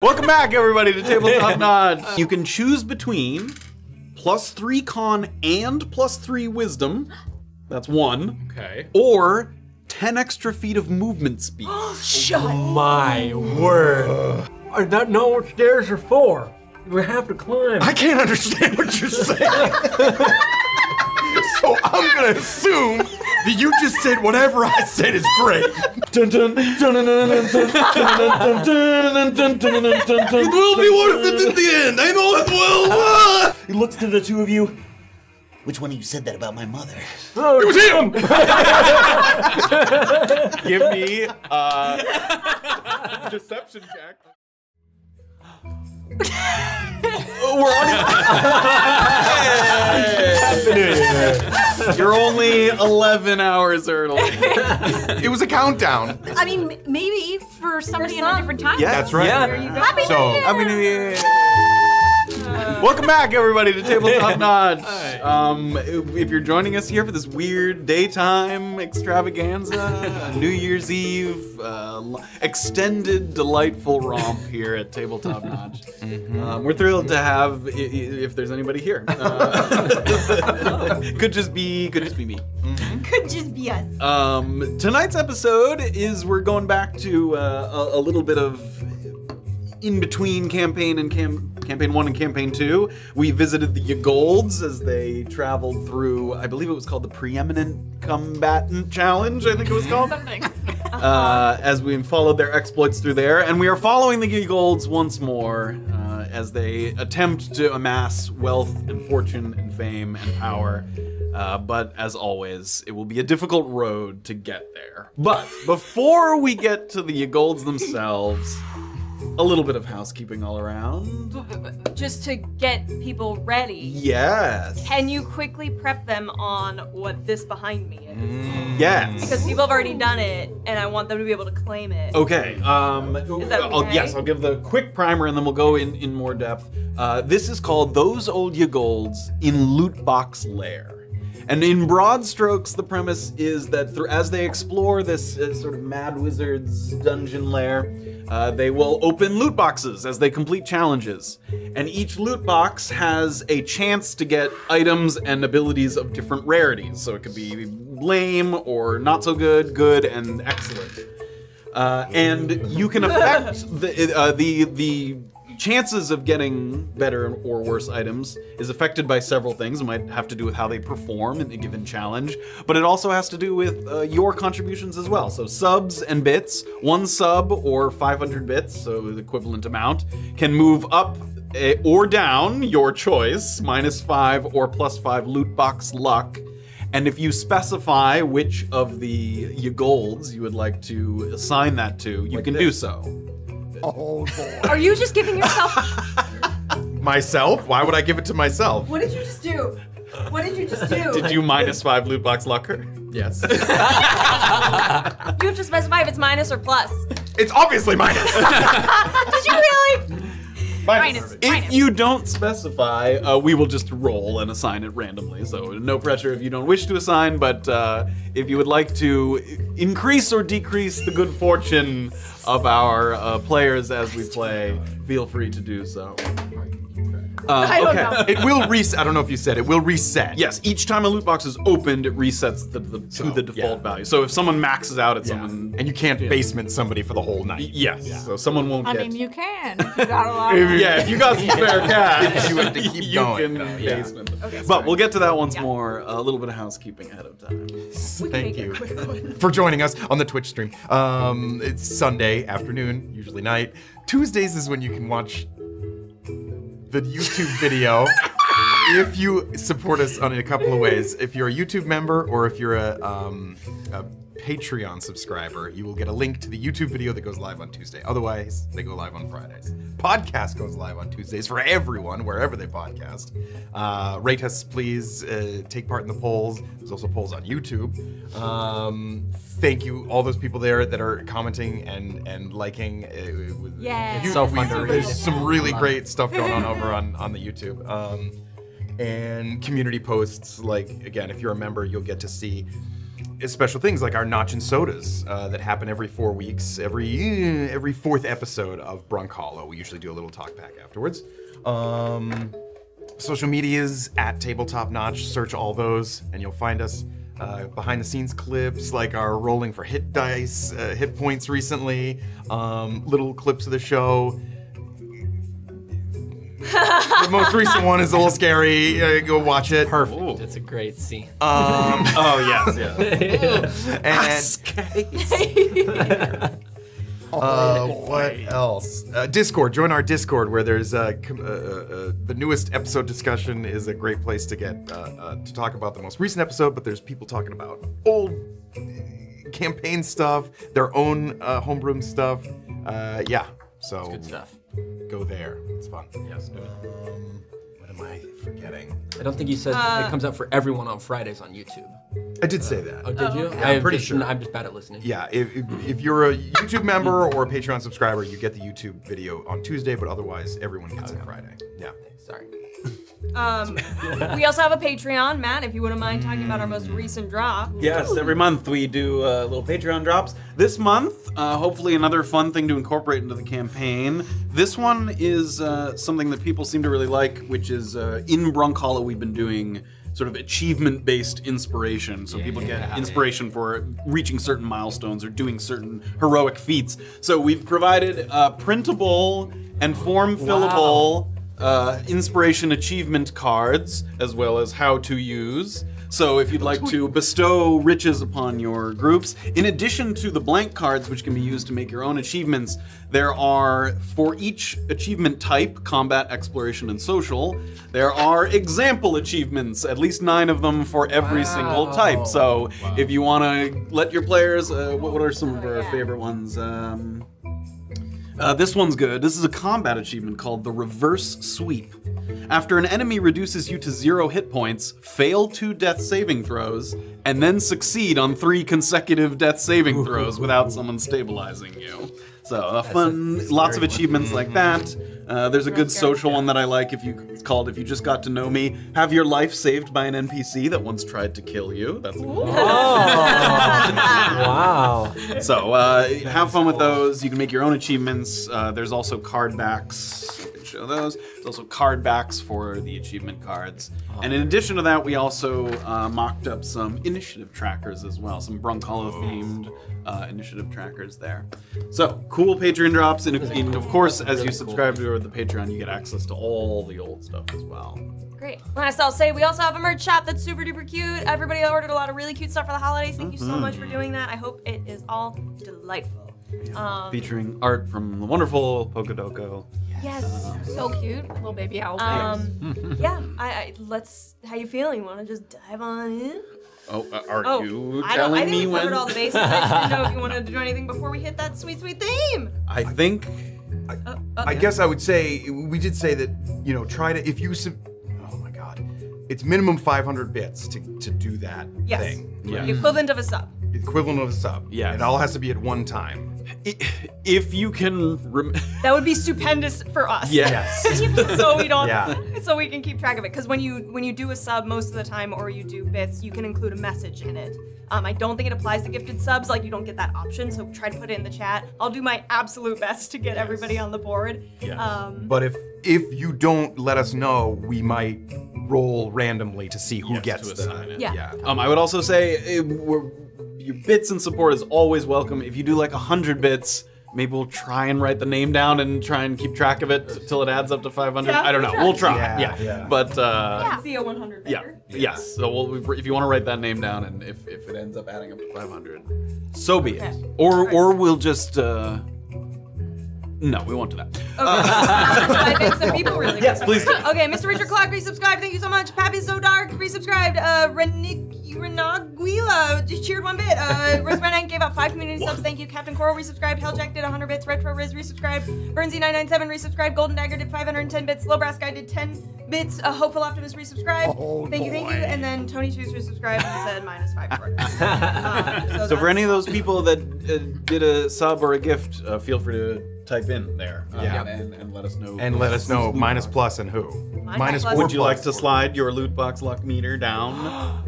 Welcome back, everybody, to Tabletop Notch. You can choose between plus three con and plus three wisdom. That's one. Okay. Or 10 extra feet of movement speed. Shut My word. I don't know what stairs are for. We have to climb. I can't understand what you're saying. so I'm gonna assume you just said whatever I said is great. it will be worth it in the end. I know it will. he looks to the two of you. Which one of you said that about my mother? It was him. Give me a deception check. We're on. You're only 11 hours early. It was a countdown. I mean, maybe for somebody in a different time. Yeah. That's right. Yeah. There you go. Happy so, Happy New Year. Welcome back, everybody, to Tabletop Notch. Um, if if you're joining us here for this weird daytime extravaganza, New Year's Eve, uh, extended delightful romp here at Tabletop Notch, um, we're thrilled to have, i- i- if there's anybody here. Uh, could just be, could just be me. Could just be us. Um, tonight's episode is we're going back to uh, a, a little bit of in between campaign and cam- campaign one and campaign two. We visited the Yagolds as they traveled through. I believe it was called the Preeminent Combatant Challenge. I think it was called. Something. uh, as we followed their exploits through there, and we are following the Yagolds once more uh, as they attempt to amass wealth and fortune and fame and power. Uh, but as always, it will be a difficult road to get there. But before we get to the Yagolds themselves, a little bit of housekeeping all around. just to get people ready. Yes. Can you quickly prep them on what this behind me is? Yes. Because people have already done it, and I want them to be able to claim it. Okay. Um, that I'll, yes, I'll give the quick primer and then we'll go in, in more depth. Uh, this is called Those Old Yagolds in Loot Box Lair. And in broad strokes, the premise is that as they explore this uh, sort of mad wizard's dungeon lair, uh, they will open loot boxes as they complete challenges. And each loot box has a chance to get items and abilities of different rarities. So it could be lame or not so good, good, and excellent. Uh, and you can affect the uh, the the chances of getting better or worse items is affected by several things. It might have to do with how they perform in a given challenge, but it also has to do with uh, your contributions as well. So subs and bits, one sub or 500 bits, so the equivalent amount, can move up eh, or down your choice, minus five or plus five loot box luck. And if you specify which of the Yagolds you would like to assign that to, you can do so. Oh boy. Are you just giving yourself? Myself? Why would I give it to myself? What did you just do? What did you just do? Did you minus five loot box locker? Yes. you have to specify if it's minus or plus. it's obviously minus. Did you really? Minus. If Minus. you don't specify, uh, we will just roll and assign it randomly. So no pressure if you don't wish to assign, but uh, if you would like to increase or decrease the good fortune of our uh, players as we play, feel free to do so. Uh, I don't know. it will reset. I don't know if you said it will reset. Yes, each time a loot box is opened, it resets the, the, to So, the default yeah. value. So if someone maxes out at Yeah. someone, And you can't basement somebody for the whole night. yes, so someone won't I get. mean, you can. if You got a lot. If- yeah, if you got some spare cash, You have to keep you going, can though, yeah. basement. but we'll get to that once more. A little bit of housekeeping ahead of time. Thank you for joining us on the Twitch stream. Um, it's Sunday afternoon, usually night. Tuesdays is when you can watch the YouTube video. if you support us on a couple of ways, if you're a YouTube member or if you're a, um, a Patreon subscriber, you will get a link to the YouTube video that goes live on Tuesday. Otherwise, they go live on Fridays. Podcast goes live on Tuesdays for everyone, wherever they podcast. Uh, rate us, please. Uh, take part in the polls. There's also polls on YouTube. Um, thank you, all those people there that are commenting and and liking. Uh, Yeah. you- So we- fun. There's some really great stuff going on over on on the YouTube. Um, and community posts. Like again, if you're a member, you'll get to see special things like our Notch and Sodas uh, that happen every four weeks, every every fourth episode of Brunkhollow. We usually do a little talk back afterwards. Um, social medias at Tabletop Notch. Search all those, and you'll find us. Uh, behind the scenes clips like our rolling for hit dice, uh, hit points recently, um, little clips of the show. The most recent one is a little scary. Uh, go watch it. Perfect. It's a great scene. Um, Oh yes, yeah. and uh, what else? Uh, Discord. Join our Discord where there's uh, com- uh, uh, uh, the newest episode discussion is a great place to get uh, uh, to talk about the most recent episode. But there's people talking about old campaign stuff, their own uh, homebrew stuff. Uh, yeah. So Good stuff. Go there. It's fun. Yes, do it. Um, what am I forgetting? I don't think you said Uh, it comes out for everyone on Fridays on YouTube. I did say that. Oh, did you? okay. I'm pretty just, sure. I'm just bad at listening. Yeah, if, if, if you're a YouTube member or a Patreon subscriber, you get the YouTube video on Tuesday, but otherwise, everyone gets it Friday. Yeah. Sorry. Um, we also have a Patreon, Matt. If you wouldn't mind talking about our most recent drop. Yes, every month we do uh, little Patreon drops. This month, uh, hopefully, another fun thing to incorporate into the campaign. This one is uh, something that people seem to really like, which is uh, in Brunkhollow, we've been doing sort of achievement based inspiration. So people get inspiration for reaching certain milestones or doing certain heroic feats. So we've provided uh, printable and form fillable uh, inspiration achievement cards, as well as how to use. So if you'd like to bestow riches upon your groups, in addition to the blank cards, which can be used to make your own achievements, there are for each achievement type combat, exploration, and social there are example achievements, at least nine of them for every single type. So if you want to let your players, uh, what, what are some of our favorite ones? Um, uh, this one's good. This is a combat achievement called the Reverse Sweep. After an enemy reduces you to zero hit points, fail two death saving throws, and then succeed on three consecutive death saving throws without someone stabilizing you. So a fun, lots of achievements like that. Uh, there's a good social one that I like. If you it's called "If You Just Got to Know Me," have your life saved by an NPC that once tried to kill you. That's a good one. wow. So uh, have fun with those. You can make your own achievements. Uh, there's also card backs. I can show those. There's also card backs for the achievement cards. And in addition to that, we also uh, mocked up some initiative trackers as well. Some Brunk themed uh, initiative trackers there. So cool Patreon drops, and, and of course, as you subscribe to the Patreon, you get access to all the old stuff as well. Great. Last I'll say, we also have a merch shop that's super duper cute. Everybody ordered a lot of really cute stuff for the holidays. Thank you so much for doing that. I hope it is all delightful. Um, Featuring art from the wonderful Pokodoko. Yes. So cute. Little baby owl. Um, yeah. I, I let's. How you feeling? Want to just dive on in? Oh, uh, are Oh, you I, don't, telling I think me we when? covered all the bases. I didn't know if you wanted to do anything before we hit that sweet, sweet theme. I think Uh, I guess I would say we did say that you know try to if you sub- oh my god, it's minimum 500 bits to, to do that Yes. thing. Yeah. The equivalent of a sub. Equivalent of a sub. Yeah. It all has to be at one time. I- if you can rem- That would be stupendous for us. yes so we don't Yeah. so we can keep track of it because when you when you do a sub most of the time or you do bits you can include a message in it um, i don't think it applies to gifted subs like you don't get that option so try to put it in the chat i'll do my absolute best to get everybody on the board Yes. um, But if if you don't let us know, we might roll randomly to see who Yes, gets to the assign it. Yeah. yeah um i would also say eh, we're, your bits and support is always welcome if you do like 100 bits maybe we'll try and write the name down and try and keep track of it till it adds up to 500 Yeah, i don't know we'll we'll try try. yeah, Yeah, yeah. but uh yeah. see a 100 yeah, better. yes. So we'll, if you want to write that name down, and if, if it ends up adding up to 500, so be it. Okay. Or or we'll just uh, no, we won't do that. Okay. I think some people really Yes, please do. Okay, Mr. Richard Clark, resubscribed. Thank you so much. Pappy So Dark, resubscribed. Uh, Renig- Renaguila just cheered one bit. Uh, Riz Brennan gave out five community subs. Thank you. Captain Coral resubscribed. Helljack did 100 bits. Retro Riz resubscribed. Burnsy997 resubscribed. Golden Dagger did 510 bits. Low Brass Guy did 10 bits. Uh, Hopeful Optimist resubscribed. Oh, thank you, thank you. And then Tony Shoes resubscribed and said minus five. Um, So for any of those people that uh, did a sub or a gift, uh, feel free to type in there uh, Yeah. and, and let us know. and let us know minus plus and who. Minus Minus plus. Would you like to slide your loot box luck meter down?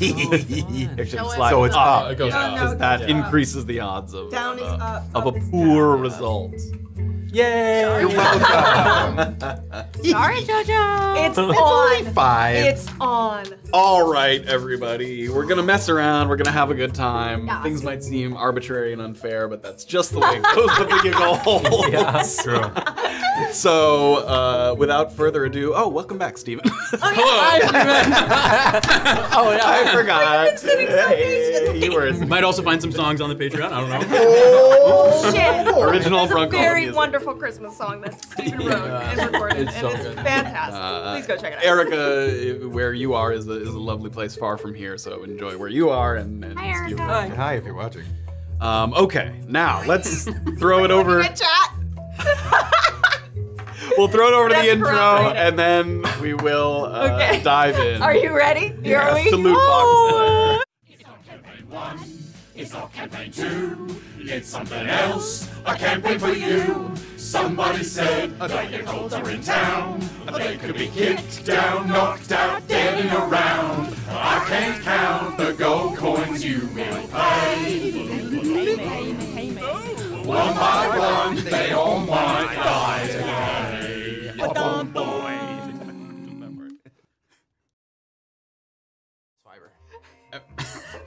It should slide So it's up. It goes No, up. no, That Yeah. increases the odds of Down is uh, up, of up a is poor down. result. Yay! You're welcome. Sorry, JoJo. It's on. Five. It's on. All right, everybody, we're gonna mess around. We're gonna have a good time. Yeah. Things might seem arbitrary and unfair, but that's just the way it goes with the giggles. Yeah. True. So, uh, without further ado, oh, welcome back, Steven. Hi, Steven. oh yeah. I forgot. sitting so Hey, you were Might also find some songs on the Patreon. I don't know. Oh, Shit. original It's a Bronco very music. wonderful Christmas song that Steven wrote and recorded, It's and so it's good. fantastic. Uh, Please go check it out. Erica, where you are is a, is a lovely place far from here, so enjoy where you are and, and Hi, Steven. Erica. Hi. Hi, if you're watching. Um, okay, now let's throw it over. Good chat. We'll throw it over to the That's intro, corroborated. and then we will uh, Okay. dive in. Are you ready? Here Yes, we to Loot go. Box It's not campaign two, it's something else. I can't wait for you. Somebody said that Yagolds are in town. They could be kicked down, knocked out, dead and around. I can't count the gold coins you will pay. One by one, they all might die today.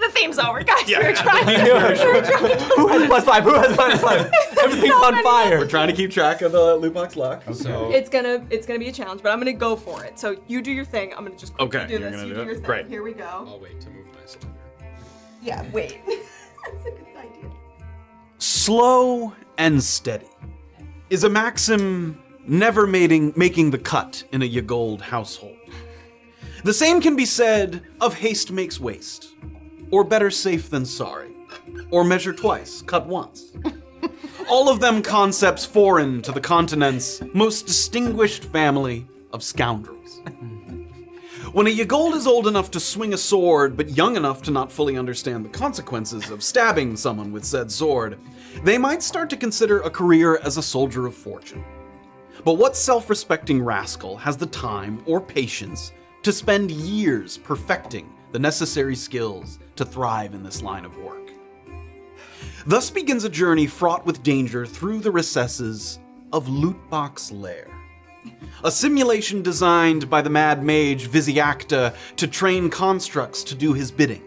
The theme's over, guys. We're trying. Who has plus five? Who has plus five? Everything's on fire. We're trying to keep track of the loot box luck. So It's gonna it's gonna be a challenge, but I'm gonna go for it. So you do your thing. I'm gonna just quickly Okay, do you're this. gonna you do do it? your thing. Great. Here we go. I'll wait to move my cylinder. Yeah, wait. That's a good idea. slow and steady is a maxim never making making the cut in a Yagold household. The same can be said of haste makes waste, or better safe than sorry, or measure twice, cut once. All of them concepts foreign to the continent's most distinguished family of scoundrels. When a Yagold is old enough to swing a sword, but young enough to not fully understand the consequences of stabbing someone with said sword, they might start to consider a career as a soldier of fortune. But what self respecting rascal has the time or patience to spend years perfecting the necessary skills to thrive in this line of work? Thus begins a journey fraught with danger through the recesses of Lootbox Lair a simulation designed by the mad mage Visiacta to train constructs to do his bidding.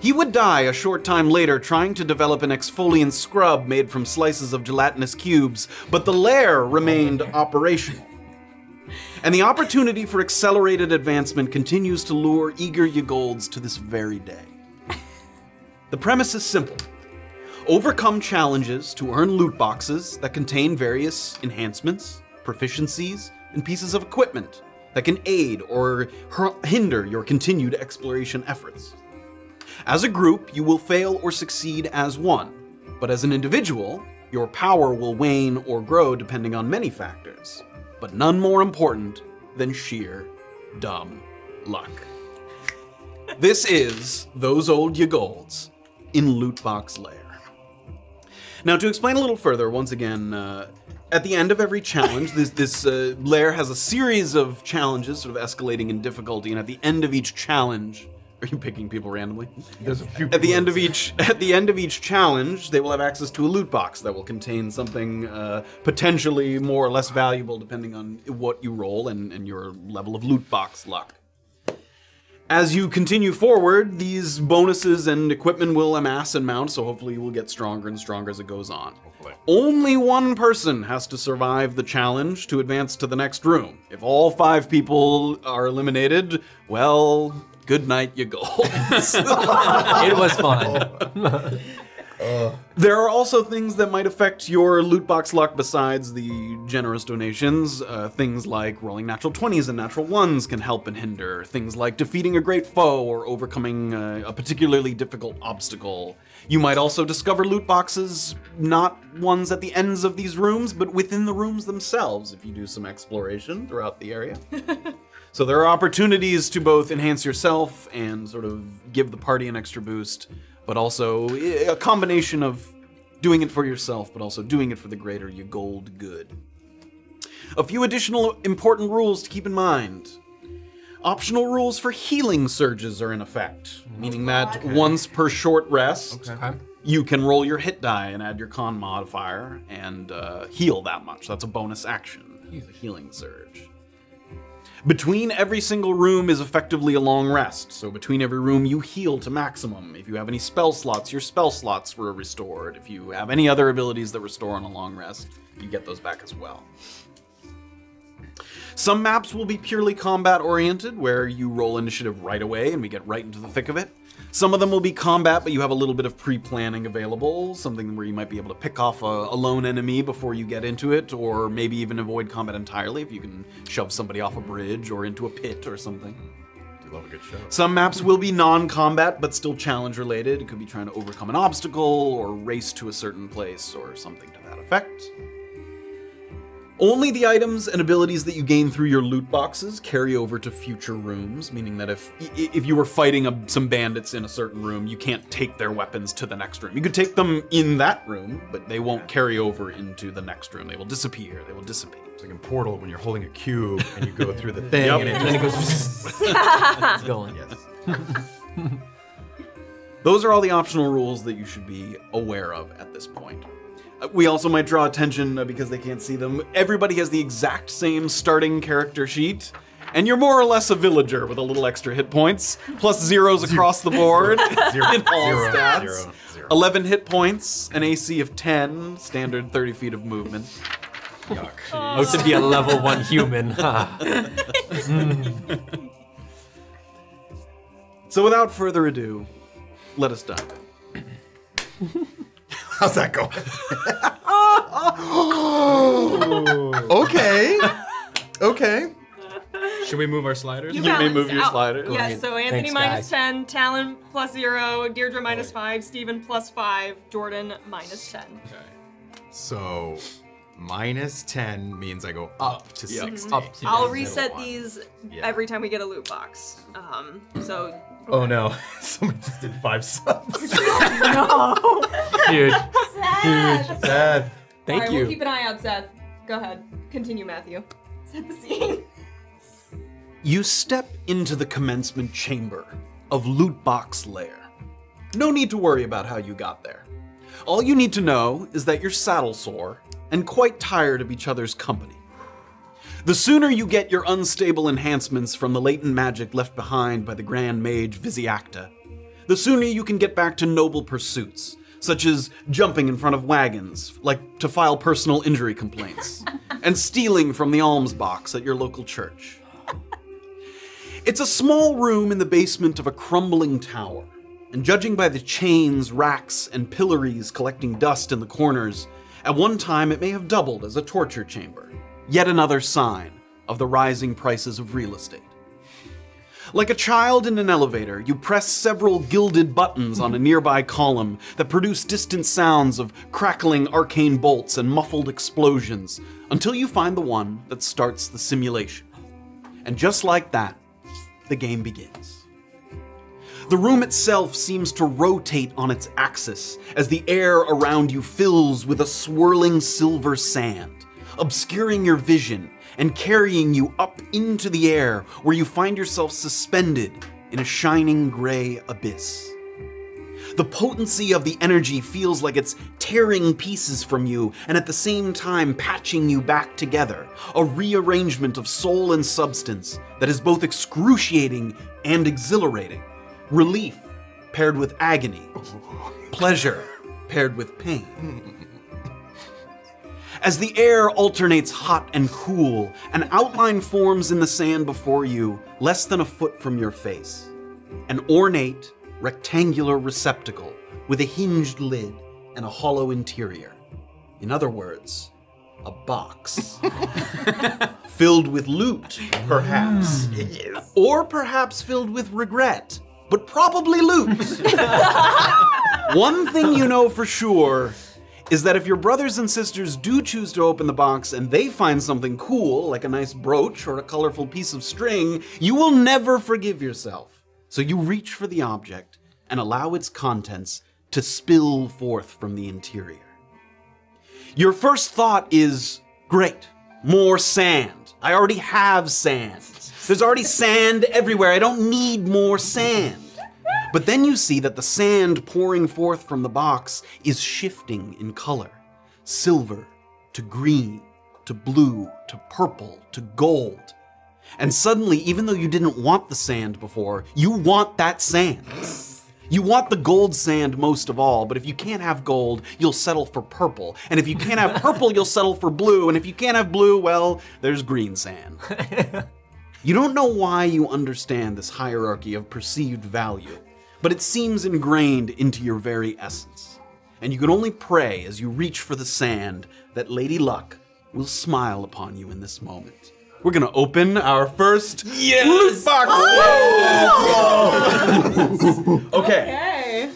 He would die a short time later trying to develop an exfoliant scrub made from slices of gelatinous cubes, but the lair remained operational. And the opportunity for accelerated advancement continues to lure eager Yagolds to this very day. The premise is simple overcome challenges to earn loot boxes that contain various enhancements, proficiencies, and pieces of equipment that can aid or hinder your continued exploration efforts. As a group, you will fail or succeed as one, but as an individual, your power will wane or grow depending on many factors, but none more important than sheer dumb luck. This is Those Old Yagolds in Lootbox Lair. Now, to explain a little further, once again, uh, at the end of every challenge, this this uh, lair has a series of challenges, sort of escalating in difficulty, and at the end of each challenge, are you picking people randomly? There's a few. At the end of each at the end of each challenge, they will have access to a loot box that will contain something uh, potentially more or less valuable, depending on what you roll and, and your level of loot box luck. As you continue forward, these bonuses and equipment will amass and mount, so hopefully you will get stronger and stronger as it goes on. Only one person has to survive the challenge to advance to the next room. If all five people are eliminated, well, good night, you go. It was fun. There are also things that might affect your loot box luck besides the generous donations. Uh, things like rolling natural 20s and natural 1s can help and hinder. Things like defeating a great foe or overcoming uh, a particularly difficult obstacle. You might also discover loot boxes, not ones at the ends of these rooms, but within the rooms themselves if you do some exploration throughout the area. So there are opportunities to both enhance yourself and sort of give the party an extra boost, but also eh, a combination of doing it for yourself, but also doing it for the greater Yagold good. A few additional important rules to keep in mind. Optional rules for healing surges are in effect, meaning that once per short rest, Okay. you can roll your hit die and add your con modifier and uh, heal that much. That's a bonus action. Use a healing surge. Between every single room is effectively a long rest. So between every room, you heal to maximum. If you have any spell slots, your spell slots were restored. If you have any other abilities that restore on a long rest, you get those back as well. Some maps will be purely combat oriented, where you roll initiative right away and we get right into the thick of it. Some of them will be combat, but you have a little bit of pre planning available, something where you might be able to pick off a, a lone enemy before you get into it, or maybe even avoid combat entirely if you can shove somebody off a bridge or into a pit or something. Do love a good show. Some maps will be non combat, but still challenge related. It could be trying to overcome an obstacle or race to a certain place or something to that effect. Only the items and abilities that you gain through your loot boxes carry over to future rooms, meaning that if if you were fighting a, some bandits in a certain room, you can't take their weapons to the next room. You could take them in that room, but they won't carry over into the next room. They will disappear. They will dissipate. It's like in Portal when you're holding a cube and you go through the thing Yep. and it And then it goes. it's going. yes. Those are all the optional rules that you should be aware of at this point. We also might draw attention uh, because they can't see them. Everybody has the exact same starting character sheet, and you're more or less a villager with a little extra hit points, plus zeros across the board Zero, in all zero, stats. zero, zero. 11 hit points, an AC of 10, standard 30 feet of movement. Yuck. Oh, to be a level one human. So without further ado, let us dive in. How's that going? okay. Okay. Should we move our sliders? You may Balance move your out. sliders. Yes, so Anthony Thanks, minus guys. 10, Talon plus 0, Deirdre minus 5, Steven plus 5, Jordan minus 10. Okay. So minus 10 means I go up to Yep. 60. Up to I'll reset One. these Yeah. every time we get a loot box. Um, so Oh no. Someone just did five subs. No. Huge. Seth. Sad. Thank Alright, you. We'll keep an eye out, Seth. Go ahead. Continue, Matthew. Set the scene. You step into the commencement chamber of Lootbox Lair. No need to worry about how you got there. All you need to know is that you're saddle sore and quite tired of each other's company. The sooner you get your unstable enhancements from the latent magic left behind by the Grand Mage Visiacta, the sooner you can get back to noble pursuits, such as jumping in front of wagons, like to file personal injury complaints, and stealing from the alms box at your local church. It's a small room in the basement of a crumbling tower, and judging by the chains, racks, and pillories collecting dust in the corners, at one time it may have doubled as a torture chamber. Yet another sign of the rising prices of real estate. Like a child in an elevator, you press several gilded buttons on a nearby column that produce distant sounds of crackling arcane bolts and muffled explosions until you find the one that starts the simulation. And just like that, the game begins. The room itself seems to rotate on its axis as the air around you fills with a swirling silver sand, obscuring your vision and carrying you up into the air where you find yourself suspended in a shining gray abyss. The potency of the energy feels like it's tearing pieces from you and at the same time patching you back together. A rearrangement of soul and substance that is both excruciating and exhilarating. Relief paired with agony. Pleasure paired with pain. As the air alternates hot and cool, an outline forms in the sand before you, less than a foot from your face. An ornate, rectangular receptacle with a hinged lid and a hollow interior. In other words, a box. filled with loot, perhaps. Or perhaps filled with regret, but probably loot. One thing you know for sure is that if your brothers and sisters do choose to open the box and they find something cool, like a nice brooch or a colorful piece of string, you will never forgive yourself. So you reach for the object and allow its contents to spill forth from the interior. Your first thought is great, more sand. I already have sand. There's already sand everywhere. I don't need more sand. But then you see that the sand pouring forth from the box is shifting in color silver to green to blue to purple to gold. And suddenly, even though you didn't want the sand before, you want that sand. You want the gold sand most of all, but if you can't have gold, you'll settle for purple. And if you can't have purple, you'll settle for blue. And if you can't have blue, well, there's green sand. You don't know why you understand this hierarchy of perceived value, but it seems ingrained into your very essence. And you can only pray as you reach for the sand that Lady Luck will smile upon you in this moment. We're gonna open our first loot box. Oh! okay. Okay.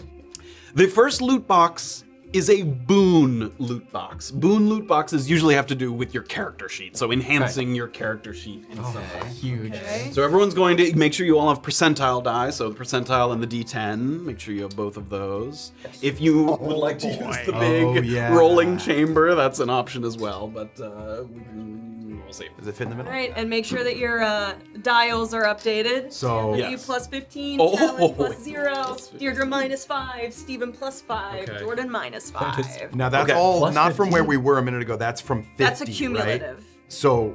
The first loot box is a boon loot box. Boon loot boxes usually have to do with your character sheet, so enhancing your character sheet in some way. Huge. So everyone's going to make sure you all have percentile die. So the percentile and the D10. Make sure you have both of those. If you would like to use the big Oh, yeah. rolling chamber, that's an option as well. But uh, we can- we'll see. Does it fit in the middle? All right, and make sure that your uh, dials are updated. So- You Yes. plus 15, Oh. Talon plus 0, Deirdre minus 5, Steven plus 5, Okay. Jordan minus 5. Now that's Okay. all Plus not from where we were a minute ago. That's from 50. That's right? accumulative. So,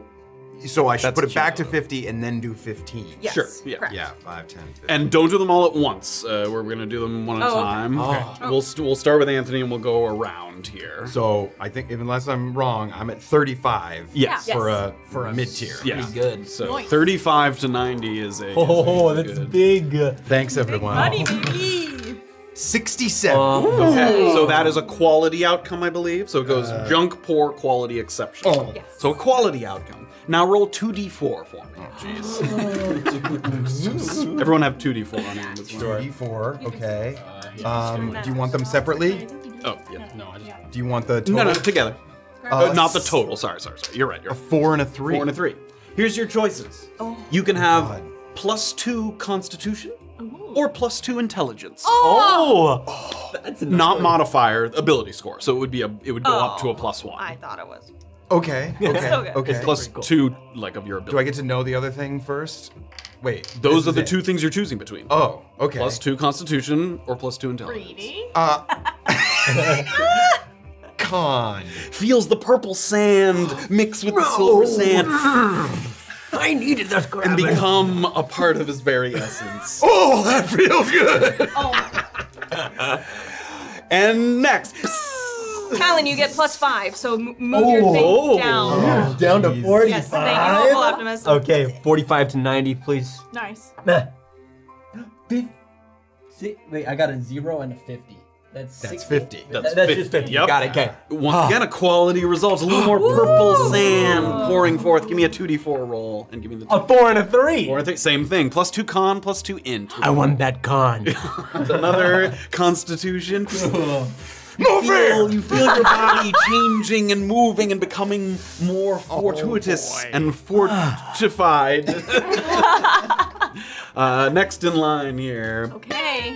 so I should That's put it back to 50 and then do 15. Yes, Sure, yeah. correct. Yeah, 5, 10, 15. And don't do them all at once. Uh, we're gonna do them one at a Oh, okay. time. Oh. We'll st- we'll start with Anthony and we'll go around here. So I think, unless I'm wrong, I'm at 35 yes. Yeah. for Yes. a for a mid tier. Yeah. Pretty good. So Nice. 35 to 90 is a. Oh, is a that's good. big. Thanks everyone. Money, baby! 67. Okay, so that is a quality outcome, I believe. So it goes junk, poor, quality, exception. Oh. Yes. So a quality outcome. Now roll 2d4 for me. Jeez. Everyone have 2d4 on hand as well. 34. Okay. Um, do you want them separately? Oh, yeah. No, I just. Do you want the total? No, no, together. Uh, Uh, not the total. Sorry, sorry, sorry. You're right. You're A four and a three. Four and a three. Here's your choices. You can have God. plus two constitution or plus two intelligence. Oh, that's Not modifier, ability score. So it would be a it would go up to a plus one. I thought it was. Okay. Okay. still good. Okay. It's plus two like of your ability. Do I get to know the other thing first? Wait. Those are the it. two things you're choosing between. Oh. Okay. Plus two constitution or plus two intelligence. Greedy. Uh. con. Feels the purple sand mix with the silver sand I needed that and become a part of his very essence. Oh, that feels good. Oh, And next, Talon, you get plus 5, so m- move your Oh. thing down. Down to 45. Yes, thank you, Hopeful Optimist. Okay, 45 to 90, please. nice. Nah. Fif- Wait, I got a zero and a 50. That's That's 50. That's That's, 50, just 50. yep. Got it, okay. once again, a quality result. A little more purple sand pouring forth. Give me a 2d4 roll and give me the two. A four and a three. Four and three, same thing. Plus two con, plus two int. I won that con. Another constitution. No feel, you feel your body changing and moving and becoming more fortuitous and fortified. uh, next in line here, Okay.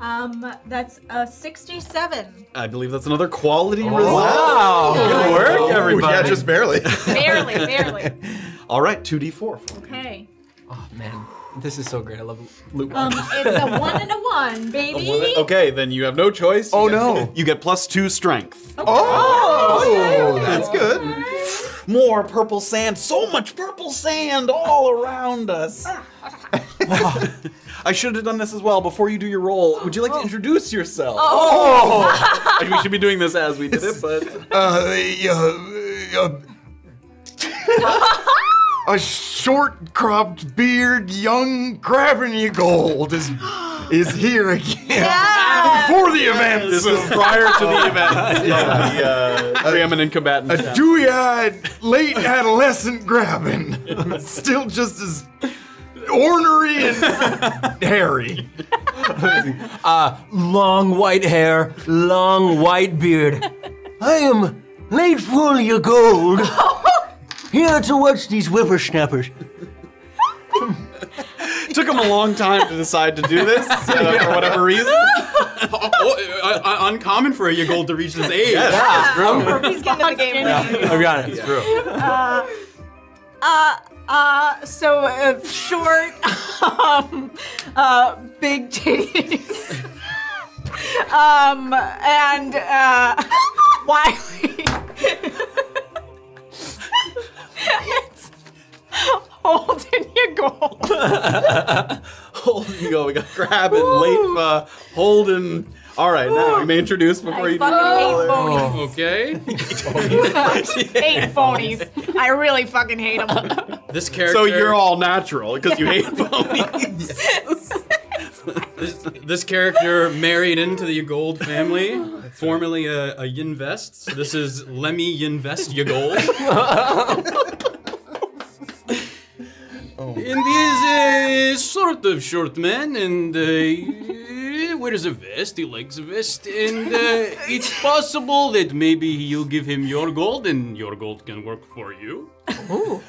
Um, that's a 67. I believe that's another quality result. wow. Good work, Yeah, everybody. just barely. Barely, barely. All right, 2d4. Okay. Oh, man. This is so great. I love loot Um, it's a one and a one, baby. Okay, then you have no choice. Oh, You get- no. You get plus two strength. Oh, that's good. More purple sand, so much purple sand all around us. I should have done this as well before you do your role, Would you like to introduce yourself? Oh, we should be doing this as we did it, but uh, uh, uh, a short cropped beard, young Grabbyn Yagold is is here again. Before the event. this is prior to the event. Yeah, the uh, preeminent combatant. A dewy-eyed, late adolescent Grabbyn, still just as ornery and hairy. Uh, long white hair, long white beard. I am Latefa Yagold. Here to watch these whippersnappers. Took him a long time to decide to do this uh, for whatever reason. Uh, uh, uncommon for a Yagold to reach this age. Yeah, he's getting to the game. I got it. It's true. Uh, Uh, so uh, short, um, uh, big titties, um, and uh, wily. it's Holden Yagold. Holden, go. We got Crab and Latefa, Holden. All right, now you may introduce before I you do fucking hate the roll phonies. Okay. hate phonies. I really fucking hate them. This character. So you're all natural because you hate ponies. This, this character married into the Yagold family, formerly a, a Yinvest. So this is Lemmy Yinvest Yagold. And he's a sort of short man, and uh, wears a vest. He likes a vest, and uh, it's possible that maybe you'll give him your gold, and your gold can work for you.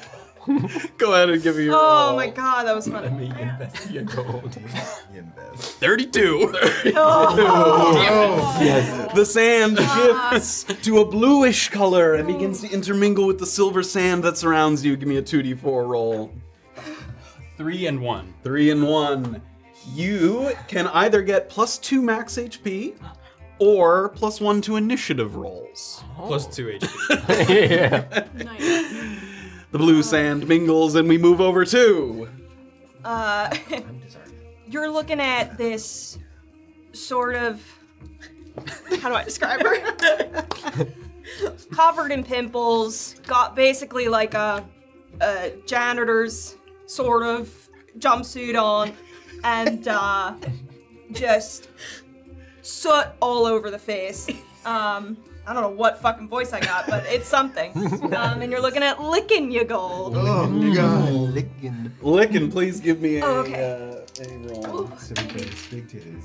Go ahead and give me your Oh roll. my god, that was fun. Thirty-two. The sand shifts to a bluish color and begins to intermingle with the silver sand that surrounds you. Give me a 2d4 roll. Three and one. Three and one. You can either get plus two max HP or plus one to initiative rolls. Plus two HP. yeah. The blue sand mingles and we move over to. Uh, you're looking at this sort of. How do I describe her? Covered in pimples, got basically like a, a janitor's sort of jumpsuit on, and uh, just soot all over the face. Um, I don't know what fucking voice I got, but it's something. Um, and you're looking at Lickin Yagold. Oh, God. Licking. Lickin, please give me a, Oh, okay. uh, a roll. Big titties.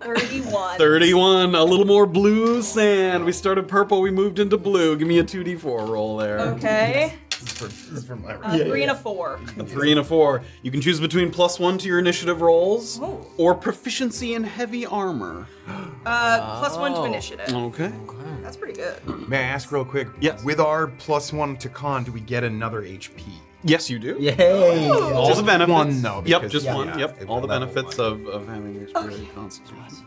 31. 31, a little more blue sand. We started purple, we moved into blue. Give me a 2d4 roll there. Okay. This is for, this is for my Uh, three and a four. A three and a four. You can choose between plus one to your initiative rolls Oh. or proficiency in heavy armor. Uh, plus one to Oh. initiative. Okay. That's pretty good. May I ask real quick? Yes. With our plus one to con, do we get another HP? Yes, you do. Yay! All Just the benefits. one, though, Yep, because- just yeah, one. yeah, Yep. it- All the benefits of, of having HP constitution.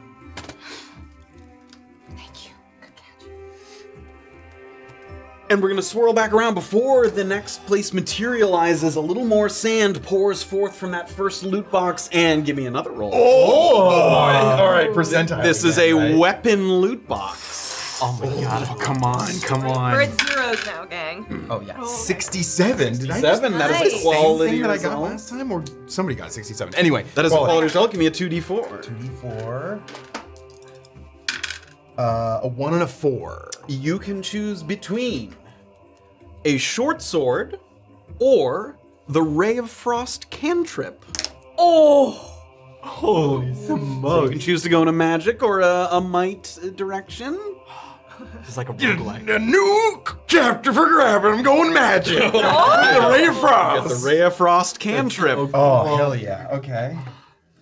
And we're gonna swirl back around before the next place materializes. A little more sand pours forth from that first loot box, and give me another roll. Oh! oh. All right, percentile. This is a right? weapon loot box. Oh my oh, god. Oh, come on, come on. We're at zeros now, gang. Oh yeah. 67. Did I just Seven. That is Nice. a same quality thing that I got result. last time, or somebody got 67? Anyway, That is a quality result. Give me a 2d4. 2d4. Uh, a one and a four. You can choose between a short sword or the Ray of Frost cantrip. Oh! Holy So you can choose to go in a magic or a, a might direction. It's like a roguelike. A new chapter for Grabbyn. I'm going magic. the Ray of Get Frost. the Ray of Frost cantrip. Oh, hell yeah. Okay.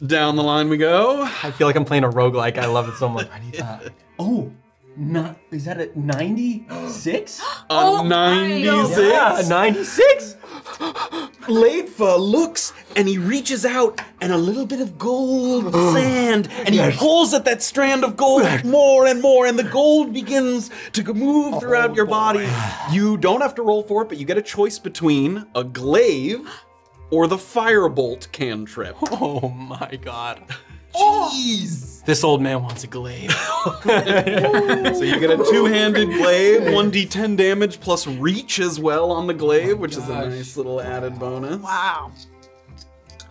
Down the line we go. I feel like I'm playing a roguelike. I love it so much. Uh, oh, not is that a 96? A 96. Yeah, a 96? Latefa looks and he reaches out and a little bit of gold sand and he pulls at that strand of gold more and more and the gold begins to move oh, throughout your body. You don't have to roll for it, but you get a choice between a glaive or the firebolt cantrip. Oh my god. Jeez. This old man wants a glaive. So you get a two-handed glaive, 1d10 damage plus reach as well on the glaive, oh which is a nice little added bonus. Wow.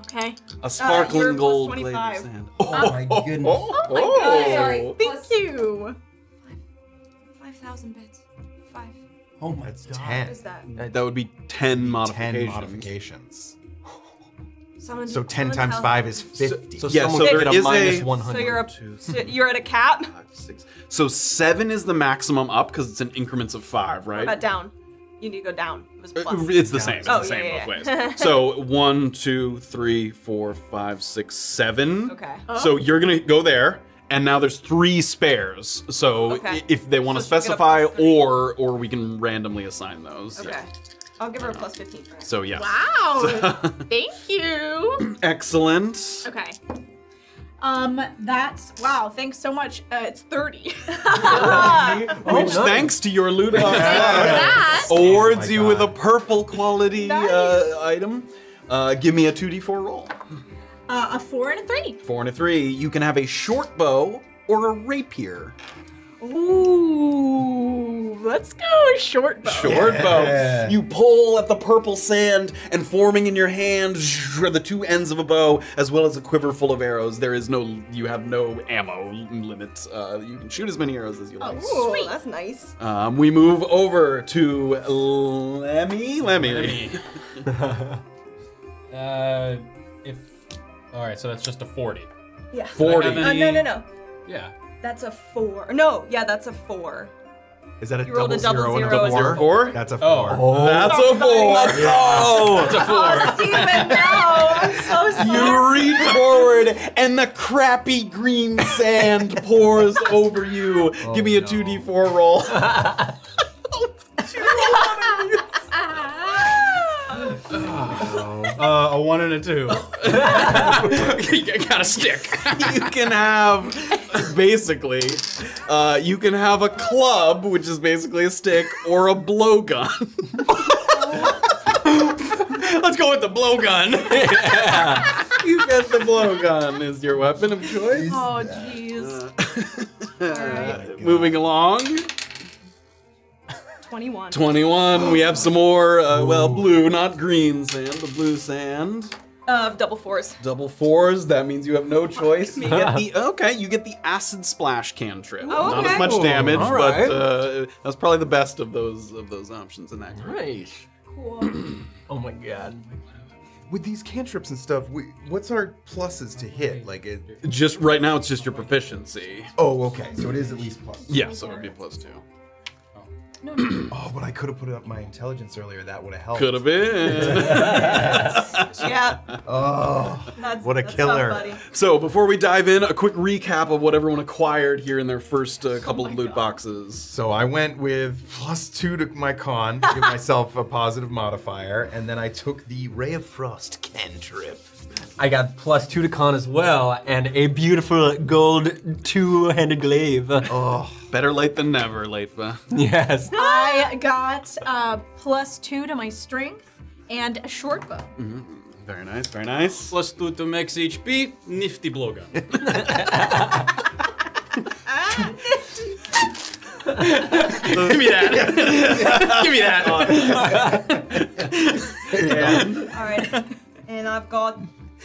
Okay. A uh, sparkling you're plus gold glaive of 25. sand. Oh my oh. goodness. Oh, oh my god. Sorry. Thank you. 5,000 bits. Five. Oh my That's god. 10. What is that? That would be 10 modifications. 10 modifications. Someone, So 10 someone times tell- 5 is 50. So Yeah, someone so get a is minus a- 100. So you're a, Two, so you're at a cap? five, six. So seven is the maximum up because it's in increments of five, right? About down. You need to go down. It was Uh, plus. It's the same. It's Oh, the same yeah, both yeah, ways. So one, two, three, four, five, six, seven. Okay. So you're gonna go there, and now there's three spares. So Okay. i- if they want to So she'll get a specify, plus three. or or we can randomly assign those. Okay. I'll give her a plus 15 for it. So yes. Wow. Thank you. Excellent. Okay. Um, that's wow. Thanks so much. Uh, it's thirty. Which, thanks to your loot box, that. awards Oh you my with a purple quality uh, item. Uh, give me a 2d4 roll. Uh, a four and a three. Four and a three. You can have a short bow or a rapier. Ooh, let's go short bow. Short bow. You pull at the purple sand, and forming in your hand are the two ends of a bow, as well as a quiver full of arrows. There is no, you have no ammo limit. Uh, you can shoot as many arrows as you like. Oh, Ooh, that's nice. Um, we move over to Lemmy. Lemmy. Uh, if all right, so that's just a forty. Yeah. 40. have Uh, no, no, no. Yeah. That's a four. No, yeah, that's a four. Is that a You rolled a double double zero and a as your four? four? That's a Oh. four. Oh. That's a four. Let's go. Oh, that's a four. Oh, Steven, no! I'm so sorry. You reach forward, and the crappy green sand pours over you. Oh, Give me a no. 2d4 roll. Uh, a one and a two. you got a stick. you can have, basically, uh, you can have a club, which is basically a stick, or a blowgun. Let's go with the blowgun. you get the blowgun is your weapon of choice. Oh jeez. Uh, moving along. 21. 21. We have some more, uh, well, blue, not green sand, but blue sand. Uh, double fours. Double fours. That means you have no choice. You get the okay. You get the acid splash cantrip. Oh, Not as much damage, all but uh, that's probably the best of those of those options in that. group. Nice. Cool. Oh my god. With these cantrips and stuff, we, what's our pluses to hit? Like it. Just right now, it's just your proficiency. Oh, okay. So it is at least plus. Yeah, so it'd be plus two. Oh, but I could have put up my intelligence earlier. That would have helped. Could have been. yeah. Oh, That's, What a that's killer. Tough, buddy. so before we dive in, a quick recap of what everyone acquired here in their first uh, couple of loot boxes. So I went with plus two to my con, to give myself a positive modifier, and then I took the Ray of Frost cantrip. I got plus two to con as well, and a beautiful gold two-handed glaive. Oh, Better late than never, Latefa. Yes. I got uh, plus two to my strength and a short bow. Very nice, very nice. Plus two to max HP. Nifty blowgun. Give me that. Give me that. All right. and I've got.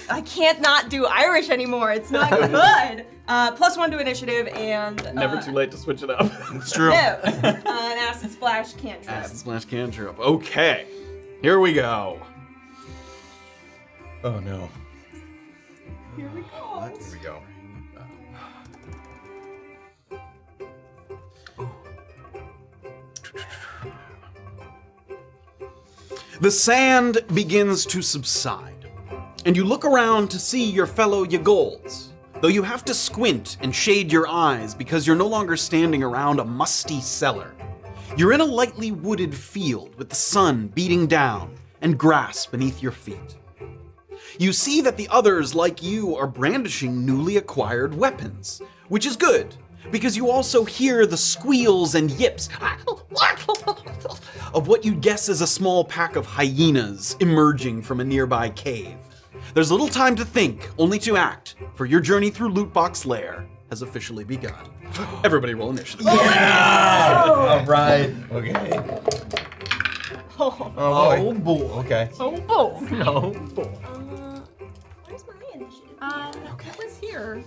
I can't not do Irish anymore. It's not good. Uh, plus one to initiative and. Uh, Never too late to switch it up. it's true. No. Uh, an acid splash cantrip. Acid splash cantrip. Okay, here we go. Oh no. Here we go. Here we go. The sand begins to subside, and you look around to see your fellow Yagolds. Though you have to squint and shade your eyes because you're no longer standing around a musty cellar. You're in a lightly wooded field with the sun beating down and grass beneath your feet. You see that the others, like you, are brandishing newly acquired weapons, which is good because you also hear the squeals and yips of what you guess is a small pack of hyenas emerging from a nearby cave. There's little time to think, only to act, for your journey through Lootbox Lair has officially begun. Everybody roll initiative. Yeah. All right. Okay. Oh, Oh boy. Okay. Oh, boy. No. where's my initiative? Uh, it was here.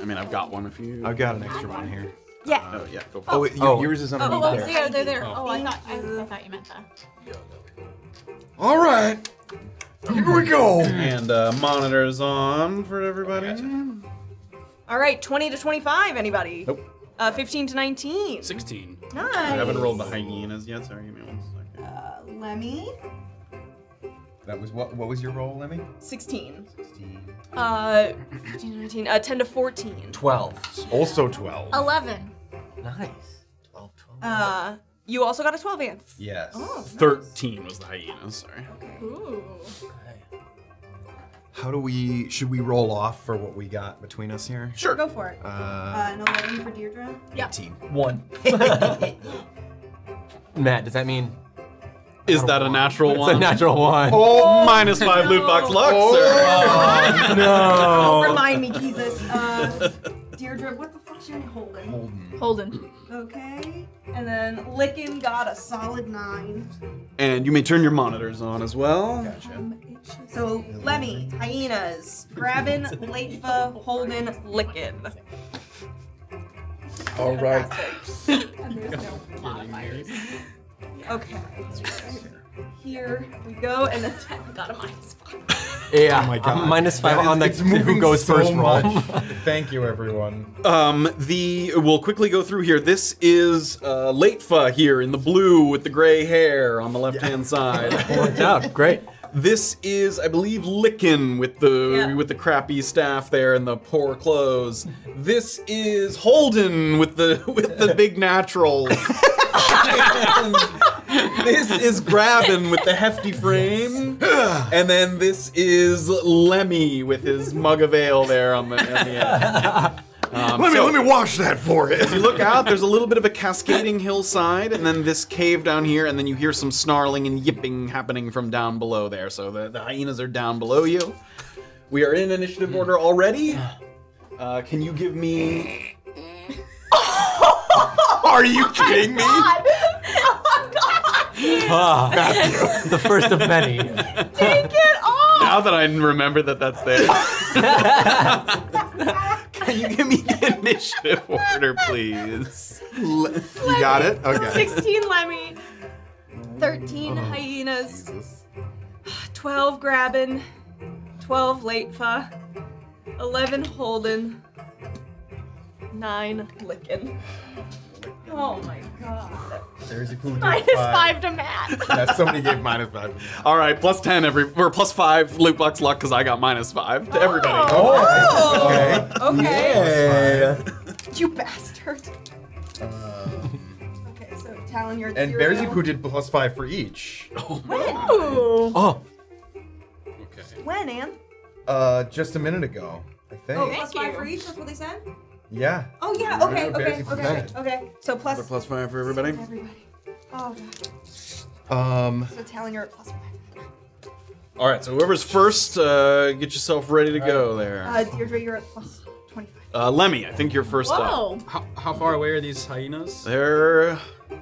I mean, I've got one if you. I've got an extra one here. Yeah. Oh, yeah, go for Oh, it. wait, Oh. yours is underneath Oh, oh, there. there, they're there. Oh, I thought I, I thought you meant that. All right. Here we go. And uh, monitors on for everybody. All right, 20 to 25, anybody? Nope. Uh, 15 to 19. 16. Nice. I haven't rolled the hyenas yet. Sorry, give me one second. Uh, Lemmy, That was what? What was your roll, Lemmy? 16. 16. Uh, 15 to 19. Uh, 10 to 14. Twelve. Also 12. Eleven. Nice. Twelve, twelve. Uh, You also got a 12 Ann. Yes. Oh, 13 was the hyenas, sorry. Ooh. How do we? Should we roll off for what we got between us here? Sure. Go for it. Uh, Uh, an 11 for Deirdre. Yeah. 18. One. Matt, does that mean Is that a natural it's one? a natural one? Oh, minus five loot box luck, sir. Oh, no. Remind me, Jesus. Uh, Deirdre, what the fuck's your name? Holden. Holden. Okay. And then Lickin got a solid nine. And you may turn your monitors on as well. Gotcha. So Lemmy, hyenas, Grabbyn, Latefa, Holden, Lickin. All right. and there's no. Okay. Here we go, and then I got a minus five. Yeah. Oh my god. I'm minus five That is- on the it's who goes so first roll. Thank you, everyone. Um, the we'll quickly go through here. This is uh, Latefa here in the blue with the gray hair on the left hand side. Worked out. Great. This is, I believe, Lickin with the Yeah. with the crappy staff there and the poor clothes. This is Holden with the with the big naturals. And this is Grabbyn with the hefty frame, and then this is Lemmy with his mug of ale there on the, on the end. Um, Let me so- let me wash that for you. if you look out, there's a little bit of a cascading hillside, and then this cave down here, and then you hear some snarling and yipping happening from down below there. So the, the hyenas are down below you. We are in initiative order already. Uh, can you give me? Are you kidding me? Ah, the first of many. Take it off! Now that I remember that that's there, can you give me the initiative order, please? You got it. Okay. 16 Lemmy, 13 hyenas, 12 Grabbyn, 12 Latefa, 11 Holden, 9 Lickin. Oh my god. There's a cool Minus five to Matt. Yeah, somebody gave minus five. All right, plus ten every or plus five loot box luck because I got minus five to everybody. Oh! Okay. Okay. Yeah. You bastard. Okay, so Talon, you're And zero. Bearsy Poo did plus five for each. When? Oh, Okay. When, Ann? Uh, just a minute ago, I think. Oh, Thank plus five you. for each, that's what they said? Yeah. Oh, yeah, okay, Yeah, okay, okay, okay. So plus, Another plus five for everybody. everybody. Oh, God. Um. So Talon, you're at plus five. All right, so whoever's first, uh, get yourself ready to go there. Uh, Deirdre, you're at plus 25. Uh, Lemmy, I think you're first up. Whoa. How, how far away are these hyenas? They're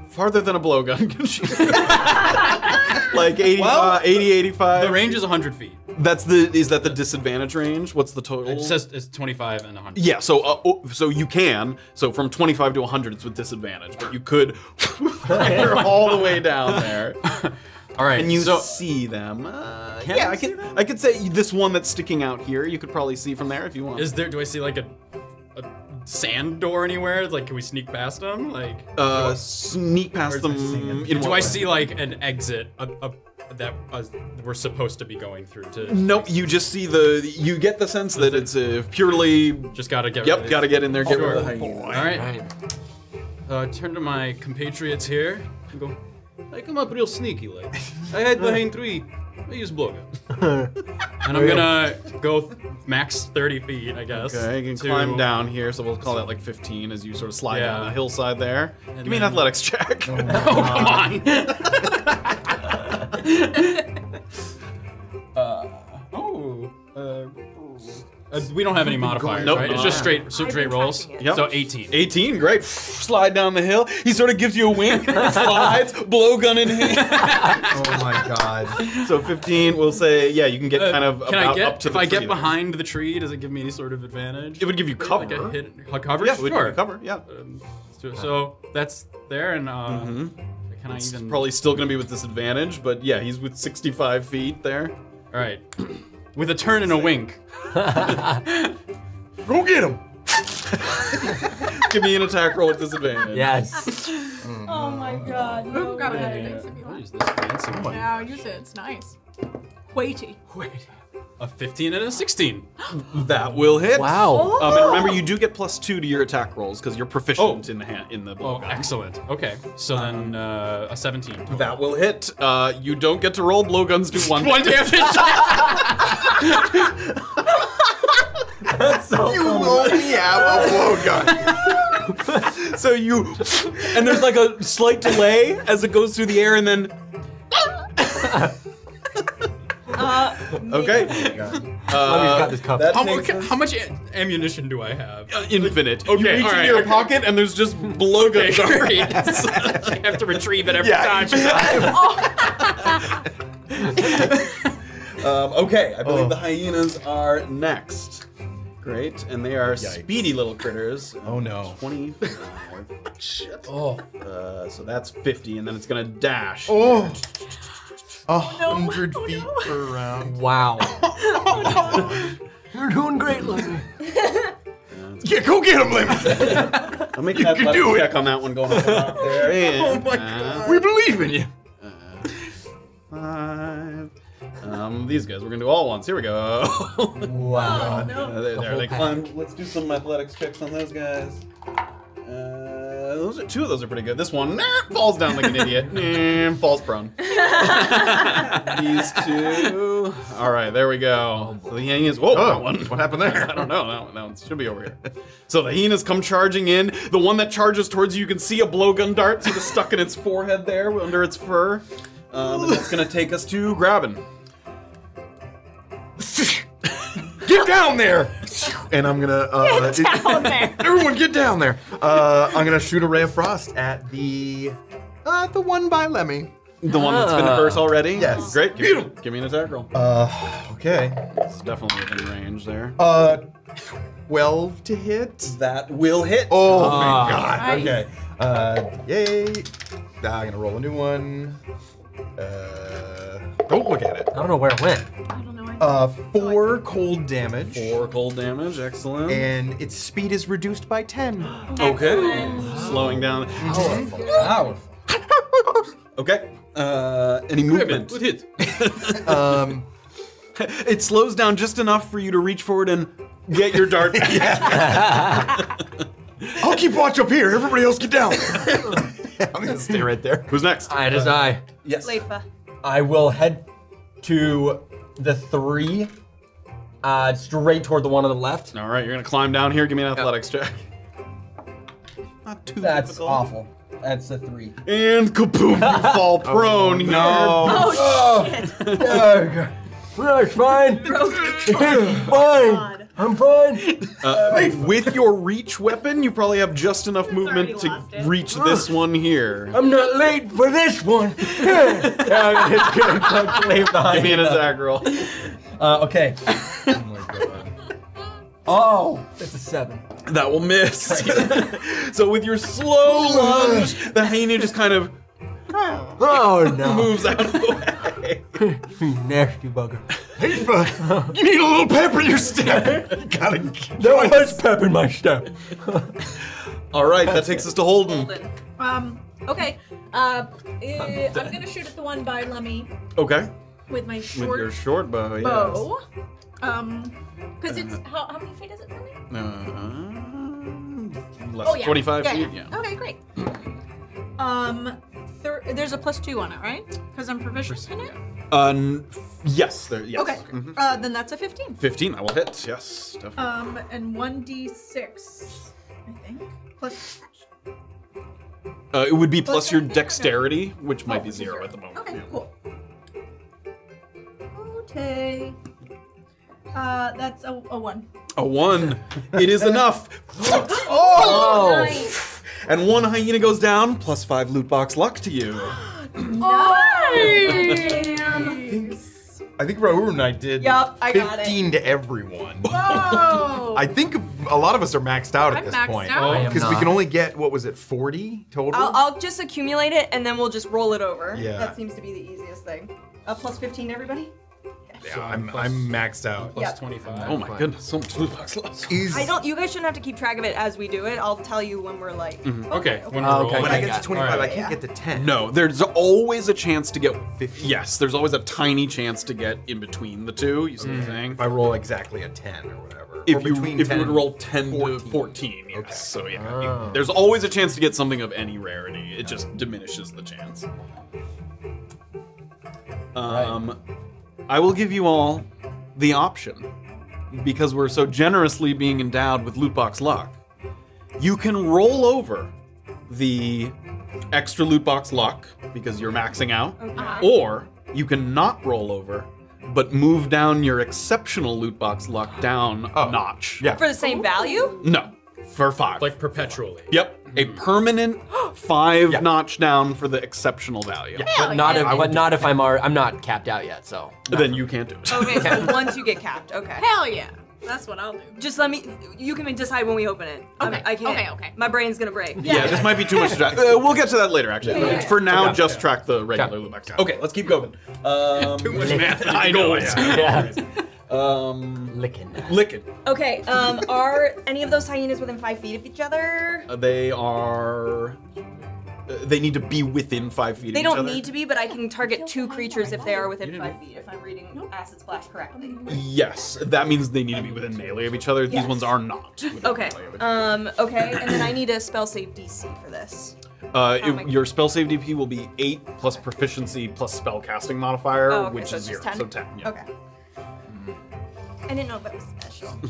farther than a blowgun can shoot. like 80, Well, 80, 85. The range is 100 feet. That's the. Is that the disadvantage range? What's the total? It says it's 25 and 100. Yeah, so uh, oh, so you can. So from 25 to 100, it's with disadvantage, but you could fire all the way down there. All right. And you so see them. Uh, Can yeah, I I see could. I could say this one that's sticking out here. You could probably see from there if you want. is there? Do I see like a, a sand door anywhere? Like, can we sneak past them? Like, uh, sneak past them. In do what I way? see like an exit a, a, that uh, we're supposed to be going through? To Nope. You just see the. You get the sense that it's uh, purely. just gotta get. Yep. Got to get in there. Get rid of the hyena. All right. Uh, turn to my compatriots here and go. I come up real sneaky like. I hide behind tree. I use blowgun. and I'm gonna go max 30 feet, I guess. Okay, you can to- climb down here, so we'll call that like 15 as you sort of slide Yeah. down the hillside there. And Give me an then- athletics check. Oh, come on. uh, oh. Uh, uh, we don't have any modifiers, Nope. right? It's just straight, so straight rolls. Yep. So 18. 18, great. Slide down the hill. He sort of gives you a wink, slides, blowgun in hand. Oh my god. So 15, we'll say, yeah, you can get Uh, kind of can about I get up to if the I get there. behind the tree? Does it give me any sort of advantage? It would give you cover. Like a hit, a cover. Yeah, it would give sure. you cover. Yeah. Um, so, so that's there, and uh, can I It's even? probably still going to be with disadvantage, but yeah, he's with 65 feet there. All right. With a turn and a wink. Go get him. Give me an attack roll with disadvantage. yes. Oh my god. No Grab way. another dice if you What want. is this fancy one? Yeah, use it. It's nice. Weighty. Wait. A 15 and a 16. That will hit. Wow. Um, and remember, you do get plus two to your attack rolls because you're proficient in the hand in the Oh, blowgun. excellent. Okay, so then uh, a 17. total. That will hit. Uh, you don't get to roll. Blowguns do one. One damage. so You only have a blowgun. so you, and there's like a slight delay as it goes through the air, and then Uh, okay. Lemmy's Uh, got this covered. how, takes much, how much a- ammunition do I have? uh, infinite. Okay, you reach all into right, your okay. pocket, and there's just blowgun Okay, darts. great. I have to retrieve it every Yeah, time. each Um, okay, I believe Oh. the hyenas are next. Great, and they are Yikes. speedy little critters. Oh, no. 25. Shit. Oh. Uh, so that's 50, and then it's gonna dash. Oh. A hundred feet per round. Wow. You're doing great, Lemmy. Yeah, go get him, Lemmy. I'll make You that can athletics do it. check on that one going up and there. Oh And, my uh, god. We believe in you. Five. Um, these guys, we're gonna do all ones. Here we go. Wow. Uh, there, there, they climb. Let's do some athletics checks on those guys. Those are two of those are pretty good. This one nah, falls down like an idiot. Nah, falls prone. These two. All right, there we go. So the hyenas. Whoa, Oh, that one. what happened there? I don't know. That one, that one should be over here. So the hyenas come charging in. The one that charges towards you, you can see a blowgun dart sort of stuck in its forehead there under its fur. Um, and that's gonna take us to Grabbyn. Get down there! And I'm gonna. Uh, Get down there. Everyone, get down there! Uh, I'm gonna shoot a ray of frost at the. Uh, the one by Lemmy. The one that's been Ah. hurt already? Yes. Great. Give me, give me an attack roll. Uh, okay. This is definitely within range there. Uh, 12 to hit. That will hit. Oh, Ah. thank God. Nice. Okay. Uh, yay. Now I'm gonna roll a new one. Uh, don't look at it. I don't know where it went. I don't know. I- Uh, four cold damage. Four cold damage. Excellent. And its speed is reduced by 10. okay. Slowing down. Powerful. Okay. Uh, any movement? Good hit. Um, It slows down just enough for you to reach forward and get your dart. I'll keep watch up here. Everybody else get down. I'm gonna stay right there. Who's next? I it is I. Yes. Leifa. I will head to the three, uh, straight toward the one on the left. All right, you're gonna climb down here. Give me an athletics check. Not too That's difficult. awful. That's a three. And kaboom! You fall prone. here. Oh, shit. Oh, God. No, it's fine. It's fine. I'm fine. Uh, with your reach weapon, you probably have just enough movement to lost it. reach this one here. I'm not late for this one. yeah, I'm just gonna punch Leif behind Give me an you. attack roll. Uh, okay. Oh, that's a seven. That will miss. so with your slow lunge, the hyena just kind of Oh no. moves out of the way. You nasty bugger. Leifa, you need a little pep in your step. You gotta. No much pep in my step. All right, that takes us to Holden. Holden. Um. Okay. Uh. eh, I'm gonna shoot at the one by Lemmy Okay. with my With short your short bow, yes. bow. Um. Because it's how, how many feet is it from me? Uh, less Oh yeah. 25 yeah, feet. Yeah. Yeah. Okay, great. Um. Thir- there's a plus two on it, right? Because I'm proficient in it. N- yes. There. Yes. Okay. Mhm. Uh. Then that's a 15. 15. I will hit. Yes. Definitely. Um. And one d6. I think. Plus. Uh, it would be Plus your dexterity, which might Oh, be zero at the moment. Okay. Cool. Okay. Uh. That's a, a one. A one. it is enough. Oh. Nice. And one hyena goes down. Plus five loot box luck to you. Nice. I think Raoul and I did Yup, I got it. 15 to everyone. Oh. I think a lot of us are maxed out at I'm this maxed point. out. I am Because we can only get, what was it, 40 total? I'll, I'll just accumulate it and then we'll just roll it over. Yeah. That seems to be the easiest thing. Uh, plus 15 to everybody? Yeah, I'm, I'm maxed out. Plus Yeah. 25. Oh my goodness, so much loot box loss. Is I don't. You guys shouldn't have to keep track of it as we do it. I'll tell you when we're like. Okay, when Oh, we're okay. when I get to 25, Alright. I can't get to 10. No, there's always a chance to get 50. Yes, there's always a tiny chance to get in between the two. You see what I'm saying? If I roll exactly a 10 or whatever. or If you between if 10 you would roll 10 14. to 14, yes. Okay. So yeah, Oh. you- there's always a chance to get something of any rarity. It just diminishes the chance. Um, I will give you all the option because we're so generously being endowed with loot box luck. You can roll over the extra loot box luck because you're maxing out, or you can not roll over. But move down your exceptional loot box luck down Oh. a notch. Yeah. For the same value? No, for five. Like perpetually. Yep, a permanent five notch down for the exceptional value. But not if, but not if I'm already, I'm not capped out yet. So Then you can't do it. Okay, so once you get capped. Okay. Hell yeah. That's what I'll do. Just let me. You can decide when we open it. I'm- Okay, I can't. okay, okay. My brain's gonna break. Yeah, this might be too much to track. Uh, we'll get to that later, actually. Yeah, yeah, For now, Okay. just track the regular Okay. loot box. Okay, let's keep going. Um, Too much math. I know. yeah, Um, Lickin. Lickin. Okay. Um. Are any of those hyenas within five feet of each other? Uh, They are. uh, They need to be within five feet. They of each other. They don't other. need to be, but I can target two creatures if they are within five feet. If I'm reading Acid Splash correctly. Yes, that means they need to be within melee of each other. These Yes. ones are not. within Okay. melee of each other. Um. Okay. And then I need a spell save DC for this. Uh, Oh my- it- your spell save DC will be eight plus proficiency plus spell casting modifier, Oh, okay, which so is it's zero. just 10? So ten. Yeah. Okay. I didn't know if that was special.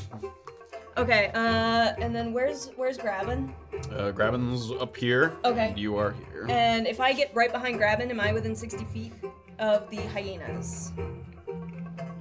okay. Uh. And then where's where's Grabbyn? Uh, Grabbyn's up here. Okay. You are here. And if I get right behind Grabbyn, am I within 60 feet of the hyenas?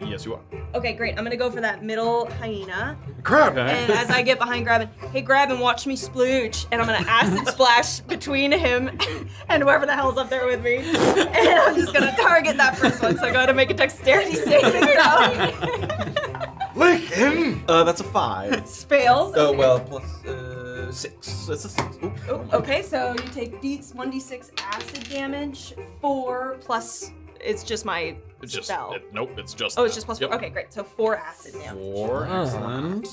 Yes, you are. Okay, great. I'm gonna go for that middle hyena. Crap! Okay. And as I get behind Grabbyn, hey Grabbyn, watch me splooge. And I'm gonna acid splash between him and whoever the hell's up there with me. And I'm just gonna target that first one. So I gotta make a dexterity saving throw. Lickin! Uh, that's a five. Fails. Oh okay. well, plus uh, six. That's a six. Oop. Oh, okay, so you take D- 1d6 acid damage, 4 plus. It's just my It's just spell. it- nope. It's just. oh, it's just plus Yep. 4. Okay, great. So 4 acid damage. Four. Ah. Excellent.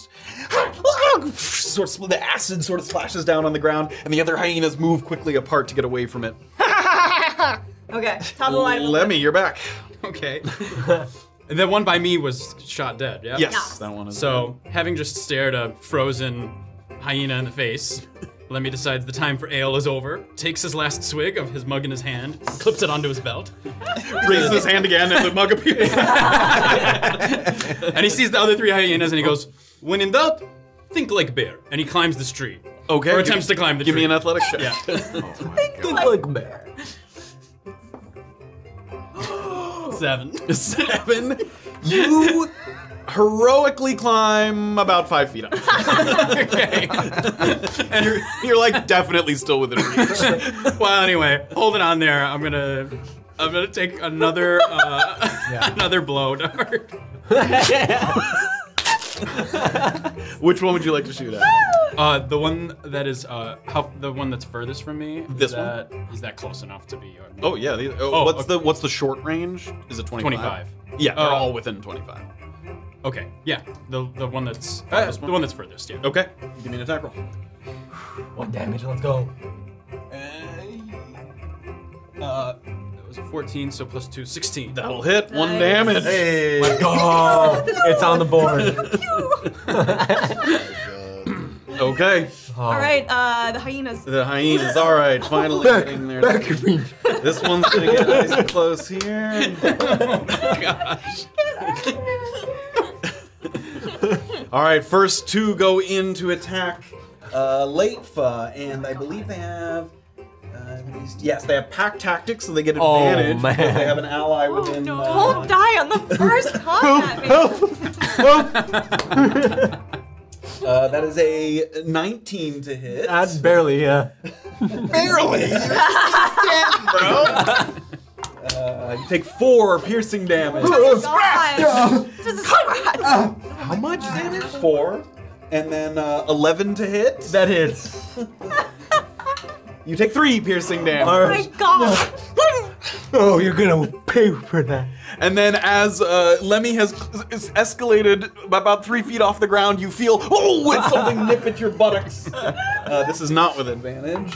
sort of, the acid sort of splashes down on the ground, and the other hyenas move quickly apart to get away from it. Okay, top of the line. Lemmy, you're back. Okay. And the one by me was shot dead, yeah? Yes, that one is. So, having just stared a frozen hyena in the face, Lemmy decides the time for ale is over, takes his last swig of his mug in his hand, clips it onto his belt, raises his hand again, and the mug appears. and he sees the other three hyenas and he goes, When in doubt, think like bear. And he climbs this tree. Okay. Or attempts to climb the tree. Give tree. me an athletic check. Yeah. Oh think like bear. Seven. Seven. You heroically climb about five feet up. okay. and you're, you're like definitely still within reach. Well, anyway, holding on there, I'm gonna. I'm gonna take another uh, another blow dart. Which one would you like to shoot at? Uh, the one that is uh, how the one that's furthest from me. is This one? that, Is that close enough to be? Oh yeah. The, oh, Oh, what's okay. the what's the short range? Is it 25? 25. Yeah, they're Uh, all within 25. Okay, yeah, the the one that's Uh, the one that's furthest. Yeah. Okay. Give me an attack roll. One damage. Let's go. Uh, that was a 14, so plus two, 16. That'll hit. One Nice. damage. Hey! Oh, it's on the board. Okay. All right, uh, the hyenas. The hyenas. All right. Finally getting there. Back at me. This one's gonna get nice and close here. All right, first two go in to attack uh, Latefa, and I believe they have. Uh, yes, they have pack tactics, so they get Oh, advantage because man. they have an ally within. no. uh, Don't die on the first combat. man. uh, that is a 19 to hit. That's barely, yeah. barely. bro. Uh, you take four piercing damage. God. Just God. How much damage? Four. And then uh, 11 to hit. That hits. You take three piercing damage. Oh my god. Oh, you're gonna pay for that. And then as uh, Lemmy has is escalated about three feet off the ground, you feel, oh, it's something nip at your buttocks. Uh, this is not with advantage.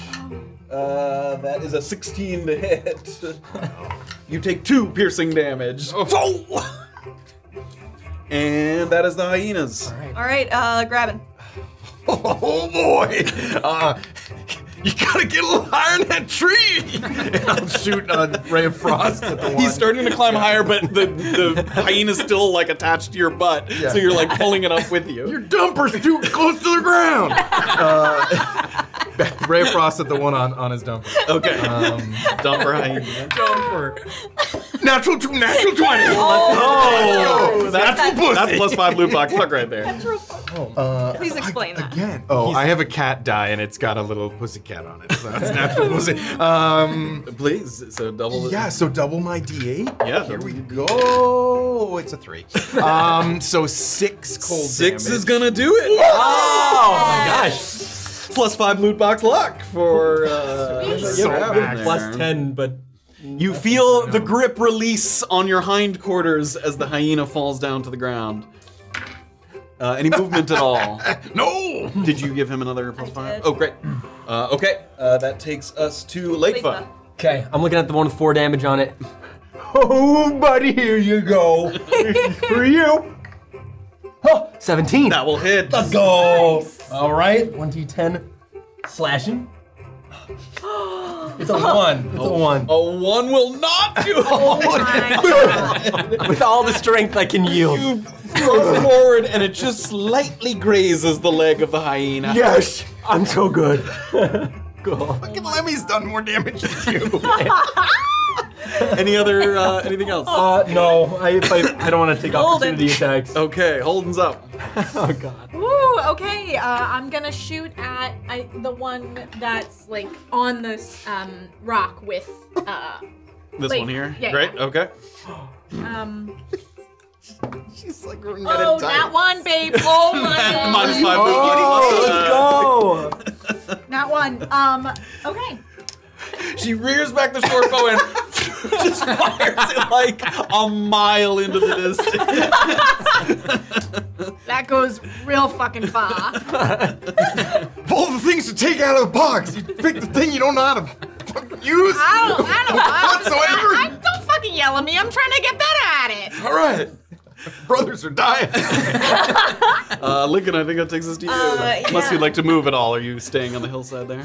Uh, that is a 16 to hit. You take two piercing damage. Oh. And that is the hyenas. All right, uh, Grabbyn. Oh boy! Uh, you gotta get a little higher in that tree! And I'll shoot a ray of frost at the one. He's starting to climb higher, but the, the hyena's still like attached to your butt, so you're like pulling it up with you. Your dumper's too close to the ground! Uh, ray of frost at the one on, on his dumper. Okay. Um, Dumper hyena. dumper. Natural, tw- natural 20! Oh, That's that's, pussy. that's plus five loot box luck right there. Natural, Uh, Please explain that. Again. Oh, I have a cat die and it's got a little pussy cat on it. So that's natural pussy. Um, Please, so double the. yeah, so double my d8. Yeah, Here we your go. It's a three. Um, so six cold Six damage. is gonna do it. Oh my gosh. Plus five loot box luck for. Uh, So yeah, max. Plus there. 10, but You feel the grip release on your hindquarters as the hyena falls down to the ground. Uh, any movement at all? No! Did you give him another plus I five? did. Oh, great. Uh, okay, uh, that takes us to Latefa. Latefa. Okay, I'm looking at the one with four damage on it. Oh, buddy, here you go. For you. Oh, 17. That will hit. Let's go. All right, 1d10 slashing. It's a one. It's a one. A one will not do oh it. Oh my. With all the strength I can yield. You throw it forward, and it just slightly grazes the leg of the hyena. Yes, I'm so good. cool. Fucking Lemmy's done more damage than you. Any other? Uh, anything else? Uh, no, I, if I, I don't want to take Holden. opportunity attacks. Okay, Holden's up. Oh god. Ooh, okay. Uh, I'm gonna shoot at I, the one that's like on this um, rock with uh, This Like, one here. yeah. Great. Okay. um. She's like Oh, that one, babe. Oh my god. Minus five Oh, movement. let's go. That one. Um. Okay. She rears back the short bow and just fires it like a mile into the distance. That goes real fucking far. Of all the things to take out of the box, you pick the thing you don't know how to fucking use. I don't. I don't. I don't, Whatsoever. I, don't fucking yell at me. I'm trying to get better at it. All right. Brothers are dying. Uh, Lickin, I think that takes us to you. Uh, Unless you'd like to move at all. Are you staying on the hillside there?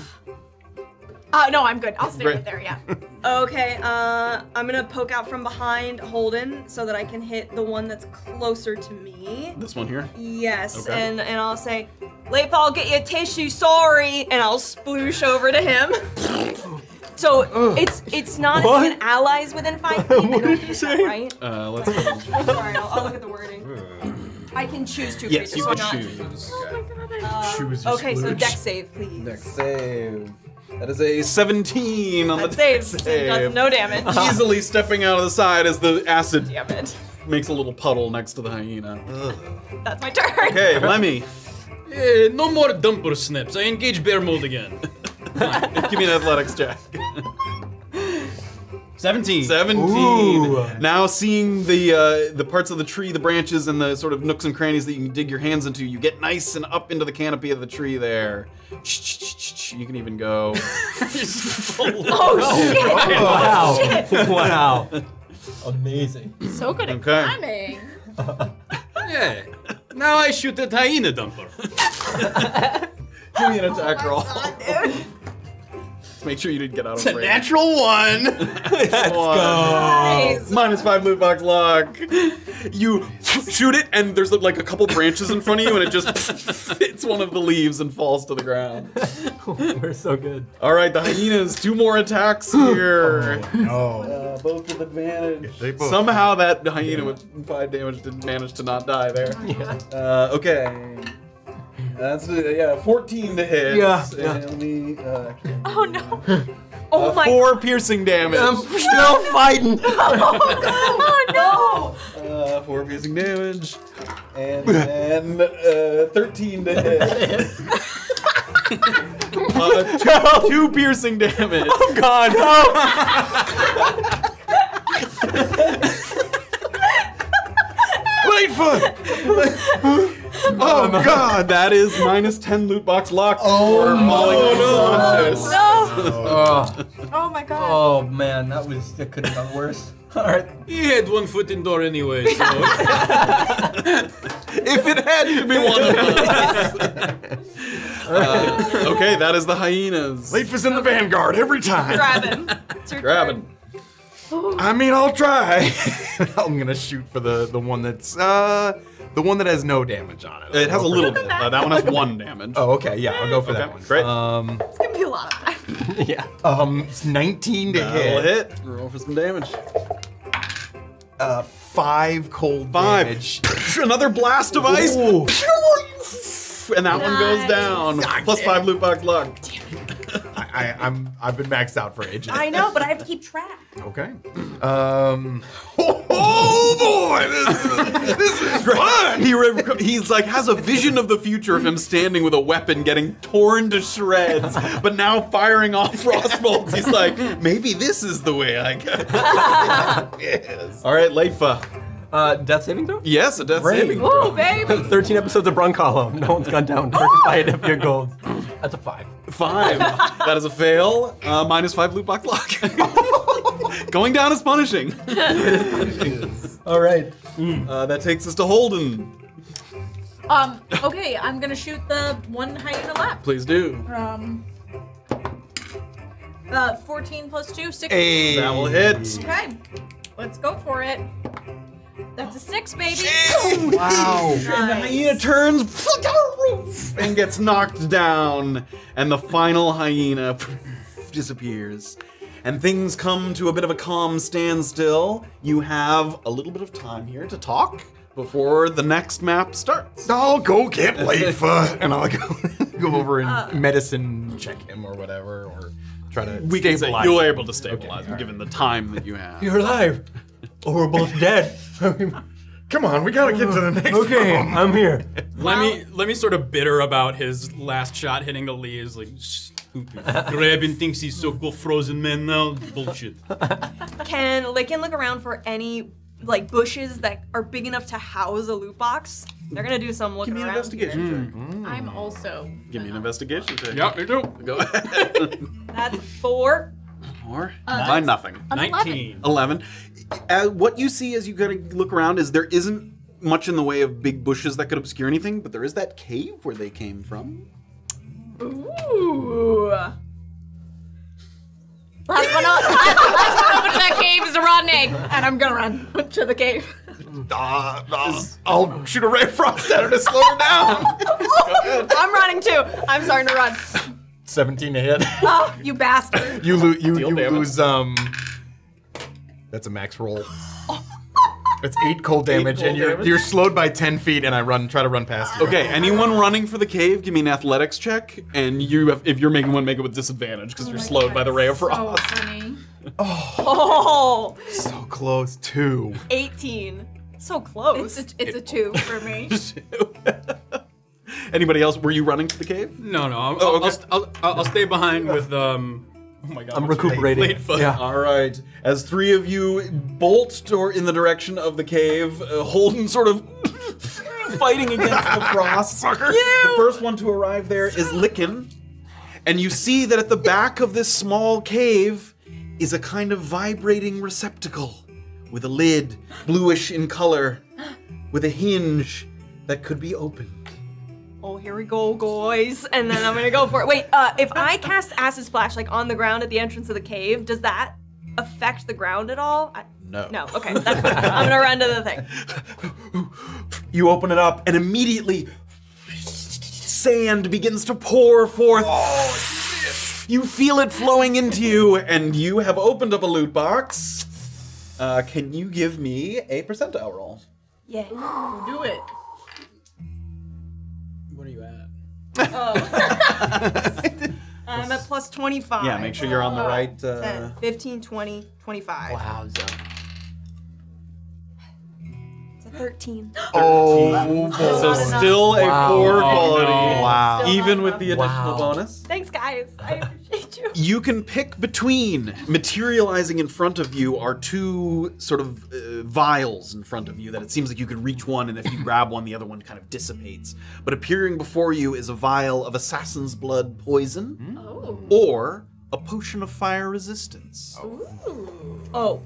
Uh, no, I'm good. I'll stay right there. Yeah. Okay, uh, I'm gonna poke out from behind Holden so that I can hit the one that's closer to me. This one here. Yes, Okay. and and I'll say, Leif, I'll get you a tissue, sorry, and I'll sploosh over to him. so it's it's not What? even allies within five feet. What did get you that, say? Right? Uh, let's. I'm sorry, I'll, I'll look at the wording. I can choose two yes, creatures. you so can not- choose. Uh, Choose your okay, so splooge. deck save, please. Dex save. That is a 17 on That the dex saves. save. Does no damage. Easily stepping out of the side as the acid Damn it. makes a little puddle next to the hyena. That's my turn. Okay, Lemmy. Eh, no more dumper snips. I engage bear mode again. Give me an athletics check. 17. 17. Ooh. Now seeing the uh, the parts of the tree, the branches, and the sort of nooks and crannies that you can dig your hands into, you get nice and up into the canopy of the tree there. You can even go. Oh shit! Wow. Wow. Amazing. So good at Okay. climbing. Yeah. Now I shoot at hyena dumper. Give me an attack roll. Make sure you didn't get out of It's a range. natural one. Let's go. Nice. Minus five loot box luck. You shoot it, and there's like a couple branches in front of you, and it just hits one of the leaves and falls to the ground. We're so good. All right, the hyenas. Two more attacks here. No. Uh, both with advantage. They both- Somehow that hyena with five damage didn't manage to not die there. Uh, okay. That's uh, yeah, 14 to hit. Yeah, yeah. And let me, uh, actually, Oh no. Oh uh, my four piercing damage. I'm still fighting. Oh no! Uh, four piercing damage, and then uh, 13 to hit. Uh, two, two piercing damage. Oh God! Lightfoot! oh God! That is minus 10 loot box luck. Oh, for falling no. unconscious. Oh, Oh my god. oh man, that was that could have gone worse. All right. He had one foot in door anyway, so. If it had to be one of us. Uh, okay, that is the hyenas. Lightfoot's in the vanguard every time. Grab him. It's your Grabbyn. I mean, I'll try. I'm gonna shoot for the the one that's uh the one that has no damage on it. It has a I'll go for little that. bit. Uh, that one has one damage. Oh, okay. Yeah, I'll go for that one. great. Um, It's gonna be a lot of that. Yeah. um, it's 19 to That'll hit. hit. Roll for some damage. Uh, five cold Five. damage. Another blast of ice. And that one goes Nice. down. Plus five loot box luck. I, I, I'm I've been maxed out for ages. I know, but I have to keep track. Okay. Um. Oh, boy, this is, this is fun. He re- he's like has a vision of the future of him standing with a weapon getting torn to shreds, but now firing off frost bolts. He's like, maybe this is the way I go. yes. All right, Leifa. Uh, death saving throw. Yes, a death Great. saving throw. Ooh, baby. 13 episodes of Brunkhollow. No one's gone down by a Yagold. That's a five. Five. that is a fail. Uh, minus five loot box luck. Going down is punishing. All right. Uh, that takes us to Holden. Um, okay, I'm gonna shoot the one hyena left. Please do. Um, uh, 14 plus 2, 16. Hey. That will hit. Okay, let's go for it. That's a 6, baby. Wow. And the hyena turns and gets knocked down, and the final hyena disappears. And things come to a bit of a calm standstill. You have a little bit of time here to talk before the next map starts. I'll go get Lightfoot, and I'll go go over and uh. medicine check him or whatever, or try to We can say stabilize. you're him. able to stabilize him given the time that you have. You're alive. Or we're both dead. Come on, we gotta get to the next. okay, room. I'm here. Let me let me sort of bitter about his last shot hitting the leaves, like stupid. Grabbyn thinks he's so cool, frozen man now. Bullshit. Can Lickin look around for any like bushes that are big enough to house a loot box? They're gonna do some Give me an around. investigation mm. I'm also. Give me an investigation check. Yeah, me too. Go ahead. That's four. Or Uh, find nothing. An 11. Nineteen. 11. Uh, what you see as you kind of look around is there isn't much in the way of big bushes that could obscure anything, but there is that cave where they came from. Ooh. Last one, up, last, last one over to that cave is a rotten egg, and I'm gonna run to the cave. Uh, uh, I'll shoot a ray of frost at her to slow her down. I'm running too. I'm starting to run. 17 to hit. Oh, you bastard. You lose. You, you lose. Um. That's a max roll. It's eight cold damage, cold and you're damage? you're slowed by 10 feet, and I run try to run past you. Okay, anyone running for the cave, give me an athletics check, and you, have, if you're making one, make it with disadvantage because you're slowed by the ray of So frost. funny. Oh, So close. Two. 18. So close. It's a, it's a two for me. Anybody else? Were you running to the cave? No, no. I'll, Oh, I'll, okay. I'll, I'll, I'll stay behind with um. Oh my god. I'm what's her name? recuperating. Yeah. All right. As three of you bolt toward in the direction of the cave, uh, Holden sort of fighting against the frost. Sucker. The first one to arrive there is Lickin, and you see that at the back of this small cave is a kind of vibrating receptacle with a lid, bluish in color, with a hinge that could be opened. Oh, here we go, guys. And then I'm gonna go for it. Wait, uh, if I cast Acid Splash like on the ground at the entrance of the cave, does that affect the ground at all? I, No. no. Okay, that's fine. I'm gonna run to the thing. You open it up, and immediately sand begins to pour forth. Oh, you feel it flowing into you, and you have opened up a loot box. Uh, can you give me a percentile roll? Yeah. Do it. At? I'm at plus 25. Yeah, make sure you're on the right. Uh, 10, 15, 20, 25. Wow. It's a 13. Oh, so still a Wow. poor Oh, quality, no. Wow. Even with the additional Wow. bonus. Thanks, guys. guys. I appreciate you. You can pick between. Materializing in front of you are two sort of uh, vials in front of you that it seems like you could reach one, and if you grab one, the other one kind of dissipates. But appearing before you is a vial of assassin's blood poison, or a potion of fire resistance. Oh,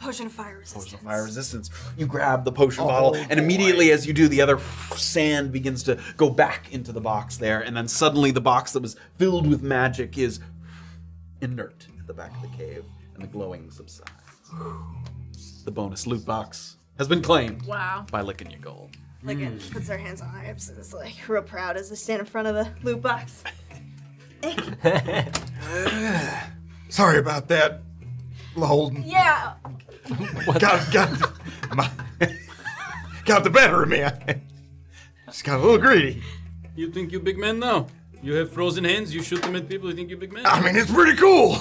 potion of fire resistance. Potion of fire resistance. You grab the potion oh, bottle, and immediately as you do, the other sand begins to go back into the box there, and then suddenly the box that was filled with magic is inert at the back of the cave, and the glowing subsides. The bonus loot box has been claimed Wow. by Lickin Yagold. Like it hmm. puts their hands on hips and is like real proud as they stand in front of the loot box. Sorry about that, Holden. Yeah. got got my, got the better of me. I just got a little greedy. You think you big man now? You have frozen hands. You shoot them at people. You think you big man? I mean, it's pretty cool.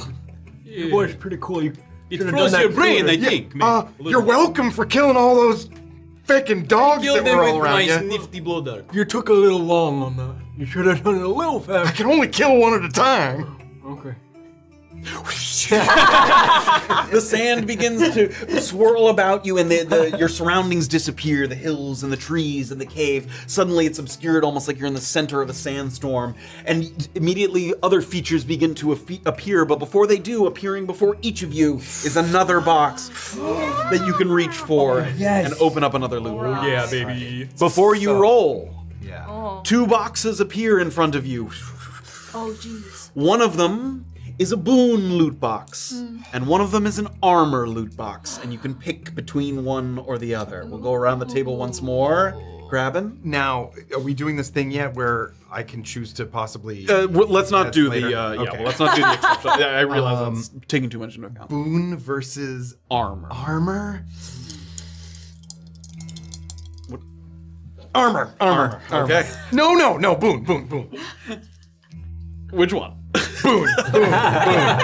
Yeah. Boy, it's pretty cool. You it should've froze done your that brain, I sooner. think. man. Uh, you're welcome for killing all those feckin' dogs that were all around my you. nifty blow dart. You took a little long on that. You should have done it a little faster. I can only kill one at a time. Okay. the sand begins to swirl about you, and the, the your surroundings disappear. The hills and the trees and the cave. Suddenly, it's obscured, almost like you're in the center of a sandstorm. And immediately, other features begin to afe- appear. But before they do, appearing before each of you is another box that you can reach for oh, and open up another loot. box. Oh, yeah, baby. Before you roll, Yeah. Oh. two boxes appear in front of you. Oh jeez. One of them is a boon loot box, and one of them is an armor loot box, and you can pick between one or the other. We'll go around the table once more, Grabbyn. Now, are we doing this thing yet where I can choose to possibly Uh, w- let's not do later. the. Uh, yeah, Okay. well, let's not do the exception. Yeah, I realize Um, that's taking too much into account. boon versus Armor. armor? What? Armor, armor, armor. Okay. No, no, no, boon, boon, boon. Which one? Boon, boon, boon.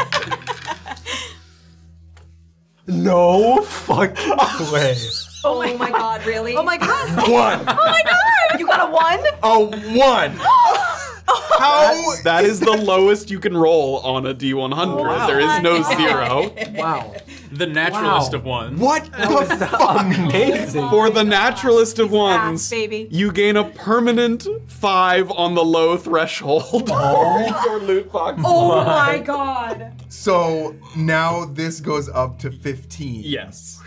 No fucking way. Oh my, god, really? Oh my god. One. Oh my god. You got a one? A one. Oh. How? That is the lowest you can roll on a D100. There is no zero. Wow. The naturalist Wow. of ones. What the fuck? Amazing. For the naturalist of ones, baby. you gain a permanent five on the low threshold. Oh. Your loot box. Oh my god. So now this goes up to 15. Yes.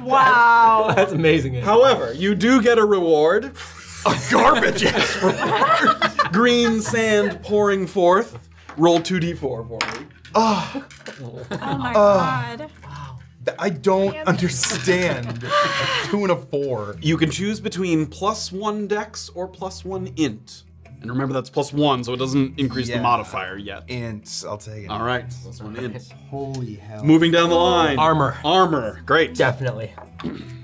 Wow. That's amazing. However, you do get a reward. A garbage ass. Green sand pouring forth. Roll 2d4 for me. Oh, Oh my god. Wow. I don't understand. Two and a four. You can choose between plus one dex or plus one int. And remember, that's plus one, so it doesn't increase Yeah. the modifier yet. Int, I'll take it. All right, plus one int. Holy hell. Moving down the line. Armor. Armor. Great. Definitely.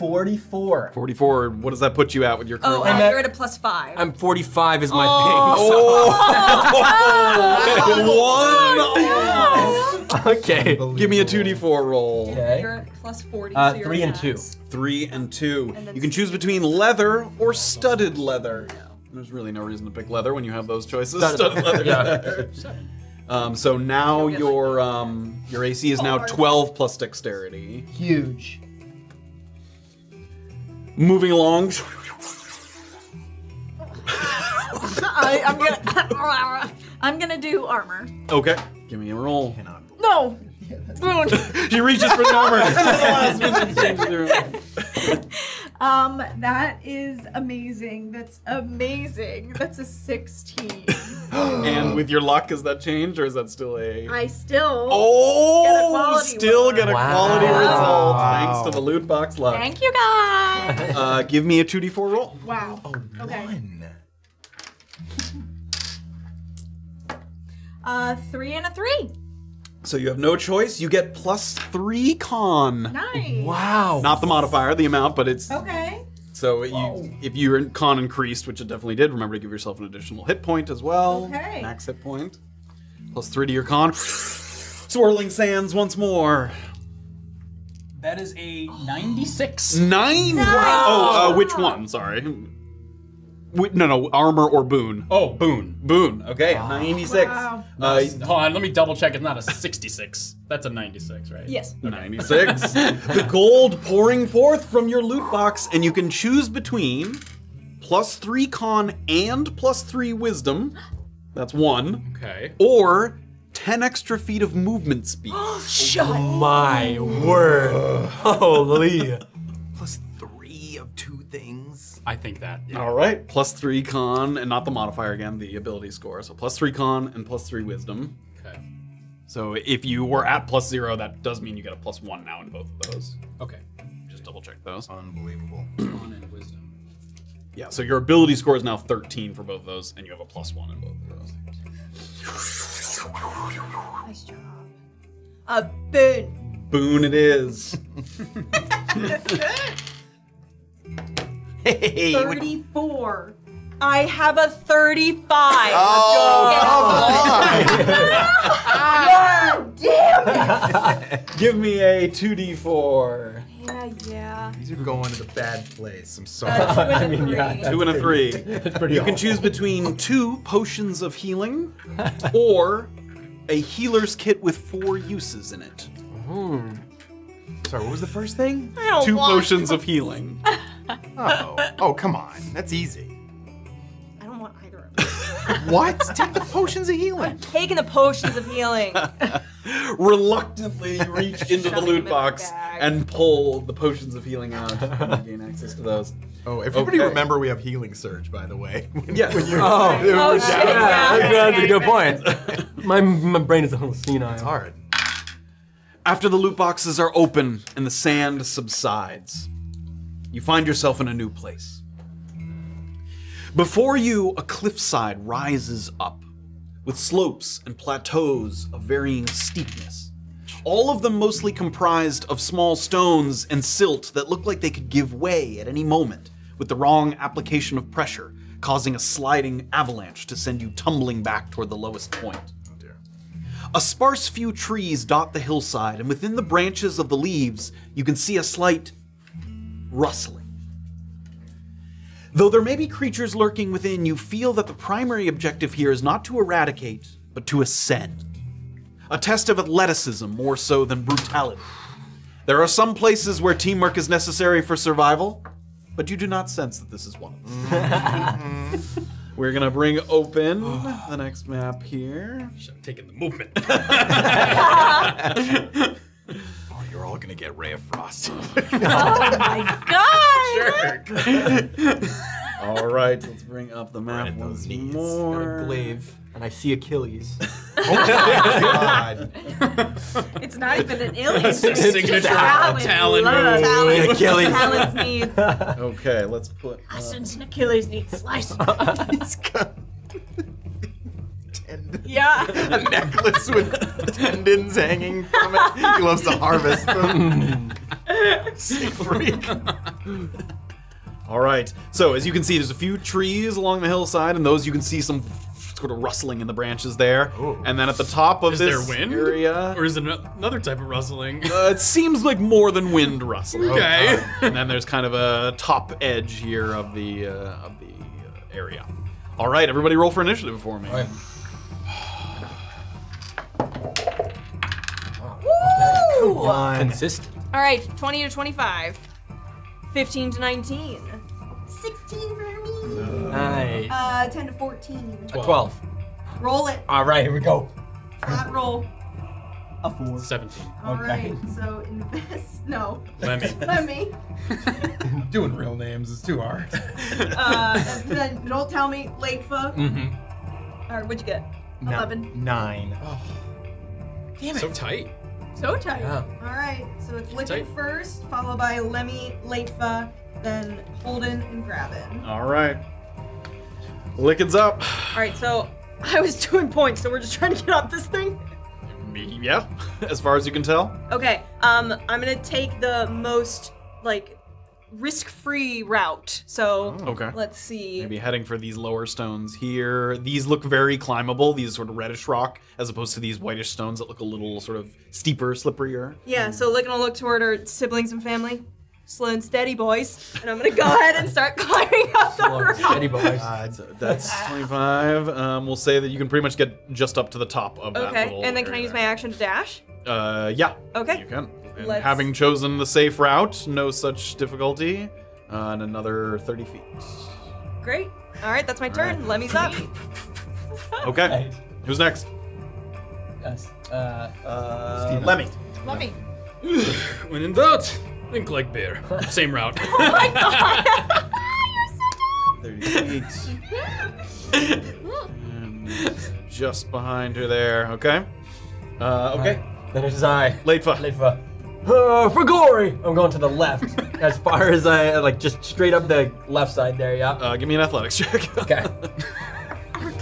44. 44. What does that put you at with your current? Oh, I'm uh, you're at a plus five. I'm 45 is my Oh! ping. Okay. Give me a 2d4 roll. Okay. You're at plus 40. Uh, so you're three and at two. Three and two. And You can choose between leather or studded leather. There's really no reason to pick leather when you have those choices. Studded. Studded leather. Yeah. Um, so now your um, your AC is now 12 plus dexterity. Huge. Moving along. I, I'm gonna. I'm gonna do armor. Okay. Give me a roll. No. Boon. She reaches for the armor. and then the last minute changes her mind. Um, that is amazing. That's amazing. That's a 16. and with your luck, is that change or is that still a? I still. Oh, Get a quality still one. get a Wow. quality result Wow. thanks to the loot box luck. Thank you guys. Uh, give me a 2d4 roll. Wow. Okay. One. Uh, three and a three. So you have no choice. You get plus three con. Nice. Wow. Not the modifier, the amount, but it's Okay. so you if your con increased, which it definitely did. Remember to give yourself an additional hit point as well. Okay. Max hit point. Plus three to your con. Swirling sands once more. That is a 96. Nine. Oh, uh, which one? Sorry. Wait, no, no, armor or boon. Oh, boon. Boon. Okay, 96. Wow. Uh, Hold on, let me double check. It's not a 66. That's a 96, right? Yes. 96. the gold pouring forth from your loot box, and you can choose between plus three con and plus three wisdom. That's one. Okay. Or 10 extra feet of movement speed. oh My word. Holy. I think that. Yeah. All right. Plus three con, and not the modifier again, the ability score. So plus three con and plus three wisdom. Okay. So if you were at plus zero, that does mean you get a plus one now in both of those. Okay. Just double check those. Unbelievable. Con and wisdom. Yeah, so your ability score is now 13 for both of those, and you have a plus one in both of those. Nice job. A boon. Boon it is. Hey, what- 34. I have a 35. Oh, God damn it. Give me a 2d4. Yeah, yeah. These are going to the bad place. I'm sorry. Uh, two and I a mean, yeah. Two and a three. That's pretty You can choose between two potions of healing or a healer's kit with four uses in it. Sorry, what was the first thing? I don't Two want potions of healing. Oh, oh, come on. That's easy. I don't want either of them. What? Take the potions of healing. Taking the potions of healing. Reluctantly, you reach into the loot them the box bag. and pull the potions of healing out and gain access to those. Oh, everybody Okay. remember we have healing surge, by the way. When- Yeah. when you're- Oh, Oh, shit. yeah, Yeah. that's, that's a good point. My, my brain is a little senile. It's hard. After the loot boxes are open and the sand subsides, you find yourself in a new place. Before you, a cliffside rises up with slopes and plateaus of varying steepness. All of them mostly comprised of small stones and silt that look like they could give way at any moment with the wrong application of pressure, causing a sliding avalanche to send you tumbling back toward the lowest point. A sparse few trees dot the hillside, and within the branches of the leaves, you can see a slight rustling. Though there may be creatures lurking within, you feel that the primary objective here is not to eradicate, but to ascend. A test of athleticism more so than brutality. There are some places where teamwork is necessary for survival, but you do not sense that this is one of them. We're gonna bring open the next map here. Should have taken the movement. Oh, you're all gonna get Ray of Frost. Oh my god! All right, let's bring up the map Right, once those knees. more. Glaive, and I see Achilles. God. It's not even an alien. It's just signature Talon. Talon Love move. Talon. Achilles. Talon's needs. Okay, let's put. uh, Since an Achilles needs slicing. He's got tendon- Yeah. a necklace with tendons hanging from it. He loves to harvest them. Sick freak. all right, so as you can see, there's a few trees along the hillside, and those you can see some sort of rustling in the branches there. Ooh. And then at the top of Is this there wind? area, Or is it another type of rustling? uh, it seems like more than wind rustling. Okay. and then there's kind of a top edge here of the uh, of the uh, area. All right, everybody, roll for initiative for me. Woo! Consistent. All right, 20 to 25. 15 to 19. 16 for me. Nice. Uh, 10 to 14. A 12. Roll it. All right, here we go. Flat roll. A 4. 17. All Okay. right, so invest. No. Lemmy. Let me. Doing real names is too hard. Uh, and then don't tell me Lakefa. Mm-hmm. All right, what'd you get? No- 11. Nine. Damn it. So tight. So tight. Yeah. All right, so it's Lickin Tight. first, followed by Lemmy, Latefa, then Holden, and Grabbyn. All right, Licked's up. All right, so I was doing points, so we're just trying to get up this thing. Yeah, as far as you can tell. Okay, um, I'm gonna take the most like risk-free route. So Okay. let's see. Maybe heading for these lower stones here. These look very climbable, these sort of reddish rock, as opposed to these whitish stones that look a little sort of steeper, slipperier. Yeah, so Lickin will look toward her siblings and family. Slow and steady, boys. And I'm gonna go ahead and start climbing up the rock. Steady boys. Uh, that's 25. Um, we'll say that you can pretty much get just up to the top of that Okay, little and then can I area use my action to dash? Uh, yeah. Okay. You can. And Let's- having chosen the safe route, no such difficulty. Uh, and another 30 feet. Great. All right, that's my turn. Lemmy's up. Okay. Who's next? Yes. Uh, Uh, Lemmy. Let me. When in doubt, think like bear. Same route. Oh my god! 30 feet. And just behind her there. Okay. Uh, okay. then it is I. Latefa. Latefa. Uh, for glory! I'm going to the left, as far as I like, just straight up the left side there. Yeah. Uh, give me an athletics check. Okay.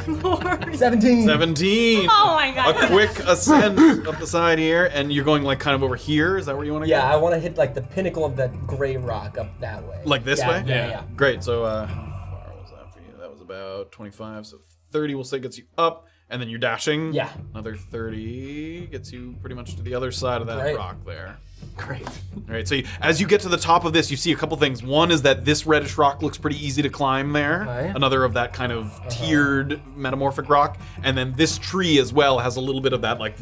Lord. Seventeen. 17. Oh my god. A quick ascent up the side here, and you're going like kind of over here. Is that where you want to Yeah, go? Yeah, I want to hit like the pinnacle of that gray rock up that way. Like this Yeah, way? Yeah, yeah. Great. So, uh, how far was that for you? That was about 25. So 30 we'll say gets you up, and then you're dashing. Yeah. Another 30 gets you pretty much to the other side of that Great. rock there. Great. All right. So you, as you get to the top of this, you see a couple things. One is that this reddish rock looks pretty easy to climb there. Okay. Another of that kind of Uh-huh. tiered metamorphic rock, and then this tree as well has a little bit of that like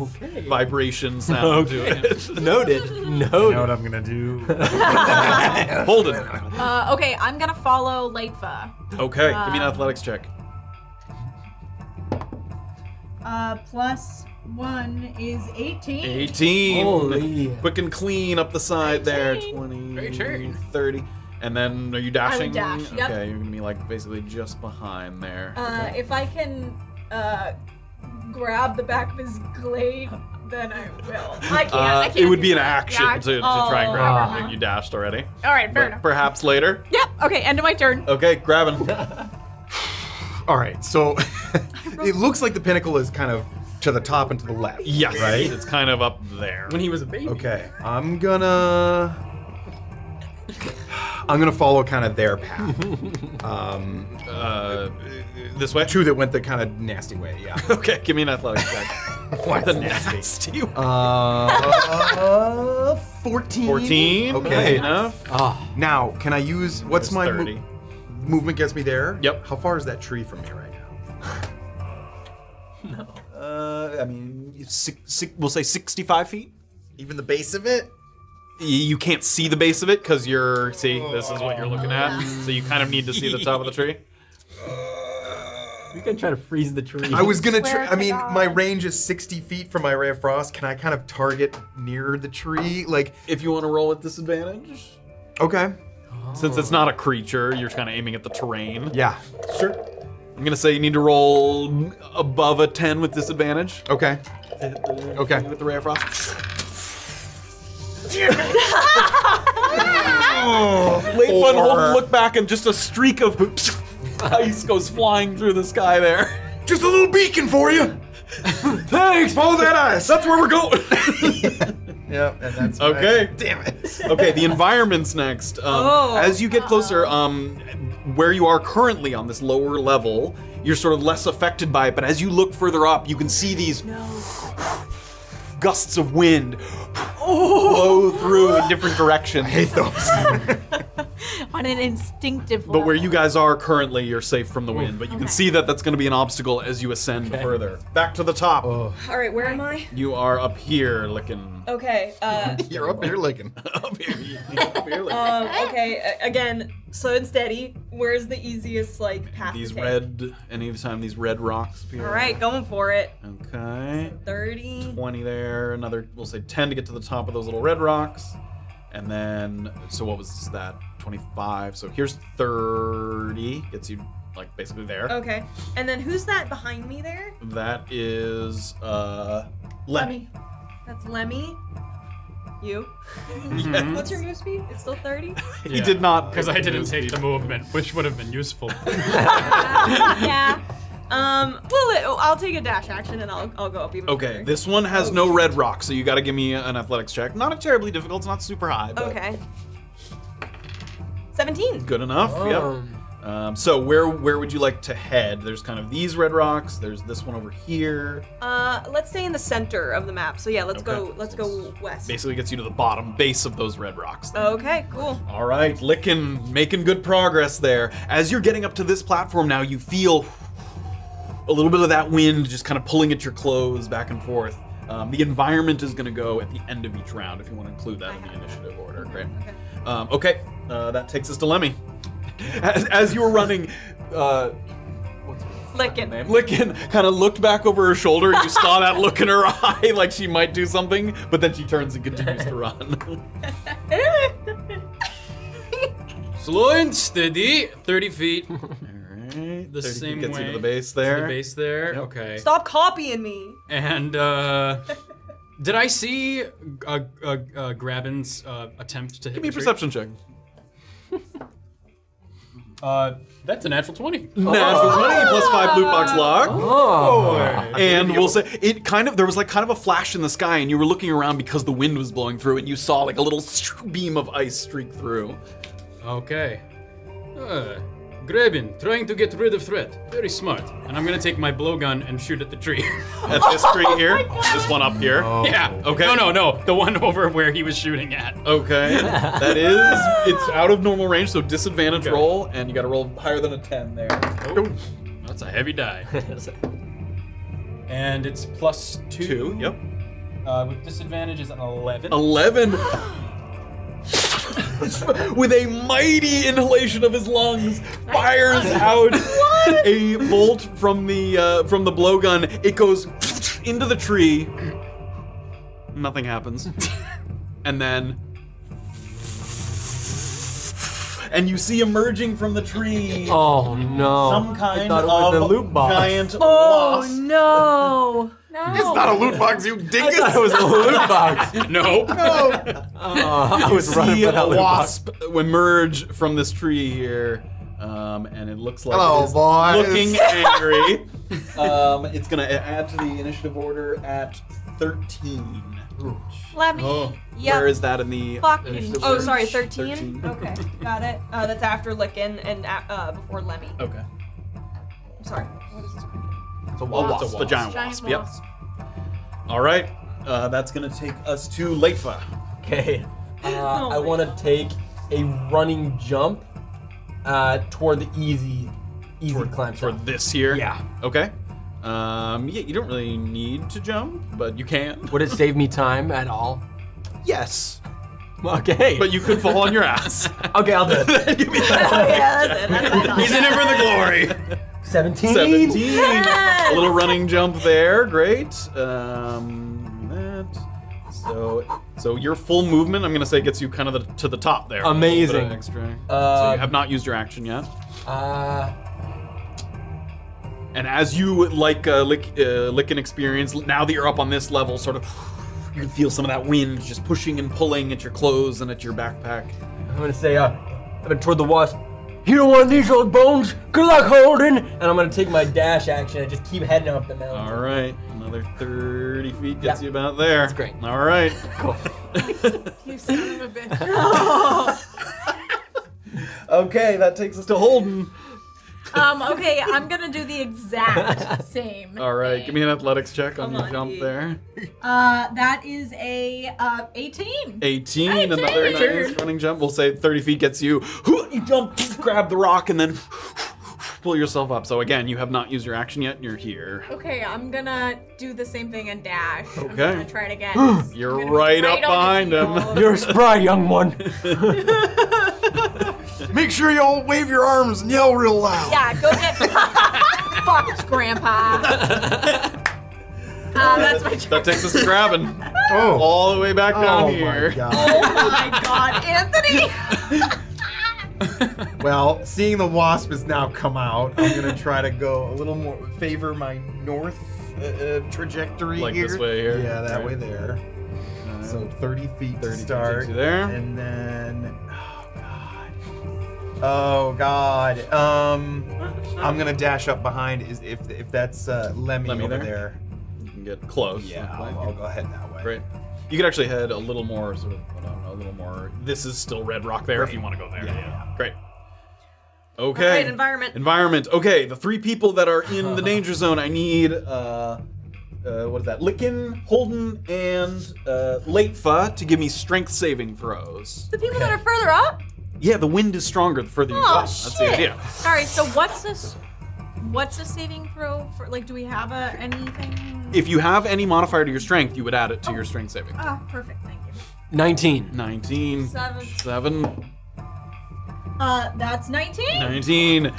Okay. vibration sound to it. Noted. You know what I'm gonna do? Hold it. Uh, okay, I'm gonna follow Latefa. Okay. give me an Uh, athletics check. Uh, plus one is 18. 18. Holy. Quick and clean up the side there. 20, Great turn. 30. And then are you dashing? dash, yep. Okay, you're gonna be like basically just behind there. Uh, if I can, uh, grab the back of his glade, then I will. I can't. I Uh, can't it would be an that. action Yeah, to, to oh, try and grab uh, it. You dashed already. All right, fair But enough. perhaps later. Yep. Okay, end of my turn. Okay, Grabbyn. All right, so it looks like the pinnacle is kind of to the top and to the left. yes. Right? It's kind of up there. when he was a baby. Okay, I'm gonna. I'm gonna follow kind of their path. Um, Uh, this way. two that went the kind of nasty way. Yeah. Okay, give me an athletics check. Why the nasty one. Uh, 14. 14. Okay. enough. Ah. Now, can I use what's There's my mo- movement? Gets me there. Yep. How far is that tree from me right now? Uh, I mean, six, six, we'll say 65 feet. Even the base of it. Y- You can't see the base of it because you're see this is what you're looking at, so you kind of need to see the top of the tree. You can try to freeze the tree. I was gonna. Swear I to mean, God. my range is 60 feet from my ray of frost. Can I kind of target near the tree? Like, If you want to roll at disadvantage, okay. since it's not a creature, you're kind of aiming at the terrain. Yeah. Sure. I'm gonna say you need to roll above a 10 with disadvantage. Okay. Okay. With the ray of frost. Late fun hold look back and just a streak of ice goes flying through the sky there. Just a little beacon for you. Thanks. Follow that ice. That's where we're going. Yeah, and that's Okay. Damn it. okay, the environment's next. Um, Oh. As you get closer, um, where you are currently on this lower level, you're sort of less affected by it. But as you look further up, you can see these gusts of wind blow through in different directions. hate those. On an instinctive But where you guys are currently, you're safe from the wind. But you can see that that's going to be an obstacle as you ascend further. Back to the top. All right, where am I? You are up here looking. Okay. Uh, You're up there Lickin. up here. You're up here looking. um, okay. a- Again, slow and steady. Where's the easiest like path? these to take? red, anytime these red rocks appear. All right, going for it. Okay. Thirty. 20 there, another, we'll say 10 to get to the top of those little red rocks. And then, so what was that? 25. So here's 30. Gets you, like, basically there. Okay. And then who's that behind me there? That is, uh, Lemmy. That's Lemmy. You. Yes. What's your move speed? It's still 30? He did not. Because I didn't his take the movement, which would have been useful. yeah. Um, well, it- I'll take a dash action and I'll, I'll go up even Okay, further. this one has no red rock, so you gotta give me an athletics check. Not a terribly difficult, it's not super high, but Okay. 17. good enough. Um, Yep. Um, so where where would you like to head? There's kind of these red rocks. There's this one over here. Uh, let's stay in the center of the map. So yeah, let's Okay. go. Let's go west. Basically gets you to the bottom base of those red rocks. Okay, cool. All right, Lickin, making good progress there. As you're getting up to this platform now, you feel a little bit of that wind just kind of pulling at your clothes back and forth. Um, the environment is going to go at the end of each round if you want to include that in the initiative order. Great. Um, okay, uh, that takes us to Lemmy. As, as you were running, uh, Licking. Lickin kind of looked back over her shoulder. You saw that look in her eye, like she might do something, but then she turns and continues to run. Slow and steady, 30 feet. Alright, The 30 feet same gets way. you to the base To there. the base there. Yep. Okay. Stop copying me. And uh, did I see uh, uh, uh, Grabbyn's uh, attempt to hit Give me a the perception check. Uh, that's a natural 20. Natural 20 plus 5 loot box lock. Oh. And we'll say it kind of there was like kind of a flash in the sky, and you were looking around because the wind was blowing through, and you saw like a little beam of ice streak through. Okay. Uh, Grabbyn, trying to get rid of threat. Very smart. And I'm gonna take my blowgun and shoot at the tree. At this tree here, this one up here. yeah. Okay. No, no, no. The one over where he was shooting at. Okay, that is it's out of normal range, so disadvantage roll, and you got to roll higher than a 10 there. Oh, that's a heavy die. and it's plus two. Two, yep. Uh, with disadvantage is an 11. 11 with a mighty inhalation of his lungs fires out a bolt from the uh, from the blowgun. It goes into the tree. Nothing happens. And then and you see emerging from the tree Oh no. some kind I thought it was of a loot box. giant Oh wasp. no. No. It's not a loot box, you I dingus. thought it was a loot box. no. Uh, I you was running see for that a loot box. wasp emerge from this tree here, um, and it looks like Hello, it is boys. looking angry. um, it's gonna add to the initiative order at 13. Let me. Oh. Yeah. Where is that in the Fucking. Oh, sorry, 13? 13. Okay, got it. Uh, that's after Lickin and a- uh, before Lemmy. Okay. Sorry. What is this? It's a A wasp. wasp, a giant, Giant wasp. wasp. Yep. All right. Uh, that's gonna take us to Leifa. Okay. Uh, Oh I want to take a running jump uh, toward the easy, easy climb. For this here. Yeah. Okay. Um, yeah, you don't really need to jump, but you can. Would it save me time at all? Yes. Okay. But you could fall on your ass. okay, I'll do it. Give me that. Oh, yeah, that's it. That's. He's in it for the glory. 17. 17. Yes! A little running jump there. Great. Um, that. So, so your full movement, I'm gonna say, gets you kind of the, to the top there. Amazing. Put an extra. so Uh, you have not used your action yet. Uh, And as you like uh, lick, uh, lick an experience, now that you're up on this level, sort of, you can feel some of that wind just pushing and pulling at your clothes and at your backpack. I'm gonna say, uh, I'm gonna toward the wasp. You don't want these old bones? Good luck, Holden. And I'm gonna take my dash action and just keep heading up the mountain. All right, another 30 feet gets Yeah. you about there. That's great. All right. Cool. You son of a bitch. Okay, that takes us to Holden. Um, okay, I'm gonna do the exact same. All right, thing. give me an athletics check on Come your on, jump Dee. there. Uh, that is a uh 18. 18, 18. another nice running jump. We'll say 30 feet gets you. You jump, grab the rock, and then pull yourself up. So again, you have not used your action yet, and you're here. Okay, I'm gonna do the same thing and dash. Okay. I'm Okay. gonna try it again. You're I'm gonna be right up on behind his him. heels. You're a spry, young one. Make sure you all wave your arms and yell real loud. Yeah, go get fucked, Grandpa. Uh, that's my turn. That takes us to Grabbyn. Oh. All the way back down oh here. my god. Oh my god, Anthony! Well, seeing the wasp has now come out, I'm gonna try to go a little more favor my north uh, uh, trajectory Like here. this way here? Yeah, that Right. way there. Uh, So 30 feet 30 to feet start. there. And then oh god. Oh god. Um I'm gonna dash up behind is if if that's uh Lemmy, Lemmy over there? there. You can get close. Yeah. I'll, I'll go ahead that way. Great. You could actually head a little more, sort of, I don't know, a little more. This is still Red Rock there if you want to go there. Yeah, yeah. Great. Okay. Alright, environment. Environment. Okay, the three people that are in the danger zone, I need uh uh, what is that? Lickin, Holden, and uh, Latefa to give me strength saving throws. The people that are further up? Yeah, the wind is stronger the further you go. Oh, That's the shit. idea. All right. So what's this? What's the saving throw for? Like, do we have a anything? If you have any modifier to your strength, you would add it to your strength saving. Oh, perfect. Thank you. 19. 19. Seven. 7. Uh, that's 19. 19.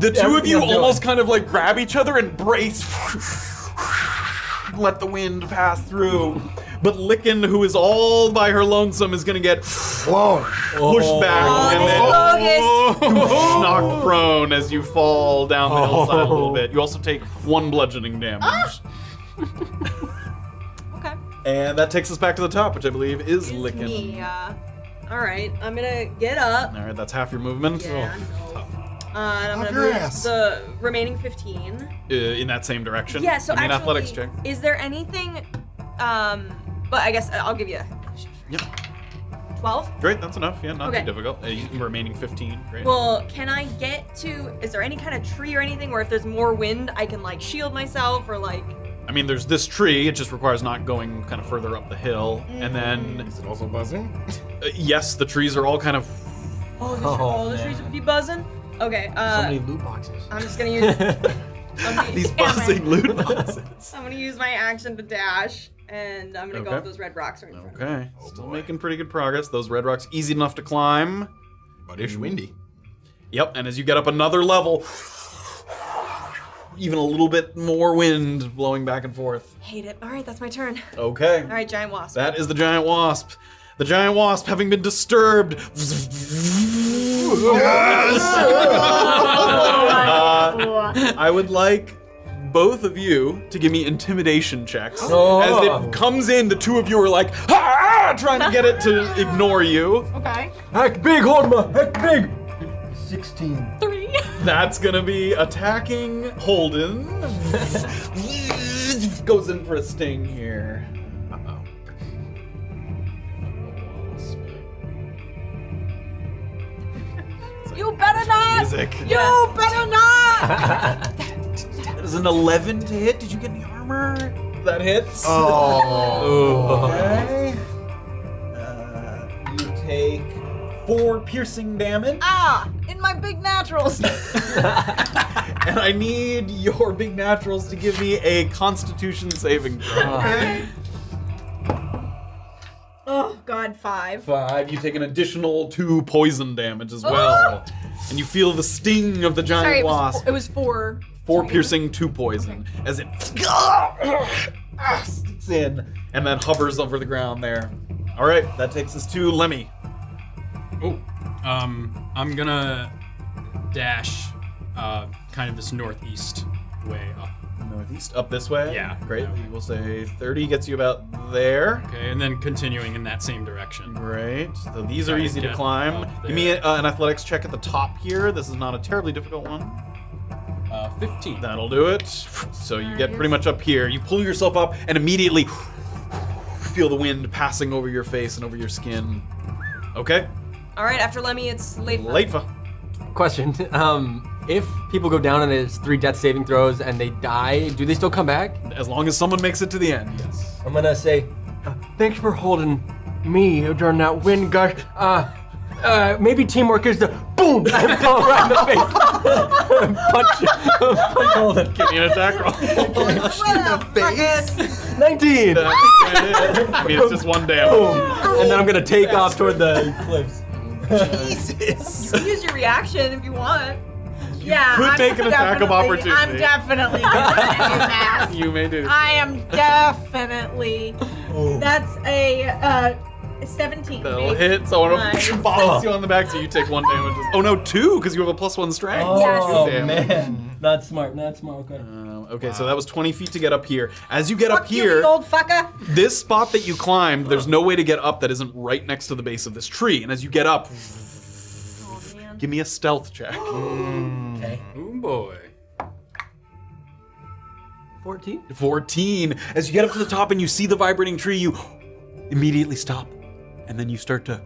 the two of you almost kind of like grab each other and brace. Let the wind pass through. But Lickin, who is all by her lonesome, is gonna get pushed back Oh, and then knocked prone as you fall down the hillside a little bit. You also take one bludgeoning damage. Okay. And that takes us back to the top, which I believe is Lickin. Me, uh, all right, I'm gonna get up. All right, that's half your movement. Yeah, Uh, and I'm Off gonna your move ass. the remaining 15. Uh, in that same direction. Yeah, so Give me an actually, athletics check. is there anything, um, but I guess I'll give you Yep. 12. Great, that's enough. Yeah, not Okay. too difficult. Uh, you- remaining 15. Great. Well, can I get to, is there any kind of tree or anything where if there's more wind, I can like shield myself or like, I mean, there's this tree. It just requires not going kind of further up the hill. And then. Is it also buzzing? Uh, yes, the trees are all kind of. oh, the, all the trees would be buzzing? Okay, uh, so many loot boxes. I'm just gonna use, gonna, These buzzing loot boxes. I'm gonna use my action to dash, and I'm gonna go Okay. up those red rocks right in front. Okay, still making pretty good progress. Those red rocks easy enough to climb. But ish windy. Yep, and as you get up another level, even a little bit more wind blowing back and forth. Hate it. All right, that's my turn. Okay. All right, giant wasp. That is the giant wasp. The giant wasp, having been disturbed. Uh, I would like both of you to give me intimidation checks. Oh. As it comes in, the two of you are like, ah, trying to get it to ignore you. Okay. Heck big, Holdma! Heck big! 16. Three. That's gonna be attacking Holden. Goes in for a sting here. You better not. Music. You better not. That is an 11 to hit. Did you get any armor? That hits. Oh. Okay. Uh, you take four piercing damage, ah, in my big naturals. and I need your big naturals to give me a Constitution saving throw. Oh God, five. Five. You take an additional two poison damage as well, and you feel the sting of the giant Sorry, it wasp. was, it was four. Four piercing, two poison, as it sticks in and then hovers over the ground there. All right, that takes us to Lemmy. Oh, um, I'm gonna dash, uh, kind of this northeast way up. Northeast, up this way. Yeah. Great. We will say 30 gets you about there. Okay, and then continuing in that same direction. Great. So these are Gotta easy to climb. Give me a, uh, an athletics check at the top here. This is not a terribly difficult one. Uh, 15. That'll do it. So you get pretty much up here. You pull yourself up and immediately feel the wind passing over your face and over your skin. Okay. All right, after Lemmy, it's late. Latefa. Question. Um, if people go down and it's three death saving throws and they die, do they still come back? As long as someone makes it to the end, yes. I'm gonna say, uh, thanks for holding me during that wind gush. Uh, uh, maybe teamwork is the boom and fall right in the face. punch, punch Holden. Give me an attack roll. face. 19. I mean, it's just one damage. Boom. And then I'm gonna take off toward the cliffs. Jesus. You can use your reaction if you want. Yeah, could I'm make an attack of opportunity. I'm definitely gonna do that. You may do. I am definitely. That's a uh, 17. That'll babe. hit. So I want Nice. to bounce you on the back so you take one damage. Oh no, two because you have a plus one strength. Oh, Yes. Oh Two damage. man, not smart, not smart. Okay. Um, okay, so that was 20 feet to get up here. As you get up Fuck you, here, you old fucker. this spot that you climbed, there's no way to get up that isn't right next to the base of this tree. And as you get up, give me a stealth check. Okay. Oh boy. 14. 14. As you get up to the top and you see the vibrating tree, you immediately stop. And then you start to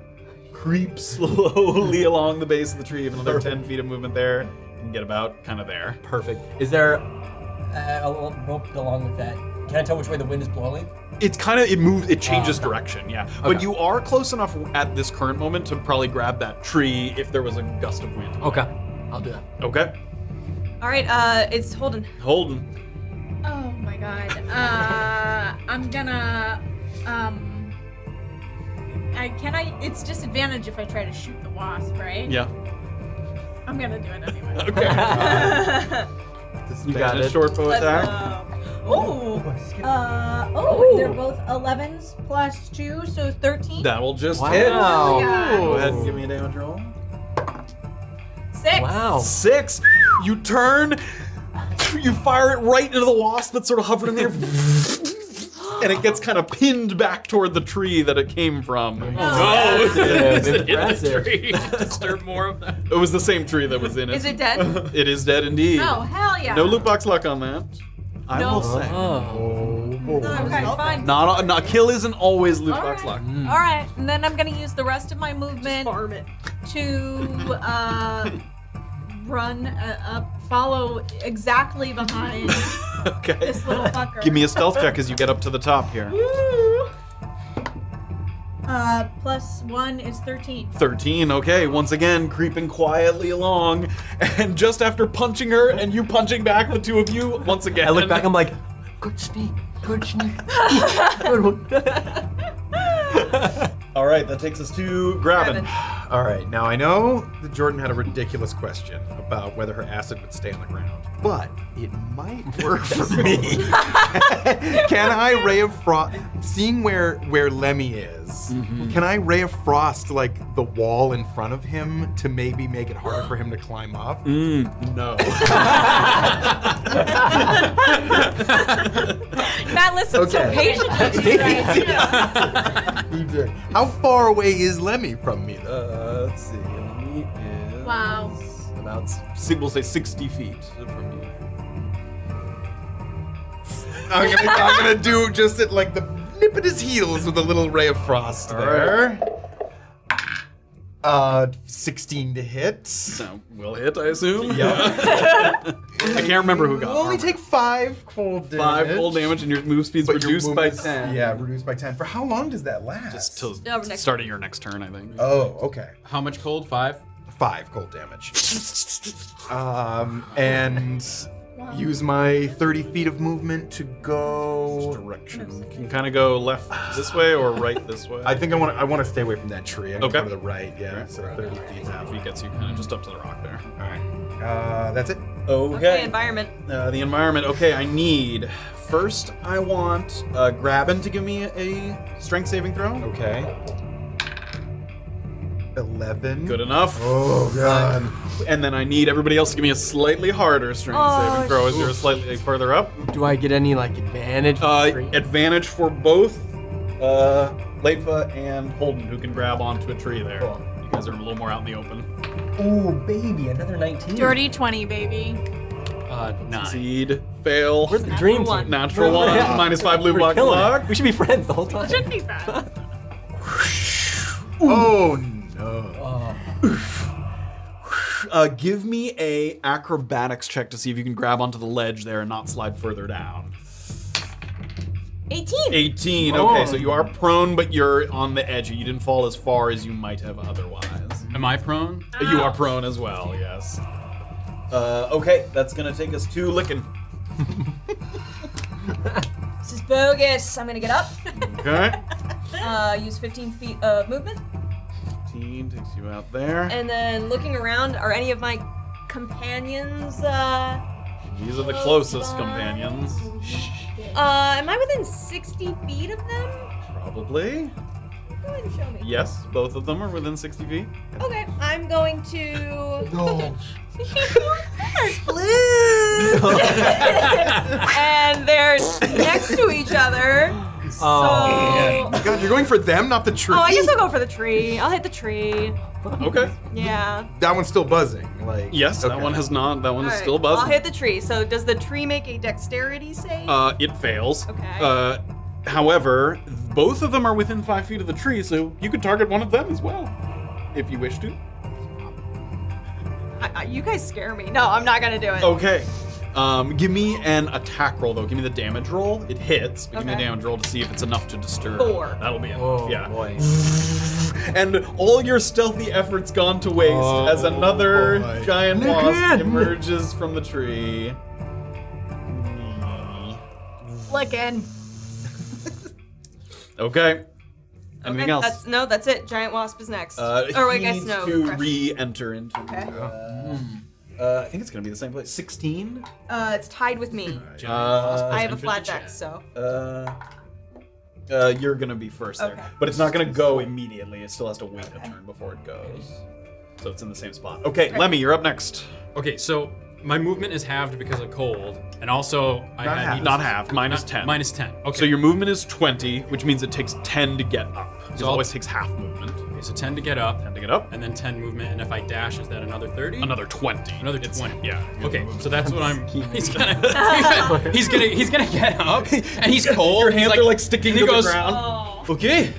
creep slowly along the base of the tree. You have another 10 feet of movement there. You can get about kind of there. Perfect. Is there uh, a little rope along with that? Can I tell which way the wind is blowing? It's kind of it moves. It changes Oh, direction. Yeah, but you are close enough at this current moment to probably grab that tree if there was a gust of wind. Okay, I'll do that. Okay, All right, uh, it's Holden. Holden. Oh my god. Uh, I'm gonna. Um. I can I. It's disadvantage if I try to shoot the wasp, right? Yeah. I'm gonna do it anyway. Okay. You got it. Short bow Let's attack. Oh. Uh. Oh. They're both 11s plus two, so 13. That will just Wow. hit. Oh, yeah. Go ahead and give me a damage roll. Six. Wow. Six. You turn. You fire it right into the wasp that's sort of hovering there. And it gets kind of pinned back toward the tree that it came from. Oh, Impressive, in the impressive. tree. Disturb more of them. It was the same tree that was in it. Is it dead? it is dead indeed. Oh hell yeah. No loot box luck on that. I No. will say. Oh. Okay, fine. Not not kill isn't always loot All box right. luck. All right, and then I'm gonna use the rest of my movement to uh, run uh, up, follow exactly behind Okay. this little fucker. Give me a stealth check as you get up to the top here. Woo. Uh, plus one is 13. 13, okay, once again, creeping quietly along. And just after punching her and you punching back, the two of you, once again. I look back, I'm like, good sneak, good sneak. good one. All right, that takes us to Grabbyn. All right, now I know that Jordan had a ridiculous question about whether her acid would stay on the ground, but it might work for me. can I ray of frost? Seeing where where Lemmy is, can I ray of frost like the wall in front of him to maybe make it harder for him to climb up? Mm, no. Matt listened so Okay. patiently to you guys. He did. How far away is Lemmy from me? Uh, let's see. Lemmy is Wow. about, we'll say 60 feet from you. I'm gonna, I'm gonna do just at like the nip at his heels with a little ray of frost there. Uh, 16 to hit. No, will hit, I assume. Yeah. I can't remember who got We'll only armor. take five cold damage. five full damage and your move speed's But your reduced by movement's- 10. Yeah, reduced by 10. For how long does that last? Just till Yeah, next- start of your next turn, I think. Oh, okay. How much cold? Five? Five cold damage. um, and use my 30 feet of movement to go. Direction. Can kind of go left this way or right this way? I think I want to. I want to stay away from that tree. I'm Okay. gonna the right. Yeah, so 30 feet. If he gets you kind of just up to the rock there. All right. Uh, that's it. Okay, environment. Uh, the environment. Okay, I need. First, I want uh, Grabbyn to give me a strength saving throw. Okay. 11. Good enough. Oh god. And then I need everybody else to give me a slightly harder strength Oh, saving throw as you're shit. slightly further up. Do I get any like advantage? Uh, Great. advantage for both uh, Latefa and Holden, who can grab onto a tree there. Cool. You guys are a little more out in the open. Ooh, baby, another 19. Dirty 20, baby. Uh, nine. Succeed, fail. Where's the dream one. team? Natural one, Yeah. minus five blue We're block killing it. luck. We should be friends the whole time. Shouldn't be bad. Oh no. Uh, give me a acrobatics check to see if you can grab onto the ledge there and not slide further down. 18. 18. Oh. Okay, so you are prone, but you're on the edge. You didn't fall as far as you might have otherwise. Am I prone? You are prone as well, yes. Uh, okay, that's gonna take us to Lickin. This is bogus. I'm gonna get up. Okay. Uh, use 15 feet of movement. 15 takes you out there. And then looking around, are any of my companions, uh, These are the closest companions. uh, am I within 60 feet of them? Probably. Go ahead and show me. Yes, both of them are within 60 feet. Okay, I'm going to. No. Blue. and they're next to each other. So. Oh, Oh, God, you're going for them, not the tree. Oh, I guess I'll go for the tree. I'll hit the tree. Okay. Yeah. that one's still buzzing. Like Yes, that one has not. That one is Alright, still buzzing. I'll hit the tree. So does the tree make a dexterity save? Uh, it fails. Okay. Uh, however, both of them are within five feet of the tree, so you could target one of them as well. if you wish to. I, I, you guys scare me. No, I'm not gonna do it. Okay. Um, give me an attack roll though. Give me the damage roll. It hits, but give me Okay. the damage roll to see if it's enough to disturb. Four. That'll be enough. Oh, yeah. boy. And all your stealthy efforts gone to waste Oh, as another boy. giant Look wasp at- emerges from the tree. Flicking. Okay. Anything Okay, else? That's, no, that's it. Giant wasp is next. Uh, or he I guess needs no. to fresh. re-enter into. Okay. Uh, uh, I think it's gonna be the same place. Sixteen. Uh, it's tied with me. Uh, I have a entered flat deck, so. Uh, uh, you're gonna be first there, Okay. but it's not gonna go immediately. It still has to wait a turn before it goes. So it's in the same spot. Okay, Lemmy, you're up next. Okay, so my movement is halved because of cold, and also I Not had half. need- Not half, minus Not- 10. Minus ten. Okay. So your movement is 20, which means it takes 10 to get up. It So I'll- always takes half movement. Okay, so ten to get up, 10 to get up. and then ten movement, and if I dash, is that another thirty? Another 20. Another It's- twenty. Yeah. Okay, so that's what I'm. He's gonna. he's gonna. He's gonna get up, and he's cold. Your he's hands are like sticking to he the goes, ground. Okay.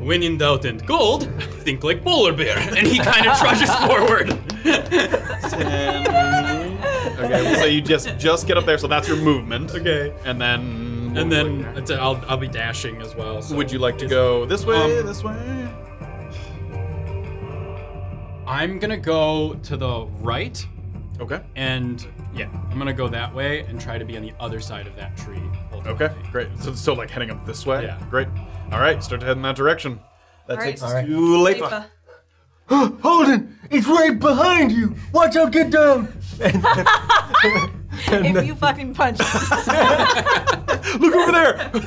When in doubt and cold, think like polar bear, and he kind of trudges forward. 10. Okay, so you just just get up there, so that's your movement. Okay. And then And then it's- I'll I'll be dashing as well. So would you like to go this way, Um, this way? I'm gonna go to the right, Okay. and yeah, I'm gonna go that way and try to be on the other side of that tree. ultimately. Okay, great. So still like heading up this way. Yeah. Great. All right, start to head in that direction. That All takes right. us All right. to Lepa. Lepa. Holden, it's right behind you. Watch out, get down. And, and If you fucking punch. Look over there.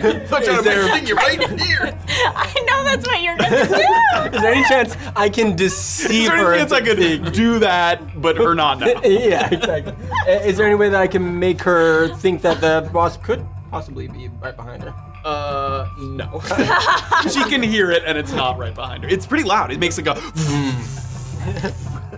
there. Is there, you're right here. I know that's what you're gonna do. is there any chance I can deceive her? Is there her? any chance I could do that, but her not now? yeah, exactly. Uh, Is there any way that I can make her think that the boss could possibly be right behind her? Uh, no. she can hear it, and it's not right behind her. It's pretty loud. It makes it go.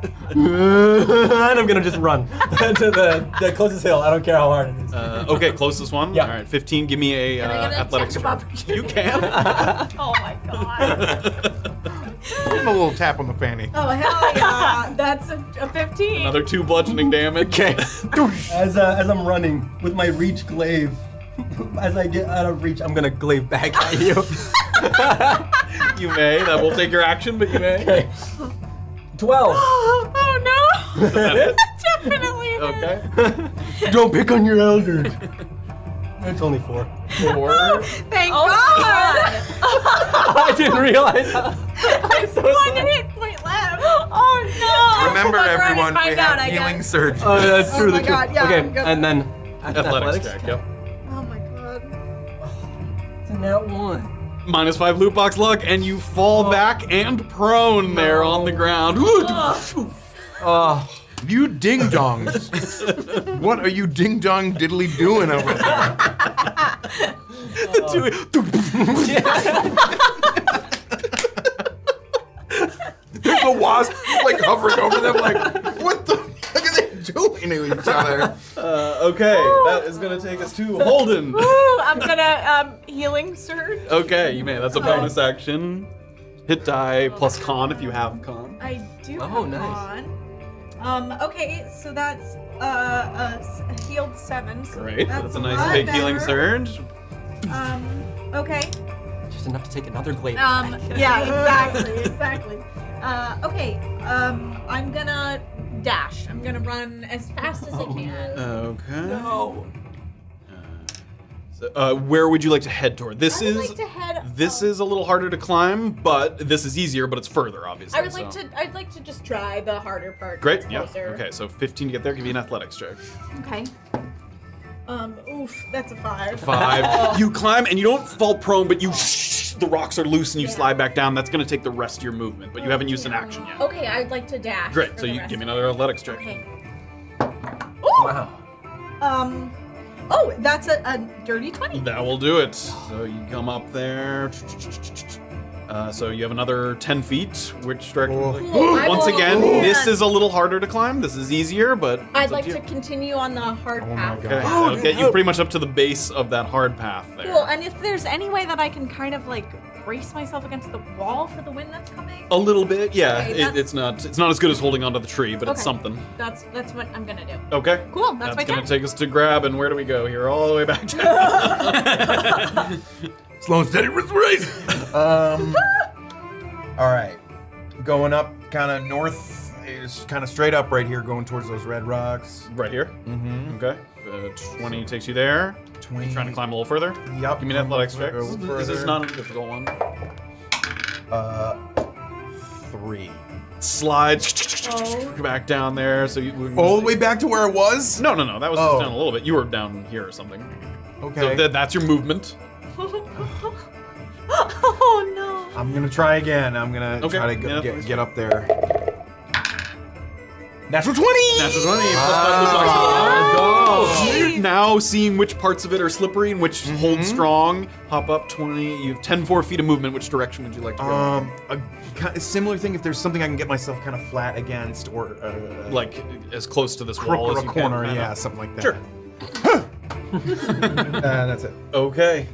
and I'm gonna just run to the, the closest hill. I don't care how hard it is. Uh, okay, closest one. Yeah. All right, 15. Give me a Can I uh, get an athletics attack of check. You can. Oh my god. Give him a little tap on the fanny. Oh hell yeah. That's a, a 15. Another two bludgeoning damage. Okay. as uh, as I'm running with my reach glaive, as I get out of reach, I'm gonna glaive back at you. You may. That will take your action, but you may. okay. Twelve. Oh no. Is that it? Definitely. Okay. Don't pick on your elders. It's only four. Four. Oh, thank Oh God. I didn't realize. I'm so One sorry. hit point left. Oh no. Remember, Fuck around and everyone, we find out, have I healing guess. surge. Oh, that's Oh my. God, yeah, okay, I'm and then Athletics check. Yep. Oh my god. It's a nat one. Minus five loot box luck, and you fall oh. back and prone there on the ground. Oh, You ding dongs. what are you ding dong diddly doing over there? There's a wasp like hovering over them, like, what the fuck are they doing to each other? Uh, okay, that is gonna take us to Holden. Ooh, I'm gonna um healing surge. Okay, you may. That's a bonus action. Hit die plus con if you have con. I do Oh, have nice. con. Um, okay, so that's uh, a s- healed seven. So Great. That's, That's a lot nice big healing surge. Um, okay. just enough to take another glaive. Um, yeah, exactly, exactly. Uh, okay, um, I'm gonna dash. I'm gonna run as fast as I can. Okay. No. So, uh, where would you like to head toward? This I would is like to head. this um, is a little harder to climb, but this is easier, but it's further, obviously. I would like to. I'd like to just try the harder part. Great. that's Yeah. closer. Okay. So 15 to get there. Give me an athletics check. Okay. Um. Oof. That's a five. Five. you climb and you don't fall prone, but you the rocks are loose and you Yeah. slide back down. That's going to take the rest of your movement, but you haven't used an action yet. Okay, I'd like to dash. Great. So you give me another athletics check. Okay. Ooh. Wow. Um. Oh, that's a, a dirty twenty. That will do it. So you come up there. Uh, so you have another 10 feet. Which direction? would you like- Well, I Once again, Oh, this is a little harder to climb. This is easier, but I'd like to to continue on the hard path. Okay, that'll get you pretty much up to the base of that hard path there. Cool. And if there's any way that I can kind of like brace myself against the wall for the wind that's coming, A little bit, yeah. Okay, it, it's not it's not as good as holding onto the tree, but it's something. that's that's what I'm gonna do. Okay. Cool. That's, my gonna turn. take us to grab, and where do we go here? All the way back down. Slow and steady race. Um. all right, going up, kind of north is kind of straight up right here, going towards those red rocks. right here. Mm-hmm. Okay. Uh, 20 takes you there. 20. Trying to climb a little further. Yep. Give me an athletics check. A This is further. not a difficult one. Uh, three. Slide Oh. back down there. So you All the way back to where it was. No, no, no. That was Oh. just down a little bit. You were down here or something. Okay. So th- that's your movement. Oh no. I'm gonna try again. I'm gonna Okay. try to Yeah, get, get up there. Natural 20! Natural 20. plus Ah. five, plus five. Oh. You're Now seeing which parts of it are slippery and which Mm-hmm. hold strong. Hop up 20. You have 10 4 feet of movement. Which direction would you like to go? Um, a, ki- similar thing. If there's something I can get myself kind of flat against, or uh, like as close to this crook wall or as a you corner, can. yeah, something like that. Sure. uh, that's it. Okay.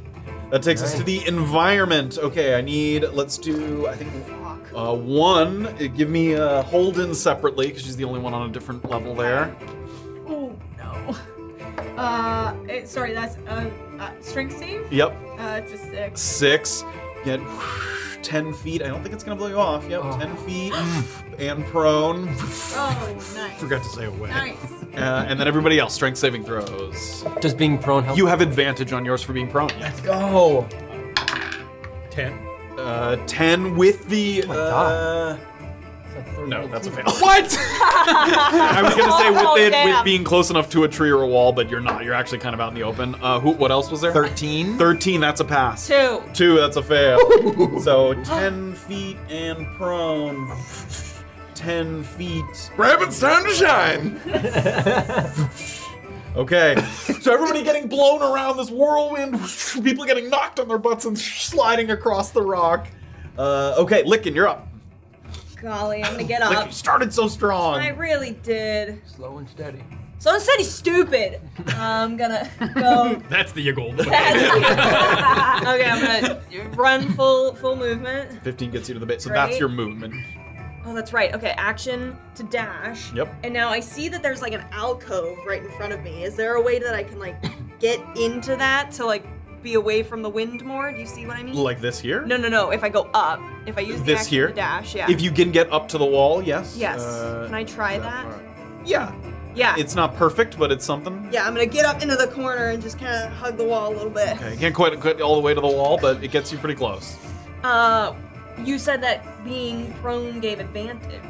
That takes us to the environment. Okay, I need. Let's do. I think. Uh, one. uh, Give me uh, Holden separately because she's the only one on a different level there. Oh no. Uh, it, sorry, that's uh, uh strength save. Yep. Uh, it's a six. Six. Get 10 feet. I don't think it's gonna blow you off. Yep. 10 feet and prone. Oh, nice. Forgot to say away. Nice. Uh, and then everybody else, strength saving throws. Does being prone help? You have advantage on yours for being prone. Let's go. 10. Uh, 10 with the. Oh my uh, no, that's a fail. What? I was gonna say with Oh, it with being close enough to a tree or a wall, but you're not. You're actually kind of out in the open. Uh, who? What else was there? 13. 13. That's a pass. Two. Two. That's a fail. so 10 feet and prone. 10 feet. Rabbit's time to shine. Okay. so everybody getting blown around this whirlwind. People getting knocked on their butts and sliding across the rock. Uh, okay, Lickin, you're up. Golly, I'm gonna get Lickin, up. you started so strong. I really did. Slow and steady. So instead he's stupid. I'm gonna go. That's the gold. okay, I'm gonna run full full movement. 15 gets you to the bit, So Right. that's your movement. Oh, that's right. Okay, action to dash. Yep. And now I see that there's like an alcove right in front of me. Is there a way that I can like get into that to like be away from the wind more? Do you see what I mean? Like this here? No, no, no. If I go up, if I use the This action here? to dash, yeah. If you can get up to the wall, yes. Yes. Uh, can I try that? Yeah. Yeah. It's not perfect, but it's something. yeah, I'm gonna get up into the corner and just kind of hug the wall a little bit. Okay, you can't quite get all the way to the wall, but it gets you pretty close. Uh, you said that being prone gave advantage.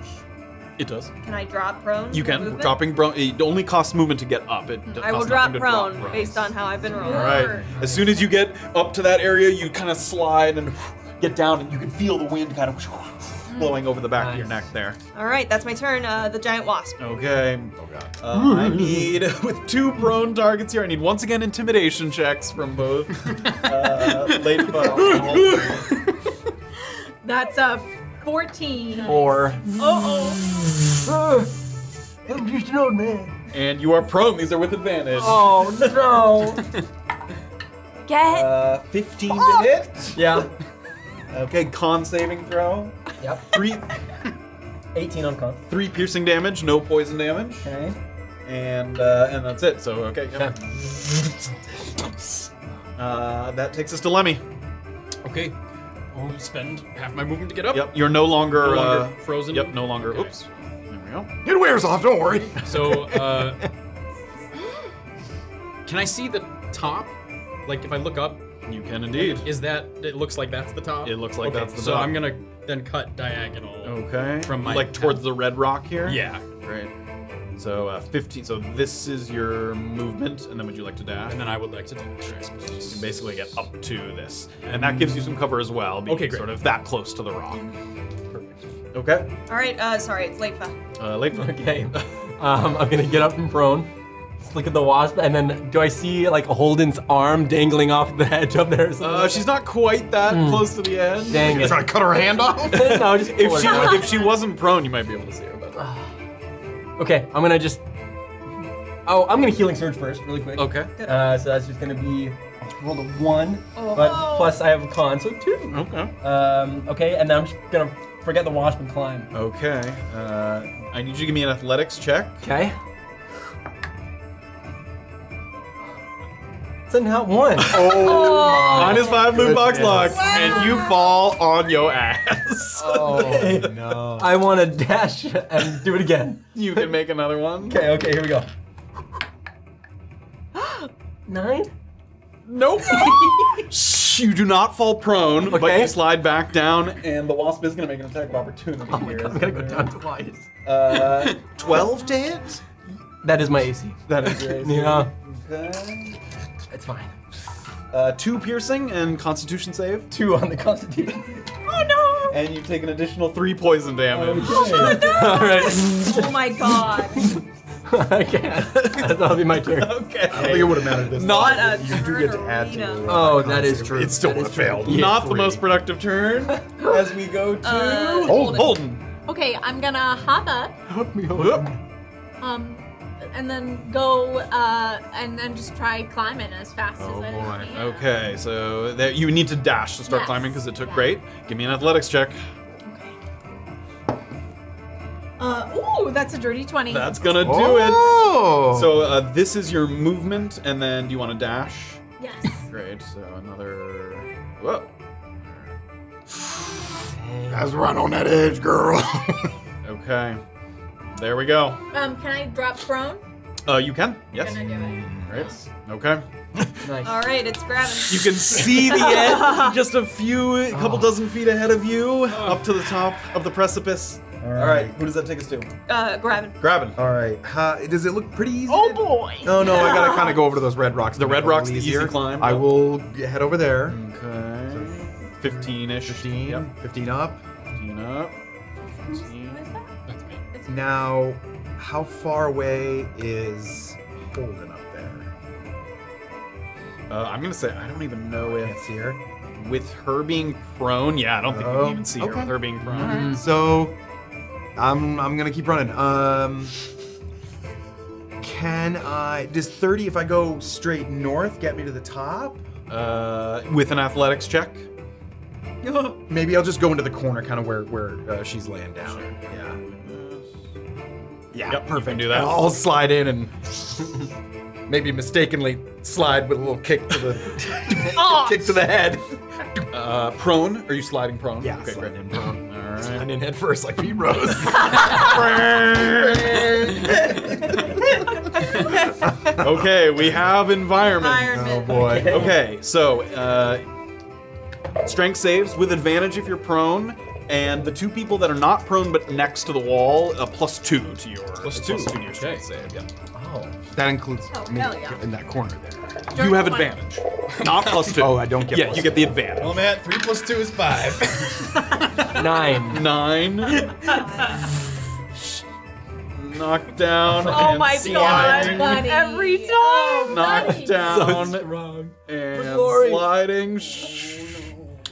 It does. Can I drop prone? You can. movement? Dropping prone. It only costs movement to get up. It d- I will drop nothing to prone based on how I've been rolling. All right. As soon as you get up to that area, you kind of slide and get down, and you can feel the wind kind of blowing over the back of your neck there. All right, that's my turn. Uh, the giant wasp. Okay. Oh Uh, I need, with two prone targets here, I need once again intimidation checks from both uh, Latefa That's a 14. Four. Uh-oh. I'm just an old man. and you are prone. These are with advantage. Oh no. Get. Uh, 15 to hit. yeah. Okay, con saving throw. Yep. Three, 18 on con. three piercing damage, no poison damage, Okay. and uh, and that's it. So okay. Yep. Uh, that takes us to Lemmy. Okay. I'll spend half my movement to get up. Yep, you're no longer, No longer uh, frozen? Yep, no longer. Okay. Oops. There we go. It wears off. Don't worry. So, uh, can I see the top? Like, if I look up, You can indeed. is that? It looks like that's the top. It looks like Okay, that's the top. so top. I'm gonna then cut diagonal. Okay. From my like towards the red rock here. Yeah, Great. So uh, 15. So this is your movement, and then would you like to dash? and then I would like to dash. You can basically get up to this, and that gives you some cover as well. Being Okay, great. Sort of that close to the rock. Perfect. Okay. All right, uh, sorry, it's Latefa. Uh, late. Okay. Um, I'm gonna get up from prone. just look at the wasp, and then do I see like Holden's arm dangling off the edge up there? or something? Uh, she's not quite that close to the edge. Dang it. Trying to cut her hand off? no, just If pull it she down. if she wasn't prone, you might be able to see her. But Okay, I'm gonna just. Oh, I'm gonna healing surge first, really quick. okay. Uh, so that's just gonna be roll a one, Oh. but plus I have a con, so two. Okay. Um, okay, and then I'm just gonna forget the wasp and climb. Okay. Uh, I need you to give me an athletics check. Okay. It's a not one. Oh, minus five loot box Goodness. lock, and you fall on your ass. Oh, no. I want to dash and do it again. you can make another one. Okay, okay, here we go. Nine? Nope. you do not fall prone, but you slide back down, and the wasp is going to make an attack of opportunity. Oh my here. god, I'm gonna go down twice. Uh, 12 to hit? That is my AC. That is your AC. Yeah, Okay. It's fine. Uh, two piercing and constitution save. Two on the constitution. Oh no! And you take an additional three poison damage. Alright. Oh my god. okay, that'll be my turn. Okay. I think it would have mattered this Not- time. You do get to add to Arena. your Oh, that is true. It still That would have failed. Not the most productive turn as we go to Uh, Hold. Holden. Okay, I'm gonna hop up, Help me, Whoop. um, and then go, uh, and then just try climbing as fast Oh as I boy. can. Okay, so that you need to dash to start Yes. climbing because it took Yeah. great. Give me an athletics check. Uh, ooh, that's a dirty 20. That's gonna do Oh. it. So uh, this is your movement, and then do you want to dash? yes. Great. So another. Whoa. Guys, run on that edge, girl. Okay. There we go. Um, can I drop prone? Uh, you can. Yes. Gonna do it. Mm, right. Okay. Nice. All right, it's Grabbyn. You can see the end, just a few, a couple oh. dozen feet ahead of you, oh. up to the top of the precipice. All right. All right. Who does that take us to? Uh, Grabbyn. Grabbyn. All right. How, does it look pretty easy? Oh boy. No, no. I gotta kind of go over to those red rocks. The red rocks, the easy climb. I will head over there. Okay. Fifteen-ish. Fifteen. Yep. Fifteen up. Fifteen up. 15. Now, how far away is Holden up there? Uh, I'm gonna say I don't even know if It's here. with her being prone. Yeah, I don't think you Oh, can even see her okay. with her being prone. So, I'm I'm gonna keep running. Um, can I? Does 30 if I go straight north get me to the top? Uh, with an athletics check. Maybe I'll just go into the corner, kind of where where uh, she's laying down. Yeah. Yeah, Yep, you perfect. can do that. I'll slide in and maybe mistakenly slide with a little kick to the kick to the head. Uh, prone? Are you sliding prone? Yeah, Okay, sliding great. in prone. All right. Sliding in head first like Pete Rose. okay, we have environment. oh Environment. boy. Okay, so uh, strength saves with advantage if you're prone, and the two people that are not prone but next to the wall, a plus two to your Plus a two. to your strength save. Yeah. Oh. That includes Oh, me yeah. in that corner there. You have Dirty advantage, not plus two. Oh, I don't get Yeah, plus you get the advantage. Well, man, three plus two is five. Nine. Nine. Knock down. Oh and my sliding. god, buddy. Every time. Knock buddy. down strong. and glory. sliding.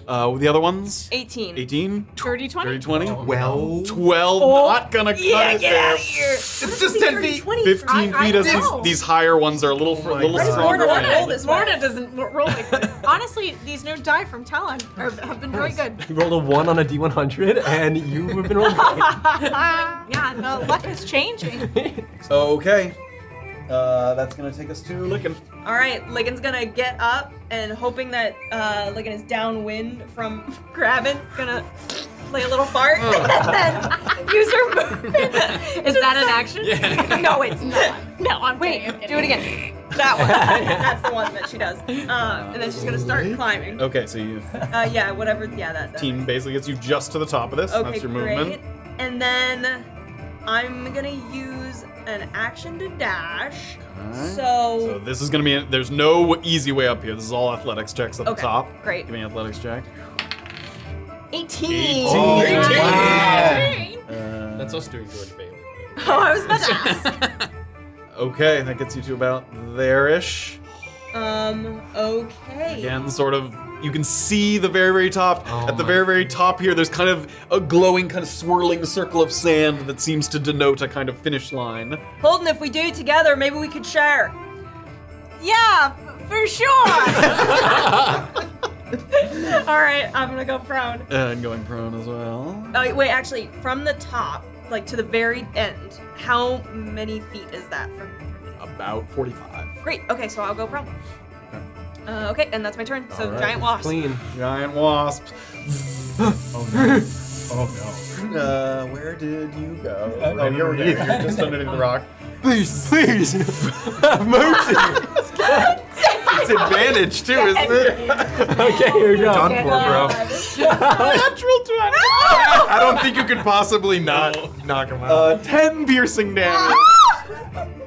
Uh, the other ones? 18. 18, Dirty 20. dirty 20, well, 12, Oh, not gonna cut Yeah, it get there. out of here. it's just ten feet. 15 I- I feet as these, these higher ones are a little, fr- my little stronger. Morna than roll you. this way. Morna doesn't roll like this. Honestly, these new die from Talon are, have been very good. You rolled a one on a D100, and you have been rolling great. yeah, the luck is changing. Okay. Uh, that's gonna take us to Lickin. All right, Lickin's gonna get up and hoping that uh, Ligon is downwind from Grabbyn, gonna play a little fart and then use her movement. Is that an action? Yeah. No, it's not. No, I'm Wait, kidding, do it again. That one. That's the one that she does. Uh, and then she's gonna start climbing. Okay, so you Uh, yeah, whatever. Yeah, that. that. team basically gets you just to the top of this. Okay, that's your great. movement. And then I'm gonna use an action to dash. Alright. So, So this is gonna be. There's no easy way up here. This is all athletics checks at Okay, the top. great. Give me an athletics check. 18. Oh, wow. Uh, That's us doing George Bailey. Oh, I was about to ask. okay, that gets you to about there-ish. Um, okay. Again, sort of, you can see the very, very top. Oh At the very, very top here, there's kind of a glowing, kind of swirling circle of sand that seems to denote a kind of finish line. Holden, if we do it together, maybe we could share. Yeah, for sure. All right, I'm gonna go prone. And going prone as well. Oh, wait, actually, from the top, like to the very end, how many feet is that from? About 45. Great. Okay, so I'll go prone. Uh, okay, and that's my turn. So All right. giant wasp. Clean. Giant wasp. Oh no. Oh no. Uh, where did you go? Oh, you're, you're just underneath the rock. Please, please, have mercy. It's advantage too, isn't it? okay, here we go. Done for, bro. Natural 20. I don't think you could possibly not knock him out. Uh, 10 piercing damage.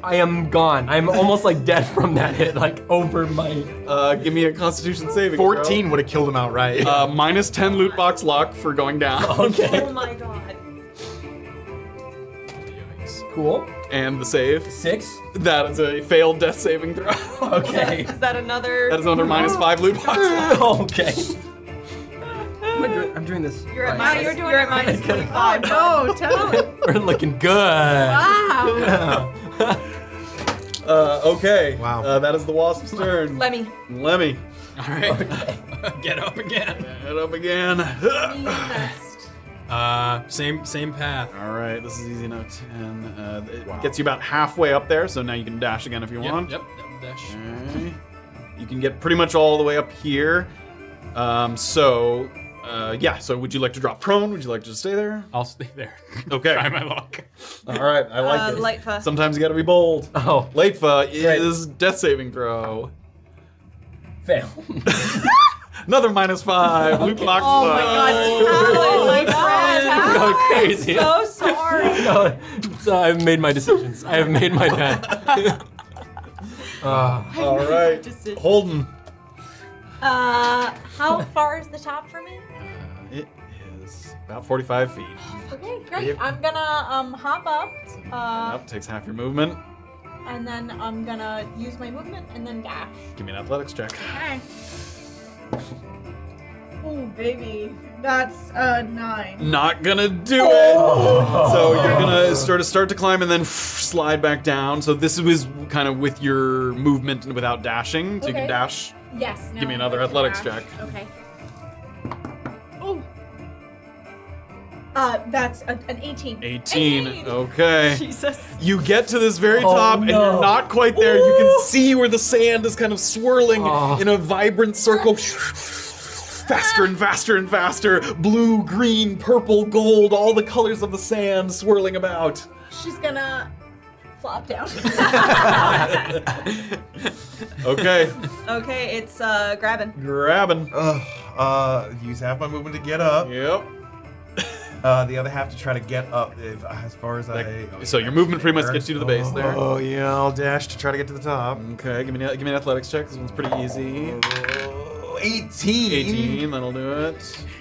I am gone. I'm almost like dead from that hit, like over my. Uh, give me a constitution saving 14 would have killed him outright. Uh, minus 10 loot box luck for going down. Okay. Oh my god. Cool. And the save. Six. That is a failed death saving throw. Okay. Is that another? That is another minus 5 loot box okay. I'm doing, I'm doing this. You're at right. minus. You're, at minus twenty-five. No, tell me. We're looking good. Wow. Uh, okay. Wow. Uh, that is the wasp's turn. Lemmy. Lemmy. All right. Get up again. Get up again. Uh, same same path. All right, this is easy enough. 10. Uh, it gets you about halfway up there, so now you can dash again if you Yep, want. yep, yep, dash. Okay. You can get pretty much all the way up here. Um, so, uh, yeah, so would you like to drop prone? Would you like to just stay there? I'll stay there. Okay. Try my luck. All right, I like Uh, it. Latefa. Sometimes you gotta be bold. Oh, Latefa is death saving throw. fail. Another minus five. Loot box Oh my god, Talon, my friend. Going crazy. So sorry. No, so I've made my decisions. I have made my bed. uh, All right, Holden. Uh, how far is the top for me? It is about 45 feet. Okay, great. Yep. I'm gonna um hop up, uh, Up takes half your movement. and then I'm gonna use my movement and then dash. Give me an athletics check. Okay. Oh baby, that's a nine. Not gonna do it. Oh. So you're gonna sort of start to climb and then slide back down. So this was kind of with your movement and without dashing. So you Okay. can dash. Yes. Give me now another I'm athletics dash. check. Okay. Uh, that's a, an 18. 18. Okay. Jesus. You get to this very Oh, top and you're not quite there. You can see where the sand is kind of swirling Oh. in a vibrant circle. Faster and faster and faster. Blue, green, purple, gold, all the colors of the sand swirling about. She's gonna flop down. Okay, Okay, it's uh Grabbyn. Grabbyn. Ugh, uh, use half my movement to get up. Yep. Uh, the other half to try to get up if, as far as I. So your movement pretty much gets you to the base there. Oh yeah, I'll dash to try to get to the top. Okay, give me give me an athletics check. This one's pretty easy. Oh, 18. 18, that'll do it.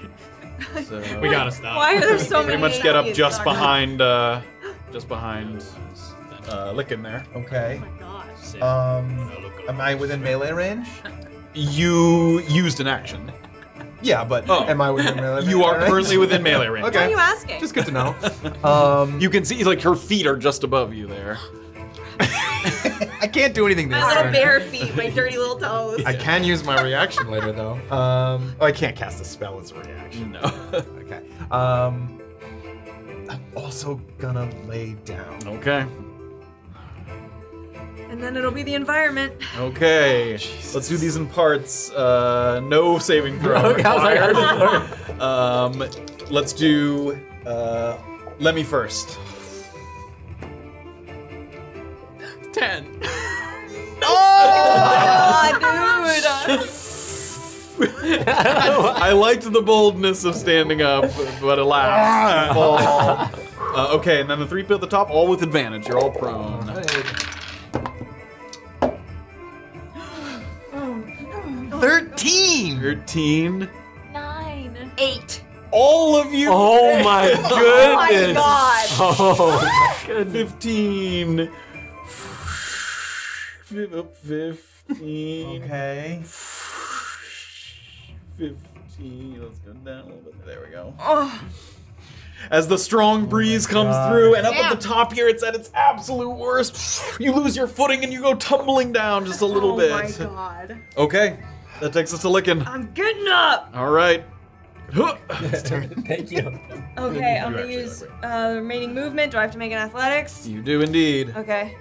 So We gotta stop. Why are there so pretty many? much get up just behind, uh, just behind, uh, Lickin there. Okay. Sit. Um, am I within melee range? You used an action. Yeah, but Oh. am I within melee range? You are currently within melee range. Why Okay. are you asking? Just good to know. Um, You can see like her feet are just above you there. I can't do anything this my little turn. bare feet, my dirty little toes. I can use my reaction later though. Um, oh, I can't cast a spell as a reaction. No. Okay. Um, I'm also gonna lay down. okay. And then it'll be the environment. Okay. Let's do these in parts. Uh, no saving throw. Okay, I was like, I required. heard um, let's do. Uh, let me first. Ten. Oh, dude. I liked the boldness of standing up, but alas, you fall. Uh, okay, and then the three pit at the top, all with advantage. You're all prone. Thirteen. 13. 13. Nine. Eight. All of you. Oh my Oh my goodness. god. Oh my goodness. 15. 15. Okay. 15. Let's go down a little bit. There we go. Oh, As the strong oh breeze comes God. through, and up at the top here, it's at its absolute worst. You lose your footing and you go tumbling down just a little oh bit. Oh my god. Okay, that takes us to Lickin. I'm getting up. All right. Thank you. Okay, I'm gonna actually use uh, remaining movement. Do I have to make an athletics? You do indeed. Okay.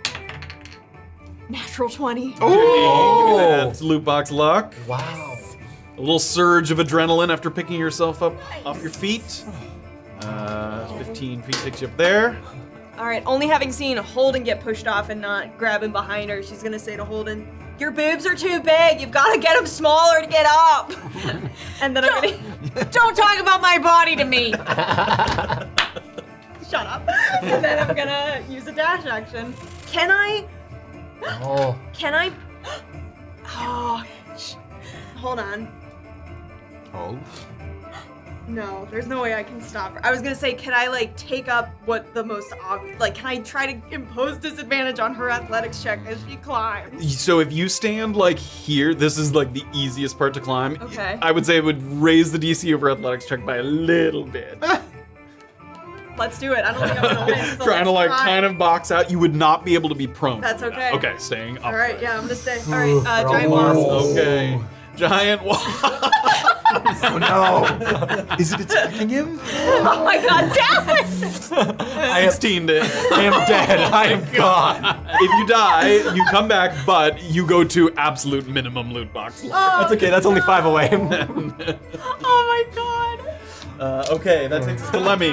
Natural 20. Oh, that's loot box luck. Wow. A little surge of adrenaline after picking yourself up off your feet. Uh, 15 feet takes you up there. All right, only having seen Holden get pushed off and not Grabbyn behind her, she's gonna say to Holden, "Your boobs are too big. You've got to get them smaller to get up." and then I'm gonna Don't talk about my body to me. shut up. and then I'm gonna use a dash action. Can I? Oh. Can I? Oh, sh- hold on. Oh. No, there's no way I can stop her. I was gonna say, can I like take up what the most obvious? Like, can I try to impose disadvantage on her athletics check as she climbs? So if you stand like here, this is like the easiest part to climb. Okay. I would say it would raise the DC of your athletics check by a little bit. Let's do it. I don't think I'm gonna win. So Trying to like try. kind of box out, you would not be able to be prone. That's for that. okay. Okay, staying up. All right, yeah, I'm gonna stay. All right, uh, giant wasp. Okay. Giant wall. Oh no! Is it attacking him? Oh my god, damn it! I am 16 to I am dead. I am gone. If you die, you come back, but you go to absolute minimum loot box. That's okay. That's only five away. Oh my god. Uh, okay, that takes us to Lemmy.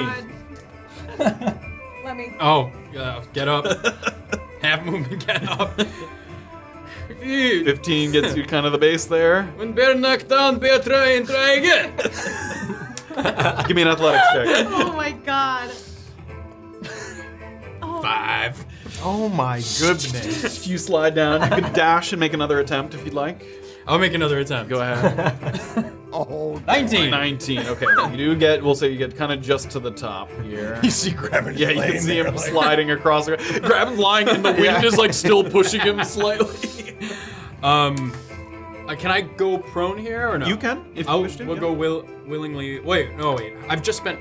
Let me. Oh, uh, get up. Half movement, get up. Eh, 15 gets you kind of the base there. When bear knocked down, bear try and try again. Give me an athletics check. Oh my god. Five. Oh my goodness. If you slide down, you can dash and make another attempt if you'd like. I'll make another attempt. Go ahead. Oh. 19. 19. Okay, you do get. We'll say you get kind of just to the top here. You see Grabbyn Yeah, you can see him like- sliding across. Grabbyn's lying, and the wind Yeah. is like still pushing him slightly. Um, uh, can I go prone here or no? You can, if I'll, wish to, We'll yeah. go will willingly. Wait, no, wait. I've just spent.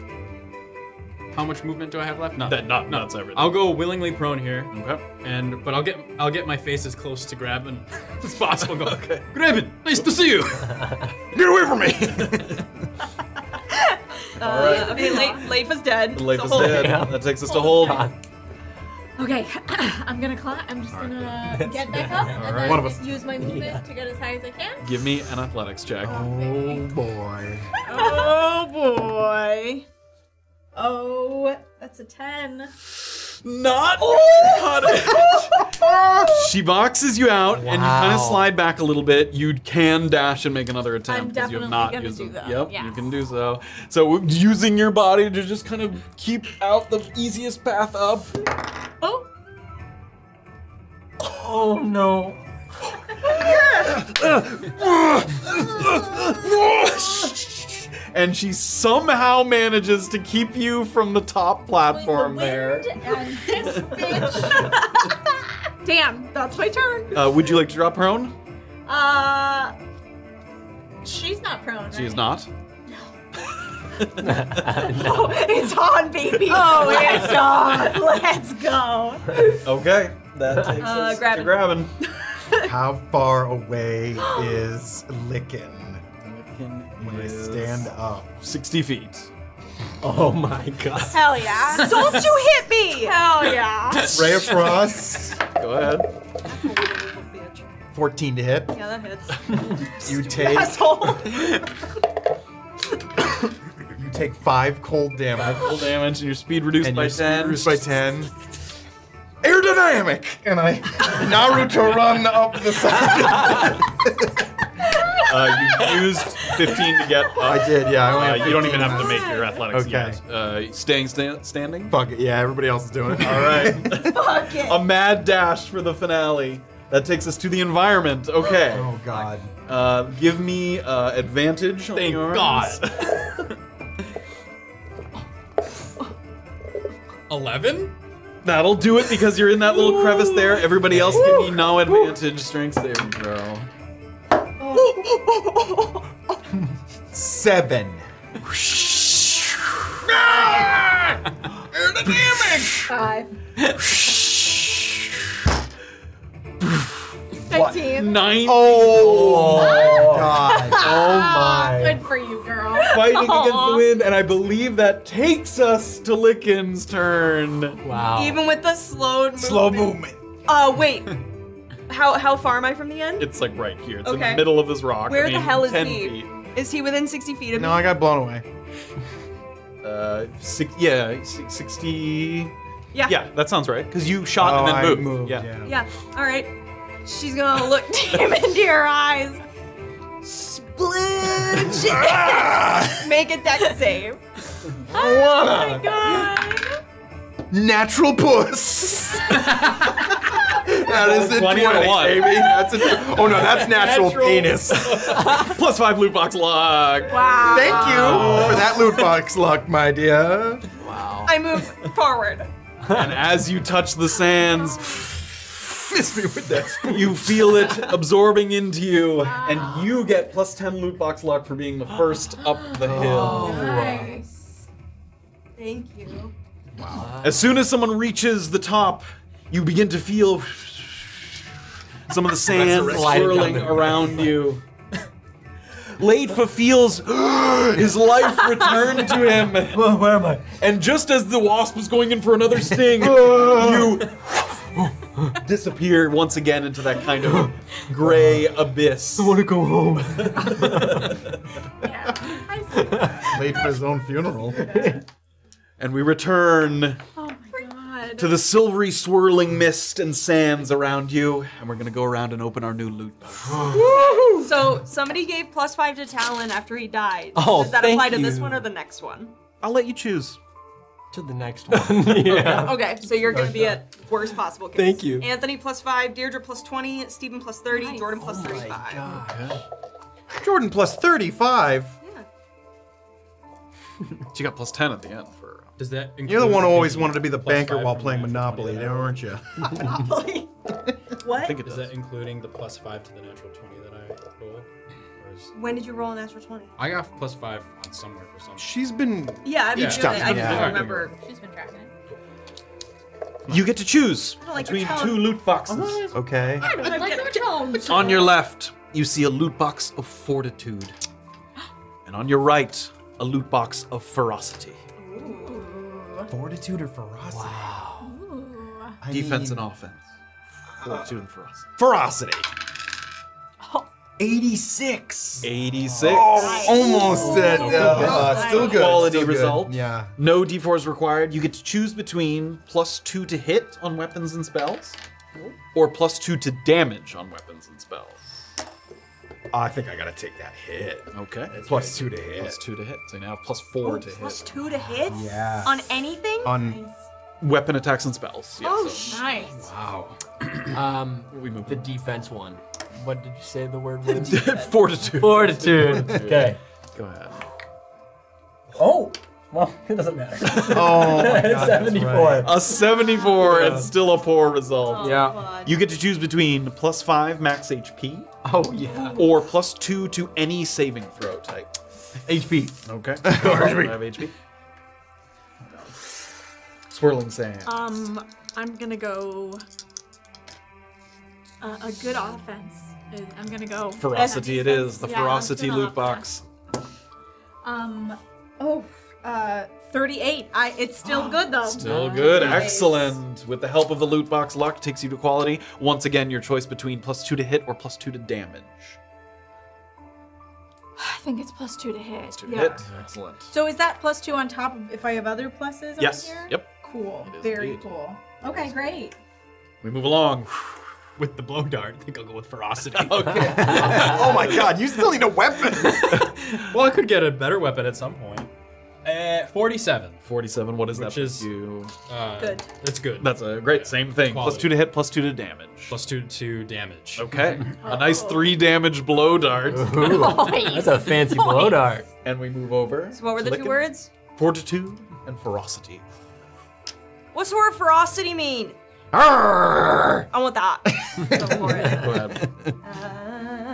How much movement do I have left? None. That- not- no. that's everything. I'll go willingly prone here, Okay. and but I'll get I'll get my face as close to Grabbyn as possible. Go, okay. Grabbyn, nice to see you. Get away from me! Uh, Okay, Leif, Leif is dead. Leif so is dead. Yeah. That takes us to hold. Okay, I'm gonna climb. I'm just gonna get back up and then One of us. use my movement to get as high as I can. Give me an athletics check. Oh boy. Oh boy. Oh, that's a 10. Not oh! cut it. She boxes you out, and you kind of slide back a little bit. You can dash and make another attempt. I'm 'cause you have not gonna used do it. that, Yep, you can do so. So using your body to just kind of keep out the easiest path up. Oh, oh no. and she somehow manages to keep you from the top platform the there. and this bitch. Damn, That's my turn. Uh, would you like to drop prone? Uh, she's not prone. She is right? not. oh, it's on, baby. Oh, it's on. Let's go. Okay, that takes Uh, us Grabbyn. to Grabbyn. How far away is Lickin when I stand up? 60 feet. Oh my god. Hell yeah. Don't you hit me. Hell yeah. Ray of Frost. Go ahead. 14 to hit. Yeah, that hits. You take Asshole. you take five cold damage. Full damage and your speed reduced and by your speed 10. reduced by 10. Aerodynamic! And I Naruto run up the side. Uh, you used 15 to get up. I did, yeah. I only Uh, have you don't even have to make your athletics Okay. yet. Uh, staying sta- standing? Fuck it, yeah, everybody else is doing it. All right. Fuck it. A mad dash for the finale. That takes us to the environment. Okay. Oh god. Uh, give me uh, advantage. on Thank yours. God. Eleven. That'll do it because you're in that little crevice there. Everybody else give me no advantage strength saving throw. Seven. Five. Fifteen. Nine. Oh, God. Oh my. Good for you, girl. Fighting against the wind, and I believe that takes us to Lickin's turn. Wow. Even with the slowed movement. Slow movement. Uh, wait. How how far am I from the end? It's like right here. It's in Okay. the middle of this rock. I Where the mean, hell is 10 he? feet. Is he within 60 feet of me? No, me? I got blown away. Uh, six, yeah, si- 60. Yeah. Yeah, that sounds right. Because you shot Oh, and then I moved. moved, yeah. yeah. Yeah. All right. She's gonna look deep into your eyes. Splooge. Make a deck save. Oh my god. Natural puss. that is a 20 20, on one. baby. That's a, oh no, that's natural, Natural. penis. Plus five loot box luck. Wow. Thank you for that loot box luck, my dear. Wow. I move forward. and as you touch the sands, Miss me with that. you feel it absorbing into you, and you get plus 10 loot box luck for being the first up the hill. Oh, nice. Thank you. As soon as someone reaches the top, you begin to feel some of the sand swirling around you. Latefa feels his life return to him. Where, where am I? And just as the wasp was going in for another sting, you disappear once again into that kind of gray abyss. I want to go home. Late for his own funeral. And we return Oh my god. to the silvery swirling mist and sands around you, and we're gonna go around and open our new loot box. So somebody gave plus five to Talon after he died. Oh, Does that thank apply to this one or the next one? I'll let you choose. To the next one. yeah. Okay, so you're gonna be at worst possible case. Thank you. Anthony plus five, Deirdre plus twenty, Steven plus thirty, Nice. Jordan Oh plus thirty-five. Jordan plus 35. Yeah. She got plus 10 at the end for. Does that? You're the one who always wanted to be the plus banker five while from playing the natural Monopoly, 20 that I aren't you? Monopoly. what? I think it Is does. that including the plus five to the natural twenty that I rolled? Or is... When did you roll a natural twenty? I got plus five on somewhere for some. She's been. Yeah, I've been Each doing time, it. I just yeah. don't remember. She's been tracking it. You get to choose don't like your between tone. two loot boxes. Okay. I don't like your tone. On your left, you see a loot box of fortitude. And on your right, a loot box of ferocity. Fortitude or ferocity? I Defense mean, and offense. Fortitude and ferocity. Ferocity. 86. 86. Almost at, uh, still good. Quality still good. result. Yeah. No d4s required. You get to choose between plus two to hit on weapons and spells, or plus two to damage on weapons and spells. I think I gotta take that hit. Okay. Plus two to hit. Plus two to hit. So now plus four to Plus hit. two to hit? Yeah. On anything? On Weapon attacks and spells. Yeah, oh, so Nice. Wow. Um, we move the defense one. What did you say the word was? fortitude. Fortitude. Okay. Go ahead. Oh. Well, it doesn't matter. Oh god. 74. right. A 74 and still a poor result. Yeah. God. You get to choose between plus five max HP Oh yeah. or plus two to any saving throw type. HP. Okay. I have HP. Swirling sand. Um, I'm gonna go. Uh, a good offense. Uh, I'm gonna go. ferocity it is. The Yeah, ferocity loot box. Um. Oh. Uh. 38. I. It's still good though. Still good. Nice. Excellent. With the help of the loot box luck takes you to quality. Once again, your choice between plus two to hit or plus two to damage. I think it's plus two to hit. Plus two to yeah. hit. Excellent. So is that plus two on top of if I have other pluses Yes. on here? Yep. Cool. Very indeed. cool. Okay, great. We move along. With the blow dart, I think I'll go with ferocity. Okay. oh my god, you still need a weapon. well, I could get a better weapon at some point. Uh, 47. 47. What is Which that? is- for you? Uh, Good. That's good. That's a great same thing. Quality. two to hit, plus two to damage. Plus two to damage. Okay. a nice three damage blow dart. That's a fancy blow dart. and we move over. So what were to the two words? Fortitude and ferocity. What's the word ferocity mean? Arrgh. I want that. Go for it. Go ahead. Uh,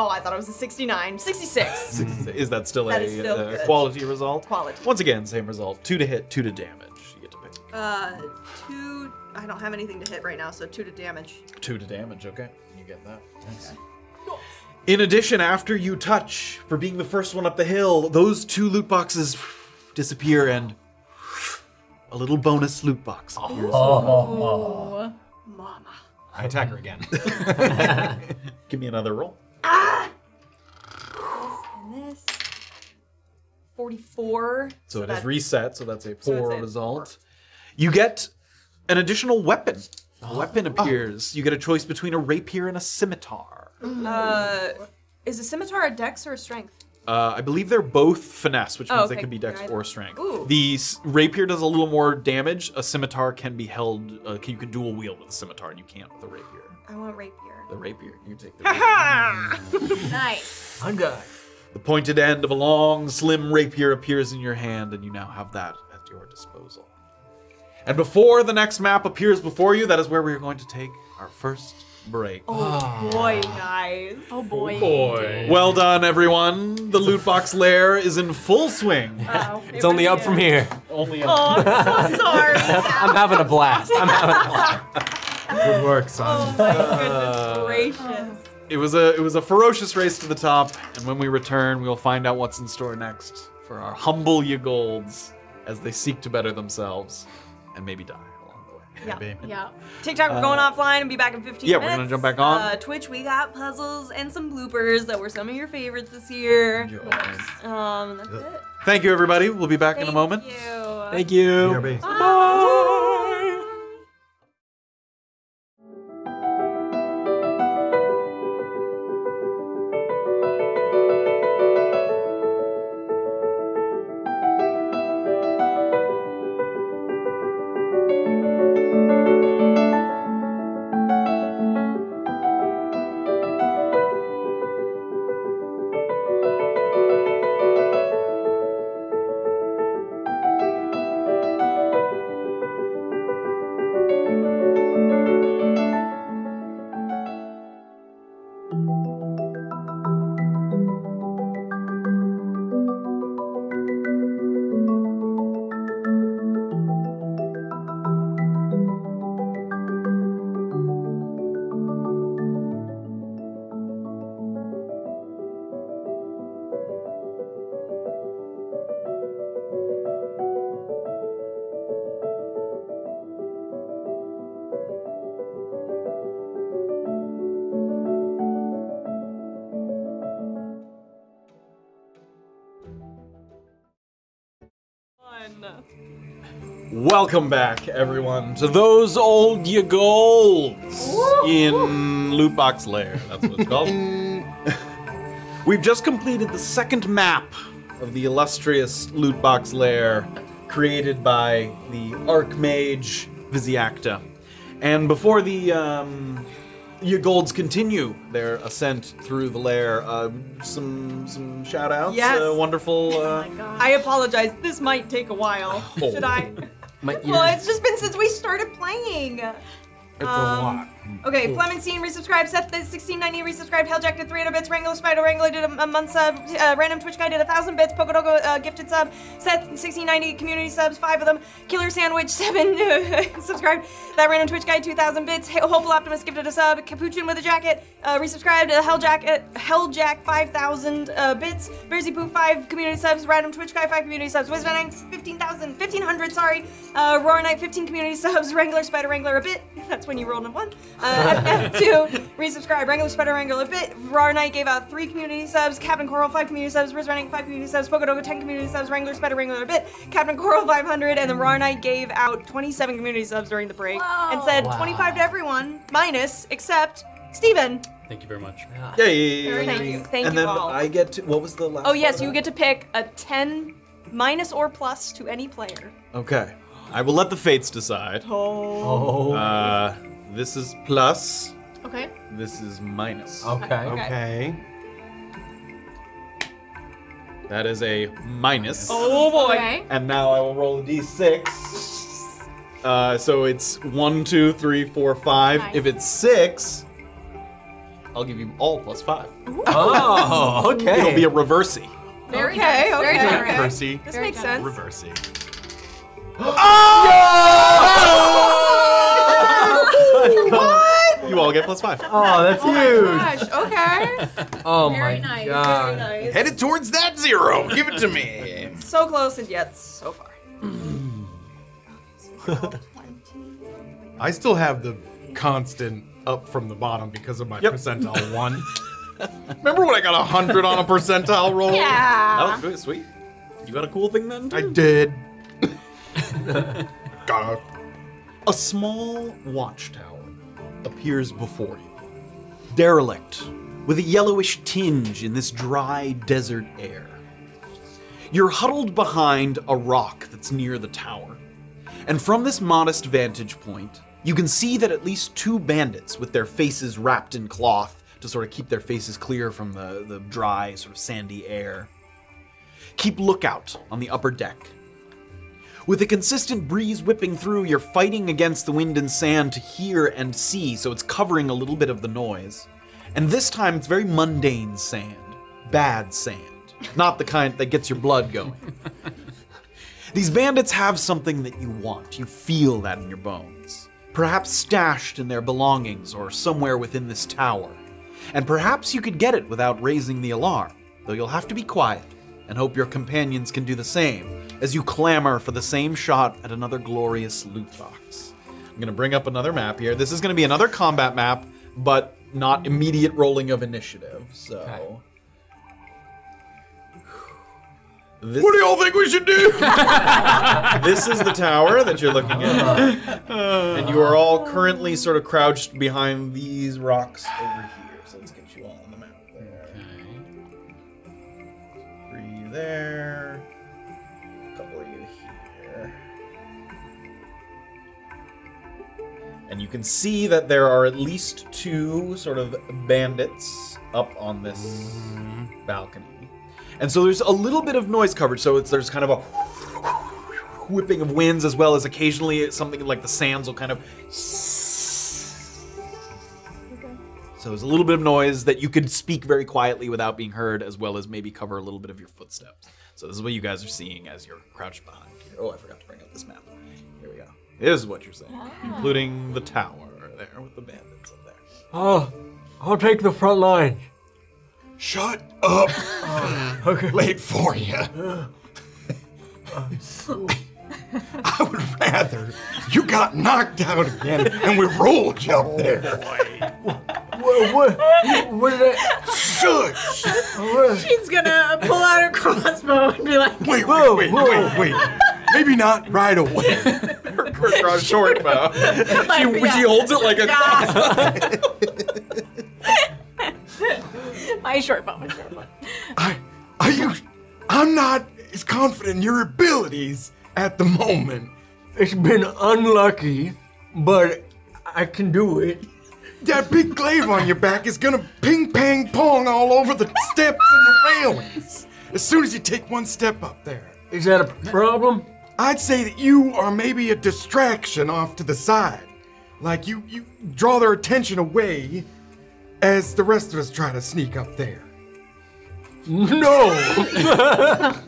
Oh, I thought it was a 69. 66. Is that still That a is still uh, good. quality result? Quality. Once again, same result. Two to hit, two to damage. You get to pick Uh, two. I don't have anything to hit right now, so two to damage. two to damage. Okay, you get that. In addition, after you touch, for being the first one up the hill, those two loot boxes disappear and a little bonus loot box appears. Ooh. Mama. I attack her again. Give me another roll. And this. 44. So, it is reset, so that's a poor a result. You get an additional weapon. A weapon appears. You get a choice between a rapier and a scimitar. Uh, is a scimitar a dex or a strength? Uh, I believe they're both finesse, which Oh, means they can be dex Right. or strength. Ooh. The rapier does a little more damage. A scimitar can be held. Uh, you can dual wield with a scimitar, and you can't with a rapier. I want rapier. The rapier, you take the. rapier. Nice. I'm good. the pointed end of a long, slim rapier appears in your hand, and you now have that at your disposal. And before the next map appears before you, that is where we are going to take our first break. Oh boy, guys. Oh boy. Oh Boy. Well done, everyone. The loot box lair is in full swing. It's only up from here. Only up. Oh, I'm so sorry. I'm having a blast. I'm having a blast. Good work, son. Oh my goodness gracious. It was a it was a ferocious race to the top, and when we return, we'll find out what's in store next for our humble Yagolds as they seek to better themselves and maybe die along the way. Yeah. Yeah. TikTok, we're going offline and be back in 15 Uh, yeah, we're minutes. gonna jump back on. Uh, Twitch, we got puzzles and some bloopers that were some of your favorites this year. Enjoy. Um, that's it. Thank you, everybody. We'll be back in a Thank moment. you. Thank you. BRB. Welcome back, everyone, to those old Yagolds in Loot Box Lair. That's what it's called. We've just completed the second map of the illustrious Loot Box Lair created by the Archmage Visiacta. And before the um, Yagolds continue their ascent through the lair, uh, some some shout outs. Yes. Uh, wonderful. Uh, I apologize. This might take a while. Oh. Should I? My ears. Well, it's just been since we started playing. it's a um, lot. Okay, Flemingstein resubscribed, Seth the 1690 resubscribed, Helljack did 300 bits, Wrangler Spider Wrangler did a, a month sub, uh, Random Twitch Guy did a 1000 bits, Pokodogo uh, gifted sub, Seth 1690 community subs, 5 of them, Killer Sandwich 7 subscribed, That Random Twitch Guy 2000 bits, Hopeful Optimist gifted a sub, Capuchin with a jacket, uh, resubscribed, uh, Helljack uh, Helljack 5000 uh, bits, Bearsy Poo 5 community subs, Random Twitch Guy 5 community subs, Wizmanang 15,000, 1500, sorry, uh, Roar Knight 15 community subs, Wrangler Spider Wrangler a bit, that's when you rolled a 1, uh, FF2 resubscribe, Wrangler Spider Wrangler a bit, Roar Knight gave out 3 community subs, Captain Coral 5 community subs, Riz Running 5 community subs, Pokodogo 10 community subs, Wrangler Spider Wrangler bit, Captain Coral 500, and then Roar Knight gave out 27 community subs during the break and said Wow. 25 to everyone, minus, except Steven. Thank you very much. Yay! Thank you. Thank and you then all. I get to. What was the last? Oh yes, part you get to pick a 10 minus or plus to any player. Okay. I will let the fates decide. Oh. Oh. Uh, this is plus. Okay. This is minus. okay. Okay. That is a minus. Oh boy. Okay. And now I will roll a d6. Uh, so it's one, two, three, four, five. Nice. If it's six, I'll give you all plus five. Oh, okay. It'll be a reversey. Very Okay, nice. Okay, generous. okay. Reversey. This makes sense. Reversey. You all get plus five. Oh, that's Oh my huge. gosh. Okay. Oh Very my nice. god. Very nice. Headed towards that zero. Give it to me. So close and yet so far. I still have the constant up from the bottom because of my Yep. percentile one. Remember when I got a hundred on a percentile roll? Yeah. Oh, good, sweet. You got a cool thing then? I too? did. God. A small watchtower appears before you, derelict, with a yellowish tinge in this dry desert air. You're huddled behind a rock that's near the tower, and from this modest vantage point, you can see that at least two bandits with their faces wrapped in cloth to sort of keep their faces clear from the, the dry, sort of sandy air keep lookout on the upper deck with a consistent breeze whipping through, you're fighting against the wind and sand to hear and see, so it's covering a little bit of the noise. And this time it's very mundane sand, bad sand, not the kind that gets your blood going. These bandits have something that you want, you feel that in your bones. Perhaps stashed in their belongings or somewhere within this tower. And perhaps you could get it without raising the alarm, though you'll have to be quiet and hope your companions can do the same as you clamor for the same shot at another glorious loot box. I'm gonna bring up another map here. This is gonna be another combat map, but not immediate rolling of initiative. So. This, What do y'all think we should do? this is the tower that you're looking at. and you are all currently sort of crouched behind these rocks over here. So let's get you all on the map there. Three there. And you can see that there are at least two sort of bandits up on this balcony. And so there's a little bit of noise coverage. So it's there's kind of a whipping of winds as well as occasionally something like the sands will kind of so there's a little bit of noise that you could speak very quietly without being heard as well as maybe cover a little bit of your footsteps so this is what you guys are seeing as you're crouched behind here oh i forgot to bring up this map is what you're seeing ah. including the tower there with the bandits up there Oh, I'll take the front line. Shut up. Okay. Late for you. I would rather you got knocked out again and we rolled you up there. Oh, what? What? What did I? Shush. What? She's gonna pull out her crossbow and be like, Wait, Whoa, wait, wait, whoa. wait, wait. Maybe not right away. her cross short bow Like, she, yeah. she holds it like a crossbow. my short bow, my short bow. I, are you? I'm not as confident in your abilities at the moment. It's been unlucky, but I can do it. That big glaive on your back is gonna ping pang pong all over the steps and the railings as soon as you take one step up there. Is that a problem? I'd say that you are maybe a distraction off to the side. Like you, you draw their attention away as the rest of us try to sneak up there. No.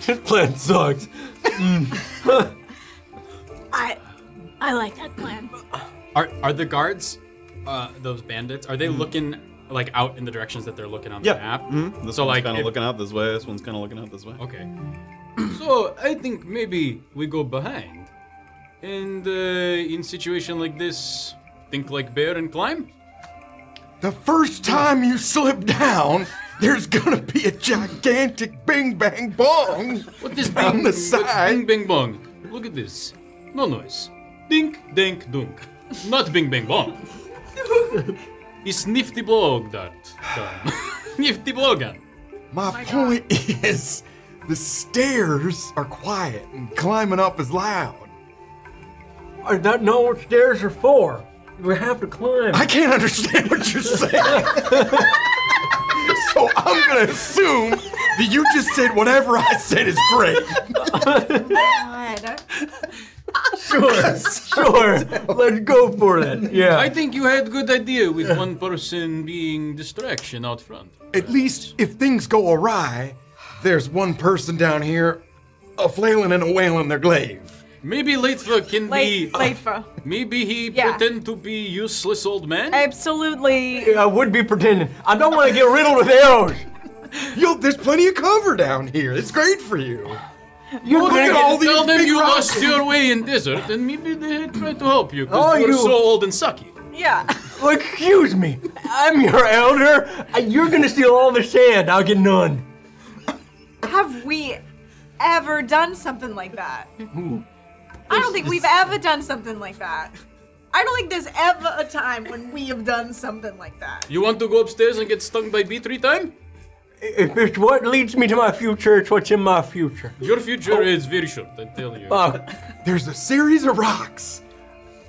this plan sucks. I, I like that plan. Are are the guards, uh, those bandits, are they looking like out in the directions that they're looking on the Yeah. map? Mhm. This so one's like kind of if- looking out this way. This one's kind of looking out this way. Okay. so I think maybe we go behind, and uh, in situation like this, think like bear and climb. The first time you slip down, there's gonna be a gigantic bing bang bong What is down bing, the side. Bing bang bong. Look at this. No noise. Dink dank dunk. Not bing bang bong. it's nifty blog that. nifty blog gun. My point is, the stairs are quiet and climbing up is loud. I don't know what stairs are for? We have to climb. I can't understand what you're saying. so I'm gonna assume that you just said whatever I said is great. God. Uh, sure, sure. Let's go for it. Yeah. I think you had a good idea with one person being distraction out front. At least if things go awry, there's one person down here a flailing and a wailing their glaive. Maybe Latefa can Late, be. late. Maybe he Yeah. pretend to be useless old man. Absolutely. I would be pretending. I don't want to get riddled with arrows. Yo, there's plenty of cover down here. It's great for you. You're Look gonna at get all these Tell them you rocks. lost your way in desert, and maybe they try to help you Oh, because you're you- so old and sucky. Yeah. Well, excuse me. I'm your elder. Uh, You're gonna steal all the sand. I'll get none. Have we ever done something like that? I don't think we've ever done something like that. I don't think there's ever a time when we have done something like that. You want to go upstairs and get stung by bee three time? If it's what leads me to my future, it's what's in my future. Your future is very short, I tell you. Uh, There's a series of rocks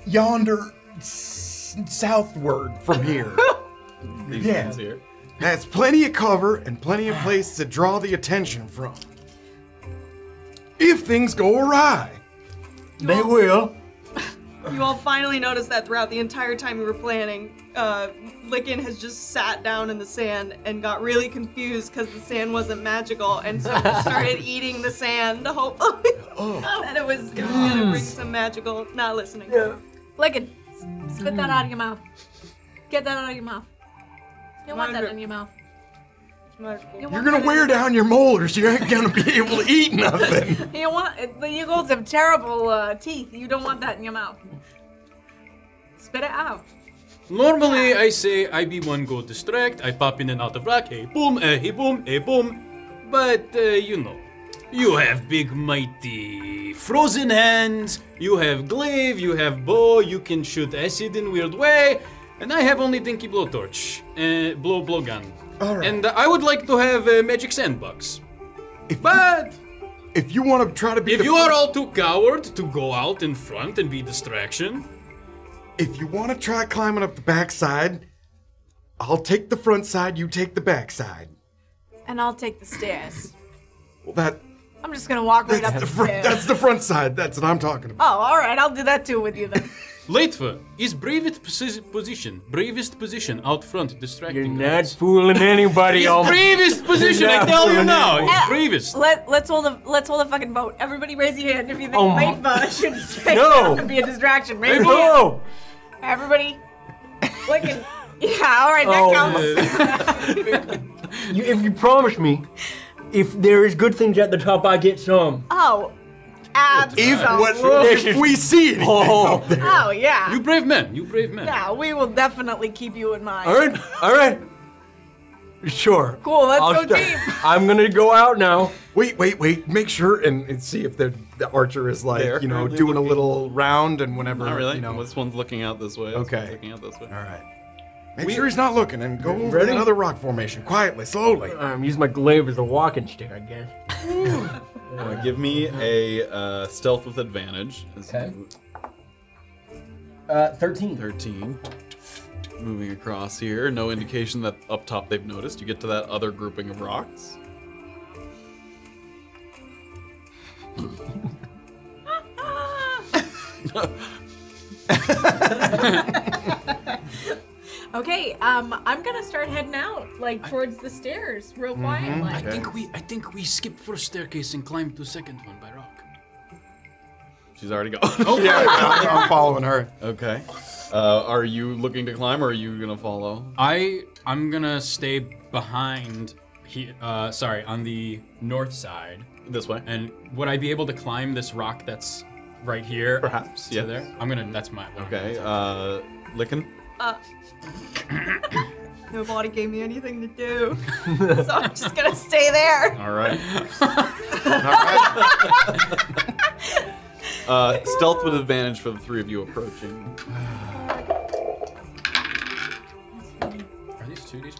yonder s- southward from here. These Yeah. ones here. That's plenty of cover and plenty of place to draw the attention from. If things go awry. They will. You all finally noticed that throughout the entire time we were planning, uh, Lickin has just sat down in the sand and got really confused because the sand wasn't magical, and so just started eating the sand, hopefully that it was, it was gonna bring some magical. Not listening. Lickin, s- spit that out of your mouth. Get that out of your mouth. You don't want that in your mouth. You You're gonna wear down your molars. You ain't gonna be able to eat nothing. You want the Eagles have terrible uh, teeth. You don't want that in your mouth. Spit it out. Normally, I say I be one go distract, I pop in and out of rock, hey boom, eh, hey boom, hey boom. But, uh, you know, you have big, mighty frozen hands, you have glaive, you have bow, you can shoot acid in weird way, and I have only dinky blowtorch, uh, blow, blow gun. Alright. And uh, I would like to have a magic sandbox. If but If you want to try to be if the you are all too coward to go out in front and be distraction, if you want to try climbing up the backside, I'll take the front side. You take the backside. And I'll take the stairs. Well, that I'm just gonna walk right up the the front. stairs. That's the front side. That's what I'm talking about. Oh, all right. I'll do that too with you then. Latefa is bravest posi- position, bravest position out front, distracting. You're not fooling anybody. His all- bravest position, I tell you now, anybody. he's bravest. Let Let's hold a Let's hold a fucking vote. Everybody, raise your hand if you think Oh my- Latefa should stay No. down be a distraction. Raise your hand. No. Everybody, looking. Yeah. All right. That Oh, counts. You, if you promise me, if there is good things at the top, I get some. Oh, If what if we see it? Oh. Oh yeah. You brave men. you brave men. Yeah, we will definitely keep you in mind. All right. All right. Sure. Cool. Let's I'll go start- team. I'm gonna go out now. Wait, wait, wait. Make sure and, and see if the the archer is like There. you know Are they doing a little round and whenever Not really. you know. this one's looking out this way. This one's Okay. looking out this way. All right. Make sure he's not looking and go over Ready? that other rock formation quietly, slowly. I'm using my glaive as a walking stick, I guess. Uh, give me a uh, stealth with advantage. This Okay. Uh, 13. 13. Moving across here, no indication that up top they've noticed. You get to that other grouping of rocks. Okay, um, I'm gonna start heading out, like towards the stairs, real quiet. I think we, I think we skip first staircase and climb to second one by rock. She's already gone. Oh, Yeah, I'm, I'm following her. okay. Uh, are you looking to climb or are you gonna follow? I I'm gonna stay behind. He, uh, sorry, on the north side. This way. And would I be able to climb this rock that's right here? Perhaps, yeah. there. I'm gonna. That's my. Okay. Uh, Lickin. Uh, nobody gave me anything to do, so I'm just gonna stay there. All right. uh, stealth with advantage for the three of you approaching. Are these two d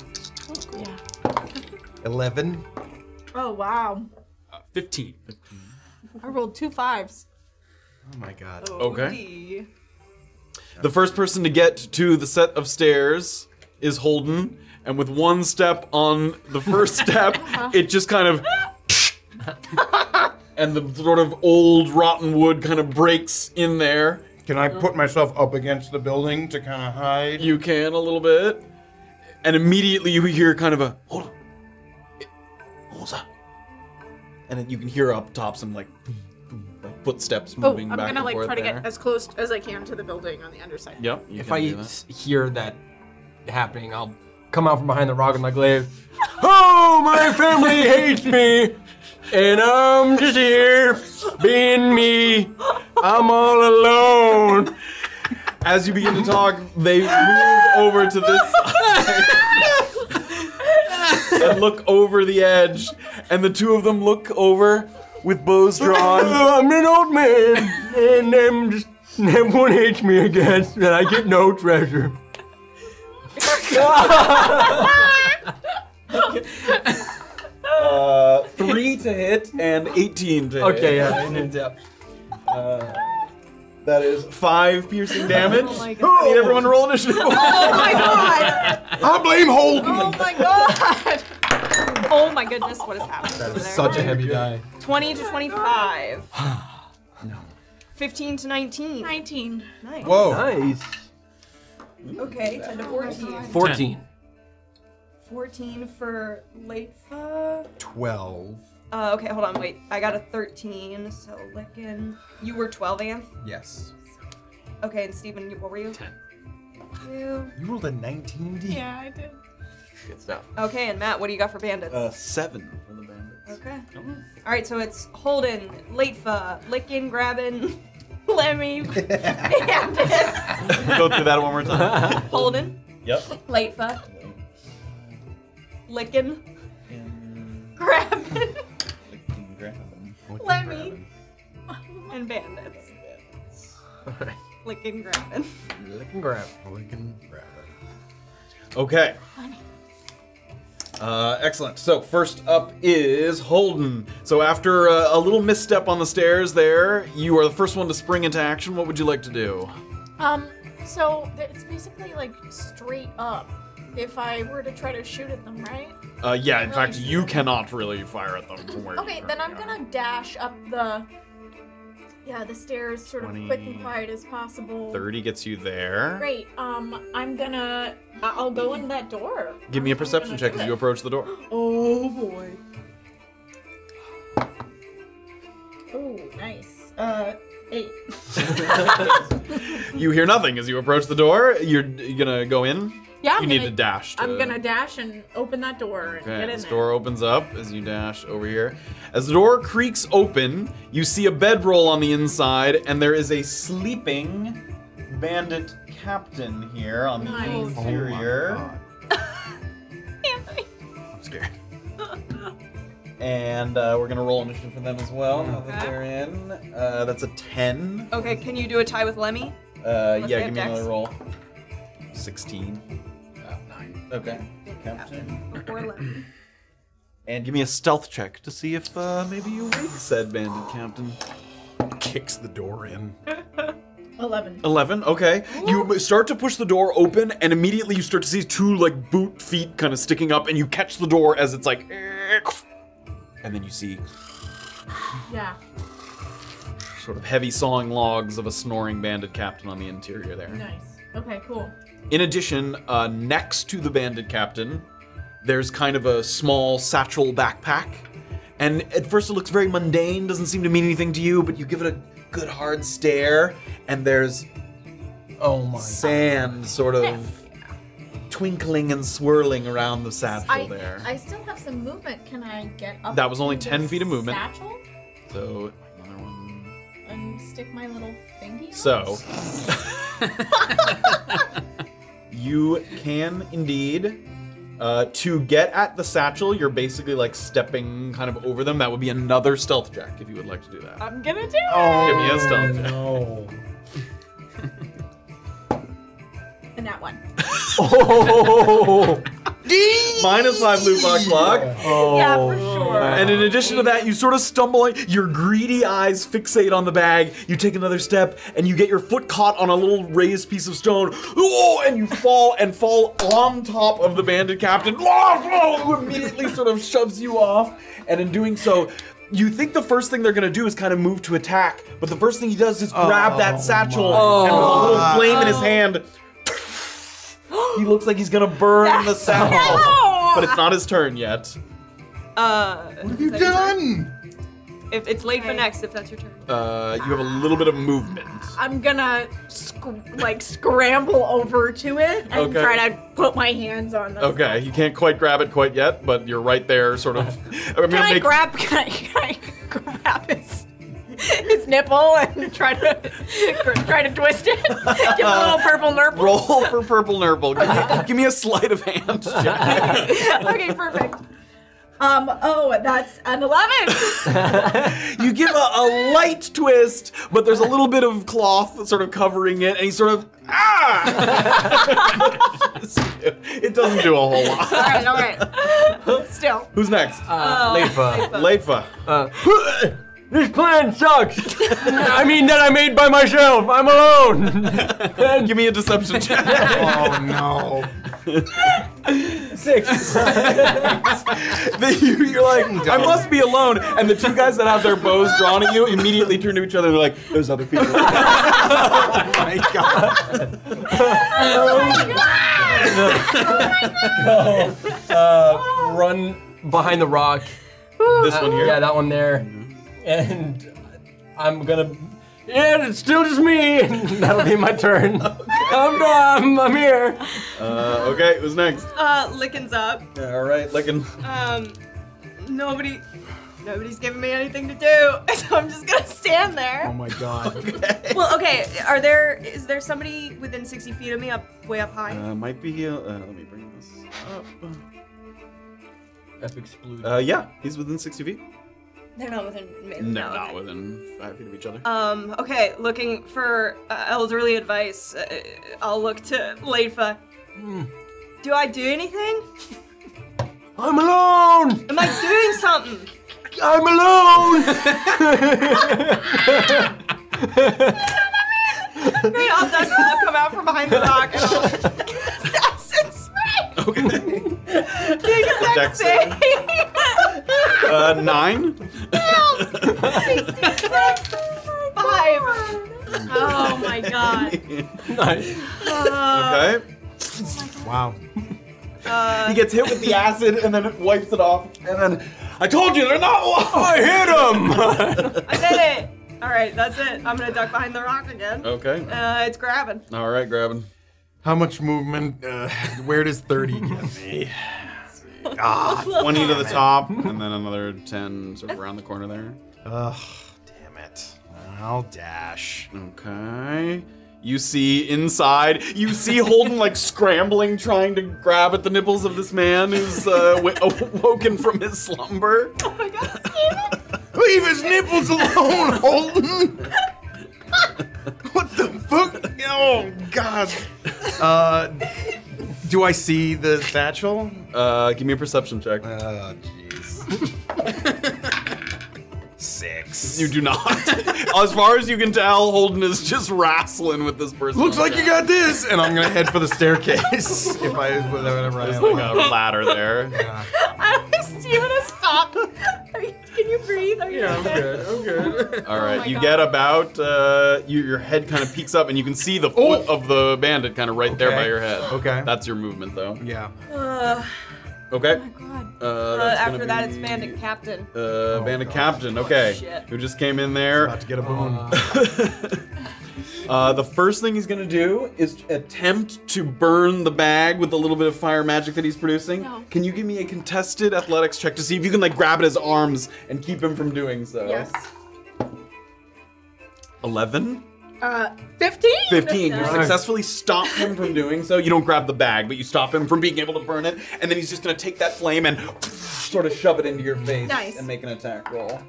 yeah. Eleven. Oh wow. Uh, Fifteen. I rolled two fives. Oh my god. Okay. Oh, The first person to get to the set of stairs is Holden, and with one step on the first step, it just kind of. and the sort of old rotten wood kind of breaks in there. Can I put myself up against the building to kind of hide? You can a little bit. And immediately you hear kind of a hold on. Hold on. And then you can hear up top some like, boom, boom, like footsteps Oh, moving I'm back gonna and like forth try to there. get as close as I can to the building on the underside. Yep. you If I that. hear that happening, I'll come out from behind the rock and like lay. Oh, my family hates me, and I'm just here being me. I'm all alone. As you begin to talk, they move over to this side and look over the edge, and the two of them look over with bows drawn. I'm an old man, and I'm just everyone hates me, I guess, and I get no treasure. Uh, three to hit and 18 to hit. Okay, yeah, and then, yeah. Uh, that is five piercing oh damage. Oh my god. Need everyone to roll initiative. Oh my god! I blame Holden. Oh my god! Oh my goodness, what is happening over there? Such a heavy die. 20 to 25. no. 15 to 19. 19. Nice. Whoa. Nice. Okay, 10 to 14. 14. 14 for Latefa. Twelve. Uh, okay, hold on, wait. I got a 13, so Lickin. You were 12, Anth? Yes. Okay, and Steven, what were you? 10. You. You rolled a 19, D. Yeah, I did. Good stuff. Okay, and Matt, what do you got for bandits? Uh, seven for the bandits. okay. Alright, so it's Holden, Latefa, Lickin, Grabbyn, Lemmy, bandits. Go through that one more time. Holden, Yep. Latefa, Lickin, Grabbyn, Lemmy, and bandits. Lickin, Grabbyn. Lick and grab. Okay. Uh, excellent. So first up is Holden. So after uh, a little misstep on the stairs, there you are the first one to spring into action. What would you like to do? Um, so it's basically like straight up. If I were to try to shoot at them, right? Uh, yeah. In Really fact, you cannot really fire at them from where. Okay, then I'm gonna dash up the yeah the stairs sort of quick and quiet as possible. Thirty gets you there. Great. Um, I'm gonna I'll go in that door. Give me a perception check as you approach the door. Oh boy. Oh, nice. Uh, eight. You hear nothing as you approach the door. You're, you gonna go in. Yeah, I'm you gonna, need to dash. To I'm gonna dash and open that door. Okay, and this there. door opens up as you dash over here. As the door creaks open, you see a bedroll on the inside, and there is a sleeping bandit captain here on the nice. Oh interior. Oh I'm scared. And uh, we're gonna roll initiative for them as well now that they're in. Uh, that's a 10. Okay, can you do a tie with Lemmy? Uh, yeah, give me another roll. 16. Okay. Captain. And give me a stealth check to see if uh, maybe you wake said bandit captain. Kicks the door in. 11. 11, okay. Ooh. You start to push the door open, and immediately you start to see two, like, boot feet kind of sticking up, and you catch the door as it's like. And then you see. Yeah. Sort of heavy sawing logs of a snoring bandit captain on the interior there. Nice. Okay, cool. In addition, uh, next to the bandit captain, there's kind of a small satchel backpack. And at first it looks very mundane, doesn't seem to mean anything to you, but you give it a good hard stare, and there's Oh my. sand sort of twinkling and swirling around the satchel I there. I still have some movement. Can I get up? That was only 10 feet of movement. Satchel So, another one. and stick my little thingy. So, you can indeed. Uh, to get at the satchel, you're basically like stepping kind of over them. That would be another stealth check if you would like to do that. I'm gonna do Oh, Give me a stealth check. No. And that one. Oh. Minus five loot box luck. Oh. Yeah, for oh, sure. And in addition to that, you sort of stumble, your greedy eyes fixate on the bag. You take another step, and you get your foot caught on a little raised piece of stone. Oh, and you fall and fall on top of the bandit captain. Oh, who immediately sort of shoves you off. And in doing so, you think the first thing they're gonna do is kind of move to attack, but the first thing he does is grab that oh satchel and with a little flame in his hand. He looks like he's gonna burn the satchel, but it's not his turn yet. Uh, What have you done? if it's late for next, if that's your turn. Uh, you have a little bit of movement. I'm gonna sc- like scramble over to it and Okay. try to put my hands on this. Okay, you can't quite grab it quite yet, but you're right there, sort of. I'm Can gonna I make- grab? Can I, can I grab his his nipple and try to try to twist it? Give him a little purple nurple. roll for purple nurple? Give me, give me a sleight of hand check. okay, perfect. Um. Oh, that's an eleven. You give a, a light twist, but there's a little bit of cloth sort of covering it, and he sort of ah. it doesn't do a whole lot. all right. All right. Still. Who's next? Uh, Latefa. Latefa. Uh, this plan sucks. I mean that I made by myself. I'm alone. Give me a deception check. Oh no. Six. Then you, you're like, I must be alone. And the two guys that have their bows drawn at you immediately turn to each other and they're like, there's other people. Oh my god. Oh my god. uh, run behind the rock. this one here? Yeah, that one there. And I'm gonna. Yeah, it's still just me. That'll be my turn. I'm, I'm, I'm here. Uh, okay, who's next? Uh, Lickin's up. All right, Lickin. Um, nobody, nobody's giving me anything to do, so I'm just gonna stand there. Oh my god. Well, okay. Are there? Is there somebody within 60 feet of me, up way up high? Uh, might be. Uh, uh, let me bring this up. Epic sploot. Uh, yeah, he's within 60 feet. They're not within. me- No, okay. not within five feet of each other. Um, okay, looking for uh, elderly advice. Uh, I'll look to Latefa. Do I do anything? I'm alone. Am I doing something? I'm alone. Great, I'll, duck, I'll come out from behind the rock Okay. Dex save? uh, nine. Five. Oh my god. nice. Uh, Okay. Wow. uh, He gets hit with the acid and then it wipes it off. And then, I told you they're not. I hit him. I did it. All right, that's it. I'm gonna duck behind the rock again. Okay. Uh, it's Grabbyn. All right, Grabbyn. How much movement? Uh, where does 30 get me? Ah, 20 to the top, and then another 10 sort of around the corner there. Ugh, damn it. I'll dash. Okay. You see inside, you see Holden like scrambling, trying to grab at the nipples of this man who's uh, w- awoken from his slumber. Oh my god, Steven! Leave his nipples alone, Holden! what the fuck? Oh, God. Uh, do I see the satchel? Uh, give me a perception check. Oh, jeez. Six. You do not. as far as you can tell, Holden is just wrestling with this person. Looks like you got this, and I'm gonna head for the staircase if I whatever I There's am. like a ladder there. Yeah. I don't think Steven has stopped. Are you, can you breathe? Are you Yeah, I'm okay? good. I'm good. All right, Oh my you God. get about uh, you, your head kind of peeks up, and you can see the foot of the bandit kind of right there Okay. by your head. Okay. that's your movement though. Yeah. Uh, Okay. oh my god. Uh, Uh, after gonna that, it's Bandit Captain. Uh, bandit captain. Okay, shit. who just came in there. About to get a boon. Uh, the first thing he's gonna do is attempt to burn the bag with a little bit of fire magic that he's producing. No. Can you give me a contested athletics check to see if you can like grab at his arms and keep him from doing so? Yes. Eleven. Uh, fifteen. 15. You successfully stop him from doing so. You don't grab the bag, but you stop him from being able to burn it. And then he's just going to take that flame and sort of shove it into your face Nice. and make an attack roll.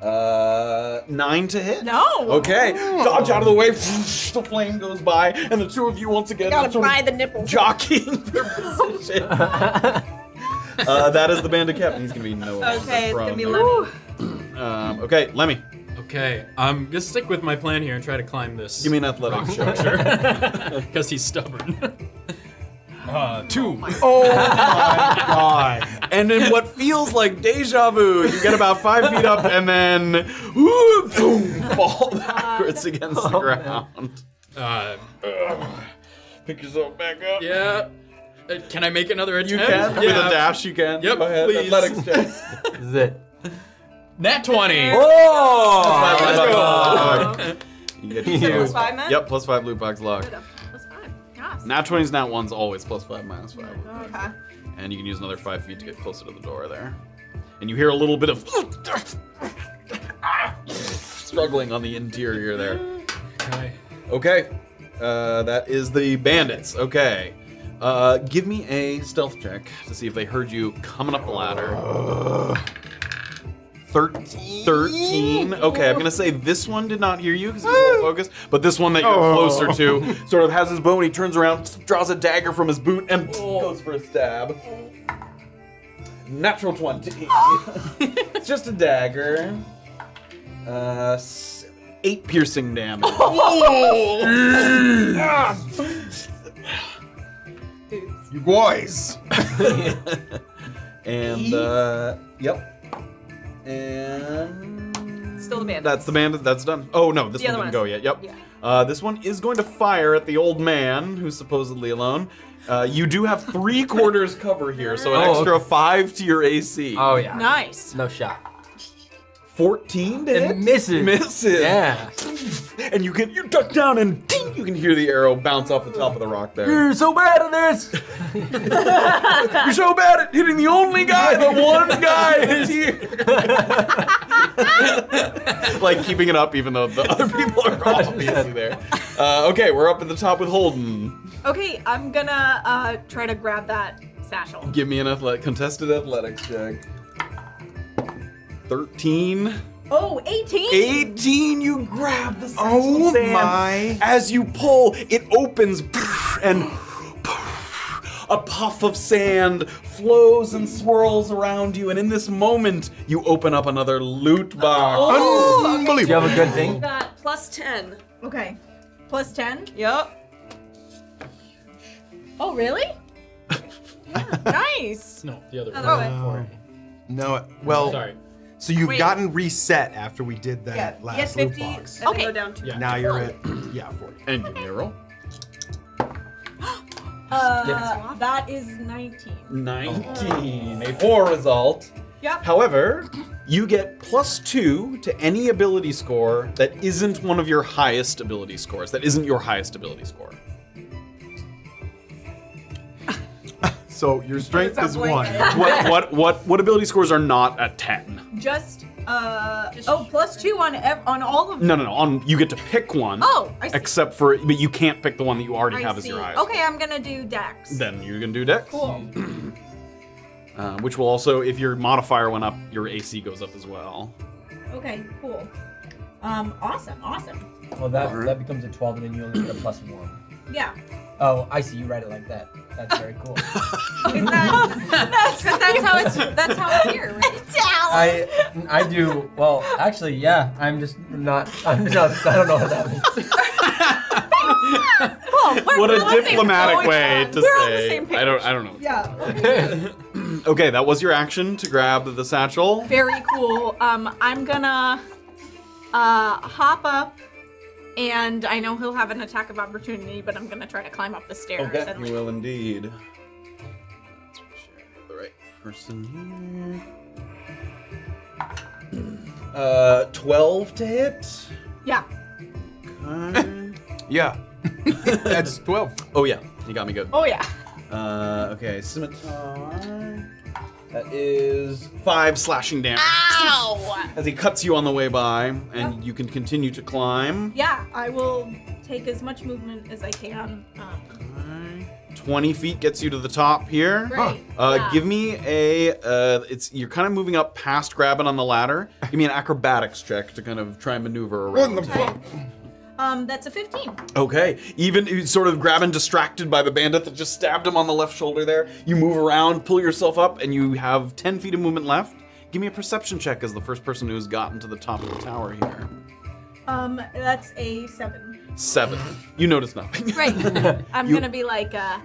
Uh, nine to hit. No. Okay. Dodge out of the way. the flame goes by, and the two of you once again Gotta sort of buy the nipples. jockeying for position. uh, that is the bandit captain. He's gonna be no. longer Okay, it's gonna be. Lemmy. Um, okay, Lemmy. Okay, I'm gonna stick with my plan here and try to climb this. Give me an athletics check. structure. Because he's stubborn. Uh, two. Oh my god. And in what feels like deja vu, you get about five feet up and then whoo, boom, fall backwards against the ground. Uh, Pick yourself back up. yeah. Uh, can I make another attempt? You attempt? can. With Yeah. a dash, you can. Yep, Go ahead. please. Athletics check. This is it. Nat 20. Oh! Let's go. You get You. Plus five, man? Yep, plus five loot box luck. Plus five. Yes. Nat 20s, nat 1's always plus five, minus five. Okay. And you can use another five feet to get closer to the door there. And you hear a little bit of struggling on the interior there. Okay. Okay, uh, that is the bandits. Okay, uh, give me a stealth check to see if they heard you coming up the ladder. Thirteen. 13. Okay, I'm gonna say this one did not hear you because he's a little focused, but this one that you're closer to sort of has his bow and he turns around, draws a dagger from his boot, and goes for a stab. Natural 20. it's just a dagger. Uh, eight piercing damage. You boys. and uh, yep. And Still the bandit. that's the bandit. That's done. Oh no, this The one other didn't go yet. Yep. Yeah. Uh, this one is going to fire at the old man who's supposedly alone. Uh, you do have three quarters cover here, so an Oh, extra okay. five to your AC. Oh yeah. Nice. No shot. 14 to It hit? misses. Misses. Yeah. And you can you duck down and ding, you can hear the arrow bounce off the top of the rock there. You're so bad at this. You're so bad at hitting the only guy, the one guy is here. like keeping it up even though the other people are obviously there. Uh, okay, we're up at the top with Holden. Okay, I'm gonna uh, try to grab that satchel. Give me an athletic, contested athletics check. 13. Oh, 18? 18, you grab the satchel Oh sand. my. As you pull, it opens and a puff of sand flows and swirls around you. And in this moment, you open up another loot box. Oh, Unbelievable. Do you have a good thing? Got plus 10. Okay. Plus 10? Yep. Oh, really? Yeah, nice. No, the other one. way. way. No, well, Sorry. So you've Wait. gotten reset after we did that Yeah. last Yes, loot 50. box. And Okay. go down to. Yeah. Now you're at yeah, 40. And give me a roll. Uh, that is 19. 19. A poor result. Yep. However, you get plus two to any ability score that isn't one of your highest ability scores. That isn't your highest ability score. So your strength is one. What what what what ability scores are not at 10? Just, uh, oh, plus two on ev- on all of them. No, no, no. On you get to pick one. Oh, I see. Except for, but you can't pick the one that you already I have as see. your highest. Okay, I'm gonna do Dex. Then you're gonna do Dex. Cool. Uh, which will also, if your modifier went up, your AC goes up as well. Okay, cool. Um, awesome, awesome. Well, that that becomes a 12, and then you only get a plus one. Yeah. Oh, I see. You write it like that. That's very cool. That, that's, that's how it's that's how it's here. Right? I I do well. Actually, yeah. I'm just not. I'm just. I don't know what that means. Cool. We're, What we're a on the same- diplomatic way yeah. to We're say. on the same page. I don't. I don't know. Yeah. Okay. Okay, that was your action to grab the satchel. Very cool. Um, I'm gonna uh hop up, and I know he'll have an attack of opportunity, but I'm gonna try to climb up the stairs. Okay, and, you will indeed. Let's make sure I have the right person here. Uh, 12 to hit. Yeah. Okay. Yeah. That's 12. oh, yeah, you got me good. Oh yeah. Uh, okay, scimitar. That is five slashing damage. Ow! As he cuts you on the way by, and you can continue to climb. Yeah, I will take as much movement as I can. Um, Okay. 20 feet gets you to the top here. Great. Uh, Yeah. Give me a. Uh, it's you're kind of moving up past Grabbyn on the ladder. Give me an acrobatics check to kind of try and maneuver What in around. the fuck? Um, that's a 15. Okay, even sort of grabbing distracted by the bandit that just stabbed him on the left shoulder there. You move around, pull yourself up, and you have 10 feet of movement left. Give me a perception check as the first person who's gotten to the top of the tower here. Um, that's a 7. Seven. You notice nothing. Right. I'm You- gonna be like, uh,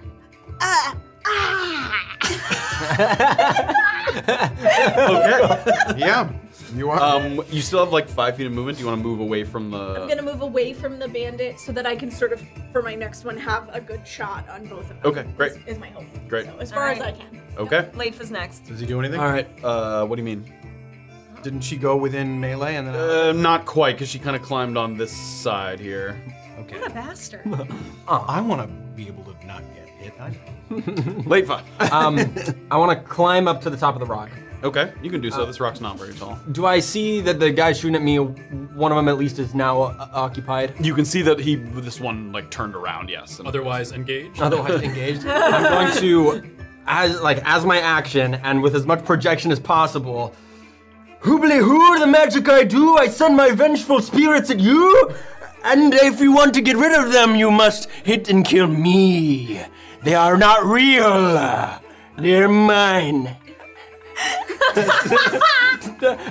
uh, okay. Yeah, you are. Um, you still have like five feet of movement. Do you want to move away from the? I'm gonna move away from the bandit so that I can sort of, for my next one, have a good shot on both of them. Okay, great. Is, is my hope. Great. So as far as I can. Okay. Latefa's next. Does he do anything? All right. Uh, what do you mean? Didn't she go within melee and then? Uh, not quite, because she kind of climbed on this side here. okay. What a bastard. I want to be able to not get hit. I Late fun. Um, I want to climb up to the top of the rock. Okay, you can do so. This rock's not very tall. Do I see that the guy shooting at me, one of them at least, is now uh, occupied? You can see that he, this one, like turned around. Yes. Otherwise engaged. Otherwise engaged. I'm going to, as like as my action and with as much projection as possible. Hoobly hoo, the magic I do, I send my vengeful spirits at you. And if you want to get rid of them, you must hit and kill me. They are not real. They're mine.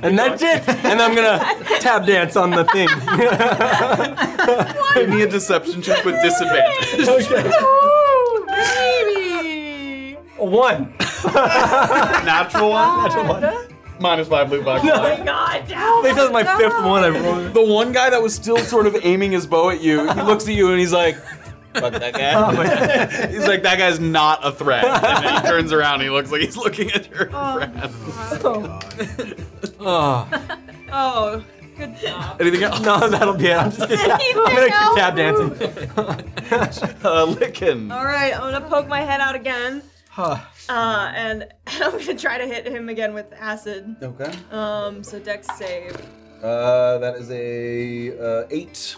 And that's it. And I'm gonna tap dance on the thing. Give me a deception check with disadvantage. Okay. Baby! One. Natural one. Natural one. Minus five loot box. Oh my god, down. This is my fifth one I've rolled. The one guy that was still sort of aiming his bow at you, he looks at you and he's like, "Fuck that guy." he's like, "That guy's not a threat." And then he turns around and he looks like he's looking at your friend. Oh. Oh, good job. Anything else? No, that'll be it. I'm just gonna, tap, I'm gonna keep tap dancing. Uh, Lickin. All right, I'm gonna poke my head out again. Uh, and I'm gonna try to hit him again with acid. Okay. Um, so dex save Uh, that is a uh, eight.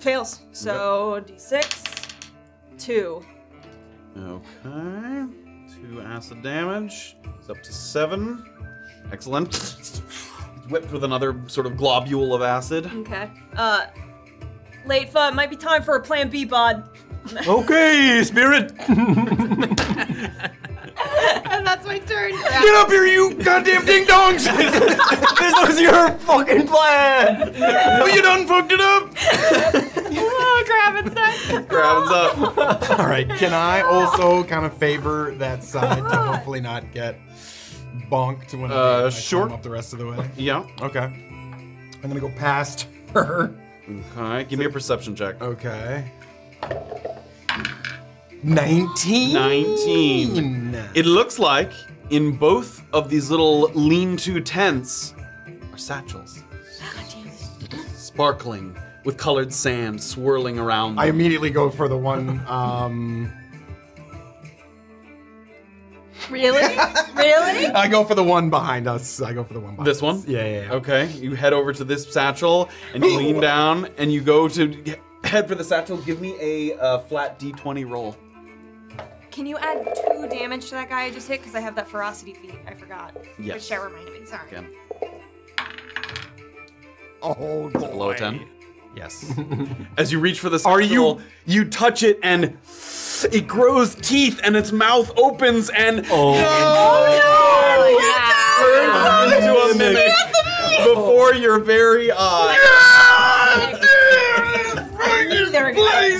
fails. So d6, two. Okay. Two acid damage. It's up to seven. Excellent. Whipped with another sort of globule of acid. Okay. Uh, late fun. might be time for a plan B, bud. Okay, spirit. And that's my turn. Get up here, you goddamn ding dongs! this was your fucking plan. well, you done fucked it up. oh, grab it, son. Grabs up. All right. Can I also kind of favor that side to hopefully not get bonked when I- Uh, when I sure. climb up the rest of the way? Yeah. Okay. I'm gonna go past her. Okay. Give me a perception check. Okay. 19. 19. It looks like in both of these little lean-to tents are satchels. Sparkling with colored sand swirling around. I immediately go for the one. Um, Really? really? I go for the one behind us. I go for the one behind This one? us. Yeah, yeah, yeah. Okay, you head over to this satchel and you lean down and you go to head for the satchel. Give me a uh, flat d20 roll. Can you add two damage to that guy I just hit? Because I have that ferocity feat. I forgot. Yes. Which Shara reminded me. Sorry. Again, Oh, below a 10. Yes. As you reach for the are you you touch it and it grows teeth and its mouth opens and Oh. turns into a mimic before your very eyes. There we go.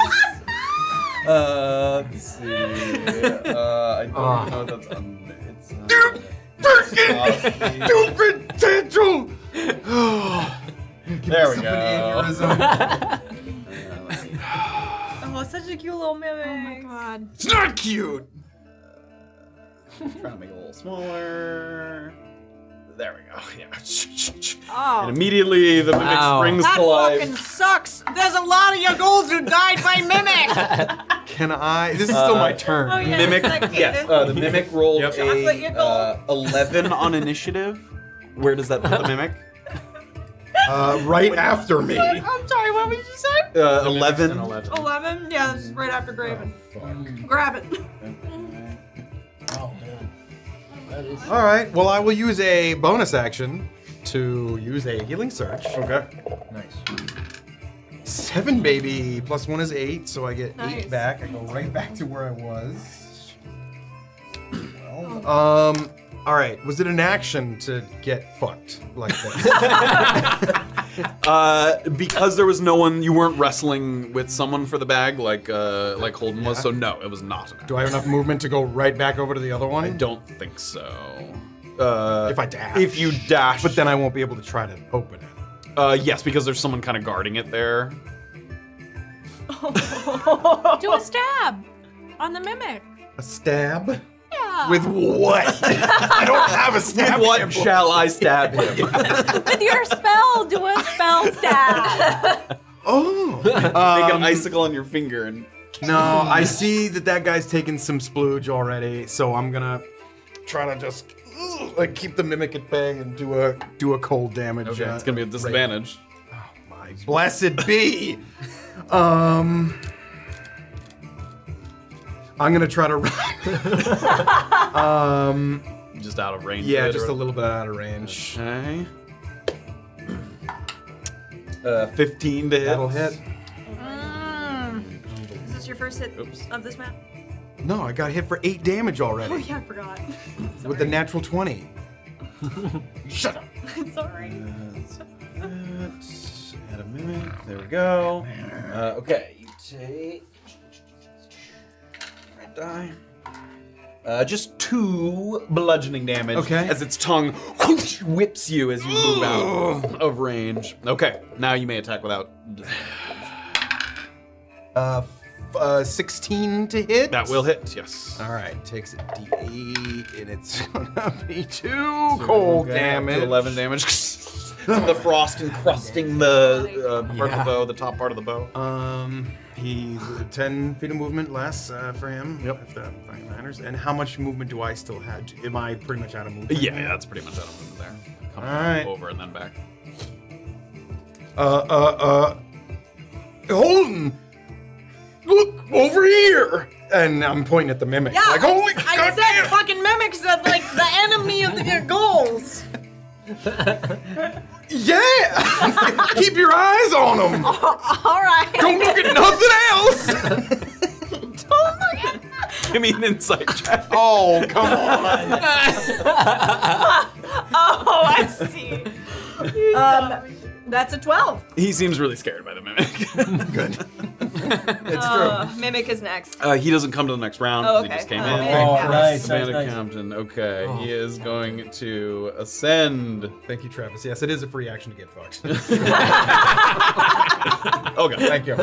Uh, let's see. Uh, I don't Ah. know if that's un- it's, uh, Stupid central. There we go. Oh, such a cute little mimic. Oh my god. It's not cute. Trying to make it a little smaller. There we go. Yeah. Oh. And immediately the mimic Wow. springs That to life. That fucking sucks. There's a lot of Yagolds who died by mimic. Can I? This is still my Uh, turn. Oh, yeah. Mimic, Is yes. Uh, the mimic rolled Yep. A uh, 11 on initiative. Where does that put the mimic? Uh, right after me. I'm sorry, what what did you say? Uh, 11. 11? Yeah, this is right after Grabbyn. Grab it. All right. Well, I will use a bonus action to use a healing surge. Okay. Nice. Seven, baby. Plus one is eight, so I get Nice. eight back. I go right back to where I was. Well, um. All right. Was it an action to get fucked like this? Uh, because there was no one, you weren't wrestling with someone for the bag like uh, like Holden was. So no, it was not. An Do I have enough movement to go right back over to the other one? I don't think so. Uh, If I dash. If you dash, But then I won't be able to try to open it. uh, yes, because there's someone kind of guarding it there. Do a stab on the mimic. A stab? Yeah. With what? I don't have a stab. With what sample. shall I stab him? With your spell, do a spell stab. Oh. Make Um, an icicle on your finger and. No, I see that that guy's taking some splooge already, so I'm gonna try to just like keep the mimic at bay and do a do a cold damage. Okay, uh, it's gonna be a disadvantage. Oh my blessed be. um, I'm gonna try to run. um, Just out of range. yeah, just a little bit out of range. Okay. Uh, 15 to hit. That'll hit. Is this your first hit Oops. of this map? No, I got hit for eight damage already Oh yeah, I forgot. with the natural twenty. Shut up. Sorry. Add a mimic. There we go. Uh, okay, you take. Die. Uh, just two bludgeoning damage. Okay. As its tongue whoosh, whips you as you move out of range. Okay, now you may attack without. Uh, f- uh, 16 to hit. That will hit. Yes. All right, takes a D8, and it's gonna be two cold Okay, damage. 11 damage. the frost encrusting the uh, part of the bow, the top part of the bow. Um, he's 10 feet of movement less uh, for him. Yep. If that fucking matters. And how much movement do I still have? Am I pretty much out of movement? Yeah, yeah, that's pretty much out of movement there. Come Alright. over and then back. Uh, uh, uh. Holden! Look over here! And I'm pointing at the mimic. Yeah, like, holy I goddamn! said fucking mimics are like the enemy of the goals. Yeah! Keep your eyes on them! All right. Don't look at nothing else! Don't look at Give me an insight check. Oh, come on! Oh, I see. um, that's a 12. He seems really scared by the mimic. Good. it's Uh, Mimic is next. Uh, he doesn't come to the next round Oh, okay. he just came Oh, in. Bandit Oh, Captain. nice, nice, Bandit nice. Captain. Okay, Oh. he is going to ascend. Thank you, Travis. Yes, it is a free action to get fucked. Okay. Thank you.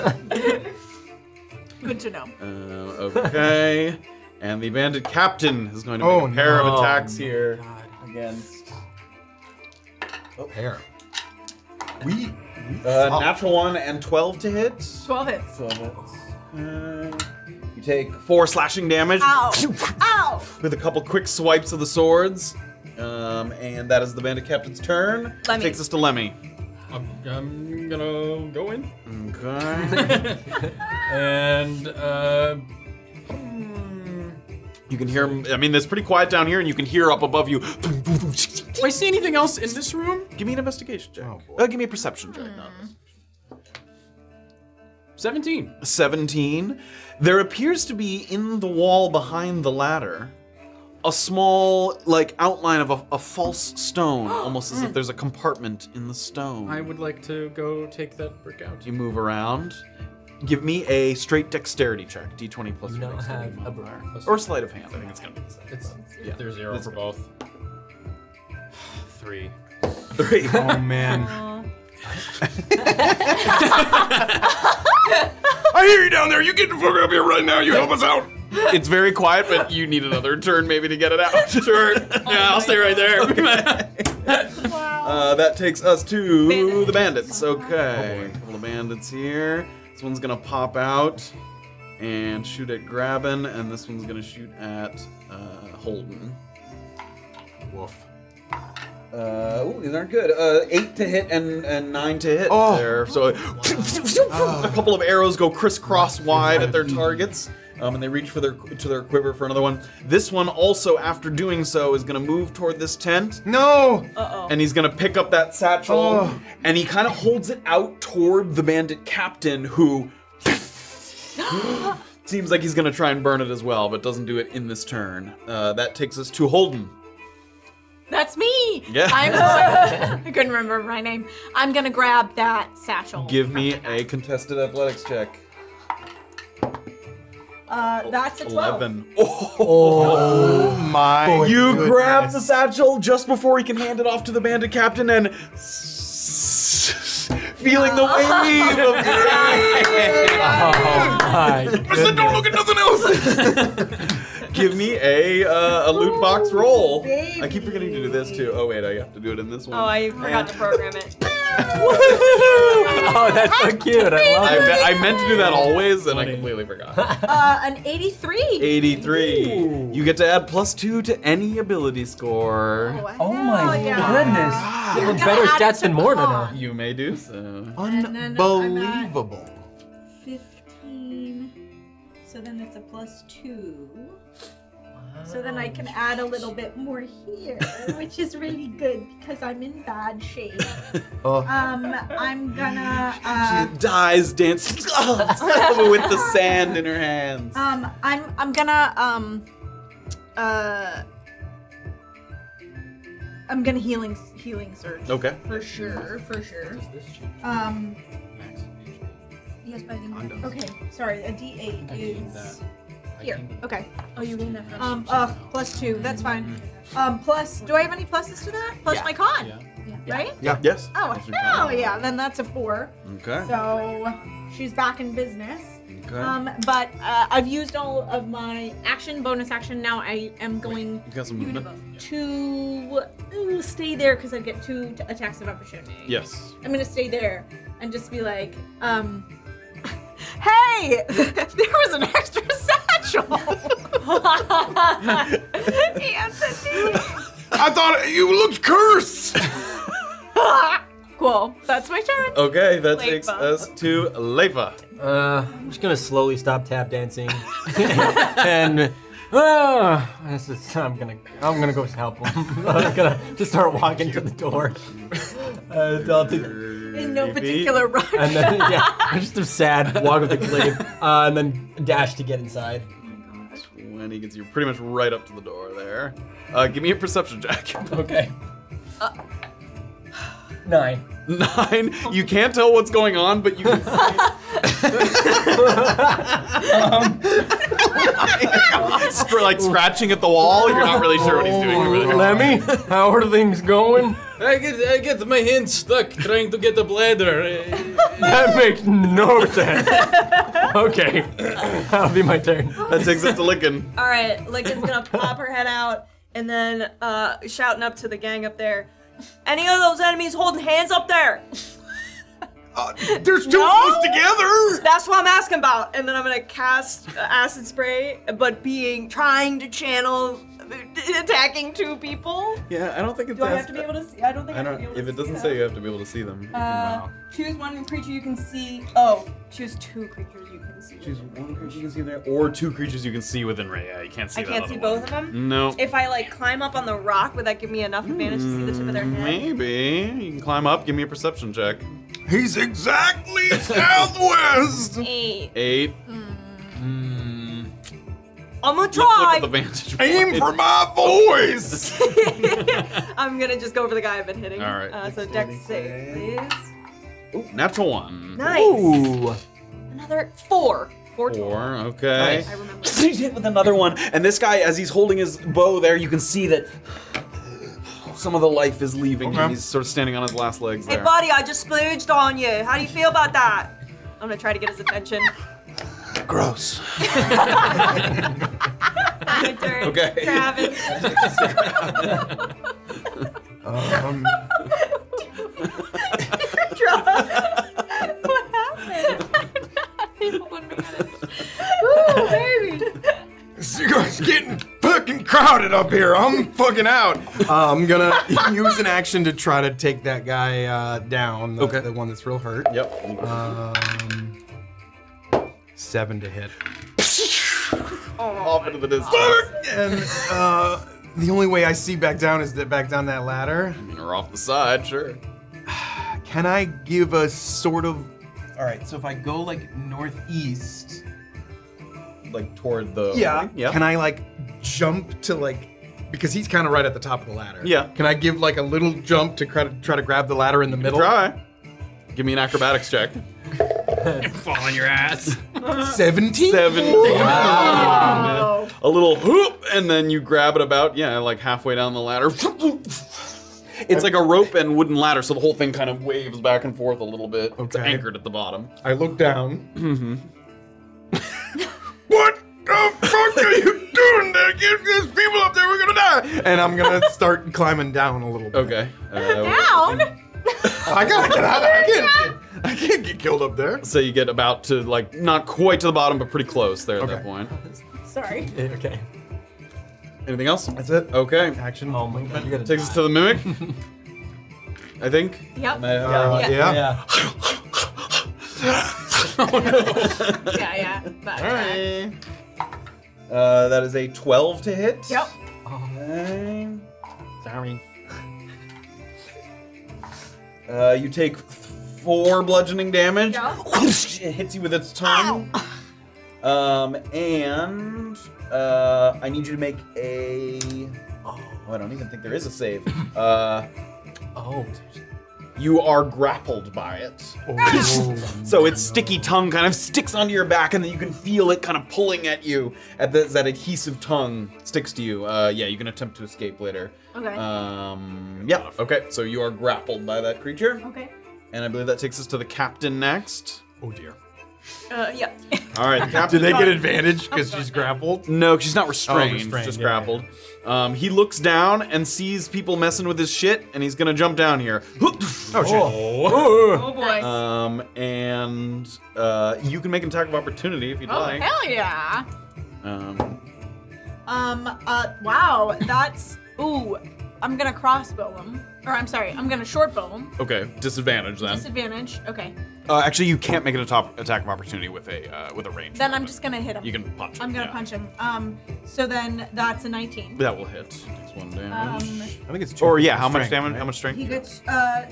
Good to know. Uh, okay. and the Bandit Captain is going to Oh, make a pair no. of attacks here against Pair. We. uh, natural one and 12 to hit. 12 hits. 12 hits. Uh, you take four slashing damage. Ow! Ow! with a couple quick swipes of the swords. Um, and that is the bandit captain's turn. Lemmy. Takes us to Lemmy. I'm, I'm gonna go in Okay. and uh, you can hear him. I mean, it's pretty quiet down here, and you can hear up above you. do I see anything else in this room? Give me an investigation check. Oh, boy. uh, give me a perception check. not this. Seventeen. 17. There appears to be in the wall behind the ladder a small, like, outline of a, a false stone, almost as if there's a compartment in the stone. I would like to go take that brick out. You move around. Give me a straight dexterity check. D20 plus Do your not dexterity have a modifier. plus- Or sleight of hand. I think it's gonna be the same. It's Yeah. there's zero for both. Three. Three. Oh man. I hear you down there. You get the fuck up here right now. You help us out. it's very quiet, but you need another turn maybe to get it out. Sure. Yeah, I'll stay right there. Uh, that takes us to Bandit. the bandits. Okay. a couple of bandits here. This one's gonna pop out and shoot at Grabbyn, and this one's gonna shoot at uh, Holden. Woof. Uh, ooh, these aren't good. Uh, eight to hit and, and nine to hit Oh. there. So a couple of arrows go crisscross wide at their targets. Um, and they reach for their to their quiver for another one. This one also, after doing so, is going to move toward this tent. No! Uh-oh. And he's going to pick up that satchel, Oh. and he kind of holds it out toward the bandit captain, who seems like he's going to try and burn it as well, but doesn't do it in this turn. Uh, that takes us to Holden. That's me. Yeah. I'm. I couldn't remember my name. I'm gonna grab that satchel. Give me a contested athletics check. Uh, that's a twelve. 11. Oh my You goodness. grab the satchel just before he can hand it off to the bandit captain and feeling the wave of Oh my I said don't look at nothing else! Give me a uh, a loot box roll. baby. I keep forgetting to do this too. Oh wait, I have to do it in this one. Oh, I forgot to program it. Oh, that's so cute. I love I, it. me- I meant to do that always, and I completely forgot. Uh, an eighty-three. 83. You get to add plus two to any ability score. Oh my yeah. goodness. Even Gonna better add it stats than Morna now. con. You may do so. And then I'm at- Unbelievable. Fifteen. So then it's a plus two. So then I can add a little bit more here, which is really good because I'm in bad shape. Oh. Um, I'm gonna. Uh, She dies dancing with the sand in her hands. Um, I'm I'm gonna um, uh, I'm gonna healing healing surge. Okay. For sure, for sure. Um. Yes, but I think. Okay, sorry. A D8 is here. Okay. Oh, you gained that from Um. Uh. Plus two. That's fine. Um. Plus. Do I have any pluses to that? Plus my con. yeah Right. Yeah. Yes. Oh hell yeah! Then that's a four. Okay. So she's back in business. Okay. Um, but uh, I've used all of my action, bonus action. Now I am going you got some movement? to uh, stay there because I get two t- attacks of opportunity. Yes. I'm gonna stay there and just be like, um, hey, there was an extra satchel. Anthony. I thought you looked cursed! cool. That's my turn. Okay, that Latefa. takes us to Latefa. Uh, I'm just gonna slowly stop tap dancing, and uh, this is, I'm gonna I'm gonna go help him. I'm gonna just start walking to the door. Uh, I'll take- In no particular rush. and then yeah, just a sad walk with the glaive, uh, and then dash to get inside. When he gets you pretty much right up to the door there. Uh, give me a perception check. Okay. Nine. Nine. You can't tell what's going on, but you can see. like scratching at the wall. You're not really sure what he's doing. You're really Lemmy, how are things going? I get I get my hand stuck trying to get a bladder. That makes no sense. Okay, that'll be my turn. That takes us to Lickin. All right, Lickin's gonna pop her head out and then uh, shouting up to the gang up there. Any of those enemies holding hands up there? Uh, there's two No? of us together! That's what I'm asking about. And then I'm gonna cast uh, acid spray, but being trying to channel attacking two people. Yeah, I don't think it's. Do I have to be able to see? I don't think I, I have to don't. be able If to it see doesn't that. say you have to be able to see them. you can, Uh, choose one creature you can see. Oh, choose two creatures you can see. Choose one creature you can see there, or two creatures you can see within Ray. Yeah, you can't see. I that can't other see one. both of them. No. If I like climb up on the rock, would that give me enough advantage to see the tip of their head? Maybe you can climb up. Give me a perception check. He's exactly southwest! Eight. Eight. I'm gonna Let's look try. at the Aim for my voice! I'm gonna just go for the guy I've been hitting. All right. Uh, so dex save, please. Ooh, natural one. Nice. Ooh. Another four. Four. total. Four. Okay. I remember. He's hit with another one, and this guy, as he's holding his bow there, you can see that some of the life is leaving him. He's sort of standing on his last legs Hey, there. buddy, I just splooged on you. How do you feel about that? I'm gonna try to get his attention. Gross. Okay. Travis. Um, crowded up here. I'm fucking out. Uh, I'm gonna use an action to try to take that guy uh, down. The, Okay. The one that's real hurt. Yep. Um, seven to hit. Off into the distance. And uh, the only way I see back down is that back down that ladder. Or off the side, sure. Can I give a sort of? All right. So if I go like northeast, Like toward the. yeah, Yeah. Can I like jump to like? Because he's kind of right at the top of the ladder. Yeah. Can I give like a little jump to try to try to grab the ladder in the middle? Try. Give me an acrobatics check. Fall on your ass. Seventeen. Seven. A little whoop, and then you grab it about, yeah, like halfway down the ladder. It's like a rope and wooden ladder, so the whole thing kind of waves back and forth a little bit. It's anchored at the bottom. I look down. Mm-hmm. What the fuck are you doing there? Get these people up there. We're gonna die. And I'm gonna start climbing down a little bit. Okay. Uh, Down? I gotta get out. I can't. I can't get killed up there. so you get about to, like, not quite to the bottom, but pretty close there at that point. Sorry. Okay. Anything else? That's it. Okay. Action. Oh my god, you're gonna Takes us to the mimic. I think. Yep. Uh, Yeah. yeah. Yeah. Yeah, yeah. That, Uh, that is a 12 to hit. Yep. Okay. Sorry. Uh, you take four bludgeoning damage. Yeah. It hits you with its tongue. Um, and uh, I need you to make a. Oh, I don't even think there is a save. Uh, Oh. You are grappled by it. So its sticky tongue kind of sticks onto your back, and then you can feel it kind of pulling at you. At the, that adhesive tongue sticks to you. Uh, yeah, you can attempt to escape later. Okay. Um, yeah. Okay. So you are grappled by that creature, okay. and I believe that takes us to the captain next. Oh dear. Uh, yeah. All right, the captain. Did they get advantage because she's grappled? No, she's not restrained. Oh, restrained, just yeah, grappled. Um, he looks down and sees people messing with his shit, and he's gonna jump down here. Oh shit. Oh boy. Um, and uh, you can make an attack of opportunity if you'd oh like. hell yeah. Um, Um. Uh. Wow. That's. Ooh. I'm gonna crossbow him. Or I'm sorry. I'm gonna short bow him. okay, disadvantage then. Disadvantage. Okay. uh, actually, you can't make an attack attack of opportunity with a uh, with a range. Then I'm just gonna hit him. You can punch. Him, I'm gonna yeah. punch him. Um. So then that's a 19. That will hit. Takes one damage. Um. I think it's two. or yeah, how much strength, damage? right? How much strength? He gets uh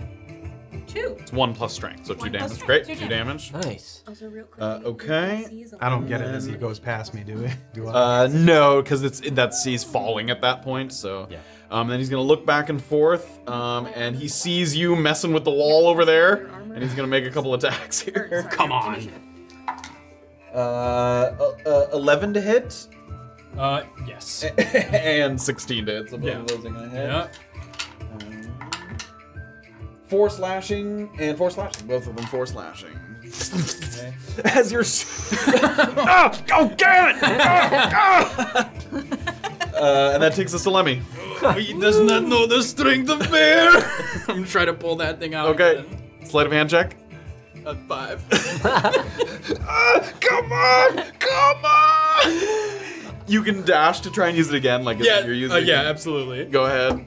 two. It's one plus strength, so two One plus damage. strength, Great, two two damage. damage. Nice. Also, real quick. Uh, okay. I don't get it as he goes past me. Do we? Do I? Uh, no, because it's that's he's falling at that point. So, Yeah. Um, then he's gonna look back and forth, um, and he sees you messing with the wall over there, and he's gonna make a couple attacks here. Come on. Uh, uh, uh, eleven to hit, Uh, yes. and sixteen to hit. So both Yeah. of those are gonna hit. Yeah. Um, four slashing and four slashing. Both of them four slashing. Okay. As you're. s- ah, oh damn it! Ah, ah! uh, and that takes us to Lemmy. He does not know the strength of bear. I'm trying to pull that thing out. Okay. Sleight of hand check. A five. Ah, come on! Come on! You can dash to try and use it again, like yeah. you're using. uh, yeah. Absolutely. Go ahead.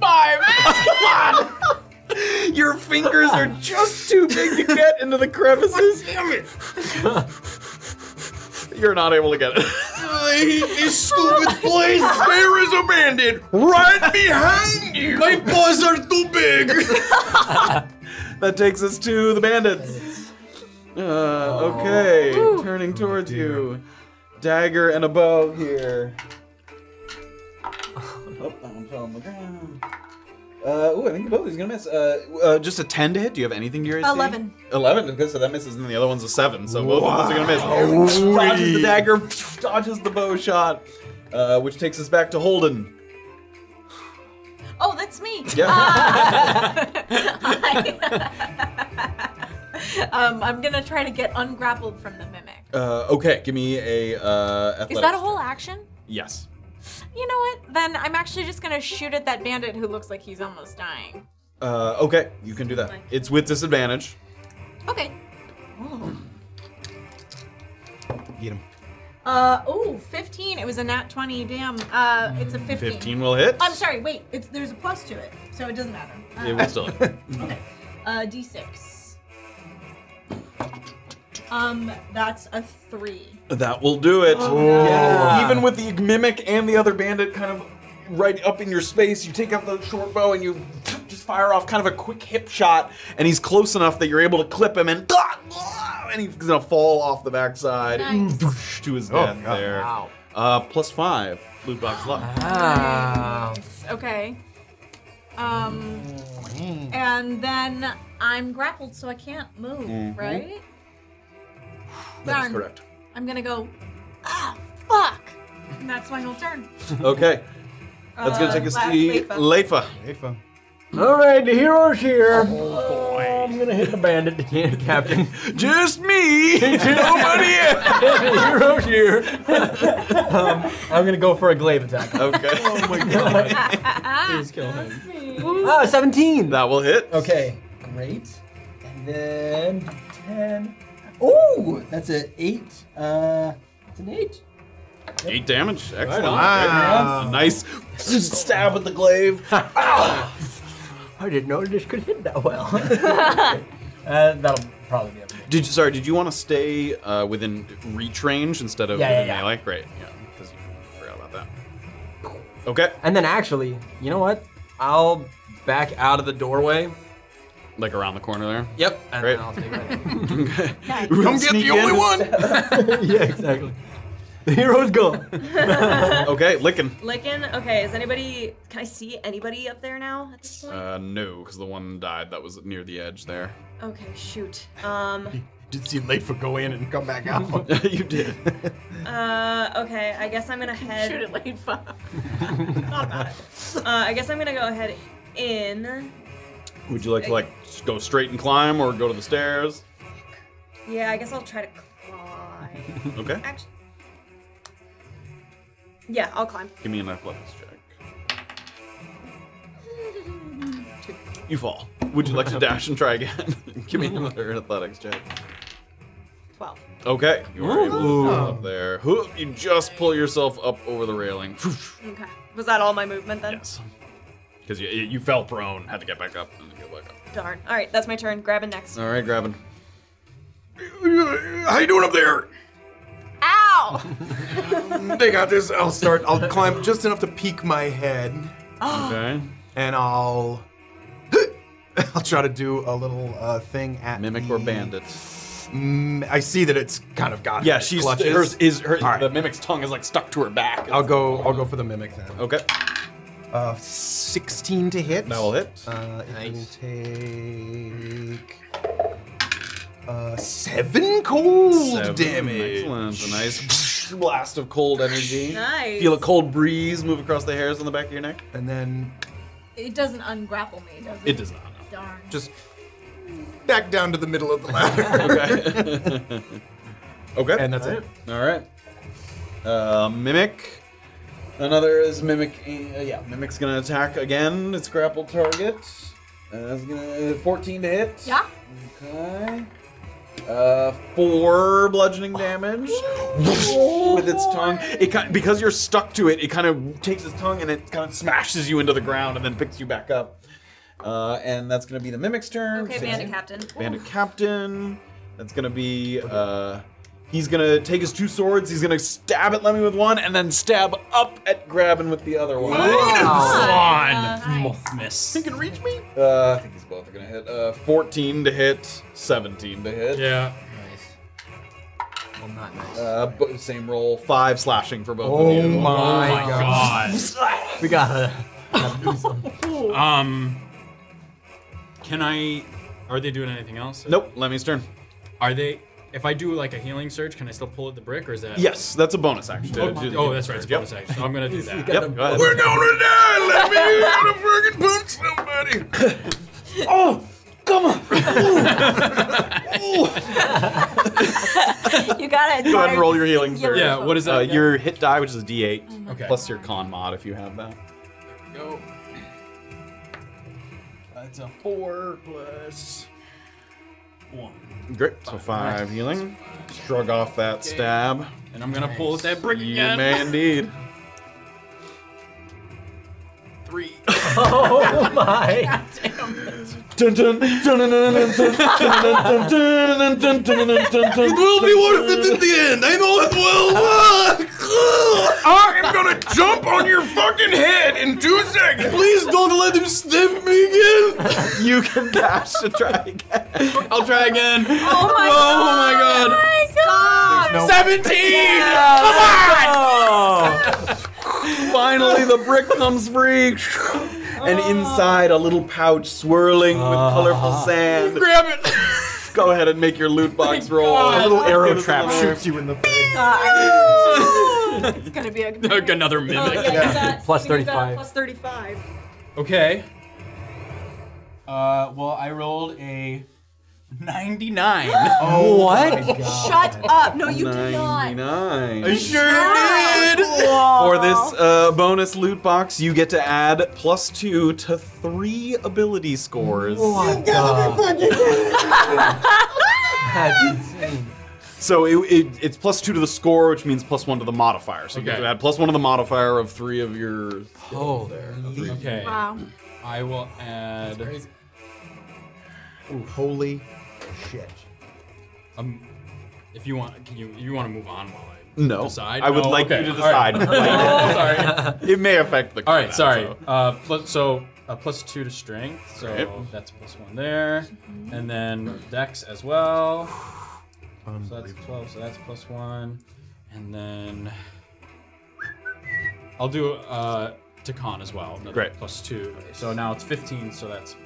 Five! come on! Your fingers are just too big to get into the crevices. Damn it! You're not able to get it. I hate this stupid place. There is a bandit right behind you. My paws are too big. That takes us to the bandits. Uh, okay, turning towards you. Dagger and a bow here. Oh, that one fell on the ground. Uh, ooh, I think both of these are gonna miss. Uh, uh, just a 10 to hit. Do you have anything to your AC? 11. 11. Okay, so that misses, and then the other one's a 7. So both of those are gonna miss. Dodges the dagger, dodges the bow shot. Uh, which takes us back to Holden. Oh, that's me. Yeah. um, I'm gonna try to get ungrappled from the mimic. Uh, okay, give me a uh, athletics. Is that a whole action? Yes. You know what? Then I'm actually just gonna shoot at that bandit who looks like he's almost dying. Uh, okay, you can do that. It's with disadvantage. Okay. Get him. Uh, oh, 15. It was a nat 20. Damn. Uh, it's a 15. 15 will hit. I'm sorry, wait. It's There's a plus to it, so it doesn't matter. Uh, It will still hit. Uh, D6. Um, that's a 3. That will do it. yeah. Even with the mimic and the other bandit kind of right up in your space, you take out the short bow and you just fire off kind of a quick hip shot, and he's close enough that you're able to clip him and and he's gonna fall off the backside Nice. to his Oh, death God. there. Wow. Uh, plus five, loot box luck. Wow. Okay. Um, and then I'm grappled, so I can't move, right? That's correct. I'm gonna go, ah, fuck! And that's my whole turn. Okay, that's gonna Uh, take us La- to Latefa. Latefa. All right, the hero's here. Oh, I'm gonna hit the bandit, the can- captain. Just me, nobody else. the hero's here. um, I'm gonna go for a glaive attack. Okay. Oh my god. Please kill him. Ah, 17. That will hit. Okay, great. And then 10. Oh, that's an 8. Uh, it's an 8. Eight damage. Excellent. Wow. A nice stab with the glaive. I didn't know this could hit that well. uh, that'll probably be up to. Did you, sorry? Did you want to stay uh, within reach range instead of Yeah, yeah, within yeah. melee? Great. Yeah, because you forgot about that. Okay. And then actually, you know what? I'll back out of the doorway. Like around the corner there. Yep. And Great. then I'll take it. Come get the only one. yeah, exactly. The hero's gone. Okay, Lickin. Lickin. Okay, is anybody? Can I see anybody up there now at this point? Uh, no, because the one died that was near the edge there. okay, shoot. Um. Did see Latefa go in and come back out. you did. Uh. Okay. I guess I'm gonna head. Shoot it late fuck. Not bad. Uh. I guess I'm gonna go ahead in. Would you like to like go straight and climb, or go to the stairs? Yeah. I guess I'll try to climb. Okay. Actually. Yeah, I'll climb. Give me an athletics check. You fall. Would you like to dash and try again? Give me another athletics check. Twelve. Okay, you're able to pull up there. Whoop, You just pull yourself up over the railing. Okay. Was that all my movement then? Yes. Because you, you fell prone, had to get back up, and then get back up. Darn. All right, that's my turn. Grabbyn next. All right, Grabbyn. How you doing up there? Ow! They got this. I'll start. I'll climb just enough to peek my head, Okay. and I'll. I'll try to do a little uh, thing at Mimic the- or bandit? Mm, I see that it's kind of got. Yeah, its she's clutches. hers is her. All right. The mimic's tongue is like stuck to her back. I'll go. I'll go for the mimic then. Okay, Uh, 16 to hit. that will hit. Uh, it will take uh, seven cold Seven. damage. Excellent. A nice blast of cold energy. Nice. Feel a cold breeze move across the hairs on the back of your neck. And then It doesn't ungrapple me, does it? It does not. Darn. just back down to the middle of the ladder. Okay. okay. and that's it. All right. Uh, mimic. Another is mimic. Uh, yeah, mimic's gonna attack again. Its grappled target. Uh, it's gonna 14 to hit. Yeah? Okay. Uh, four bludgeoning damage with its tongue. It kind because you're stuck to it. It kind of takes its tongue and it kind of smashes you into the ground and then picks you back up. Uh, and that's gonna be the mimic's turn. Okay, bandit captain. Bandit captain. That's gonna be. Uh, he's gonna take his two swords. He's gonna stab at Lemmy with one, and then stab up at Grabbyn with the other one. Uh, Miss. He can reach me. Uh, I think these both are gonna hit. Uh, 14 to hit, 17 to hit. Yeah. Nice. Well, not nice. Uh, bo- same roll. Five slashing for both Oh of you. my, my god. god. We gotta, gotta do something. Um. Can I? Are they doing anything else? Nope. Lemmy's turn. Are they? If I do like a healing surge, can I still pull at the brick, or is that? Yes, that's a bonus action. to Oh, do the oh, that's right. It's surge. Yep. bonus action. So I'm gonna do that. Yep. Go. We're gonna die. Let me out of friggin' punch somebody. Oh, come on. You got it. Go ahead and roll your healing surge. Yeah. What is that? Uh, again? your hit die, which is a D8, Okay. plus your con mod if you have that. There we go. That's a four plus one. Great. So five healing. shrug off that stab. And I'm gonna pull that brick You again. may indeed. Three. Oh my! Dun, dun, dun, it will be worth it in the end. I know it will. I'm gonna jump on your fucking head in two seconds. Please don't let him sniff me again. You can dash to try again. I'll try again. Oh my oh god. My god. Seventeen. Yeah. Come on. Finally, the brick comes free. And inside, a little pouch swirling with colorful sand. Grab it. Go ahead and make your loot box roll. A little arrow trap shoots you in the face. It's gonna be a Another mimic. Plus 35. Plus 35. Okay. Uh, well, I rolled a 99. oh, what? Shut up! No, you do not. 99. I sure did. For this uh, bonus loot box, you get to add plus two to three ability scores. What the? That's insane. So it, it, it's plus two to the score, which means plus one to the modifier. So you get Okay. to add plus one to the modifier of three of your. Oh, there. Okay. Wow. I will add. Ooh, holy shit. Um, if you want, can you you want to move on while I No, decide? I would Oh, like okay. you to All right. decide. sorry. it may affect the. All right, combat, sorry. so- Uh, plus, so uh, plus two to strength, so Great. that's plus one there, and then dex as well. So that's twelve. So that's plus one, and then I'll do uh to con as well. Another Great. Plus two. So now it's fifteen. So that's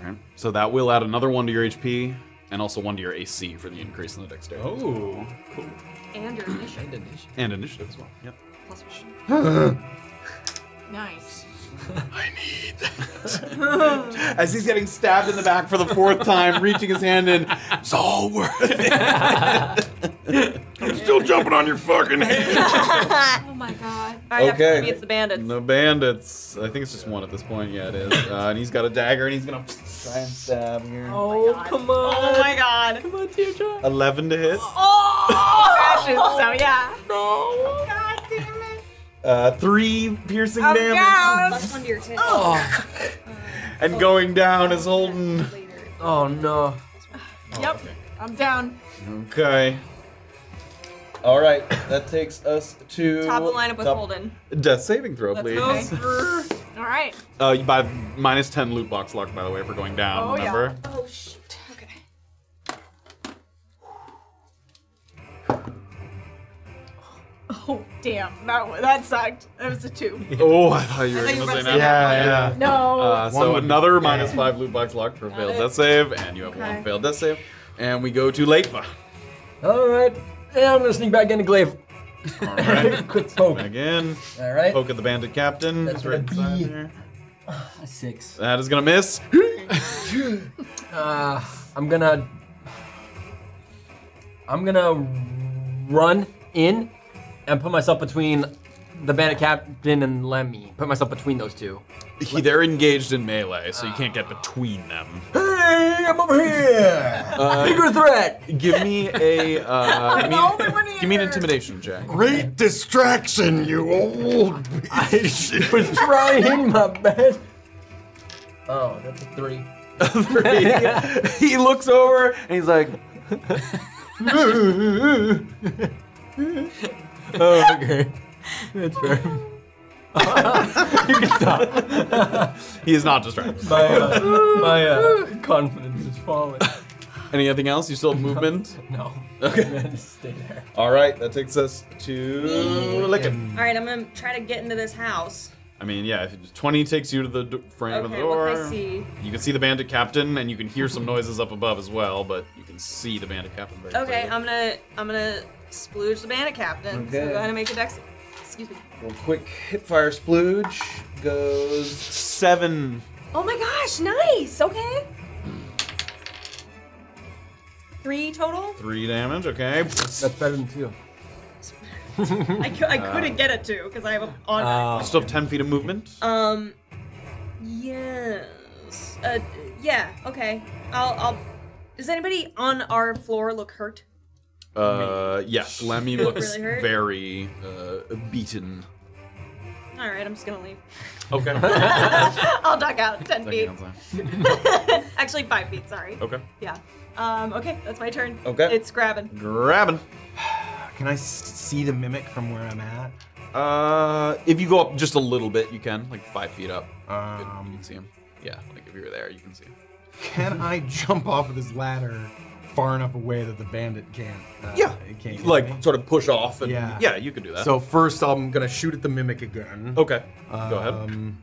plus two. So that will add another one to your HP and also one to your AC for the increase in the dexterity. Oh, cool. And your initiative. And initiative as well. Yep. Plus one. Nice. As he's getting stabbed in the back for the fourth time, reaching his hand in, it's all worth it. I'm still jumping on your fucking head. Oh my god. Alright, Okay. Maybe it's the bandits. The bandits. I think it's just one at this point. Yeah, it is. Uh, and he's got a dagger and he's gonna try and stab here. Oh, come on. Oh my god. Come on, Teardrop. 11 to hit. Oh! Crashes, so yeah. No. God damn it. Uh, three piercing I'm damage. down. Plus one to your. Oh. And going down is Holden. Oh no. Yep. I'm down. Okay. All right, that takes us to Top of the lineup with Holden. Death saving throw, Let's please. go. All right. Uh, you buy minus 10 loot box luck, by the way, for going down. Oh, yeah. remember? Oh shoot. Okay. Oh damn. That that sucked. That was a two. Oh, I thought you were I thought you going were to say about that. say Yeah, yeah. No. Uh, One so would be- another minus five loot box luck for failed it. death save, and you have Okay. one failed death save. And we go to Latefa. All right. Yeah, I'm gonna sneak back into Glaive. All right. Quick poke. Again, All right. poke at the bandit captain. That's right gonna inside be- there. A six. That is gonna miss. Uh, I'm gonna. I'm gonna run in and put myself between the bandit captain and Lemmy. Put myself between those two. He, they're engaged in melee, so you can't get between them. Hey, I'm over here. Uh, Bigger threat. give me a uh, give, only one me, give me an intimidation check. Great distraction, you old I was trying my best. Oh, that's a three. Three. he looks over and he's like, Oh, okay. That's fair. you can stop. he is not distracted. My, uh, my uh, confidence is falling. Anything else? You still have movement? No. Okay. I'm gonna stay there. All right, that takes us to Lickin. Alright, I'm gonna try to get into this house. I mean, yeah, if 20 takes you to the d- frame of the Okay, what door. can I see? You can see the bandit captain, and you can hear some noises up above as well, but you can see the bandit captain very Okay, clearly. I'm gonna I'm gonna splooge the bandit captain. So Okay. go ahead and make a dex. Excuse me. Real quick hipfire splooge goes seven. Oh my gosh, nice. Okay. Three total. Three damage, okay. That's better than two. I, cou- I couldn't get it to because I have a on. Uh, still have 10 feet of movement. Um. Yes. Uh. Yeah. Okay. I'll. I'll. Does anybody on our floor look hurt? Uh, yes, Lemmy looks Really hurt? very uh, beaten. All right, I'm just gonna leave. Okay. I'll duck out ten feet. Actually, five feet. Sorry. Okay. Yeah. Um. Okay, that's my turn. Okay. It's Grabbyn. Grabbyn. Can I s- see the mimic from where I'm at? Uh, if you go up just a little bit, you can, like five feet up. Good, you Um, can see him. Yeah, like if you were there, you can see him. can I jump off of this ladder far enough away that the bandit can't? Uh, Yeah. it can't get Like me? sort of push off and Yeah. yeah, you could do that. So first, I'm gonna shoot at the mimic again. okay, go ahead. Um,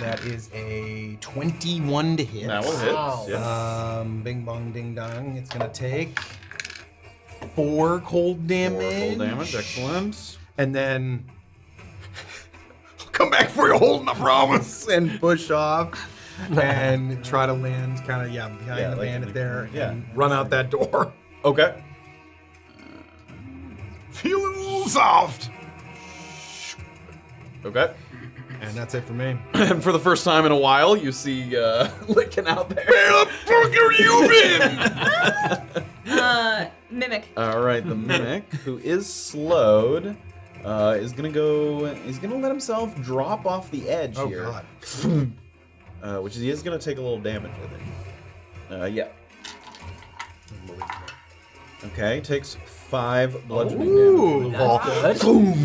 That is a 21 to hit. That will hit. Wow. Yeah. Um, bing bong ding dong. It's gonna take four cold damage. Four cold damage, excellent. And then I'll come back for you, Holden I promise, and push off. and try to land kind of yeah behind Yeah, the like in bandit the there yeah. and run out that door. Okay. Feeling a little soft. Okay. And that's it for me. And for the first time in a while, you see uh, Lickin out there. Where the fuck are you been? Uh, mimic. All right, the mimic, who is slowed, uh, is gonna go. He's gonna let himself drop off the edge Oh here, god. Uh, which he is gonna take a little damage. I think. Uh, yeah. Okay, takes five bludgeoning Ooh, damage. Vol- Good.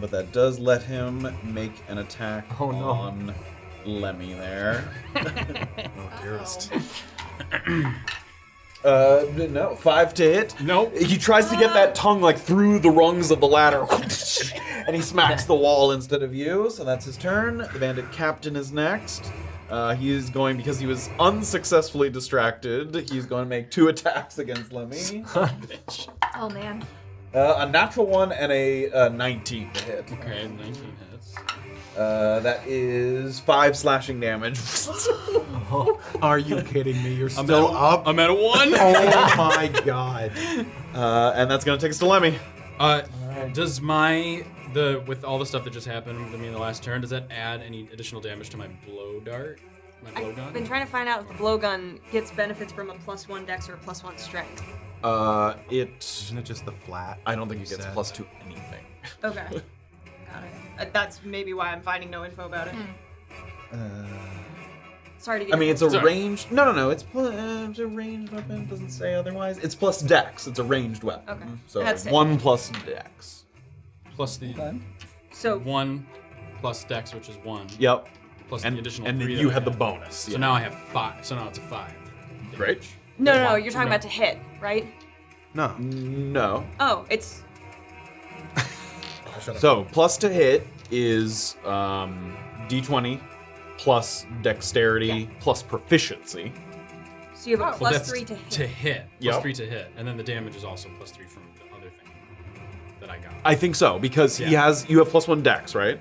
But that does let him make an attack Oh, no. on Lemmy there. oh dearest. Uh, no, five to hit. No. He tries to get that tongue like through the rungs of the ladder, and he smacks the wall instead of you. So that's his turn. The bandit captain is next. Uh, he is going because he was unsuccessfully distracted. He's going to make two attacks against Lemmy. Oh man. Uh, a natural one and a uh, 19 to hit. Okay, 19 hits. Uh, that is five slashing damage. Are you kidding me? You're I'm still at up? I'm at a one. oh my god. Uh, and that's going to take us to Lemmy. Uh, does my the with all the stuff that just happened to me in the last turn, does that add any additional damage to my blow dart? My blow I've gun? been trying to find out if the blowgun gets benefits from a plus one dex or a plus one strength. Uh, it. Isn't it just the flat? I don't think you it gets said? plus two anything. Okay. Got it. Uh, that's maybe why I'm finding no info about it. Uh, Sorry to get I mean, it's a Sorry. ranged. No, no, no. It's, pl- uh, it's a ranged weapon. It doesn't say otherwise. It's plus dex. It's a ranged weapon. Okay. So That's it. one plus dex. plus the so one plus dex, which is one. Yep. Plus And the additional and then three. you that I had the bonus. So yeah. now I have five. So now it's a five. great. no, no, no. You're talking about to hit, right? No. No. Oh, it's So plus to hit is um, d20 plus dexterity plus proficiency. so you have a plus that's three to hit. To hit. Plus Yep. three to hit, and then the damage is also plus three from the other thing that I got. I think so because he Yeah. has you have plus one dex, right?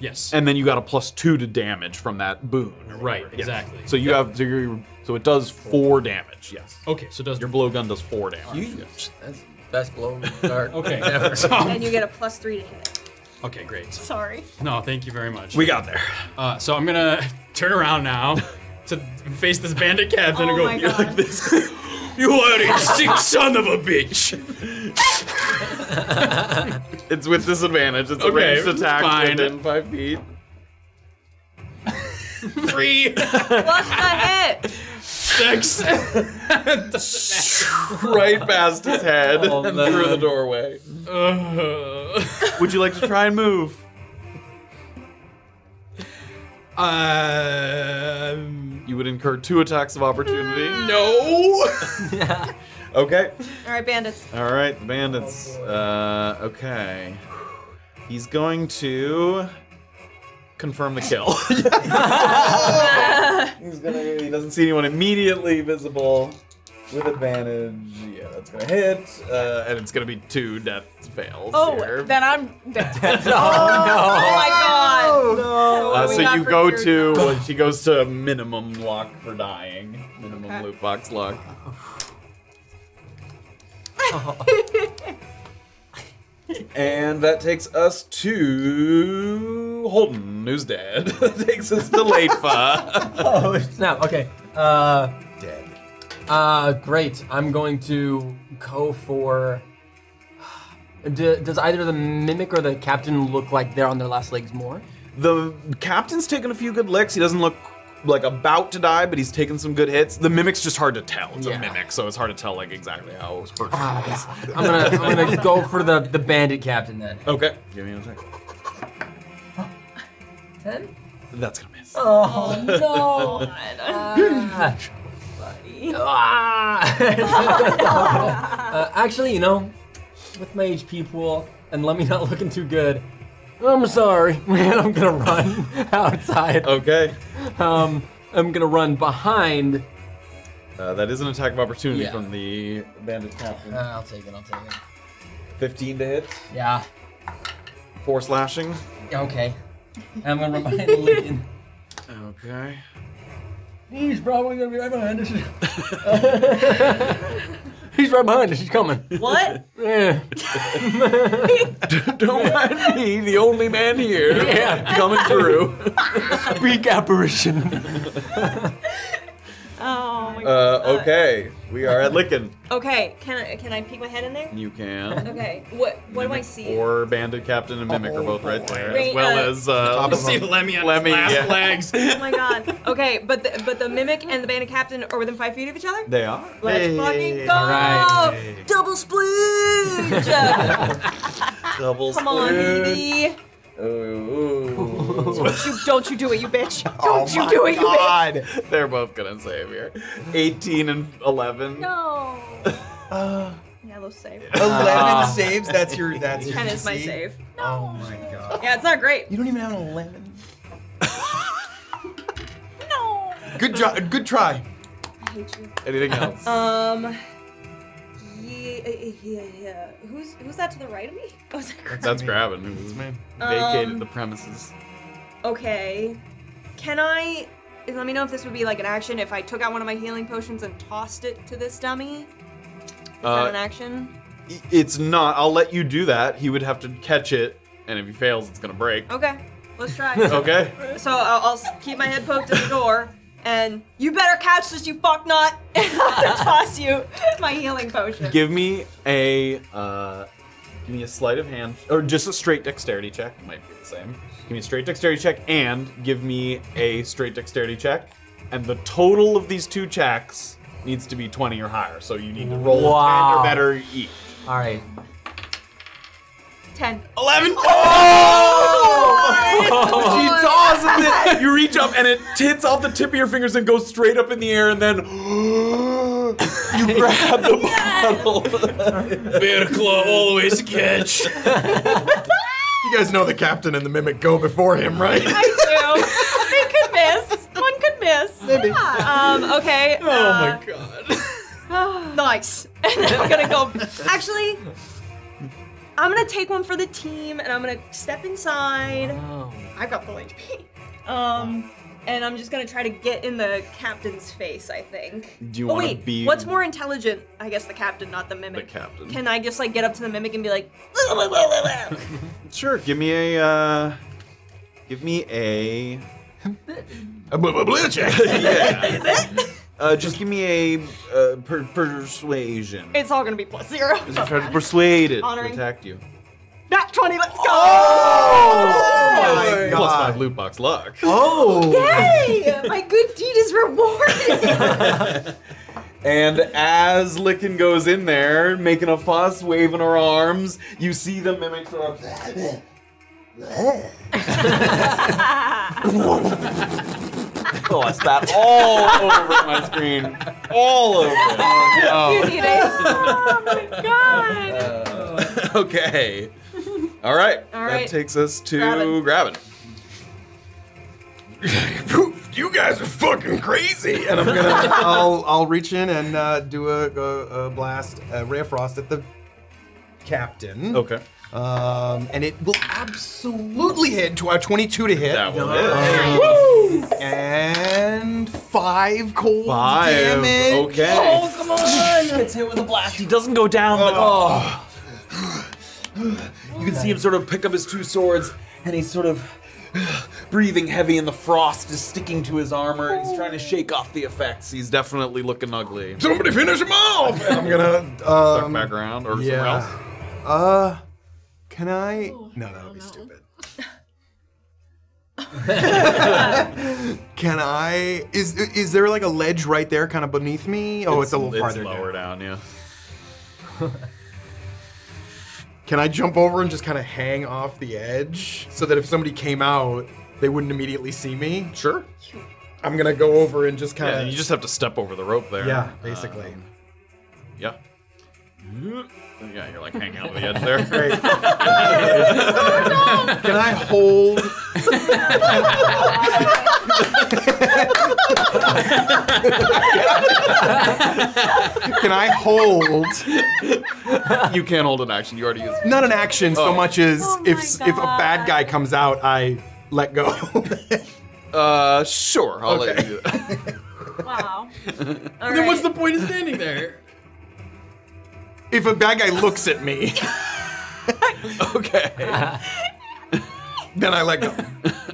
yes. And then you got a plus two to damage from that boon. Right, whatever. Yeah. exactly. So you have so, you're, so it does four damage. Yes. okay, so does Your blowgun does four damage. Huge. That's the best blow dart Okay. ever. and you get a plus three to hit. Okay, great. Sorry. No, thank you very much. We got there. Uh, so I'm gonna turn around now to face this bandit captain Oh and go, my "You're God. like this. You are a sick son of a bitch. It's with disadvantage. It's a Okay, ranged attack fine. within five feet. Three Plus the hit. Six. right past his head Oh, and through the doorway. Uh, Would you like to try and move? Um, You would incur two attacks of opportunity. no. Okay. All right, bandits. All right, the bandits. Uh, okay. He's going to confirm the kill. He's gonna. He doesn't see anyone immediately visible with advantage. Yeah, that's gonna hit, uh, and it's gonna be two death fails Oh, here. then I'm dead. no, Oh my god. Uh, we so you go sure. to. Well, she goes to minimum luck for dying. Minimum Okay. loot box luck. And that takes us to Holden, who's dead. takes us to Latefa. oh snap! Okay. Uh, Dead. Uh, great. I'm going to go for. Does either the mimic or the captain look like they're on their last legs more? The captain's taken a few good licks. He doesn't look like about to die, but he's taken some good hits. The mimic's just hard to tell. It's Yeah. a mimic, so it's hard to tell like exactly how it's hurt. I'm gonna I'm gonna go for the the bandit captain then. Okay, give me a second. Ten. That's gonna miss. Oh no! Ah. uh, actually, you know, with my HP pool and let me not looking too good, I'm sorry, man. I'm gonna run outside. Okay. Um, I'm gonna run behind. Uh, that is an attack of opportunity Yeah. from the bandit captain. Uh, I'll take it. I'll take it. 15 to hit. Yeah. Four slashing. Okay. I'm gonna run behind the Lincoln. Okay. He's probably gonna be right behind us. He's right behind us. He's coming. What? Yeah. Don't mind me, the only man here. Yeah. Coming through. Speak apparition. Oh my god. Uh, okay. We are at Lickin. Okay, can I can I peek my head in there? You can. Okay. What what do I see? Or bandit captain and mimic are both right there, Wait, as well uh, as uh, Top See them. Lemmy on Lemmy, his last yeah. legs. Oh my god. Okay, but the, but the mimic and the bandit captain are within five feet of each other. They are. Let's fucking go! Alright. Double split! Double Come on, baby. Ooh. Don't you, don't you do it, you bitch. Don't Oh you do it, you bitch. God. They're both gonna save here. 18 and 11. No. Yeah, those save. Eleven saves. That's your. That's your. 10 is my DC? save. Oh my god. Yeah, it's not great. You don't even have an eleven. No. Good job. Good try. I hate you. Anything else? Um. Yeah, yeah, yeah. Who's who's that to the right of me? Oh, is that Chris? That's Grabbyn, who's vacated Um, the premises. Okay. Can I? Let me know if this would be like an action if I took out one of my healing potions and tossed it to this dummy. Is Uh, that an action? It's not. I'll let you do that. He would have to catch it, and if he fails, it's gonna break. Okay, let's try. Okay. So I'll, I'll keep my head poked at the door, and you better catch this, you fuck not, and I'm gonna toss you my healing potion. Give me a uh, give me a sleight of hand, or just a straight dexterity check. It might be the same. Give me a straight dexterity check, and give me a straight dexterity check. And the total of these two checks needs to be 20 or higher. So you need to roll 10 Wow. or better each. All right. Ten. 11. Oh! she tosses it. You reach up and it hits off the tip of your fingers and goes straight up in the air, and then you grab the bottle. Bear claw always catch. You guys know the captain and the mimic go before him, right? I do. they could miss. One could miss. Maybe. Um. Okay. oh uh, my god. Nice. And then I'm gonna go. Actually, I'm gonna take one for the team, and I'm gonna step inside. Oh. I've got full HP. Um, and I'm just gonna try to get in the captain's face. I think. Do you oh wanna wait, be- what's more intelligent? I guess the captain, not the mimic. The captain. Can I just like get up to the mimic and be like, Sure. Give me a. Uh, give me a. A blah, blah, blah check. yeah. Uh, just give me a uh, per- persuasion. it's all gonna be plus zero. Just try to persuade it to Honoring. attack you. Nat 20, let's go! Oh my God. five loot box luck. Oh. Yay! My good deed is rewarded! And as Licken goes in there, making a fuss, waving her arms, you see the mimic sort of. Oh, I spat all over my screen. All over it. you need it. Oh my god! Okay. All right. All That takes us to Grabbyn. Grabbyn. you guys are fucking crazy. And I'm gonna, I'll, I'll reach in and uh, do a, a, a blast, a ray of frost at the captain. Okay. Um, and it will absolutely hit. Tw- uh, 22 to hit. That will hit. Um, and five cold Five. damage. Okay. Oh, come on! Gets hit with a blast. He doesn't go down, but oh. You can see him sort of pick up his two swords, and he's sort of breathing heavy, and the frost is sticking to his armor. He's trying to shake off the effects. He's definitely looking ugly. Somebody finish him off! And I'm gonna Duck um, back around or somewhere yeah. else. Uh, can I? No, that would be stupid. Can I? Is is there like a ledge right there, kind of beneath me? Oh, it's, a little farther lower down. down. Yeah. Can I jump over and just kind of hang off the edge so that if somebody came out, they wouldn't immediately see me? Sure. I'm gonna go over and just kind of. Yeah, of. you just have to step over the rope there. Yeah, basically. Um, yeah. Yeah, you're like hanging out on the edge there. Great. Can I hold? Can I hold? you can't hold an action. You already used. it. Not an action so Oh. much as Oh if my if a bad guy comes out, I let go. Uh, sure. I'll let you do that. Wow. Then what's the point of standing there? If a bad guy looks at me, okay. then I let go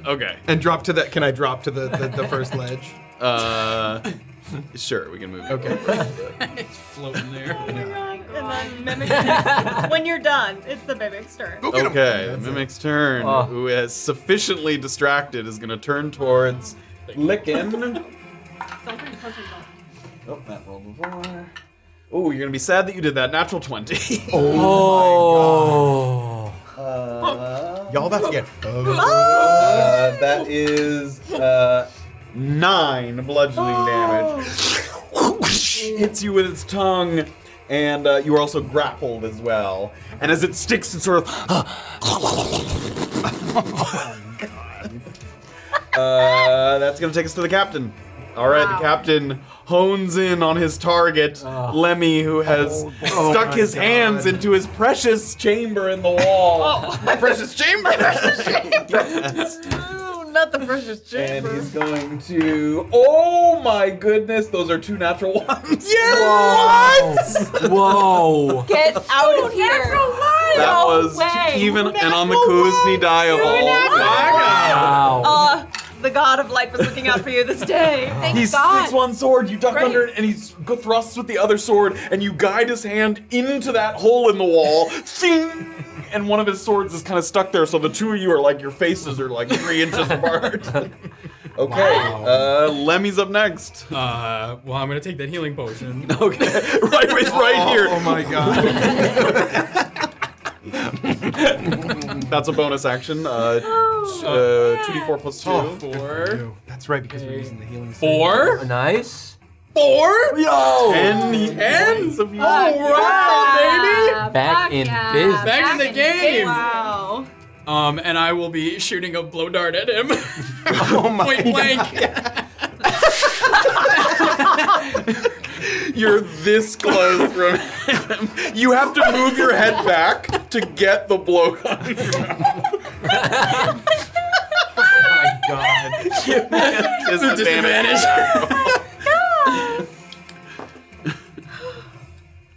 Okay. and drop to that. Can I drop to the the, the first ledge? Uh, sure. We can move. Okay. It's floating there. And then mimic. when you're done, it's the mimic's turn. Go get him. Okay, the mimic's turn. Oh. Who is sufficiently distracted is going to turn towards Lickin. oh, that rolled before. Oh, you're going to be sad that you did that. Natural 20. Oh. My god. Uh, Y'all about to get uh, that is uh, nine bludgeoning damage. Hits you with its tongue, and uh, you are also grappled as well. And as it sticks, it sort of. Uh, that's gonna take us to the captain. All right, the captain hones in on his target, Lemmy, who has Oh stuck my his God. hands into his precious chamber in the wall. My precious chamber. Ooh, not the precious chamber. And he's going to. Oh my goodness, those are two natural ones. Whoa. Whoa. Get out of here. That was way. even and on the Kuzni die of all. Wow. Uh, the god of light was looking out for you this day. Thank He God. sticks one sword, you duck Great. under it, and he thrusts with the other sword, and you guide his hand into that hole in the wall. Sing! And one of his swords is kind of stuck there, so the two of you are like your faces are like three inches apart. okay, uh, Lemmy's up next. Uh, well, I'm gonna take that healing potion. Okay, right, it's right here. Oh my god. That's a bonus action. Uh, t- uh, 2d4 plus 2. Oh, Four. That's right because we're using the healing. Four. Nice. Four. Yo. Ten hands of you. Wow, baby! Back in business. Back in the game. Wow. Um, and I will be shooting a blow dart at him. Oh my Point blank. You're this close from him. You have to move your head back to get the blow coming from Oh my god. disadvantage.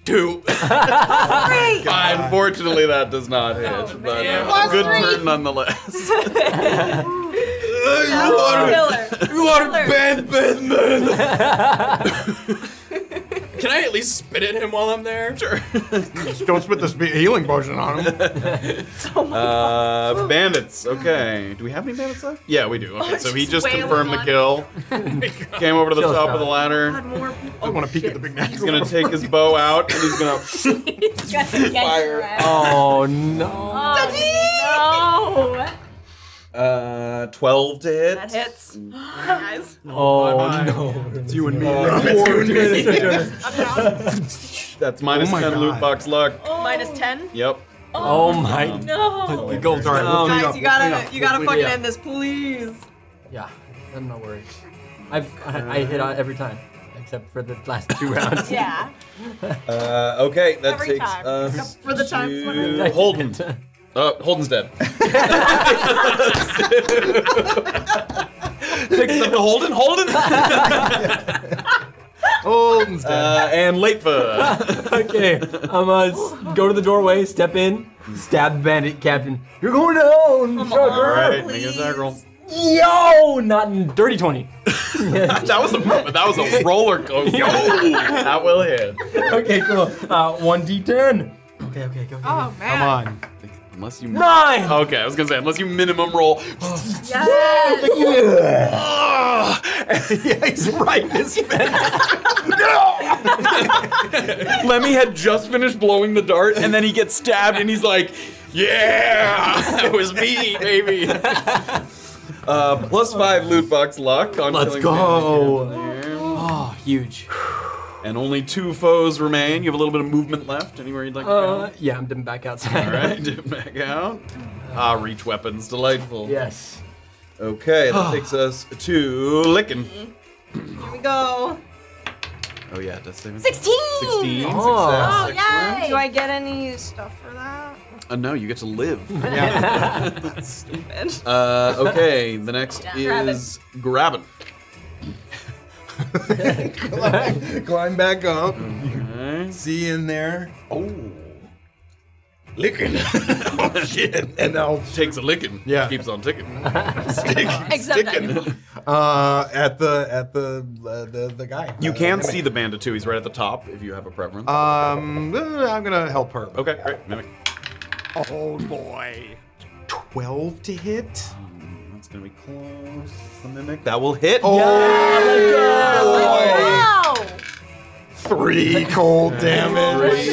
Two. Unfortunately, that does not hit, but uh, good turn nonetheless. Killer. You are bad, bad man. Can I at least spit at him while I'm there? Sure. Just don't spit this healing potion on him. Uh, bandits. Okay. Do we have any bandits left? Yeah, we do. Okay, so he just confirmed the on kill. Came over to the Kill top shot. of the ladder. God, more people. I want to peek at the big man. He's gonna take his bow out and he's gonna fire. Oh no. Oh, Uh, 12 to hit. That hits. Guys. Oh no. It's you and me. Uh, That's minus Oh my 10 God. loot box luck. Minus 10. Yep. Oh my. no. The gold All right, we'll clean Guys, up. you gotta, up, you gotta clean fucking up. end this, please. Yeah. I'm not worried. I've I, I hit on every time except for the last two rounds. Yeah. Uh, okay, that Every takes time. us For the times when to Holden. Uh, Holden's dead. Takes us up to Holden. Holden. Holden's dead. Uh, and Latefa. okay. I'm uh s- go to the doorway, step in, Stab the bandit captain. You're going down, All sucker. right, make an attack roll. Yo, not in dirty twenty. that was a that was a roller coaster. that will hit. okay, cool. Uh, one d10. Okay, okay, go. Oh man. Come on. Unless you Nine. Okay, I was gonna say unless you minimum roll. Yes. yeah, he's right in his face. Lemmy had just finished blowing the dart, and then he gets stabbed, and he's like, "Yeah, that was me, baby." Uh, plus five loot box luck on Let's killing go. the bandit. Oh, huge. And only two foes remain. You have a little bit of movement left. Anywhere you'd like to Uh, go? yeah, I'm dipping back outside. All right, dip back out. Ah, reach weapons, delightful. Yes. Okay, that takes us to Lickin. Here we go. Oh yeah, death saving. 16! 16, Oh. success. excellent. Do I get any stuff for that? Uh, no, you get to live. Yeah. that's Stupid. Uh, okay, the next Grab it. is Grabbyn. climb, climb back up. Okay. See in there. Oh. Licking. oh shit. And I'll Takes a licking. Yeah. Keeps on ticking. stick. Sticking. Uh, at the at the uh, the the guy. You Uh, can mimic. see the bandit too. He's right at the top if you have a preference. Um, uh, I'm gonna help her. okay, great. Mimic. Oh boy. Twelve to hit. That's gonna be close. The mimic. That will hit. Oh, Wow. three cold damage.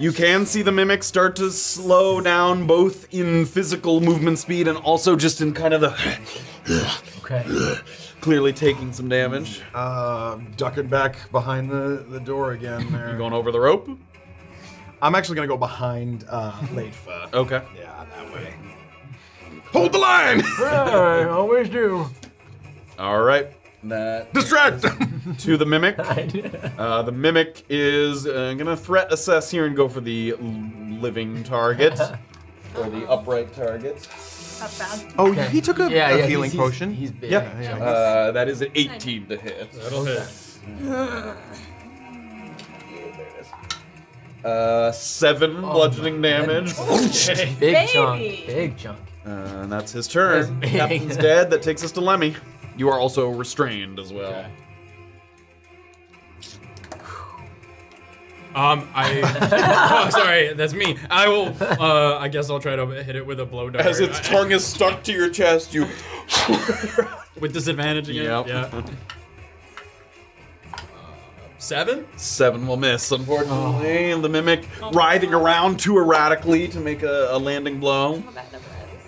You can see the mimic start to slow down both in physical movement speed and also just in kind of the Okay. clearly taking some damage. Uh, ducking back behind the, the door again. There. You going over the rope? I'm actually gonna go behind uh, Latefa. Okay. Yeah, that way. Hold the line. I always do. All right. That Distract. to the mimic. Uh, the mimic is uh, gonna threat assess here and go for the living target or the upright target. Not bad. oh, he took a, Yeah, a yeah. healing he's, he's- potion. He's big. Yeah. Uh, that is an 18 to hit. That'll hit. Uh, seven bludgeoning damage. Big Baby. chunk. Big chunk. Uh, and that's his turn. Captain's dead. That takes us to Lemmy. You are also restrained as well. Um, I. oh, sorry, that's me. I will. Uh, I guess I'll try to hit it with a blow dart. As its tongue is stuck to your chest, you. with disadvantage again. Yep. Yeah. Uh, Seven. Seven will miss, unfortunately. And the mimic writhing around too erratically to make a, a landing blow.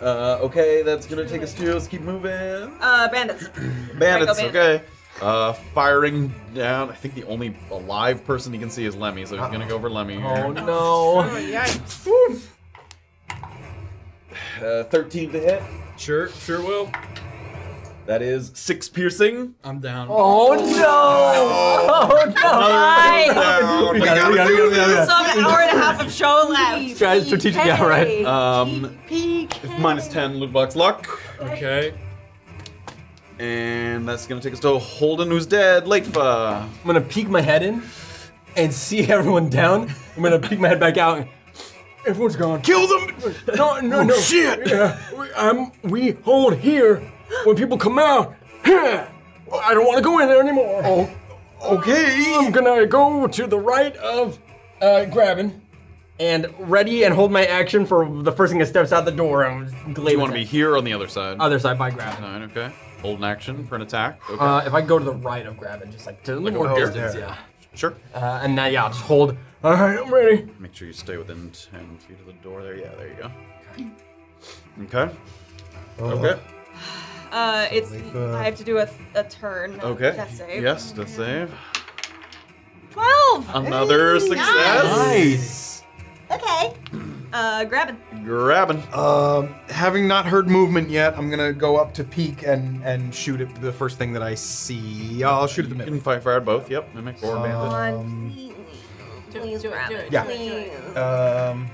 Uh, okay, that's gonna take us to. Let's keep moving. Uh, bandits. Bandits, Psycho okay. Uh, firing down. I think the only alive person he can see is Lemmy, so he's gonna go for Lemmy. Oh Here. no. Yikes. Uh, 13 to hit. Sure, sure will. That is six piercing. I'm down. Oh no. Oh no. Down. We got it, we got it, we got it, we got it. So an hour and a half of show left. Try strategic, yeah, right. Um, minus 10 loot box luck. Okay. And that's gonna take us to Holden, who's dead. Latefa. I'm gonna peek my head in and see everyone down. I'm gonna peek my head back out. Everyone's gone. Kill them. No, no, no. shit. Yeah, we, um, we hold here when people come out. I don't want to go in there anymore. Oh, Okay. I'm gonna go to the right of uh, Grabbyn and ready and hold my action for the first thing that steps out the door. I'm Do you want to be here on the other side? other side by Grabbyn. Nine, okay. Hold an action for an attack. Okay. Uh, if I go to the right of Grabbyn, just like to a little more distance, there. yeah. sure. Uh, and now, yeah, I'll just hold. All right, I'm ready. Make sure you stay within 10 feet of the door there. Yeah, there you go. Okay. Okay. Uh, it's. Uh, it's I have to do a, a turn. Okay. Death save. Yes, death save. 12! Another success. Nice. Okay. Uh, Grabbyn. Grabbyn. Um, having not heard movement yet, I'm gonna go up to peek and and shoot at the first thing that I see. I'll shoot at the You mimic. can fire, fire at both. Yep. Mimic or bandit. Um, Please, please grab it. Yeah. Please. um,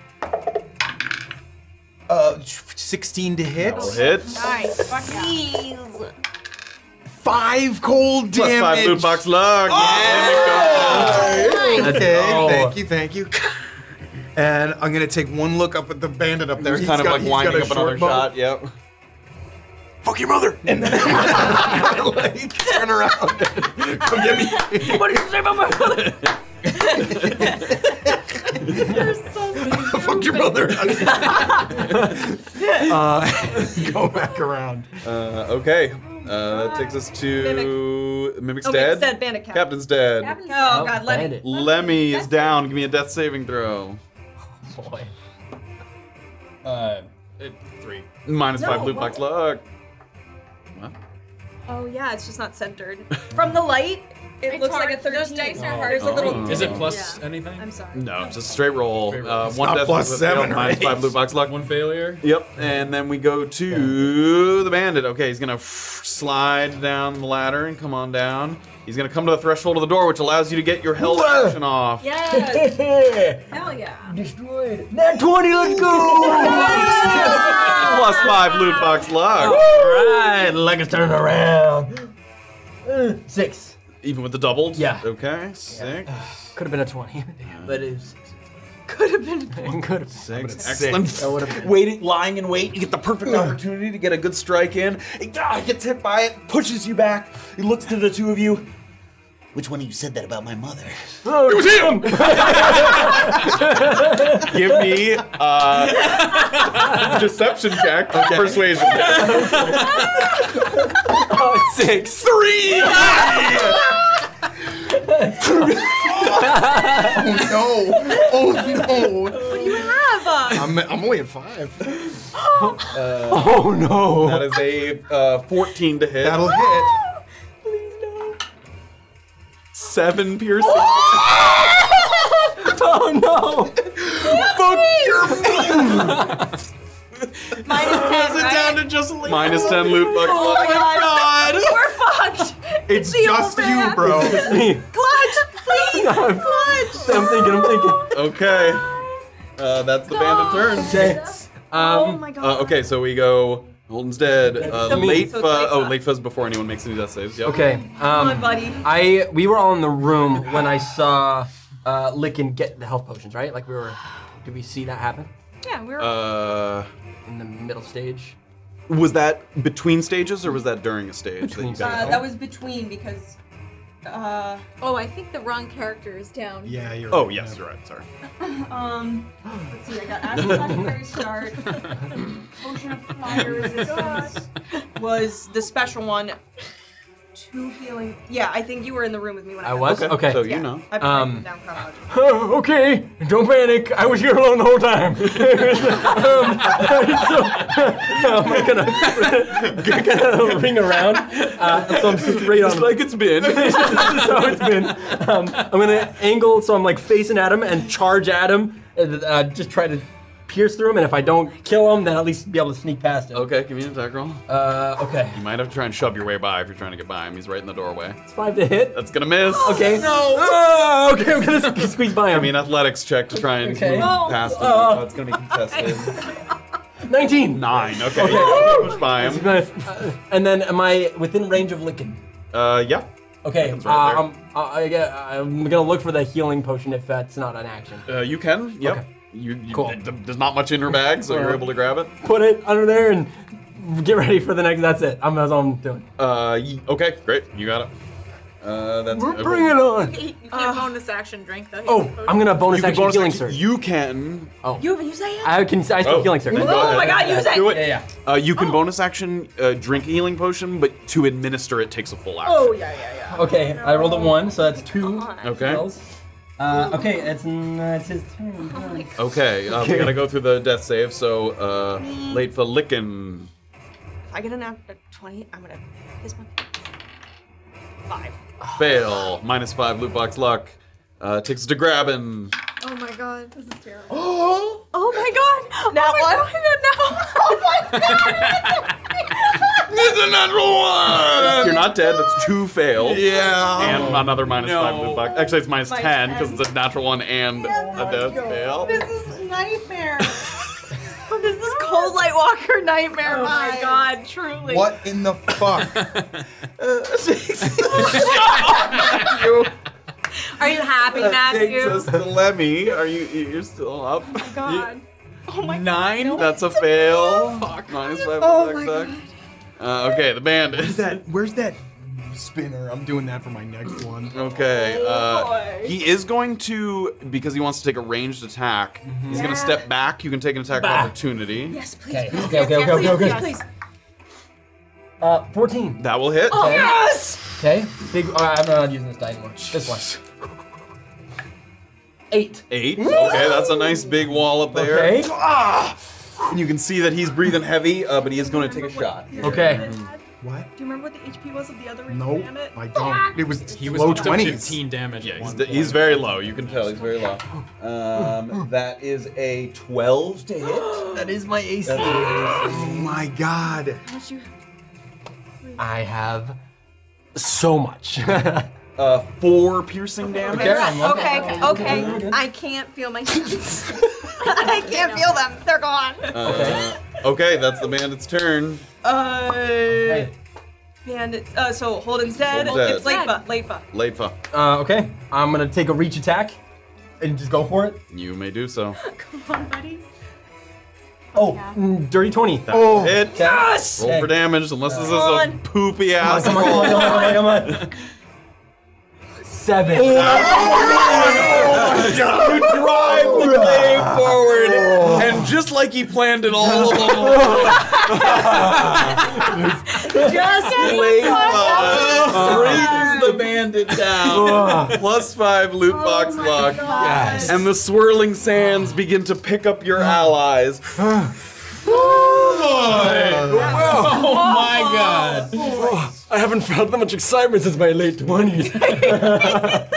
uh, 16 to hit. That'll hit. Nice. Fuck yeah. Please. Five cold Plus damage. five loot box luck. Oh! Yeah, Okay, go. thank you, thank you. And I'm gonna take one look up at the bandit up there. He's kind of like winding up another bow. shot. Yep. Fuck your mother! And then like turn around and come get me. What did you say about my mother? Fuck your mother. uh, go back around. Uh, okay. Uh, that takes us to Mimic's Oh, dead. Mimic's dead, Bandit Cap. Captain's dead. Oh, God, let me. Bandit. Lemmy is down. Give me a death saving throw. Oh, Boy. Uh, Three. Minus No, five blue box luck. What? Oh, yeah, it's just not centered. From the light, it It's looks like a hard. 13. Those dice are hard. There's a little. Oh. Is it plus anything? I'm sorry. No, just a straight roll. Straight roll. Uh, It's one not death plus yep, seven or minus eight. five loot box luck. One failure. Yep, and then we go to the bandit. Okay, he's gonna slide down the ladder and come on down. He's gonna come to the threshold of the door, which allows you to get your held action off. Yes. Hell yeah. destroyed. Nat 20, let's go! Plus five loot box luck. Alright, like it's turning around. Uh, six. Even with the doubled? Yeah. Okay, six. Could have been a 20. But it was. Could have been. Could have. Six. Six. Excellent. That would have been. Waiting, lying in wait. You get the perfect opportunity to get a good strike in. It ah, gets hit by it, pushes you back. He looks to the two of you. Which one of you said that about my mother? Oh, It was him! Give me a deception check. Persuasion. Six. Three! oh no! Oh no! What do you have? Uh, I'm, I'm only at five. Oh no. That is a uh, 14 to hit. That'll hit. Seven piercing. Oh no. Fuck your minus 10. right? down to just minus 10 loot bucks. Oh my god. We're fucked. It's the just you, man. bro. Me. Clutch, please. Clutch. I'm thinking, I'm thinking. Okay. Uh, that's the bandit turn. Okay. Oh Um, my god. Uh, okay, so we go. Holden's dead. Uh, So me. late So it's Oh, Latefa. late fuzz before anyone makes any death saves. Yep. okay. Come on, Um, buddy. I we were all in the room when I saw uh, Lickin get the health potions, right? Like we were. Did we see that happen Yeah, we were. Uh, in the middle stage? was that between stages or was that during a stage? Between that you got uh, that was between because. Uh, Oh, I think the wrong character is down. Yeah, you're Right. Oh, right. yes, you're right. Sorry. um, let's see. I got Acid Legendary Start, Potion of Fire Resistance was the special one. Two healing. Yeah, I think you were in the room with me when I. I was that. okay. So you know. I Um, um, down. Oh, okay, don't panic. I was here alone the whole time. um, so, I'm gonna, gonna ring around. Uh, so I'm straight on. Just like it's been. this is how it's been. Um, I'm gonna angle so I'm like facing at him and charge at him, and uh, just try to pierce through him. And if I don't kill him, then at least be able to sneak past him. okay, give me an attack roll. Uh, okay. You might have to try and shove your way by if you're trying to get by him. He's right in the doorway. It's five to hit. That's gonna miss. Okay. No. okay, I'm gonna squeeze by him. I mean, athletics check to try and Okay. move No. past him. Oh. That's gonna be contested. 19. Nine. Okay. Okay. You push by him. Uh, and then am I within range of Lickin? Uh, yeah. Okay, uh, right there. I'm, uh, I, get- I'm gonna look for the healing potion if that's not an action. Uh, you can. Yep. Okay. You, you, Cool. th- There's not much in her bag, so you're Uh, able to grab it. Put it under there and get ready for the next. That's it. I'm, that's all I'm doing. Uh, okay, great. You got it. Uh, that's. uh, Bring it on. You can't bonus action drink though. Oh, I'm gonna bonus action bonus healing action- surge. You can. Oh, You haven't used that yet? I can. I still Oh, healing surge. then go Oh my god, use it! Do it. Yeah, yeah. Uh, you can bonus action uh, drink a healing potion, but to administer it takes a full action. Oh, yeah, yeah, yeah. Okay, I rolled a one, so that's two. Okay. spells. Uh, okay, it's, mm, it's his turn. Okay, uh, we gotta go through the death save. So, uh, late for Lickin. If I get a nat a 20, I'm gonna. This one. Five. Fail. Minus five loot box luck. Uh, takes us to Grabbyn. Oh my god, this is terrible. Oh, oh my god! Now what? Oh my god! It's a natural one! You're not dead, that's two failed. Yeah. And another minus No. five loot box. Actually, it's minus Minus 10 10. because it's a natural one and a death fail. This is nightmare. this is Cold Light Walker nightmare. Oh my vibes. god, truly. What in the fuck? Are Are you happy, Matthew? Just the Lemmy. Are you? You're still up. Oh god. Oh my Nine. That's a fail. Minus five. Oh attack my deck. Uh, okay, the bandit. Where's that? Where's that spinner? I'm doing that for my next one. Okay. Oh, Uh, boy. he is going to because he wants to take a ranged attack. He's going to step back. You can take an attack of Back. opportunity. Yes, please. Okay, please, okay, yes, okay, yes, okay, please, okay, please, please. Uh, 14. That will hit. Oh, yes! Okay. Big. Uh, I'm not using this die anymore. This one. Eight. Eight. Okay, that's a nice big wall up there. Okay. Ah! And you can see that he's breathing heavy, uh, but he is going to take a shot. Okay. What? Do you remember what the HP was of the other ring Nope. bandit? I don't. It was He was low up twenties. 15 damage. Yeah, he's, he's very low. You can tell he's very low. Um, that is a 12 to hit. That is my AC. Oh my god. Unless you- I have so much. Uh, four piercing damage. Okay, I'm. Okay, okay. I can't feel my hands. I can't feel them. They're gone. Uh, okay, that's the bandit's turn. Uh, Hey. bandits. Uh, so Holden's dead. Holden's dead. It's Latefa. Latefa. Latefa, uh, okay, I'm gonna take a reach attack and just go for it. you may do so. Come on, buddy. Oh, mm, dirty 20. That will hit. Yes! Roll for damage, unless this is a poopy ass Come on, come on, come on, come on, come on. Seven. Oh, you drive the oh, thing forward, oh. and just like he planned it all along, Just Latefa brings the bandit down. Plus five loot box luck. Yes. And the swirling sands begin to pick up your allies. Oh my god. Oh, I haven't felt that much excitement since my late 20s.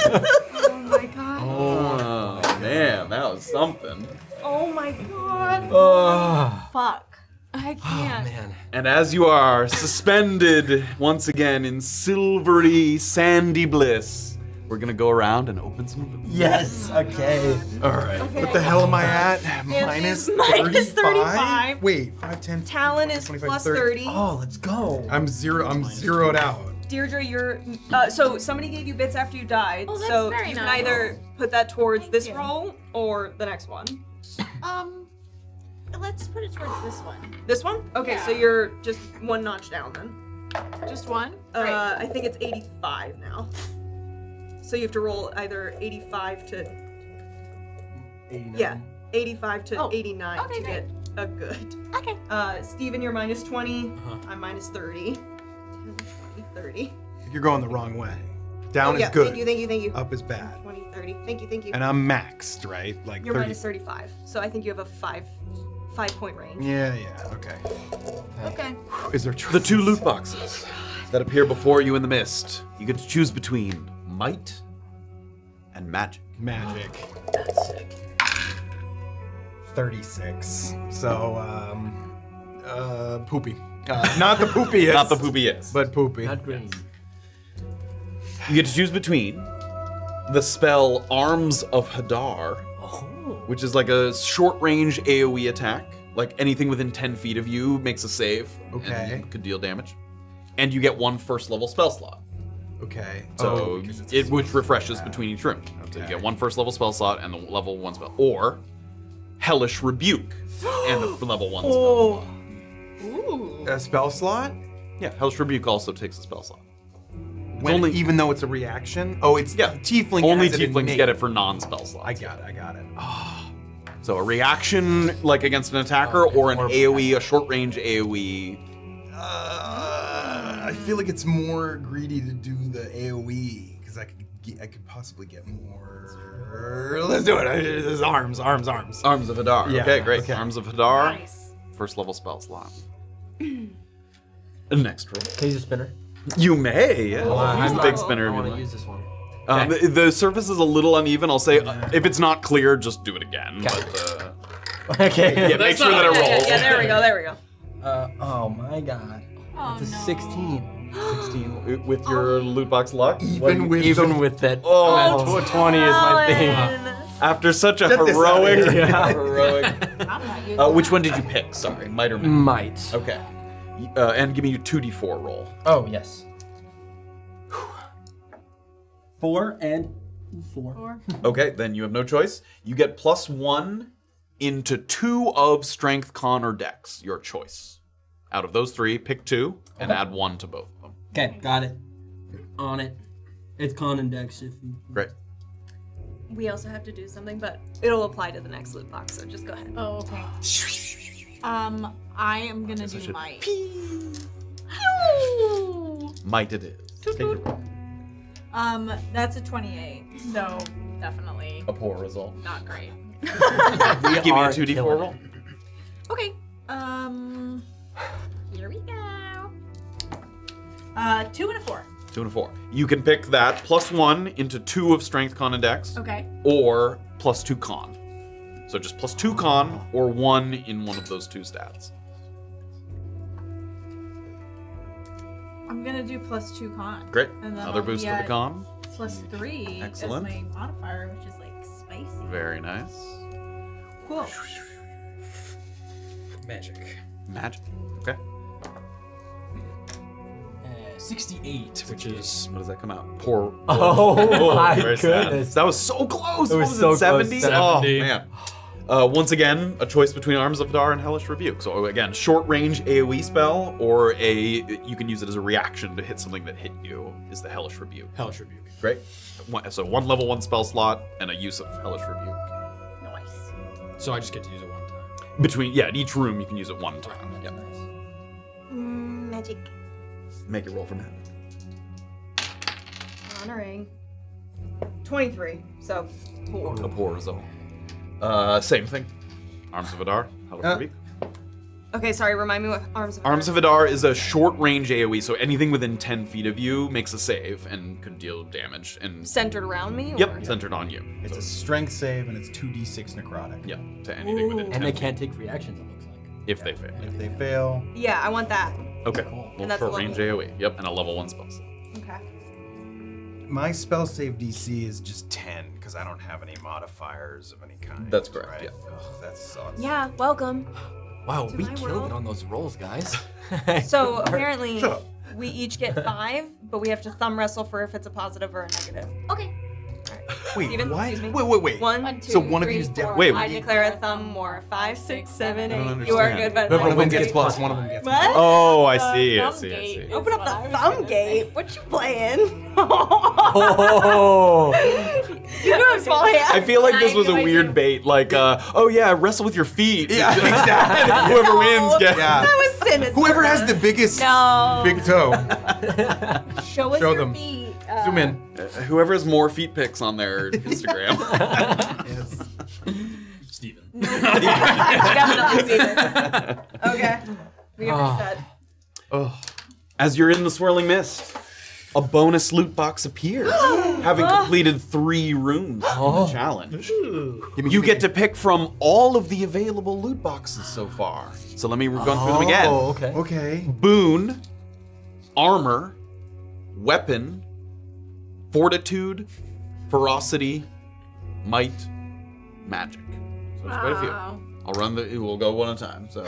Oh my god. Oh man, that was something. Oh my god. oh, Fuck. I oh, can't. man. And as you are suspended once again in silvery, sandy bliss, we're gonna go around and open some of them. Yes. Okay. All right. What the hell am I at? minus 35? 35. Wait, 5, 10, Talon is 25, plus 30. 30. Oh, let's go. I'm zero. I'm zeroed out. Deirdre, you're. Uh, so somebody gave you bits after you died. Oh, that's so very you can nice. either put that towards this you. roll or the next one. Um, let's put it towards this one. This one? Okay, so you're just one notch down then. Just one. Uh, I think it's 85 now. So you have to roll either 85 to 89. yeah, 85 to Oh, 89 okay, to great. get a good. Okay. Uh, Steven, you're minus 20. Uh-huh. I'm minus 30. 10, 20, 30. You're going the wrong way. Down oh, is good. Thank you, thank you, thank you. Up is bad. 20, 30. Thank you, thank you. And I'm maxed, right? Like You're 30. minus 35. So I think you have a five five point range. Yeah, yeah. Okay. Okay. Is there The two loot boxes that appear before you in the mist. You get to choose between might and magic. magic? That's sick. 36. So, um, uh, poopy. Uh, not the poopiest. Not the poopy is. But poopy. Not green. You get to choose between the spell Arms of Hadar, Oh. which is like a short range AoE attack. Like anything within 10 feet of you makes a save. Okay. And could deal damage. And you get one first level spell slot. Okay. So Oh, because it's a it which refreshes between each room. So you get one first level spell slot and the level one spell. Or Hellish Rebuke and the level one spell. slot. Ooh. a spell slot? Yeah, Hellish Rebuke also takes a spell slot. When, only- even though it's a reaction? Oh, it's Yeah, tiefling. Only has it tieflings innate. get it for non-spell slots. I got it. I got it. Oh, So a reaction like against an attacker or an Or- AoE, a short range. AoE. uh, I feel like it's more greedy to do the AOE because I could get, I could possibly get more. Let's do it. I- arms, arms, arms. Arms of Hadar. Yeah, okay, great. okay. Arms of Hadar. Nice. First level spell slot. Next roll. Can you use a spinner? You may. Yeah. Use I'm the big spinner I want to use this one. Um, the, the surface is a little uneven. I'll say uh, if it's not clear, just do it again. Okay. But, uh, Okay. yeah, make sure that it Yeah, yeah, rolls. yeah, there we go, there we go. Uh, oh my god. Oh It's a no. 16. 16. With your loot box luck. Even with Even the, with that. Oh, uh, tw- 20 is my thing. After such a Get this outta heroic, here. Yeah. heroic. I'm not using Uh, which one did you pick? Sorry, might or might. Might. Okay. Uh, and give me your 2d4 roll. Oh yes. Four and Four. Okay, then you have no choice. You get plus one into two of strength, con, or dex. Your choice. Out of those three, pick two and Okay. add one to both of them. Okay, got it. On it. It's con and dex if you. Great. We also have to do something, but it'll apply to the next loot box, so just go ahead. Oh, okay. Um, I am gonna Guess I do should- my. Might it is. Take your roll. Um, that's a 28, so definitely A poor result. not great. Give me a are 2d4 roll. Okay. Um, here we go. Uh, two and a four. Two and a four. You can pick that plus one into two of strength, con, and dex. Okay. Or plus two con. So just plus two con or one in one of those two stats. I'm gonna do plus two con. Great. And then Another I'll boost to the con. Plus three Excellent. as my modifier, which is like spicy. Very nice. Cool. Magic. Magic. Okay. Uh, 68, Which is What does that come out? Poor. Oh my very goodness. That was so close. It What was was so it? close. 70? 70. Oh man. Uh, once again, a choice between Arms of Hadar and Hellish Rebuke. So again, short range AOE spell, or a you can use it as a reaction to hit something that hit you. Is the Hellish Rebuke. Hellish Rebuke. Great. One- So one level one spell slot and a use of Hellish Rebuke. Nice. So I just get to use it one time. Between yeah, in each room you can use it one time. Yep. Mm, magic. Make it roll from magic. Honoring. 23. So, four. A poor result. Uh, same thing. Arms of Hadar. Hellish Uh, Rebuke. Okay, sorry, remind me what arms of Arms of Hadar is a short range AoE, so anything within 10 feet of you makes a save and could deal damage. And Centered around me? yep, or- centered on you. It's So, a strength save and it's 2d6 necrotic. yeah, to anything within 10 And they feet, can't take reactions, it looks like. if they fail. If they fail, Yeah, I want that. Okay, Cool. And well, that's a short range AoE. Yep, and a level 1 spell slot. Okay. my spell save DC is just 10 because I don't have any modifiers of any kind. That's correct, Right? yeah. Ugh, that sucks. Yeah, welcome. Wow, To we killed world. it on those rolls, guys. So apparently, we each get five, but we have to thumb wrestle for if it's a positive or a negative. Okay. Wait, Steven, what? excuse me. Wait, wait, wait. One, One, two, So one of three, you's dead. deaf- Wait, I declare a thumb more. Five, six, seven, I eight. don't You are good, but One of them gets gets plus, plus one of them gets Uh, five. Oh, I see, I see, I see. Open up the thumb gate. say. What you playing? Oh, you do have small hands. I feel like this was a weird bait. Like, uh, oh yeah, wrestle with your feet. Yeah, exactly. Whoever wins gets. Yeah. That was sinister. Whoever has the biggest No. big toe. Show us Show your them. feet. Uh, Zoom in. Uh, whoever has more feet pics on their Instagram. Steven. Definitely Steven. Okay. We have Ah. reset. Oh. As you're in the swirling mist, a bonus loot box appears, having completed three rooms in the challenge. You get to pick from all of the available loot boxes so far. So let me run through them again. Oh, okay. Okay. Boon, armor, weapon, fortitude, ferocity, might, magic. So there's quite a few. Wow. I'll run the. We'll go one at a time. So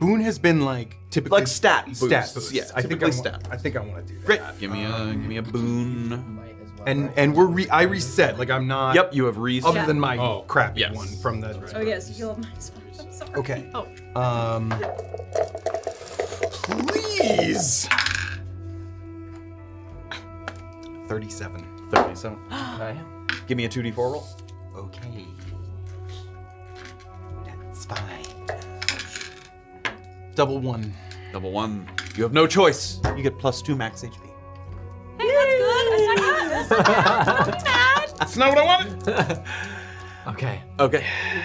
Boon has been like typically Like stat stat boosts. boosts. Yeah, I think I, typically wa- stat. I think I want to do that. great. Give me a give me a boon. Might as well. And and we're re- I reset like I'm not. Yep, you have reason. Other than my Oh, crappy yes. one from the. Oh, yes, you'll have minus five. I'm sorry. Okay. Oh. Um. Please. Thirty-seven. Thirty-seven. Uh, okay. Give me a two d four roll. Okay. That's fine. Double one. Double one. You have no choice. You get plus two max HP. Hey, that's good. That's not bad. That's. Not bad. That's not what I wanted. Okay. Okay.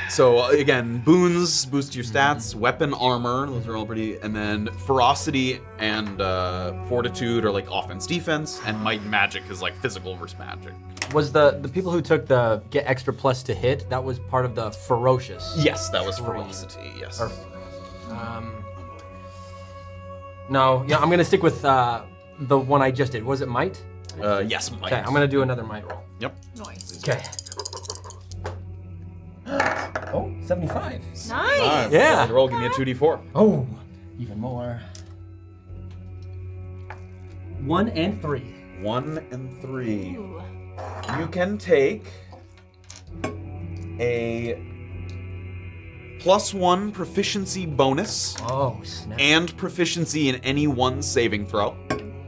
So again, boons boost your stats, weapon, armor, those are all pretty, and then ferocity and uh, fortitude are like offense, defense, and might and magic is like physical versus magic. Was the the people who took the get extra plus to hit that was part of the ferocious? Yes, that was ferocity. Yes. Or, um. No, yeah, I'm gonna stick with uh, the one I just did. Was it might? Uh, yes, might. Okay, I'm gonna do another might roll. Yep. Nice. Okay. Oh, 75. Nice. Five. Yeah. Roll. Give me a two d four. Oh, even more. One and three. One and three. Ooh. you can take a plus one proficiency bonus Oh, snap. and proficiency in any one saving throw.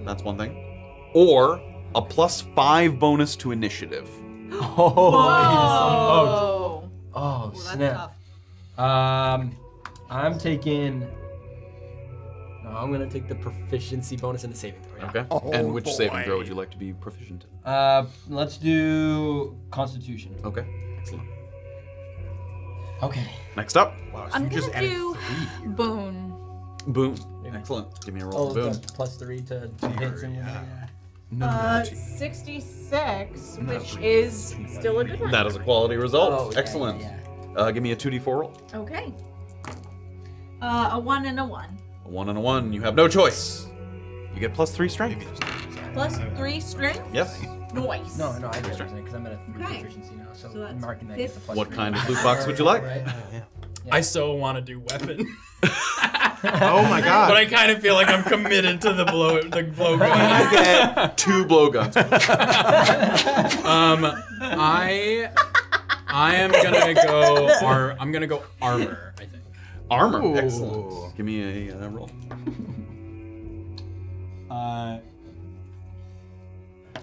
That's one thing. Or a plus five bonus to initiative. Oh, Oh. Oh that's snap. Um, I'm taking. No, I'm gonna take the proficiency bonus and the saving throw. yeah. Okay. and which saving throw would you like to be proficient in? Uh, let's do Constitution. Okay. Excellent. Okay. Next up, Wow. I'm gonna do Boon. Boon. Excellent. Give me a roll Oh, for Boon. the plus three to to hits and yeah. Uh, 66, which is still a good one. That is a quality result. Oh, yeah, Excellent. yeah. Uh, give me a 2d4 roll. Okay. Uh, a one and a one. A one and a one. You have no choice. You get plus three strength. Plus three strength. Yes. Nice. No, no, I just because I'm at a three Okay. proficiency now, so, So that's marking that against the plus What three. kind of loot box would you like? Right. I so want to do weapon, Oh my god. but I kind of feel like I'm committed to the blow the blow gun. You get two blowguns. Um, I I am gonna go ar- I'm gonna go armor. I think. Armor. Excellent. Give me a uh, roll. Uh,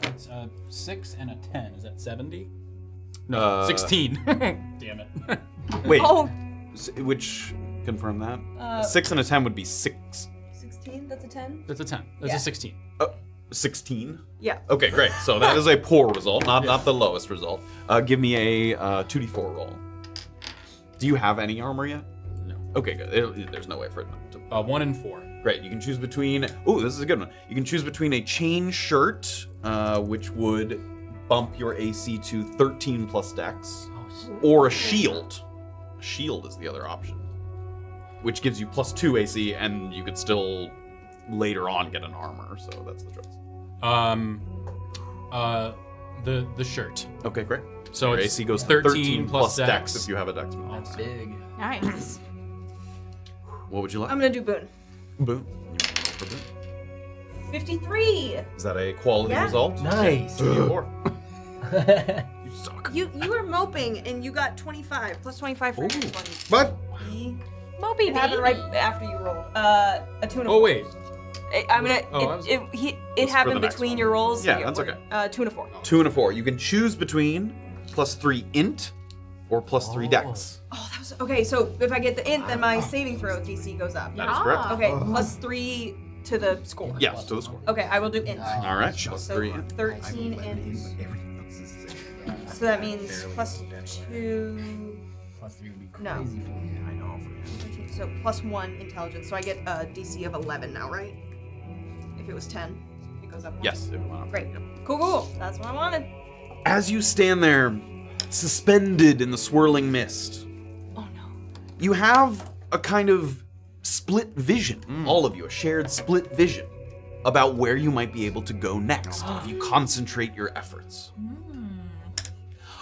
it's a six and a ten. Is that seventy? No, Uh, sixteen. Damn it. Wait. Oh, s- Which confirm that? Uh, a six and a ten would be six. 16? That's a 10? That's a ten. That's Yeah. a sixteen. Uh, Sixteen. Yeah. Okay, great. So that is a poor result, not not the lowest result. Uh, give me a uh, two d four roll. Do you have any armor yet? No. Okay, good. It- there's no way for it not to. Uh, one and four. Great. You can choose between. Oh, this is a good one. You can choose between a chain shirt, uh, which would bump your AC to 13 plus dex, or a shield. A shield is the other option, which gives you plus two AC, and you could still later on get an armor. So that's the choice. Um, uh, the the shirt. Okay, great. So Your it's AC goes 13 13 plus plus dex dex. if you have a dex move. That's big. Nice. What would you like? I'm gonna do boon. Boon. You want to roll for boom? 53! Is that a quality Yeah. result? Nice. Two d four. You suck. You you were moping and you got 25. Plus 25 for Ooh. this one. What? Moby It happened right after you rolled. Uh, a two and a Oh four. wait. It, I'm gonna. Oh, I was- it, it, he, it That's for happened the next between one. your rolls. Yeah, that's okay. Uh, two and a four. Two and a four. You can choose between plus three int or plus three dex. Oh, that was okay. So if I get the int, then my saving throw DC goes up. That is correct. Ah. Okay, plus three to the score. Yes, to the score. Okay, I will do int. All right, plus So three int. 13 int. So that means plus two. Plus three would be No. crazy for me. I know. So plus one intelligence. So I get a DC of 11 now, right? If it was 10, it goes up. one. Yes. it went up. Great. Cool, cool. That's what I wanted. As you stand there, suspended in the swirling mist, Oh no. you have a kind of split vision. Mm. All of you, a shared split vision about where you might be able to go next if you concentrate your efforts. Mm-hmm.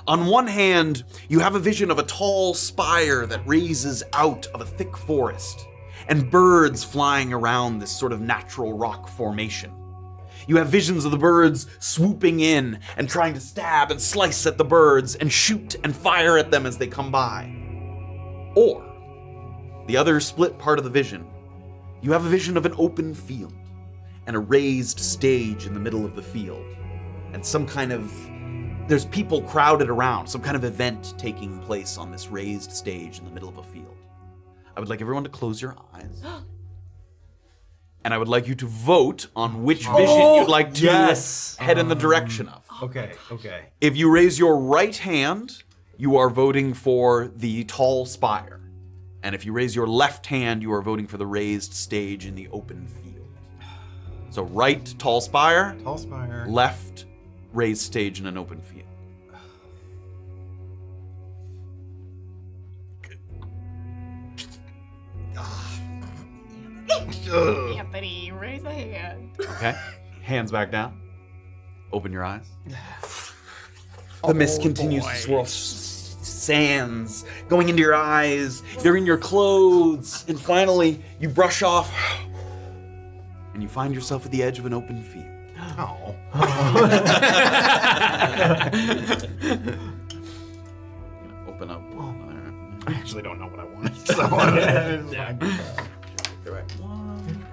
On one hand, you have a vision of a tall spire that raises out of a thick forest, and birds flying around this sort of natural rock formation. You have visions of the birds swooping in and trying to stab and slice at the birds and shoot and fire at them as they come by. Or, the other split part of the vision, you have a vision of an open field and a raised stage in the middle of the field, and some kind of there's people crowded around, some kind of event taking place on this raised stage in the middle of a field. I would like everyone to close your eyes. And I would like you to vote on which oh, vision you'd like to yes. head in the direction of. Um, okay, okay. If you raise your right hand, you are voting for the tall spire. And if you raise your left hand, you are voting for the raised stage in the open field. So right, tall spire, Tall spire. left, raised stage in an open field. Anthony, raise a hand. Okay. Hands back down. Open your eyes. The mist continues to swirl. Oh, Sands going into your eyes. They're in your clothes. And finally, you brush off. And you find yourself at the edge of an open field. Oh. Open up. Oh. I actually don't know what I wanted. So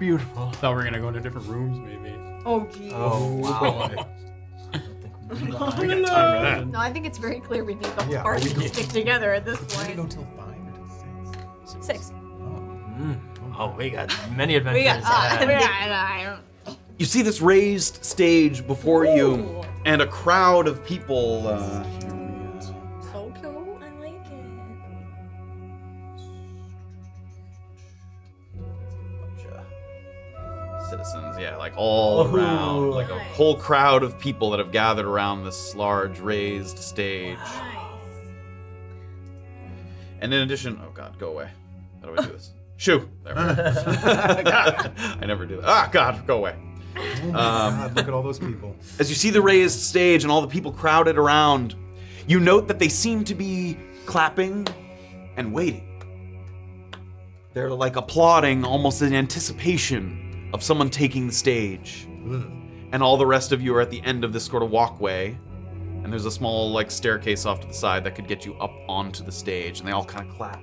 Beautiful. Thought we were gonna go into different rooms, maybe. Oh, geez. Oh, wow. We got time for that. No, I think it's very clear we need the whole Yeah, party we to stick together at this point. We go till five or till six. Six. Oh, we got many adventures. We got. Uh, ahead. we got I don't- You see this raised stage before you, and a crowd of people. Uh, like all Oh, around, like a whole crowd of people that have gathered around this large raised stage. And in addition, oh god, go away. How do I do this? Shoo! There we go. I never do that. Ah, God, go away. Um, God, look at all those people. as you see the raised stage and all the people crowded around, you note that they seem to be clapping and waiting. They're like applauding almost in anticipation of someone taking the stage. Hmm. And all the rest of you are at the end of this sort of walkway. And there's a small like staircase off to the side that could get you up onto the stage. And they all kind of clap.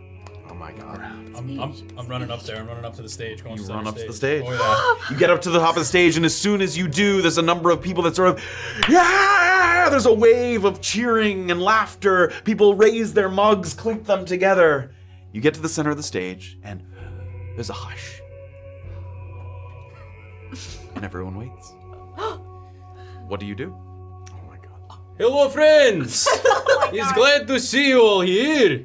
Oh my god. I'm, I'm, I'm running up there. I'm running up to the stage. Going You to run the up to the stage. Oh You get up to the top of the stage, and as soon as you do, there's a number of people that sort of, yeah! There's a wave of cheering and laughter. People raise their mugs, clink them together. You get to the center of the stage, and there's a hush. And everyone waits. What do you do? Oh my god. Hello, friends. Oh it's glad to see you all here.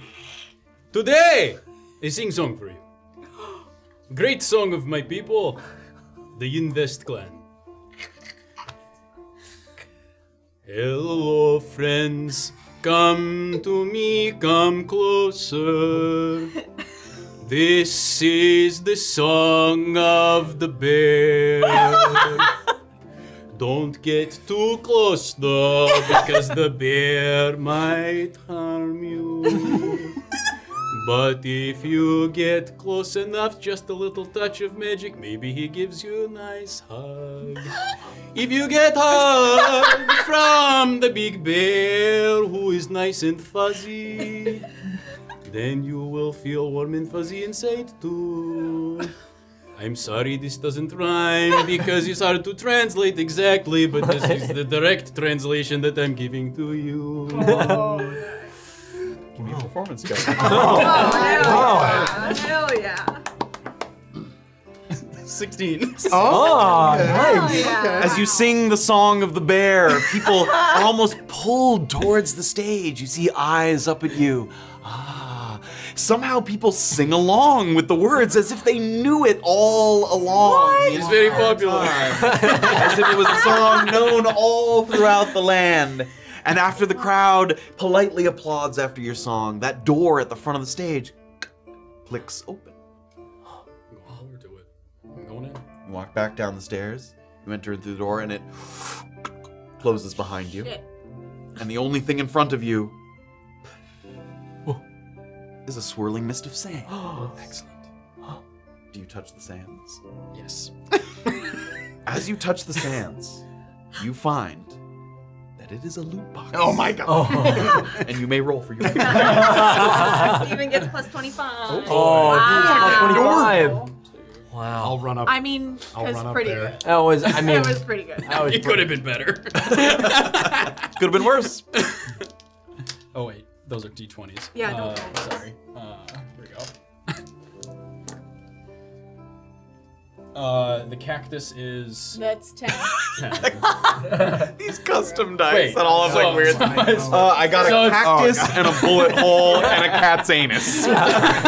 Today, I sing song for you. Great song of my people, the Yinvest clan. Hello, friends. Come to me, come closer. This is the song of the bear. Don't get too close though, because the bear might harm you. But if you get close enough, just a little touch of magic, maybe he gives you a nice hug. If you get hugged from the big bear, who is nice and fuzzy, then you will feel warm and fuzzy inside too. I'm sorry this doesn't rhyme because it's hard to translate exactly, but this is the direct translation that I'm giving to you. Give me a performance check. Oh, hell, hell yeah. 16. Ah, oh, nice. As you sing the song of the bear, people are almost pulled towards the stage. You see eyes up at you. Somehow people sing along with the words as if they knew it all along. It's very popular. as if it was a song known all throughout the land. And after the crowd politely applauds after your song, that door at the front of the stage clicks open. Go over to it. I'm going in. You walk back down the stairs, you enter through the door, and it closes behind you. Shit. And the only thing in front of you is a swirling mist of sand. Oh, Excellent. Do you touch the sands? Yes. As you touch the sands, you find that it is a loot box. Oh my god. Oh, And you may roll for your Steven gets plus 25. oh, oh Wow. 25. Wow. I'll run up. I mean, I'll that's run up pretty there. good. That was, I mean, That was pretty good. that was It could have been better. Could have been worse. oh wait, those are d20s. Yeah, don't Uh, roll. sorry. Uh, here we go. Uh, the cactus is That's 10. 10. These custom dice Wait, that all have so- like weird. so Uh, I got So a it's- cactus Oh, and a bullet hole and a cat's anus.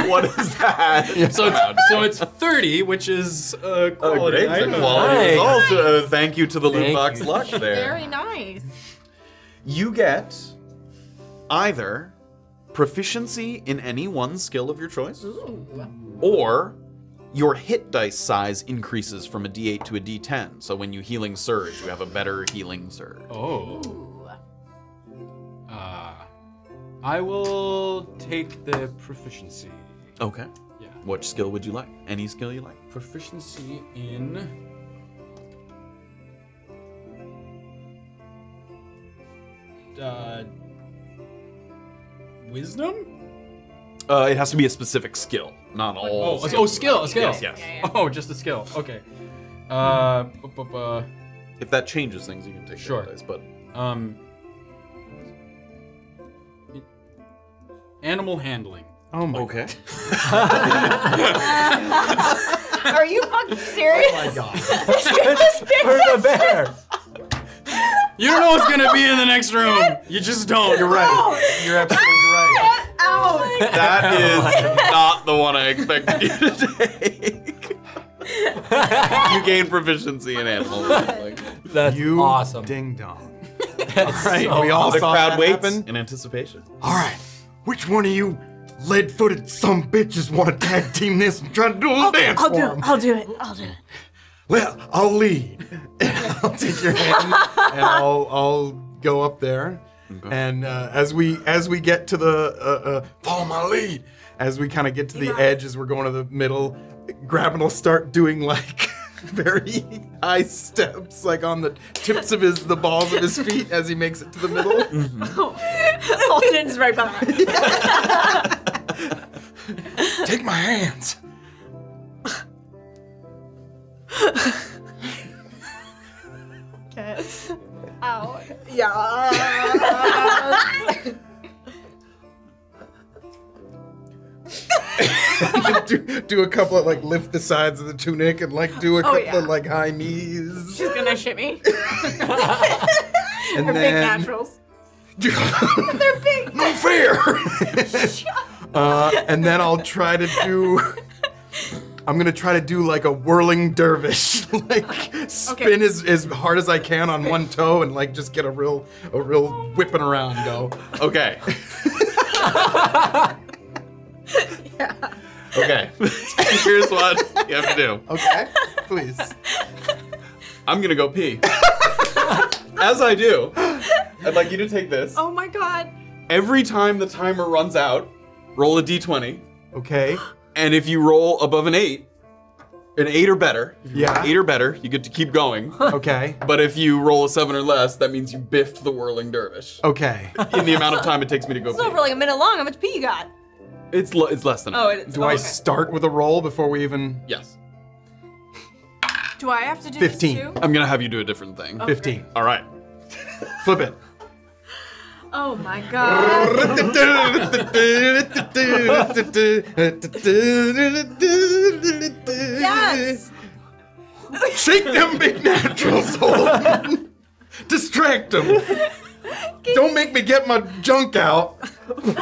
what is that? so it's so it's 30, which is uh, Oh, quality. great. item. Quality Nice. result. Uh, thank you to the loot Thank box you. luck there. Very nice. You get either proficiency in any one skill of your choice, or your hit dice size increases from a d8 to a d10. So when you healing surge, you have a better healing surge. Oh. Uh, I will take the proficiency. Okay. Yeah. Which skill would you like? Any skill you like? Proficiency in. Uh, wisdom. Uh, it has to be a specific skill, not all. Oh, oh, skill, a skill. Yes, yes. Oh, just a skill. Okay. Uh, If that changes things, you can take Sure. sure. dice, but um, animal handling. Oh my okay. Are you fucking serious? Oh my god. Where's the bear? You don't know what's gonna be in the next room. You just don't. You're right. You're absolutely right. Ow! That oh is not the one I expected you to take. you gain proficiency in animal handling. That's You awesome. ding dong. That's right, so we all the saw crowd that waits happen. in anticipation. All right, which one of you lead-footed some bitches want to tag team this and try to do a little dance I'll for do 'em? it. I'll do it. I'll do it. Well, I'll lead. I'll take your hand and I'll I'll go up there. And uh, as we as we get to the uh, uh, follow my lead, as we kind of get to the edge, as we're going to the middle, Grabbyn will start doing like very high steps, like on the tips of his the balls of his feet as he makes it to the middle. Holden's right behind. Take my hands. Okay. Ow. Yeah. do, do a couple of like lift the sides of the tunic and like do a couple yeah. of like high knees. She's gonna shit me. And They're big then naturals. They're big. no fair. uh, and then I'll try to do. I'm gonna try to do like a whirling dervish, like spin as, as hard as I can on one toe and like just get a real a real whipping around go. Okay. Yeah. Okay. Here's what you have to do. Okay, please. I'm gonna go pee. As I do, I'd like you to take this. Oh my god. Every time the timer runs out, roll a d20. Okay. And if you roll above an eight, an eight or better, if you roll Yeah. eight or better, you get to keep going. Okay. But if you roll a seven or less, that means you biffed the whirling dervish. Okay. In the amount of time it takes me to go It's over pee. like a minute long. How much pee you got? It's le- it's less than. a Oh, minute. it is. Do oh, I okay. start with a roll before we even? Yes. Do I have to do 15. this too? I'm gonna have you do a different thing. Fifteen. All right. Flip it. Oh my god. Yes. Shake them big naturals, Holden. Distract them. Don't make me get my junk out. yeah.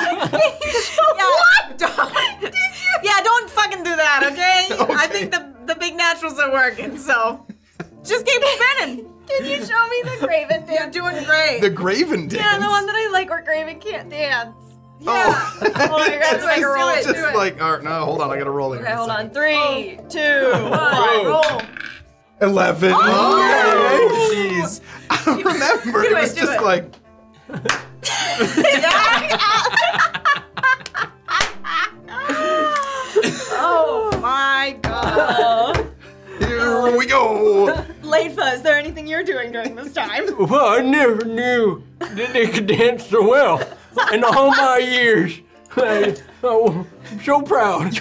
What? yeah, don't fucking do that, okay? I think the the big naturals are working, so just keep spinning. Can you show me the Graven You're dance? doing great. The Graven dance. Yeah, the one that I like where Graven can't dance. Oh. yeah. Oh, on, you're gonna have to make a roll. Do it, do like, all right, no, hold on, I gotta roll here. Okay, hold on. Three, oh. two, one, roll. Eleven. Oh! oh okay, Jeez. I don't remember. Do it it, was do just it. like. oh my god. Here we go. Leifa, is there anything you're doing during this time? Well, I never knew that they could dance so well. In all my years, I, oh, I'm so proud.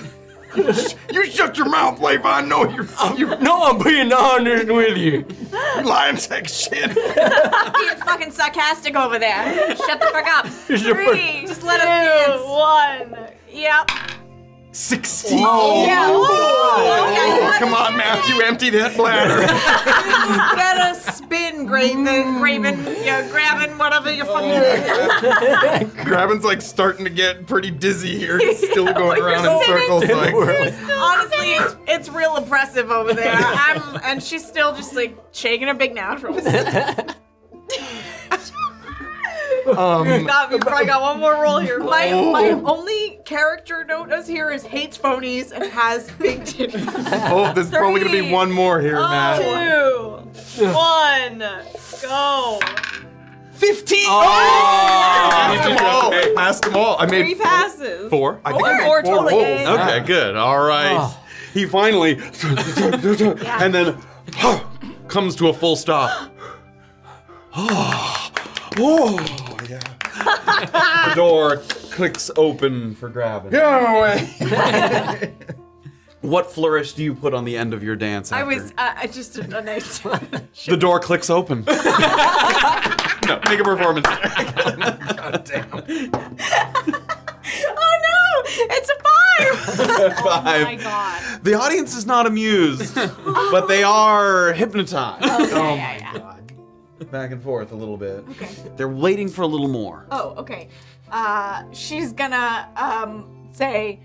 You shut your mouth, Leif. I know you're, you're No, I'm being honest with you. You lying sack shit. Being fucking sarcastic over there. Shut the fuck up. It's the Three. Just let us dance. one. Yep. Sixteen. Yeah. Oh, Okay, come on, Matthew, empty that bladder. Get a spin, Graven, mm. Graven, yeah, grabbing whatever you're fucking Grabbyn's like starting to get pretty dizzy here. He's still going around in circles. Like, Honestly, it's, it's real impressive over there. I'm, and she's still just like shaking her big naturals. Um, Got me. Probably got one more roll here. My Oh. my only character note us here is hates phonies and has big titties. oh, there's probably gonna be one more here, Matt. Two, one, go. Fifteen. Oh! Passed them all. Passed them all. I Three passes. Four. I think I made Four four totally, rolls. yeah, yeah, Okay, good. All right. Oh. He finally, and then comes to a full stop. Oh, the door clicks open for Grabbyn. Go away. What flourish do you put on the end of your dance? I was uh, I just did a nice. one. The door clicks open. no, make a performance. God damn. oh no! It's a five. Five. Oh my god. The audience is not amused, but they are hypnotized. Oh my god. Back and forth a little bit. Okay. They're waiting for a little more. Oh, okay. Uh, she's gonna um say,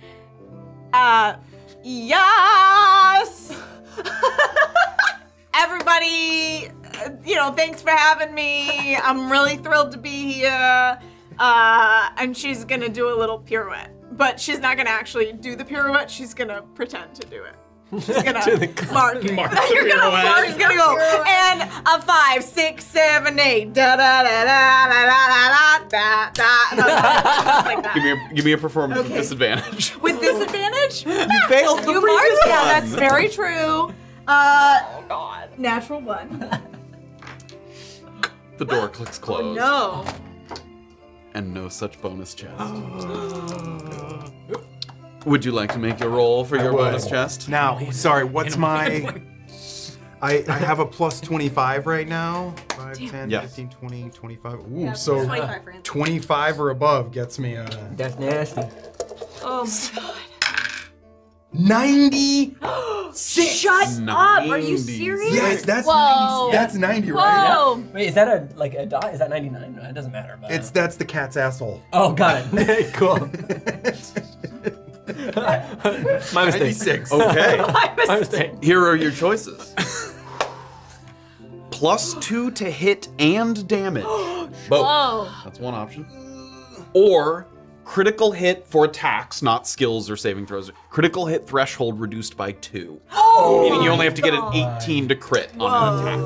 uh, yes. Everybody, uh, you know, thanks for having me. I'm really thrilled to be here. Uh, and she's gonna do a little pirouette, but she's not gonna actually do the pirouette. She's gonna pretend to do it. She's gonna mark it. Mark the You're gonna, pirouette. she's gonna go and a five, six, seven, eight, da da da da da da da da da da. Like that. Give me a, give me a performance with disadvantage. With disadvantage? You failed the You previous marked Yeah, that's very true. Uh, oh God. Natural one. The door clicks closed. No. And no such bonus chest. Would you like to make your roll for your would. bonus chest? Now, sorry, what's my. I, I have a plus 25 right now. 5, 10, Yes. 15, 20, 25. Ooh, Yeah, so 25 for him. 25 or above gets me a That's nasty. Oh my god. 90. Shut up! Are you 90s. serious? Yes, that's Whoa. 90, that's 90, right? Whoa. Wait, is that a like a dot? Is that 99? No, it doesn't matter. But, It's uh, that's the cat's asshole. oh, got it. cool. My mistake. 96. Okay. My mistake. Here are your choices. Plus two to hit and damage. Both. Whoa. That's one option. Or critical hit for attacks, not skills or saving throws. Critical hit threshold reduced by two. Oh Meaning you only have to get an 18 to crit on an attack.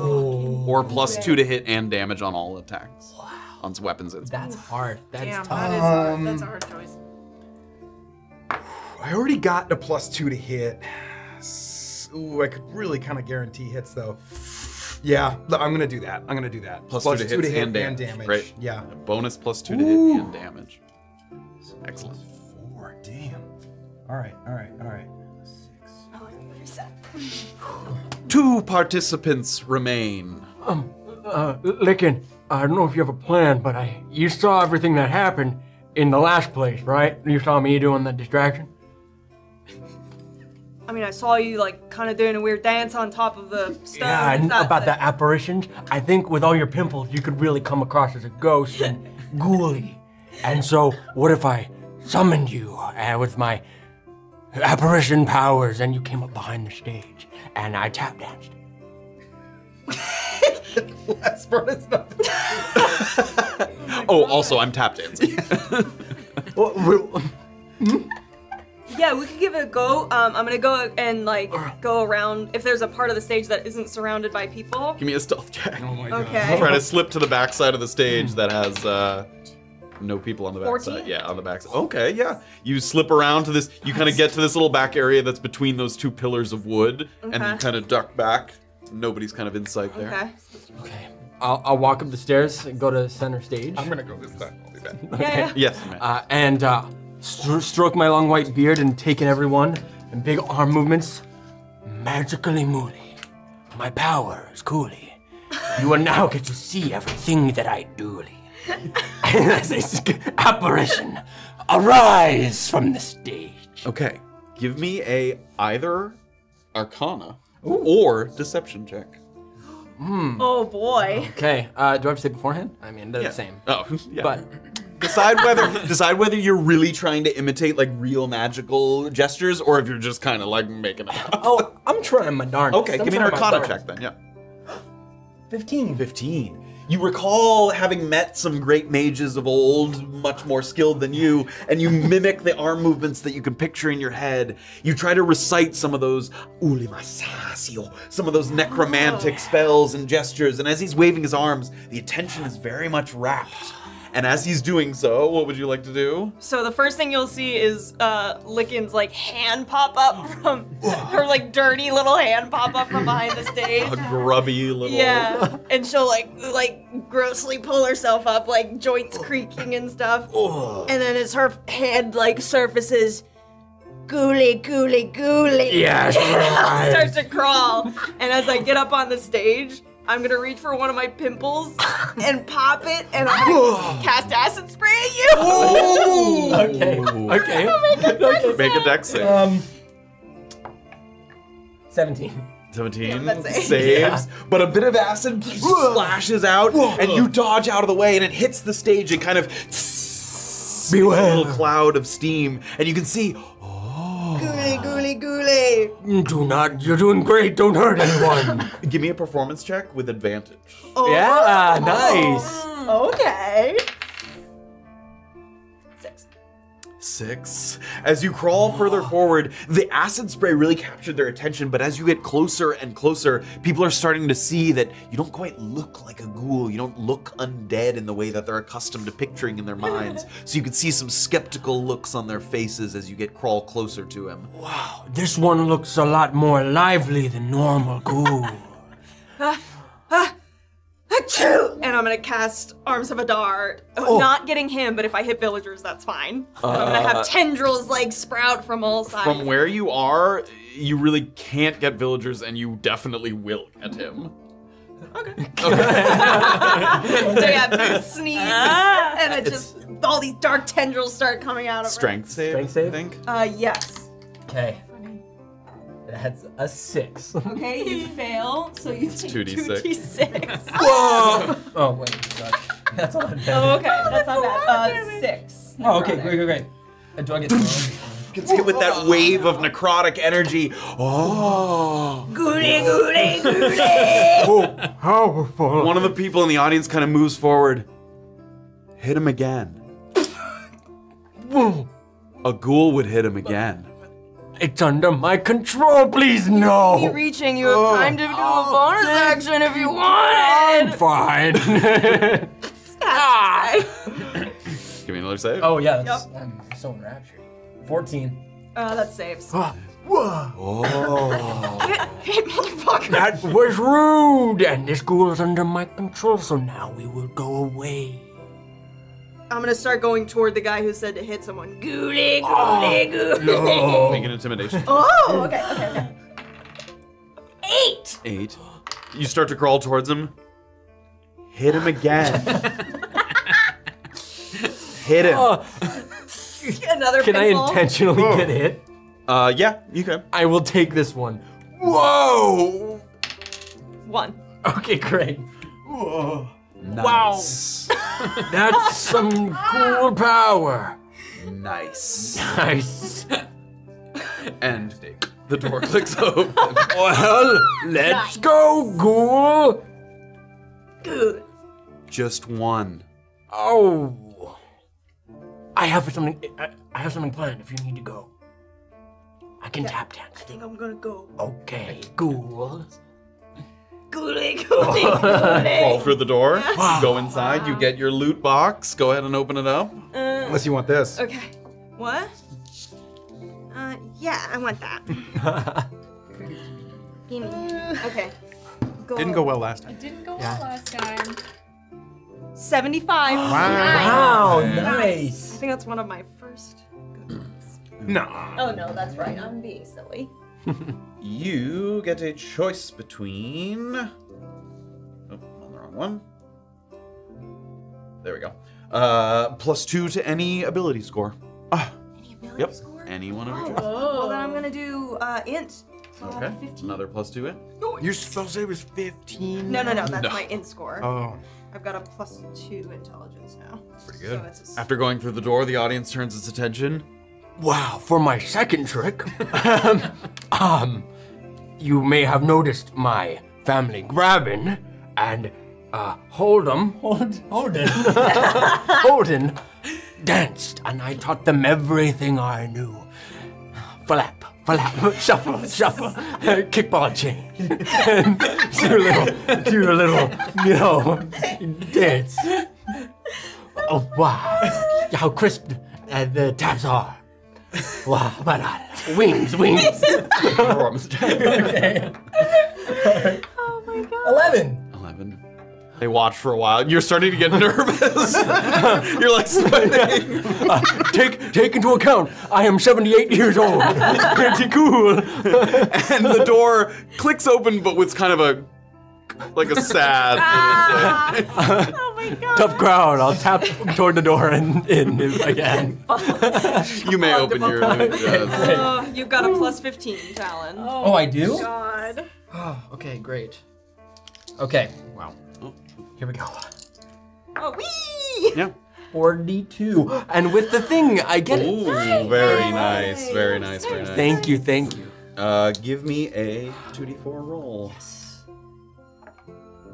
Or plus two to hit and damage on all attacks. On weapons That's hard. That's Damn, tough. that is hard. That's a hard choice. I already got a plus two to hit. S- Ooh, I could really kind of guarantee hits though. Yeah, I'm gonna do that. I'm gonna do that. Plus, two to hit and, damage. damage. Great. Yeah. A bonus plus two to hit and damage. Excellent. Four. Damn. All right. All right. All right. Six. Two participants remain. Um, uh, Lickin, I don't know if you have a plan, but I you saw everything that happened in the last place, right? You saw me doing the distraction. I mean, I saw you like kind of doing a weird dance on top of the stone. Yeah, and That's about it. the apparitions. I think with all your pimples, you could really come across as a ghost and ghouly. And so, what if I summoned you uh, with my apparition powers, and you came up behind the stage, and I tap danced? Last part is not. Oh, also, I'm tap dancing. Yeah, we could give it a go. Um, I'm gonna go and like go around. If there's a part of the stage that isn't surrounded by people. Give me a stealth check. Oh my god. Okay. Try to slip to the backside of the stage that has uh, no people on the backside. 14? Yeah, on the backside. Okay, yeah. You slip around to this. You kind of get to this little back area that's between those two pillars of wood, and you kind of duck back. Nobody's kind of in sight there. Okay. Okay. I'll, I'll walk up the stairs and go to center stage. I'm gonna go this time. I'll be back. Yeah. yeah. Yes, man. uh, and uh, stro- stroke my long white beard and take in everyone and big arm movements. Magically moody. My power is coolly. You will now get to see everything that I doly. and as a apparition, arise from the stage. Okay, give me a either Arcana or Deception check. Oh boy. Okay, uh, do I have to say beforehand? I mean, they're Yeah. the same. Oh, yeah. But decide whether decide whether you're really trying to imitate like real magical gestures or if you're just kind of like making it up. oh, I'm trying my darndest. Okay, I'm give me an trying Arcana check then. Yeah. 15. 15. You recall having met some great mages of old, much more skilled than you, and you mimic the arm movements that you can picture in your head. You try to recite some of those ulimasasio, some of those necromantic oh. spells and gestures, and as he's waving his arms, the attention is very much rapt. And as he's doing so, what would you like to do? So the first thing you'll see is uh, Lickin's like hand pop up from her like dirty little hand pop up from behind the stage. A grubby little. Yeah, and she'll like like grossly pull herself up, like joints creaking and stuff. And then as her hand like surfaces, gooly, gooly, gooly. Yes, right. starts to crawl. And as I get up on the stage, I'm gonna reach for one of my pimples and pop it, and I'm gonna cast acid spray at you. Okay. Okay. okay. Make a dex save. Um, 17. 17 Yeah, that's it. saves, but a bit of acid splashes out, and you dodge out of the way, and it hits the stage and kind of Beware. a little cloud of steam, and you can see Ghouly, ghouly, ghouly. Do not. You're doing great. Don't hurt anyone. Give me a performance check with advantage. Oh. yeah. Nice. Oh. Okay. Six. As you crawl further forward, the acid spray really captured their attention, but as you get closer and closer, people are starting to see that you don't quite look like a ghoul. You don't look undead in the way that they're accustomed to picturing in their minds. so you can see some skeptical looks on their faces as you get crawl closer to him. Wow. This one looks a lot more lively than normal ghoul. Ah, ah, Achoo! And I'm gonna cast Arms of Hadar. Oh. Not getting him, but if I hit villagers, that's fine. I'm gonna have tendrils like sprout from all sides. Uh, From where you are, you really can't get villagers, and you definitely will get him. Okay. okay. so yeah, big sneeze, Ah. and it just all these dark tendrils start coming out of Strength save, Strength save? I think. her. Uh, yes. okay. That's a six. Okay, you fail, so you take 2d6. D6. Oh wait, sorry. That's all. Oh, okay, that's not bad. Uh, six. Oh, okay, great, great, great. Uh, do I get thrown? Gets hit with that wave of necrotic energy. Oh. Ghouly, ghouly, ghouly. Powerful. One of the people in the audience kind of moves forward. Hit him again. A ghoul would hit him again. It's under my control. Please Be no. reaching. You have time to do a bonus action if you want. I'm want. fine. Give me another save. Oh yeah, that's, I'm so enraptured. Fourteen. Uh, that saves. Oh. Hit motherfucker. that was rude. And this ghoul is under my control, so now we will go away. I'm gonna start going toward the guy who said to hit someone. Ghouly, ghouly, ghouly. No. Make an intimidation. Oh, okay, okay, okay. Eight. Eight. You start to crawl towards him. Hit him again. Hit him. Oh, Another can I pimple. intentionally get hit? Uh, yeah, you can. I will take this one. Whoa. One. Okay, great. Nice. That's some cool power. Nice. Nice. And the door clicks open. Well, let's go, ghoul. Good. Just one. Oh. I have something. I, I have something planned. If you need to go, I can tap dance. I think I'm gonna go. Okay, ghoul. Crawl ghouly. through the door. Go inside. You get your loot box. Go ahead and open it up. Uh, Unless you want this. okay. What? Uh, yeah, I want that. Gimme. Okay. Go. Didn't go well last time. It didn't go well last time. 75. Wow, I nice. I think that's one of my first good ones. No. Oh no, that's right. I'm being silly. You get a choice between. Oh, on the wrong one. There we go. Uh, plus two to any ability score. Ah, Any ability yep. score? Any one of your Oh, well, then I'm gonna do uh, int. So I'll Okay. have 15. Another plus two in. Your spell save is 15. No, no, no, that's No. my int score. Oh, I've got a plus two intelligence now. Pretty good. So it's a After going through the door, the audience turns its attention. Wow, for my second trick, um, you may have noticed my family Grabbyn and uh, Hold'em, hold, Holden, Holden danced, and I taught them everything I knew. Flap, flap, shuffle, shuffle, kickball change, and do a little, do a little, you know, dance. Oh wow! How crisp uh, the tabs are. Wow, but uh, wings, wings. okay. Oh my god. Eleven. 11. They watch for a while. You're starting to get nervous. You're like sweating. Uh, take take into account, I am 78 years old. Pretty cool. and the door clicks open, but with kind of a like a sad. oh my god. Tough crowd. I'll tap toward the door and in if I can. you may open your loot chest. Oh, you've got a plus 15, Talon. Oh, I do? God. Oh, okay, great. Okay. Wow. Here we go. Oh, wee! Yeah. 42. And with the thing, I get it. Ooh, very nice, very nice, very nice. Thank you, thank you. Uh, give me a 2d4 roll. Yes.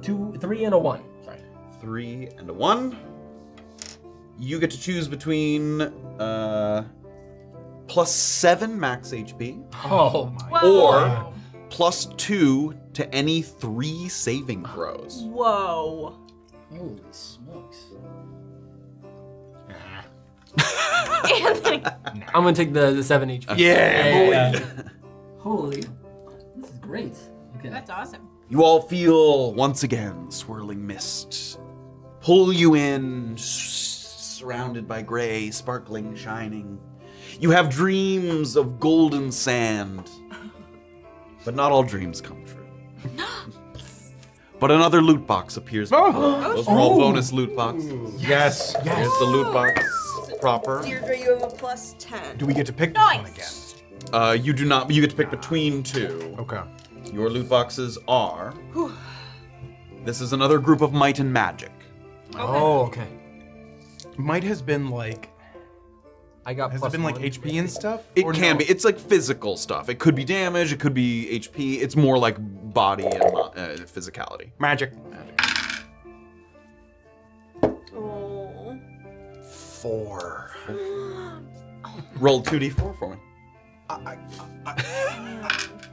Two, three, and a one. Sorry. Three and a one. You get to choose between uh, plus seven max HP Oh my. or plus two to any three saving throws. Whoa. Holy smokes. Anthony. I'm gonna take the, the 7 HP. Yeah, boy. Holy. This is great. Okay. That's awesome. You all feel once again swirling mist pull you in, surrounded by gray, sparkling, shining. You have dreams of golden sand, but not all dreams come true. but another loot box appears. before you. Those are all Oh. bonus loot boxes. Yes. Here's the loot box proper. Deirdre, you have a plus 10. Do we get to pick this one again? Uh, you do not. You get to pick between two. Okay. Your loot boxes are. This is another group of might and magic. Oh, okay. Might has been like. I got Has plus it been like one. HP and stuff? It Or can no? be. It's like physical stuff. It could be damage. It could be HP. It's more like body and uh, physicality. magic. Oh. Four. Roll two d4 for me.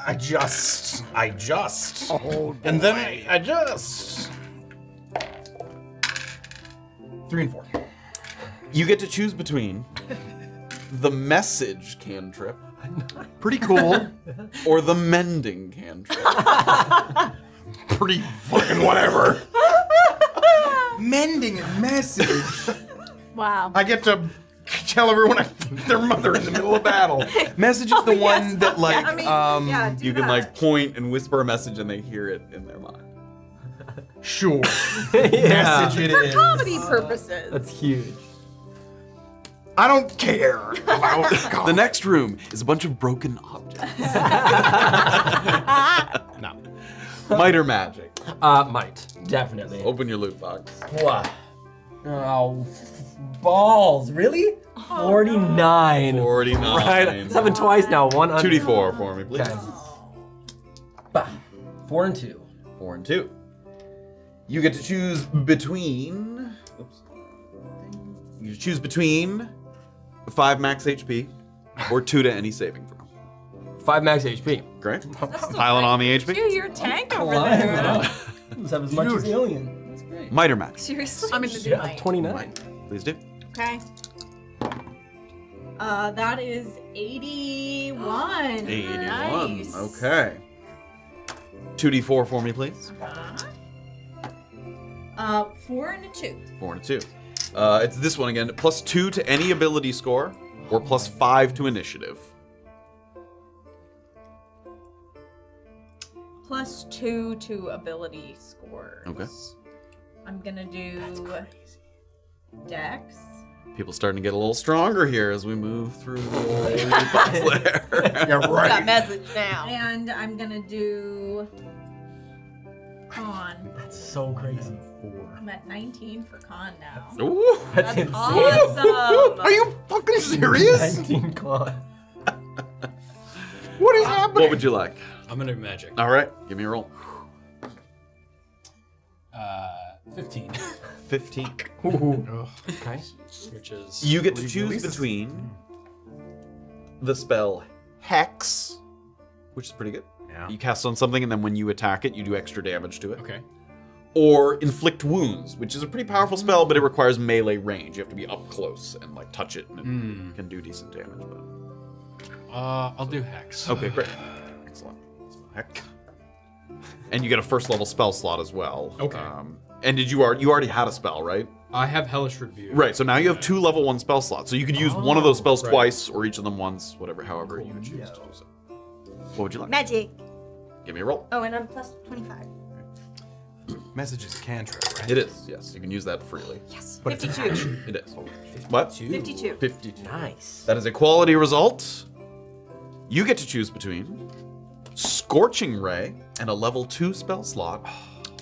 I just. I just. oh, and then I adjust. Three and four. You get to choose between the message cantrip Pretty cool. or the mending cantrip. Pretty fucking whatever. Mending a message. Wow. I get to tell everyone I their mother in the middle of battle. Message is the one that like I mean, um yeah, do You can that. like point and whisper a message and they hear it in their mind. Sure. Yeah. Message it For is. comedy purposes. That's huge. I don't care about The next room is a bunch of broken objects. No. Might or magic. Uh, might. Definitely. Open your loot box. What? Oh, balls. Really? 49. 49. Right. Seven twice now. One under. 2d4 for me, please. Okay. Bah. Four and two. Four and two. You get to choose between. Oops. You choose between five max HP or two to any saving throw. Five max HP. Great. Piling on the HP. Dude, you're a tank over Climb there. it up. Let's have as much as alien. That's great. Might max. Seriously? I'm gonna do Yeah, mine. 29. Please do. Okay. Uh, that is 81. 81. Nice. Okay. 2d4 for me, please. Uh, four and a two. Four and a two. Uh, it's this one again. Plus two to any ability score or plus five to initiative. Plus two to ability scores. Okay. I'm gonna do Dex. People starting to get a little stronger here as we move through the loot box lair. Yeah, That right. message now. And I'm gonna do con. That's so crazy. I'm at 19 for con now. Ooh. That's, That's insane. awesome. Are you fucking serious? 19 con. What is happening? What would you like? I'm gonna do magic. All right, give me a roll. Uh, 15. 15. Ooh. Okay. Which is. You get to choose between the spell Hex, which is pretty good. Yeah. You cast on something, and then when you attack it, you do extra damage to it. Okay. Or inflict wounds, which is a pretty powerful spell, but it requires melee range. You have to be up close and like touch it, and it Hmm. can do decent damage. But Uh, I'll do hex. okay, great, excellent. Heck. And you get a first level spell slot as well. Okay. Um, and did you already you already had a spell, right? I have hellish rebuke. Right. So now you have two level one spell slots. So you could use one of those spells right. twice, or each of them once, whatever, however you would choose to do so. What would you like? Magic. Give me a roll. Oh, and I'm plus 25. Message is a cantrip, right? It is. Yes, you can use that freely. Yes. But it's 52. It is. What? 52. 52. Nice. That is a quality result. You get to choose between Scorching Ray and a level 2 spell slot,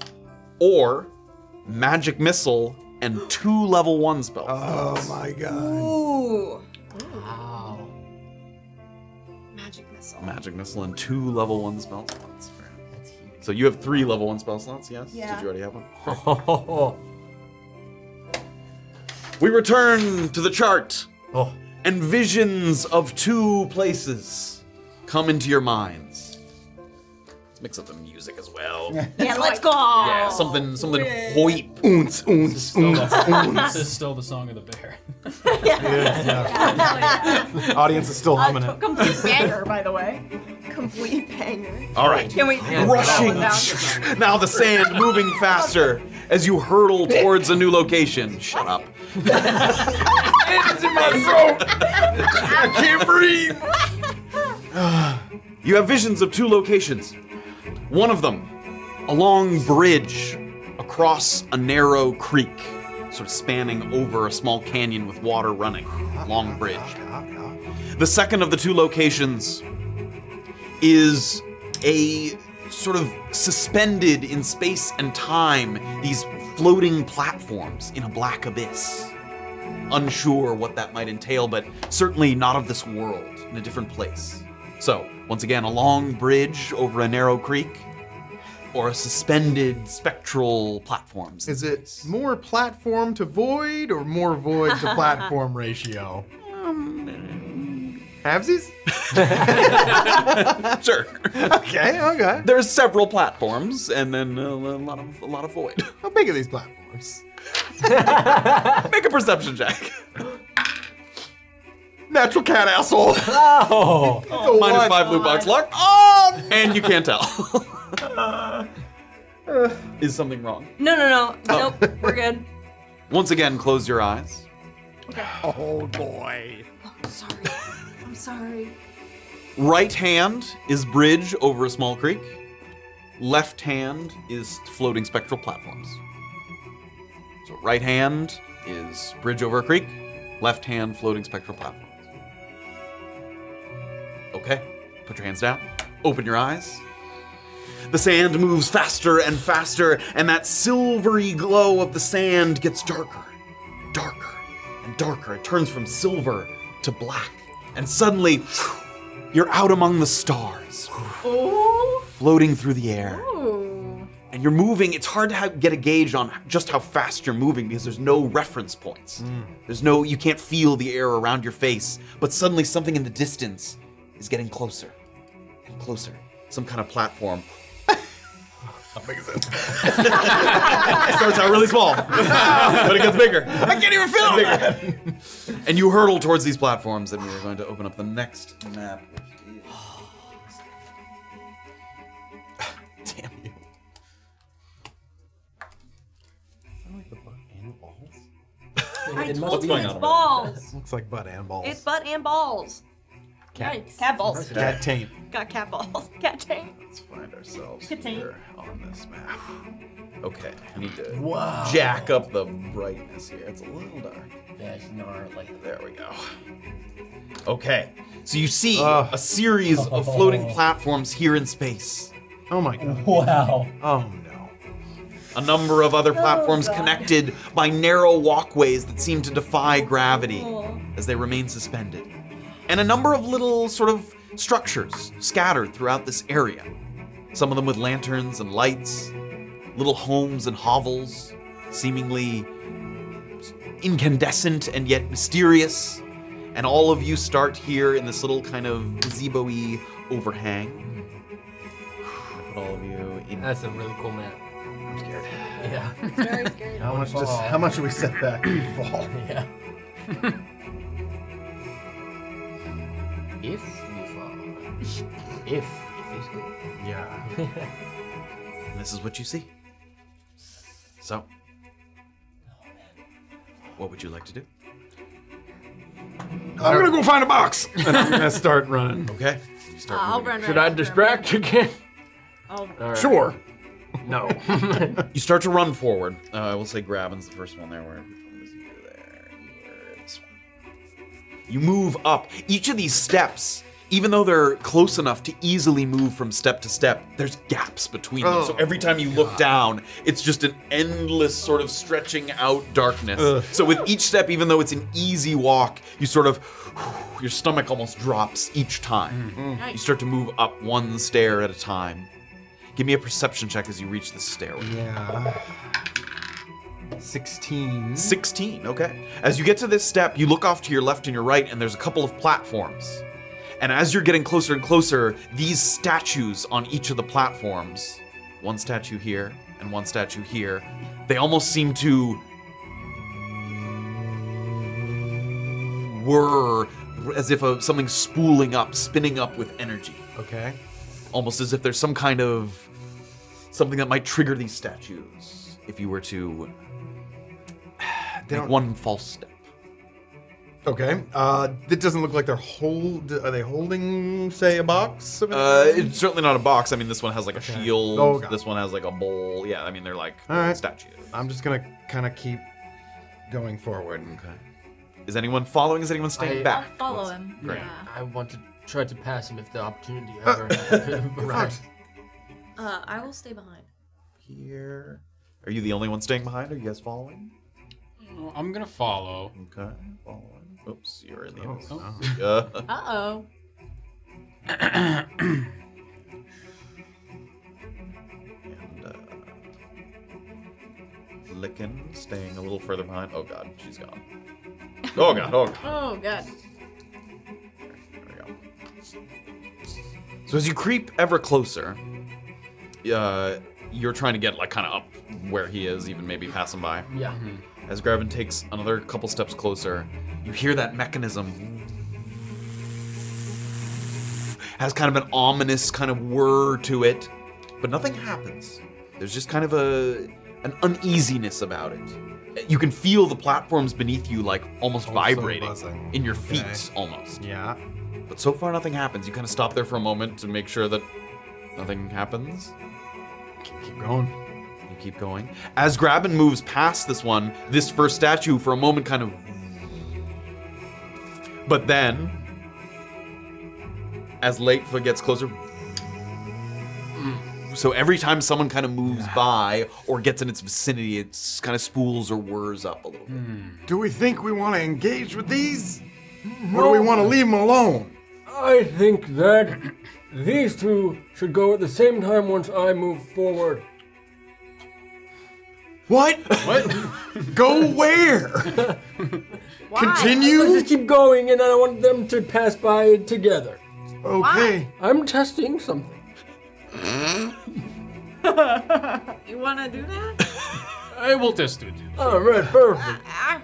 or Magic Missile and two level 1 spell slots. Oh my god. Ooh. Wow. Magic missile. Magic Missile and two level 1 spell slots. That's huge. So you have three level 1 spell slots, yes? Yeah. Did you already have one? We return to the chart, oh. and visions of two places come into your minds. Let's mix up the music as well. Yeah, let's go. Yeah, something something hoip. Oons, oons, oons, This oons. is still the song of the bear. Audience is still humming it. Complete banger, by the way. Complete banger. All right. Can we? Rushing. Now the sand moving faster as you hurtle towards a new location. Shut up. It's in my throat. I can't breathe. You have visions of two locations. One of them, a long bridge across a narrow creek, sort of spanning over a small canyon with water running. Long bridge. The second of the two locations is a sort of suspended in space and time, these floating platforms in a black abyss. Unsure what that might entail, but certainly not of this world, in a different place. So, once again, a long bridge over a narrow creek, or a suspended spectral platforms. Is it space. more platform to void or more void to platform ratio? Halvesies? Sure. Okay, okay. There's several platforms, and then uh, a lot of a lot of void. How big are these platforms? Make a perception check. Natural cat asshole. Oh. Minus one. five loot box luck. Oh, and you can't tell. Is something wrong? No, no, no. Oh. Nope. We're good. Once again, close your eyes. Okay. Oh boy. I'm sorry. I'm sorry. Right hand is bridge over a small creek. Left hand is floating spectral platforms. So right hand is bridge over a creek. Left hand floating spectral platforms. Okay, put your hands down. Open your eyes. The sand moves faster and faster, and that silvery glow of the sand gets darker, and darker, and darker. It turns from silver to black, and suddenly you're out among the stars, oh. floating through the air. Oh. And you're moving, it's hard to ha- get a gauge on just how fast you're moving because there's no reference points. Mm. There's no, you can't feel the air around your face, but suddenly something in the distance is getting closer and closer. Some kind of platform. How big is it? It starts out really small, but it gets bigger. I can't even feel it. And you hurtle towards these platforms, and we are going to open up the next map. which is- Damn you. I It must told be you going it's on over there? balls. Looks like butt and balls. It's butt and balls. Cat. Cat balls. Cat taint. Got cat balls. Cat taint. Let's find ourselves Contain. here on this map. Okay, I need to Wow. jack up the brightness here. It's a little dark. That's not like There we go. Okay, so you see Ugh. a series of floating platforms here in space. Oh my god. wow. Oh no. A number of other oh, platforms connected by narrow walkways that seem to defy gravity oh. as they remain suspended. And a number of little sort of structures scattered throughout this area. Some of them with lanterns and lights, little homes and hovels, seemingly incandescent and yet mysterious. And all of you start here in this little kind of gazebo y overhang. Put all of you in That's a really cool map. I'm scared. Yeah. It's very scary. How much does how much do we set back fall? Yeah. if we fall. If. If is good. Yeah. And this is what you see. So, what would you like to do? I'm gonna go find a box. And I'm gonna start running. Okay. You start I'll moving. run right Should I after him. distract again? I'll- All right. Sure. No. You start to run forward. Uh, I will say Grabbyn's the first one there. Where, You move up. Each of these steps, even though they're close enough to easily move from step to step, there's gaps between them. So Oh, every time you look down, it's just an endless sort of stretching out darkness. Ugh. So with each step, even though it's an easy walk, you sort of your stomach almost drops each time. Mm-hmm. You start to move up one stair at a time. Give me a perception check as you reach the stairway. Yeah. 16. 16, okay. As you get to this step, you look off to your left and your right, and there's a couple of platforms. And as you're getting closer and closer, these statues on each of the platforms one statue here and one statue here they almost seem to whir as if a, something spooling up, spinning up with energy. Okay. Almost as if there's some kind of something that might trigger these statues if you were to They make don't- one false step. Okay. Uh, it doesn't look like they're hold. Are they holding, say, a box? of Uh, anything? it's certainly not a box. I mean, this one has like a shield. Oh, got this one has like a bowl. Yeah, I mean, they're like All right. statues. I'm just gonna kind of keep going forward. Okay. Is anyone following? Is anyone staying I- back? I'll follow What's- him. Great. Yeah. I want to try to pass him if the opportunity Uh, ever arrives. Uh, I will stay behind. Here. Are you the only one staying behind? Are you guys following? I'm gonna follow. Okay. Following. Oops, you're in the Oh, end. Uh, Uh oh. and, uh, Lickin, staying a little further behind. Oh god, she's gone. Oh god, oh god. Oh god. There we go. So as you creep ever closer, uh, you're trying to get like kind of up where he is, even maybe pass him by. Yeah. As Grabbyn takes another couple steps closer, you hear that mechanism has kind of an ominous kind of whir to it, but nothing happens. There's just kind of a an uneasiness about it. You can feel the platforms beneath you like almost Also vibrating buzzing. in your feet Okay. almost. Yeah. But so far nothing happens. You kind of stop there for a moment to make sure that nothing happens. Keep, keep going. You keep going. As Grabbyn moves past this one, this first statue for a moment kind of. But then, as Latefa gets closer. So every time someone kind of moves by or gets in its vicinity, it kind of spools or whirs up a little bit. Hmm. Do we think we want to engage with these, or do we want to leave them alone? I think that these two should go at the same time once I move forward. What? What? Go where? Why? Let's Continue. just keep going, and I want them to pass by together. Okay. I'm testing something. You wanna do that? I will test it. All right, perfect. Ah.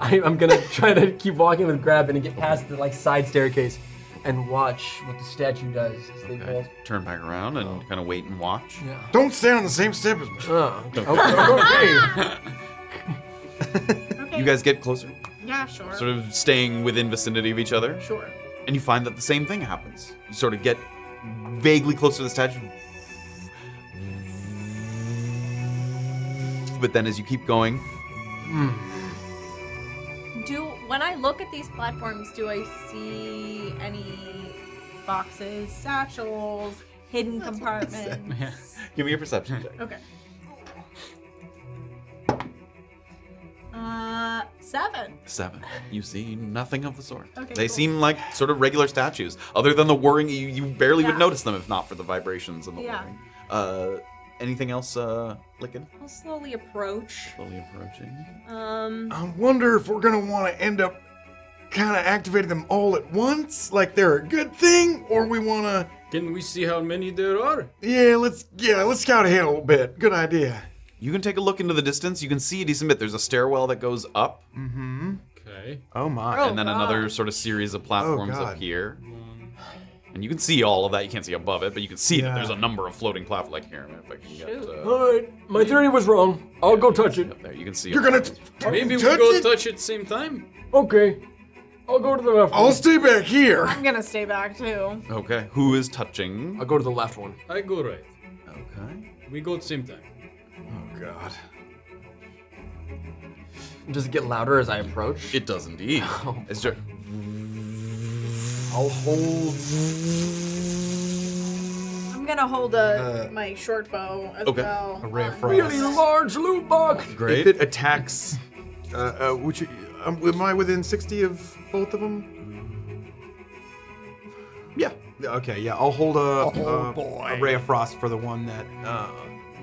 I, I'm gonna try to keep walking with Grabbyn and get past the like side staircase, and watch what the statue does as they both. Turn back around and kind of wait and watch. Yeah. Don't stand on the same step as me. Oh, okay. okay. You guys get closer, Yeah, sure. sort of staying within vicinity of each other. Sure. and you find that the same thing happens. You sort of get vaguely close to the statue, but then as you keep going, Do when I look at these platforms, do I see any Boxes, satchels, hidden compartments. give me a perception check. Okay. Uh, seven. Seven. You see nothing of the sort. Okay, they cool. seem like sort of regular statues. Other than the whirring, you, you barely Yeah. would notice them if not for the vibrations and the Yeah. whirring. Uh, anything else, uh, Lickin? I'll slowly approach. Slowly approaching. Um, I wonder if we're gonna want to end up kind of activating them all at once, like they're a good thing, or we want to. Can we see how many there are? Yeah, let's yeah, let's scout ahead a little bit. Good idea. You can take a look into the distance. You can see a decent bit. There's a stairwell that goes up, Mm-hmm. Okay. Oh my. and then another sort of series of platforms up God. here. And you can see all of that. You can't see above it, but you can see that there's a number of floating platforms. Like here, if I can get uh, Alright, my theory was wrong. I'll go touch it. up there, you can see. You're gonna t- Maybe we touch go it? touch it same time. Okay. I'll go to the left I'll one. stay back here. I'm gonna stay back too. Okay, who is touching? I'll go to the left one. I go right. Okay. We go at the same time. Oh god. Does it get louder as I approach? It does indeed. It's just, I'll hold. I'm gonna hold a, Uh, my short bow as okay. well. A ray of on- frost. Really large loot box. great. If it attacks, uh, uh, which um, am I within sixty of both of them? yeah. Yeah, Okay, yeah, I'll hold a, Oh, a, boy. a ray of frost for the one that, uh,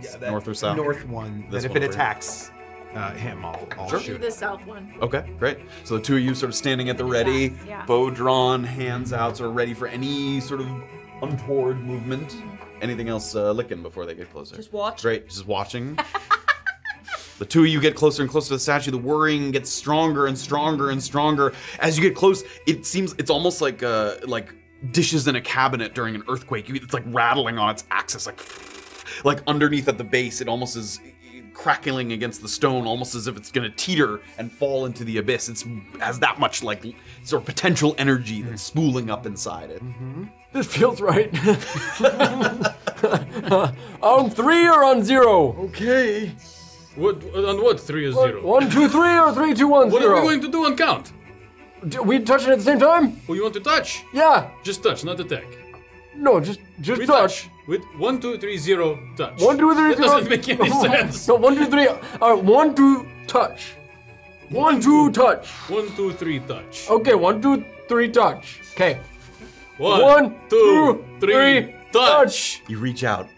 yeah, that North or south? North one. This That if one it over here. attacks uh, him, I'll, I'll Sure. Do shoot. the south one. Okay, great. So the two of you sort of standing at the ready, Yes, yeah. bow drawn, hands out, sort of ready for any sort of untoward movement. Anything else uh, Lickin before they get closer? Just watch. Great, just watching. the two of you get closer and closer to the statue. The whirring gets stronger and stronger and stronger. As you get close, it seems it's almost like uh, like dishes in a cabinet during an earthquake. It's like rattling on its axis, like like underneath at the base. It almost is crackling against the stone, almost as if it's gonna teeter and fall into the abyss. It's has that much like sort of potential energy that's mm-hmm. spooling up inside it. Mm-hmm. This feels right. on three or on zero? Okay. What on what? Three or zero? One, two, three, or three, two, one, What zero? are we going to do on count? Do we touch it at the same time? Who you want to touch? Yeah. Just touch, not attack. No, just just We touch. touch. With one, two, three, zero, touch. One, two, three, That zero. doesn't make any oh, sense. No, one, two, three. All right, one, two, touch. One, two, touch. One, two, three, touch. Okay, one, two, three, touch. Okay. One, One, two, two, three, three, touch. You reach out.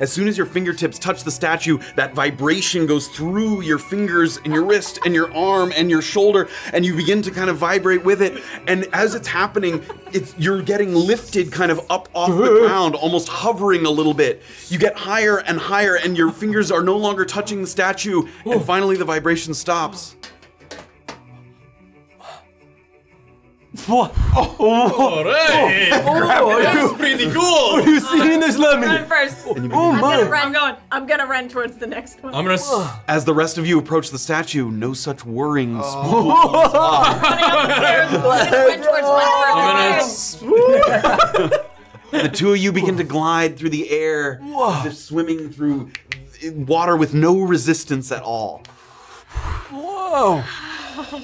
As soon as your fingertips touch the statue, that vibration goes through your fingers and your wrist and your arm and your shoulder, and you begin to kind of vibrate with it. And as it's happening, it's you're getting lifted kind of up off the ground, almost hovering a little bit. You get higher and higher, and your fingers are no longer touching the statue, and finally the vibration stops. What? All right. Oh, That's pretty cool. you seen this, Lemmy? Run first. Oh I'm my. gonna run. I'm going. I'm gonna run towards the next one. I'm gonna. s- As the rest of you approach the statue, no such whirring Oh. Run towards one I'm gonna. first. s- The two of you begin to glide through the air, as if swimming through water with no resistance at all. Whoa.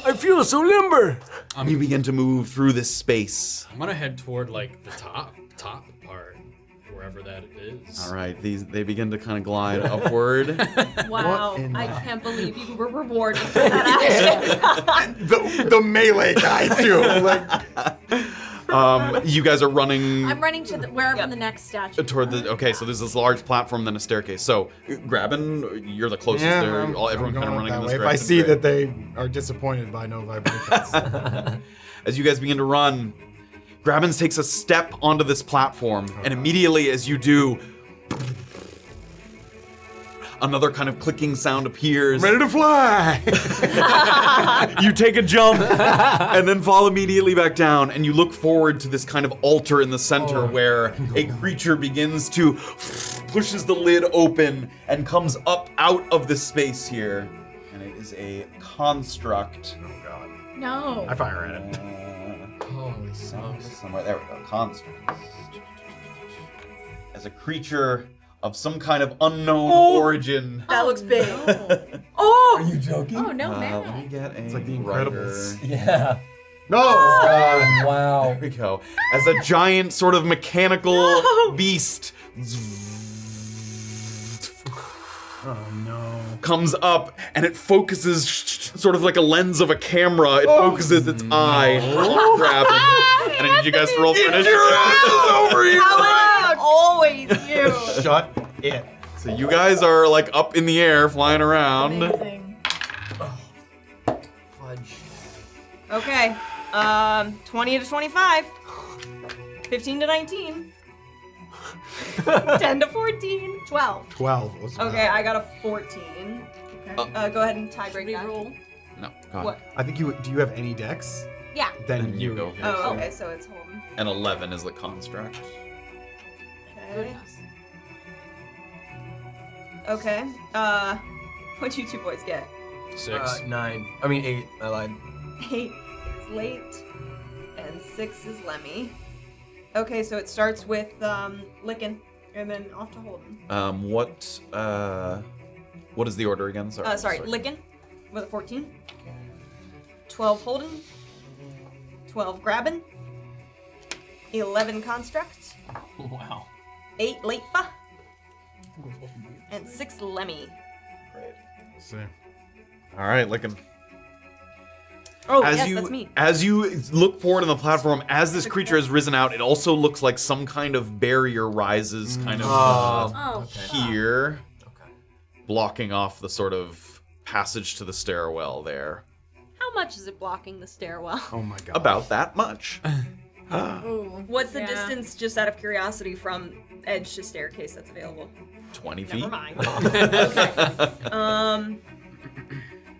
I feel so limber. You begin to move through this space. I'm gonna head toward like the top, top part, wherever that is. All right, these they begin to kind of glide upward. Wow, in I the- can't believe you were rewarded for that action. The, the melee guy too. Like, Um, you guys are running I'm running to the, wherever the next statue. toward the. Okay, so there's this large platform, then a staircase. So, Grabbyn, you're the closest. yeah, there, I'm, all, I'm everyone kind of running in this way. If I see Great. that they are disappointed by no vibrations. As you guys begin to run, Grabbins takes a step onto this platform, and immediately as you do, another kind of clicking sound appears. Ready to fly. you take a jump and then fall immediately back down, and you look forward to this kind of altar in the center where a creature begins to pushes the lid open and comes up out of the space here. And it is a construct. oh god. No. I fire at it. Uh, Holy smokes. somewhere there we go. Construct. As a creature of some kind of unknown origin. That looks big. Oh! Are you joking? Oh no, Uh, man. let me get a It's like the writer. Incredibles. Yeah. No. God, wow. There we go. As a giant sort of mechanical beast Oh no. comes up and it focuses sort of like a lens of a camera. It focuses its eye, grab it, and I need you guys to roll for initiative. over here. Alex, always you. Shut it. So you guys are like up in the air, flying around. Amazing. Fudge. Okay. Um, 20 to 25. 15 to 19. 10 to 14. 12. 12. was- Okay, I got a 14. Okay. Uh, go ahead and tie break that. roll. No, go on. What? I think you do. You have any dex? Yeah. Then, Then you go. Oh, okay, so it's home. And 11 is the construct. Okay. Okay. Uh, what'd you two boys get? Six. Uh, nine. I mean eight. I lied. Eight is late, and six is Lemmy. Okay, so it starts with um, Lickin, and then off to Holden. Um, what, uh, what is the order again? Sorry. Uh, sorry, Lickin with a 14. 12 Holden. 12 Grabbyn. 11 Construct. Wow. 8 Latefa. And 6 Lemmy. Great. We'll see. All right, Lickin. Oh, as yes, you, that's me. As you look forward on the platform, as this creature has risen out, it also looks like some kind of barrier rises kind of uh, Oh, here, blocking off the sort of passage to the stairwell there. How much is it blocking the stairwell? Oh my god. About that much. Ooh. What's the Yeah. distance, just out of curiosity, from edge to staircase that's available? 20 feet. Never mind. okay. Um,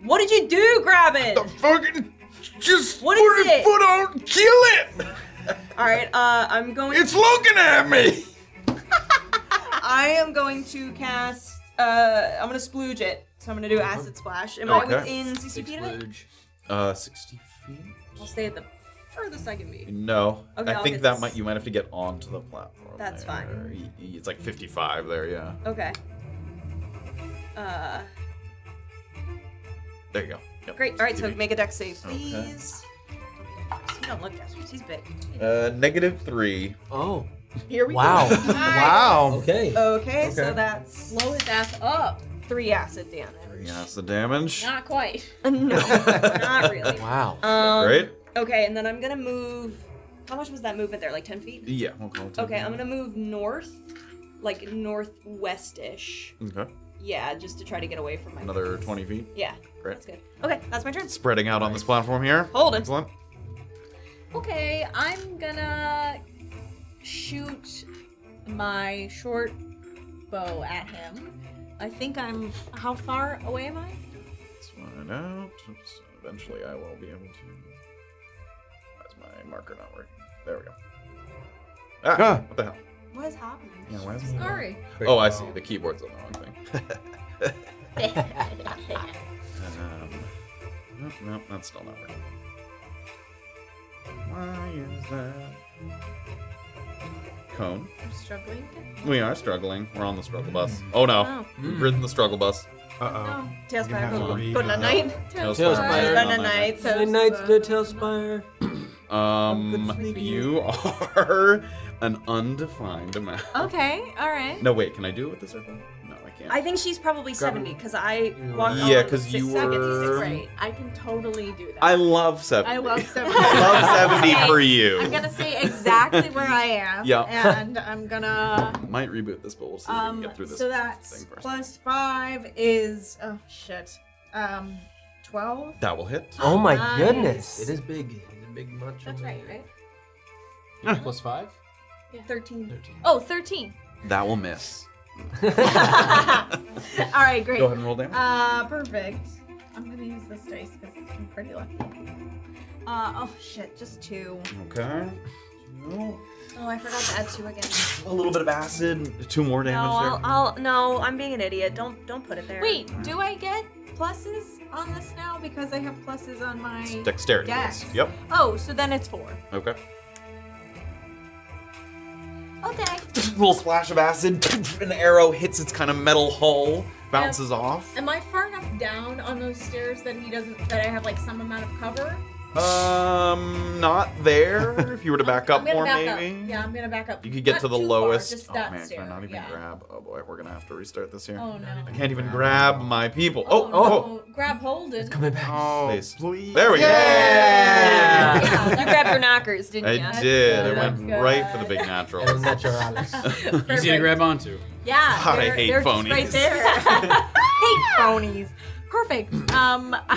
what did you do, Grabbyn? Fucking just What put is his it? foot on, kill it! All right. Uh, I'm going. It's looking at me! I am going to cast. Uh, I'm gonna splooge it. So I'm gonna do acid splash. Am I Okay. within 60 feet of it? Uh, 60 feet? I'll stay at the furthest I can be. No. Okay, I I'll think that this. might you might have to get onto the platform. That's there. fine. Y- y- It's like 55 there, yeah. Okay. Uh, There you go. Yep. great. All right. So make a dex save, Okay. please. Don't look desperate. He's big. Uh, negative three. Oh. Here we Wow. go. wow. Wow. Okay. Okay, so that's Slow his ass up. three acid damage. Yes, the damage. Not quite. no, not really. Wow. Um, Great. Okay, and then I'm gonna move. How much was that movement there? Like 10 feet? Yeah, we'll call it. Okay, I'm gonna move north, like northwest-ish. Okay. Yeah, just to try to get away from my. Another friends. 20 feet. Yeah, Great. that's good. Okay, that's my turn. Spreading out on this platform here. Hold it. Excellent. Okay, I'm gonna shoot my short bow at him. I think I'm. How far away am I? Let's find out. Eventually, I will be able to. Why is my marker not working? There we go. Ah, Ah. what the hell? What is happening? Yeah, why is it? Sorry. Oh, I see. The keyboard's on the wrong thing. um, nope, nope, that's still not working. Why is that? Cone. I'm struggling. We are struggling. We're on the struggle bus. Oh no. Oh. We've ridden the struggle bus. Uh oh. TaleSpire. have to Good, read good that. night. TaleSpire. TaleSpire. Good on night. Good night, the TaleSpire. Um, you are an undefined amount. Okay, alright. No, wait. Can I do it with the circle? No, I can't. I think she's probably 70 because I walked Yeah, on 'cause six you seconds. were- Right, I can totally do that. I love seventy. I love 70. I love seventy Okay, for you. I'm gonna say exactly where I am. Yeah. And I'm gonna. Might reboot this, but we'll see if we Um, can get through this so that's thing first. plus five is oh shit, um, twelve. That will hit. Oh my Nice. goodness. It is big. It's a big much. That's right, right? Plus five? 13. 13. Oh, 13. That will miss. All right, great. Go ahead and roll damage. Uh, perfect. I'm gonna use this dice because I'm pretty lucky. Uh, oh shit, just two. Okay. Oh, I forgot to add two again. A little bit of acid. Two more No, damage I'll, there. I'll, no, I'm being an idiot. Don't, don't put it there. Wait, do I get pluses on this now because I have pluses on my Dexterity. dex? yes. Yep. Oh, so then it's four. Okay. Okay. little splash of acid. An arrow hits its kind of metal hull, bounces off. Am I far enough down on those stairs that he doesn't, that I have like some amount of cover? Um, not there. if you were to back up more, back maybe. Up. Yeah, I'm gonna back up. You could get Not to the too far, lowest. just oh that man, stair. can I not even yeah. grab? Oh boy, we're gonna have to restart this here. Oh no. I can't even grab my people. Oh, Oh, no. Grab Holden. Coming back. Oh, Please. please. There we go. Yeah, You grabbed your knockers, didn't you? I did. I went that's right for the big natural. El Naturalis. Easy to Perfect. grab onto. Yeah, God, I hate they're phonies. right there. hate phonies. Perfect. Um,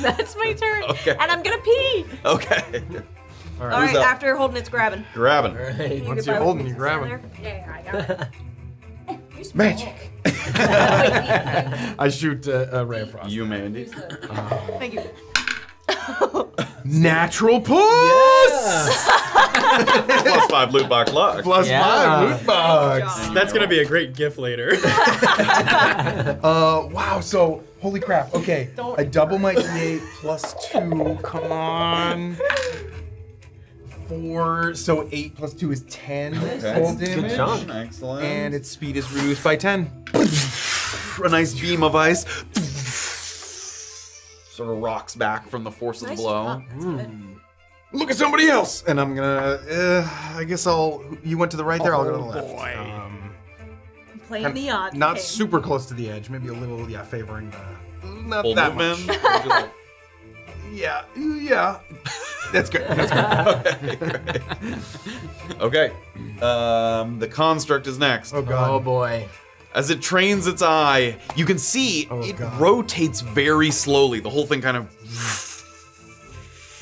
that's my turn. Okay. And I'm gonna pee. Okay. All right, Who's up? after Holden it's Grabbyn. Grabbyn. All right. Can Once you're holding, you grab stand it. there? Yeah, I got it. Magic. I shoot uh, a ray of frost. You, Mandy. Thank you. Natural puss. Plus five loot box luck. Plus Yeah. five loot box. That's gonna be a great gift later. Uh, wow. So, holy crap. Okay, I double my d8 plus two. Come on. Four. So eight plus two is ten. Full damage. chunk. Excellent. And its speed is reduced by ten. a nice beam of ice sort of rocks back from the force of the Nice blow. job. That's good. Look at somebody else. And I'm gonna. Uh, I guess I'll. You went to the right there. I'll go to the Oh, left. boy. Um, I'm playing the odds. not game. super close to the edge. Maybe a little. Yeah, favoring the. Not Full that movement. much. Yeah. Yeah. That's good. That's good. okay. Um, the construct is next. Oh god. Oh boy. As it trains its eye, you can see Oh, it God. rotates very slowly. The whole thing kind of.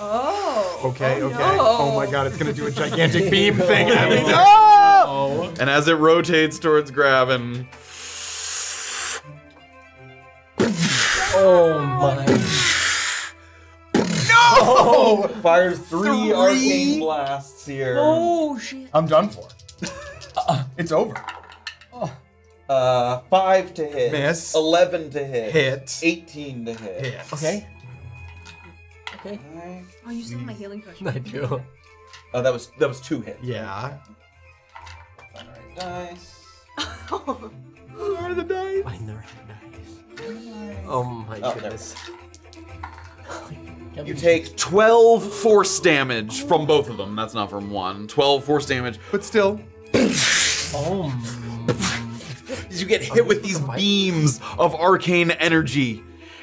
Oh. Okay. oh, okay. no. Oh my god! It's gonna do a gigantic beam thing at me. oh. And as it rotates towards Grabbyn, Oh my. No! fires three, Three? arcane blasts here. Oh shit. I'm done for. It's over. Uh, five to hit. Miss. Eleven to hit. Hit. Eighteen to hit. Hit. Okay. Okay. Oh, you still have my mm. healing potion. I do. Oh, that was that was two hits. Yeah. Alright, dice. Where are the dice? I never had dice. Oh my Oh, there we goodness. You take 12 force damage from both of them. That's not from one. 12 force damage. But still. Oh. You get hit with these beams of arcane energy.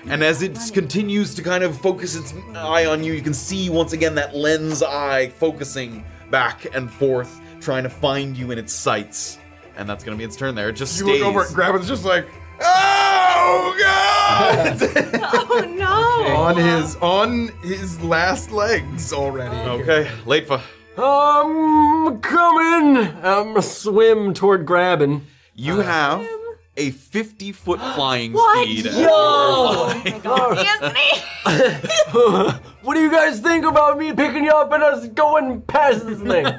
And as it continues to kind of focus its eye on you, you can see once again that lens eye focusing back and forth, trying to find you in its sights. And that's gonna be its turn there. It just You stays. look over at Grabbyn's just like, oh god! Oh no. on his on his last legs already. Okay, Latefa. I'm coming. I'm gonna swim toward Grabbyn. You have a 50 foot flying What? speed. Yo! Oh my god. Anthony! what do you guys think about me picking you up and us going past this thing?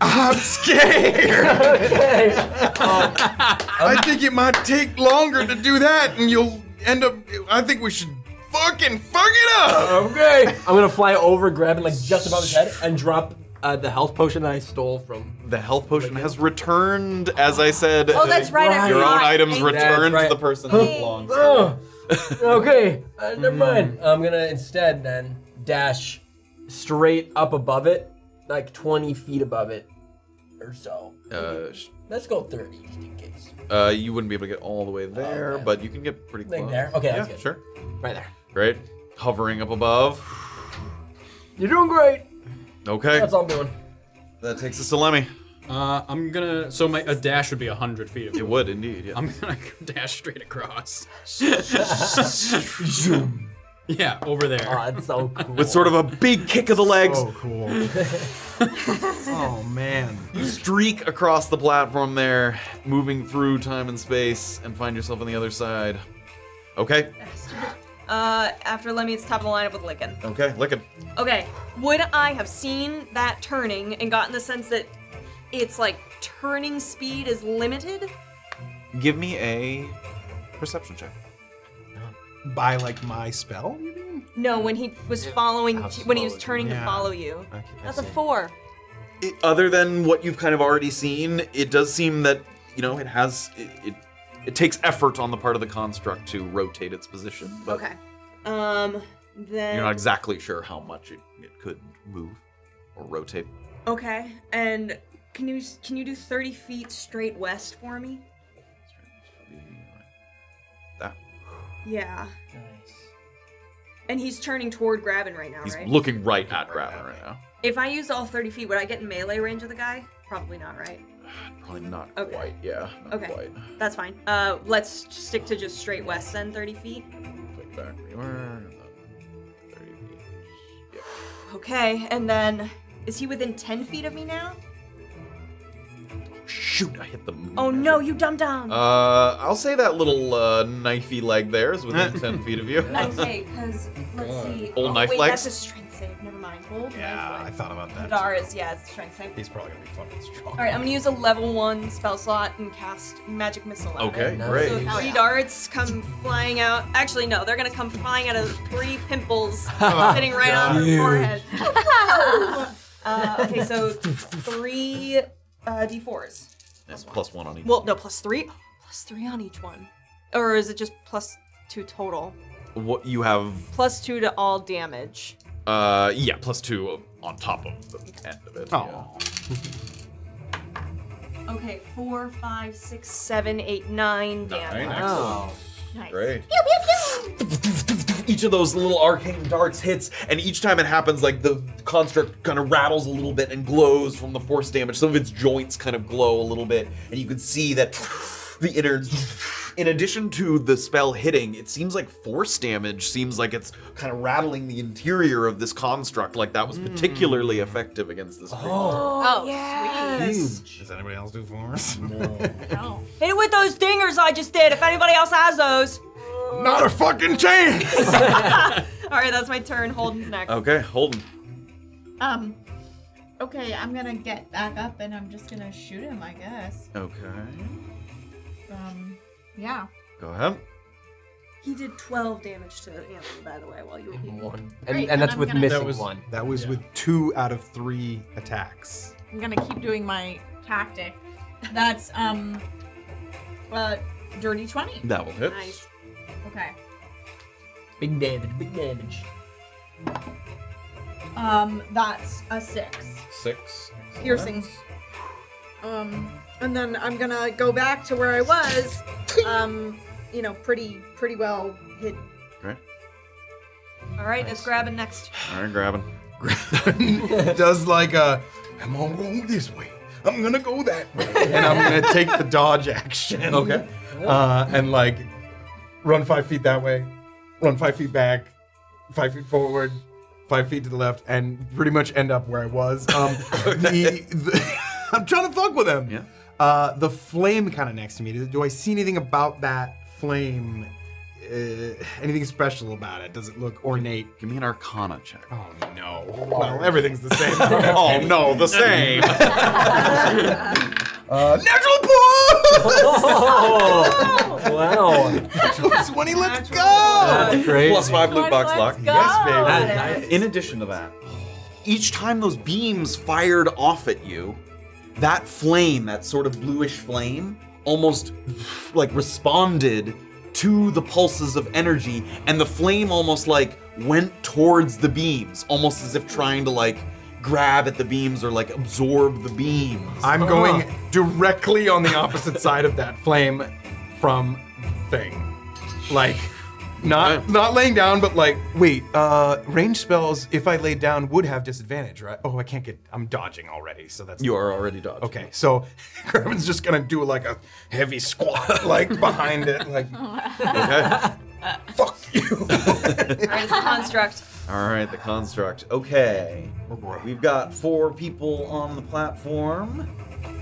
I'm scared. okay. Um, I think it might take longer to do that, and you'll end up. I think we should fucking fuck it up. Okay. I'm gonna fly over, grab it like just above his head, and drop uh, the health potion that I stole from. The health potion has returned, as I said. Oh, that's right. I Your own forgot. items Thank you. returned right. to the person that belongs. to. Oh. okay. Uh, never mind. I'm gonna instead then dash straight up above it, like 20 feet above it, or so. Uh, sh- Let's go 30 just in case. uh, you wouldn't be able to get all the way there, okay. but you can get pretty Like close. there? Okay, yeah, good. sure. Right there. Great. Hovering up above. You're doing great. Okay. That's all I'm doing. That takes us to Lemmy. Uh, I'm gonna. So my a dash would be hundred feet. Of It would indeed. Yeah. I'm gonna dash straight across. yeah, over there. Oh, that's so cool. With sort of a big kick of the legs, Oh, cool. oh man. you streak across the platform there, moving through time and space, and find yourself on the other side. Okay. Uh, after Lemmy, it's top of the lineup with Lickin. Okay. Lickin. Okay, would I have seen that turning and gotten the sense that its like turning speed is limited? Give me a perception check. By like my spell, you mean? No, when he was following, How when he was slow is it? turning to Yeah. follow you. Okay. That's a four. It, other than what you've kind of already seen, it does seem that you know it has it. it it takes effort on the part of the construct to rotate its position, but Okay. Um, then. you're not exactly sure how much it, it could move or rotate. Okay, and can you can you do thirty feet straight west for me? That. Yeah. Nice. And he's turning toward Grabbyn right now, He's right? looking right at Grabbyn right now. if I used all thirty feet, would I get in melee range of the guy? Probably not, right? Probably not Okay. quite. Yeah. Not Okay. Quite. That's fine. Uh, let's stick to just straight west then, thirty feet. Click back where you were. and then 30 feet. Yeah. Okay, and then is he within 10 feet of me now? Shoot, I hit the. Oh no, you dumb dumb. Uh, I'll say that little uh, knifey leg there is within 10 feet of you. okay, because let's see. Old oh, knife wait, legs? that's a strength save. Never mind. Hold Yeah, I thought about that. Hadar is yeah, it's strength save. He's probably gonna be fucking strong. All right, I'm gonna use a level one spell slot and cast magic missile. At Okay, it. great. So three darts come flying out. Actually, no, they're gonna come flying out of three pimples sitting right on her Huge. forehead. uh, okay, so three uh, d4s. That's plus one on each. Well, no, plus three. Plus three on each one, or is it just plus two total? What you have? Plus two to all damage. Uh, yeah, plus two on top of the end of it. Oh. Okay, four, five, six, seven, eight, nine damage. excellent. Nice. Great. Each of those little arcane darts hits, and each time it happens, like the construct kind of rattles a little bit and glows from the force damage. Some of its joints kind of glow a little bit, and you can see that the innards. In addition to the spell hitting, it seems like force damage seems like it's kind of rattling the interior of this construct, like that was particularly effective against this creature. Oh, yes. Does anybody else do force? No. Hit it with those dingers I just did. If anybody else has those. Not a fucking chance. All right, that's my turn. Holden's next. Okay, Holden. Um. Okay, I'm gonna get back up and I'm just gonna shoot him. I guess. Okay. Um. Yeah. Go ahead. He did 12 damage to Anthony, by the way, while you were healing. One. And, Great, and and that's I'm with gonna- missing That was one. that was with two out of three attacks. I'm gonna keep doing my tactic. That's um. Uh, dirty twenty. That will hit. Nice. Okay. Big damage, big damage. Um, that's a six. Six. Piercing. Um, and then I'm gonna go back to where I was. Um, you know, pretty pretty well hidden. Okay. All right, it's Grabbyn next. All right, Grabbyn. Does like a, I'm gonna go this way. I'm gonna go that way, and I'm gonna take the dodge action. Okay. Uh, and like run five feet that way, run five feet back, five feet forward, five feet to the left, and pretty much end up where I was. Um, the, the- I'm trying to fuck with him. Yeah. Uh, the flame kind of next to me. Do, do I see anything about that flame? Uh, anything special about it? Does it look ornate? Give me an Arcana check. Oh no! Well, everything's the same. oh no, the same. uh, natural Oh, wow. plus twenty. Let's go. That's great. Plus five loot box Let's lock. Yes, baby. In addition to that, each time those beams fired off at you, that flame, that sort of bluish flame, almost like responded to the pulses of energy, and the flame almost like went towards the beams, almost as if trying to like grab at the beams or like absorb the beams. I'm going directly on the opposite side of that flame from thing. Like not not laying down, but like wait, uh range spells if I laid down would have disadvantage, right? Oh, I can't get I'm dodging already, so that's You are already dodged. Okay, so Kerman's just gonna do like a heavy squat like behind it, like Okay. fuck you. All right, it's a construct. All right, the construct. Okay. Oh. We've got four people on the platform.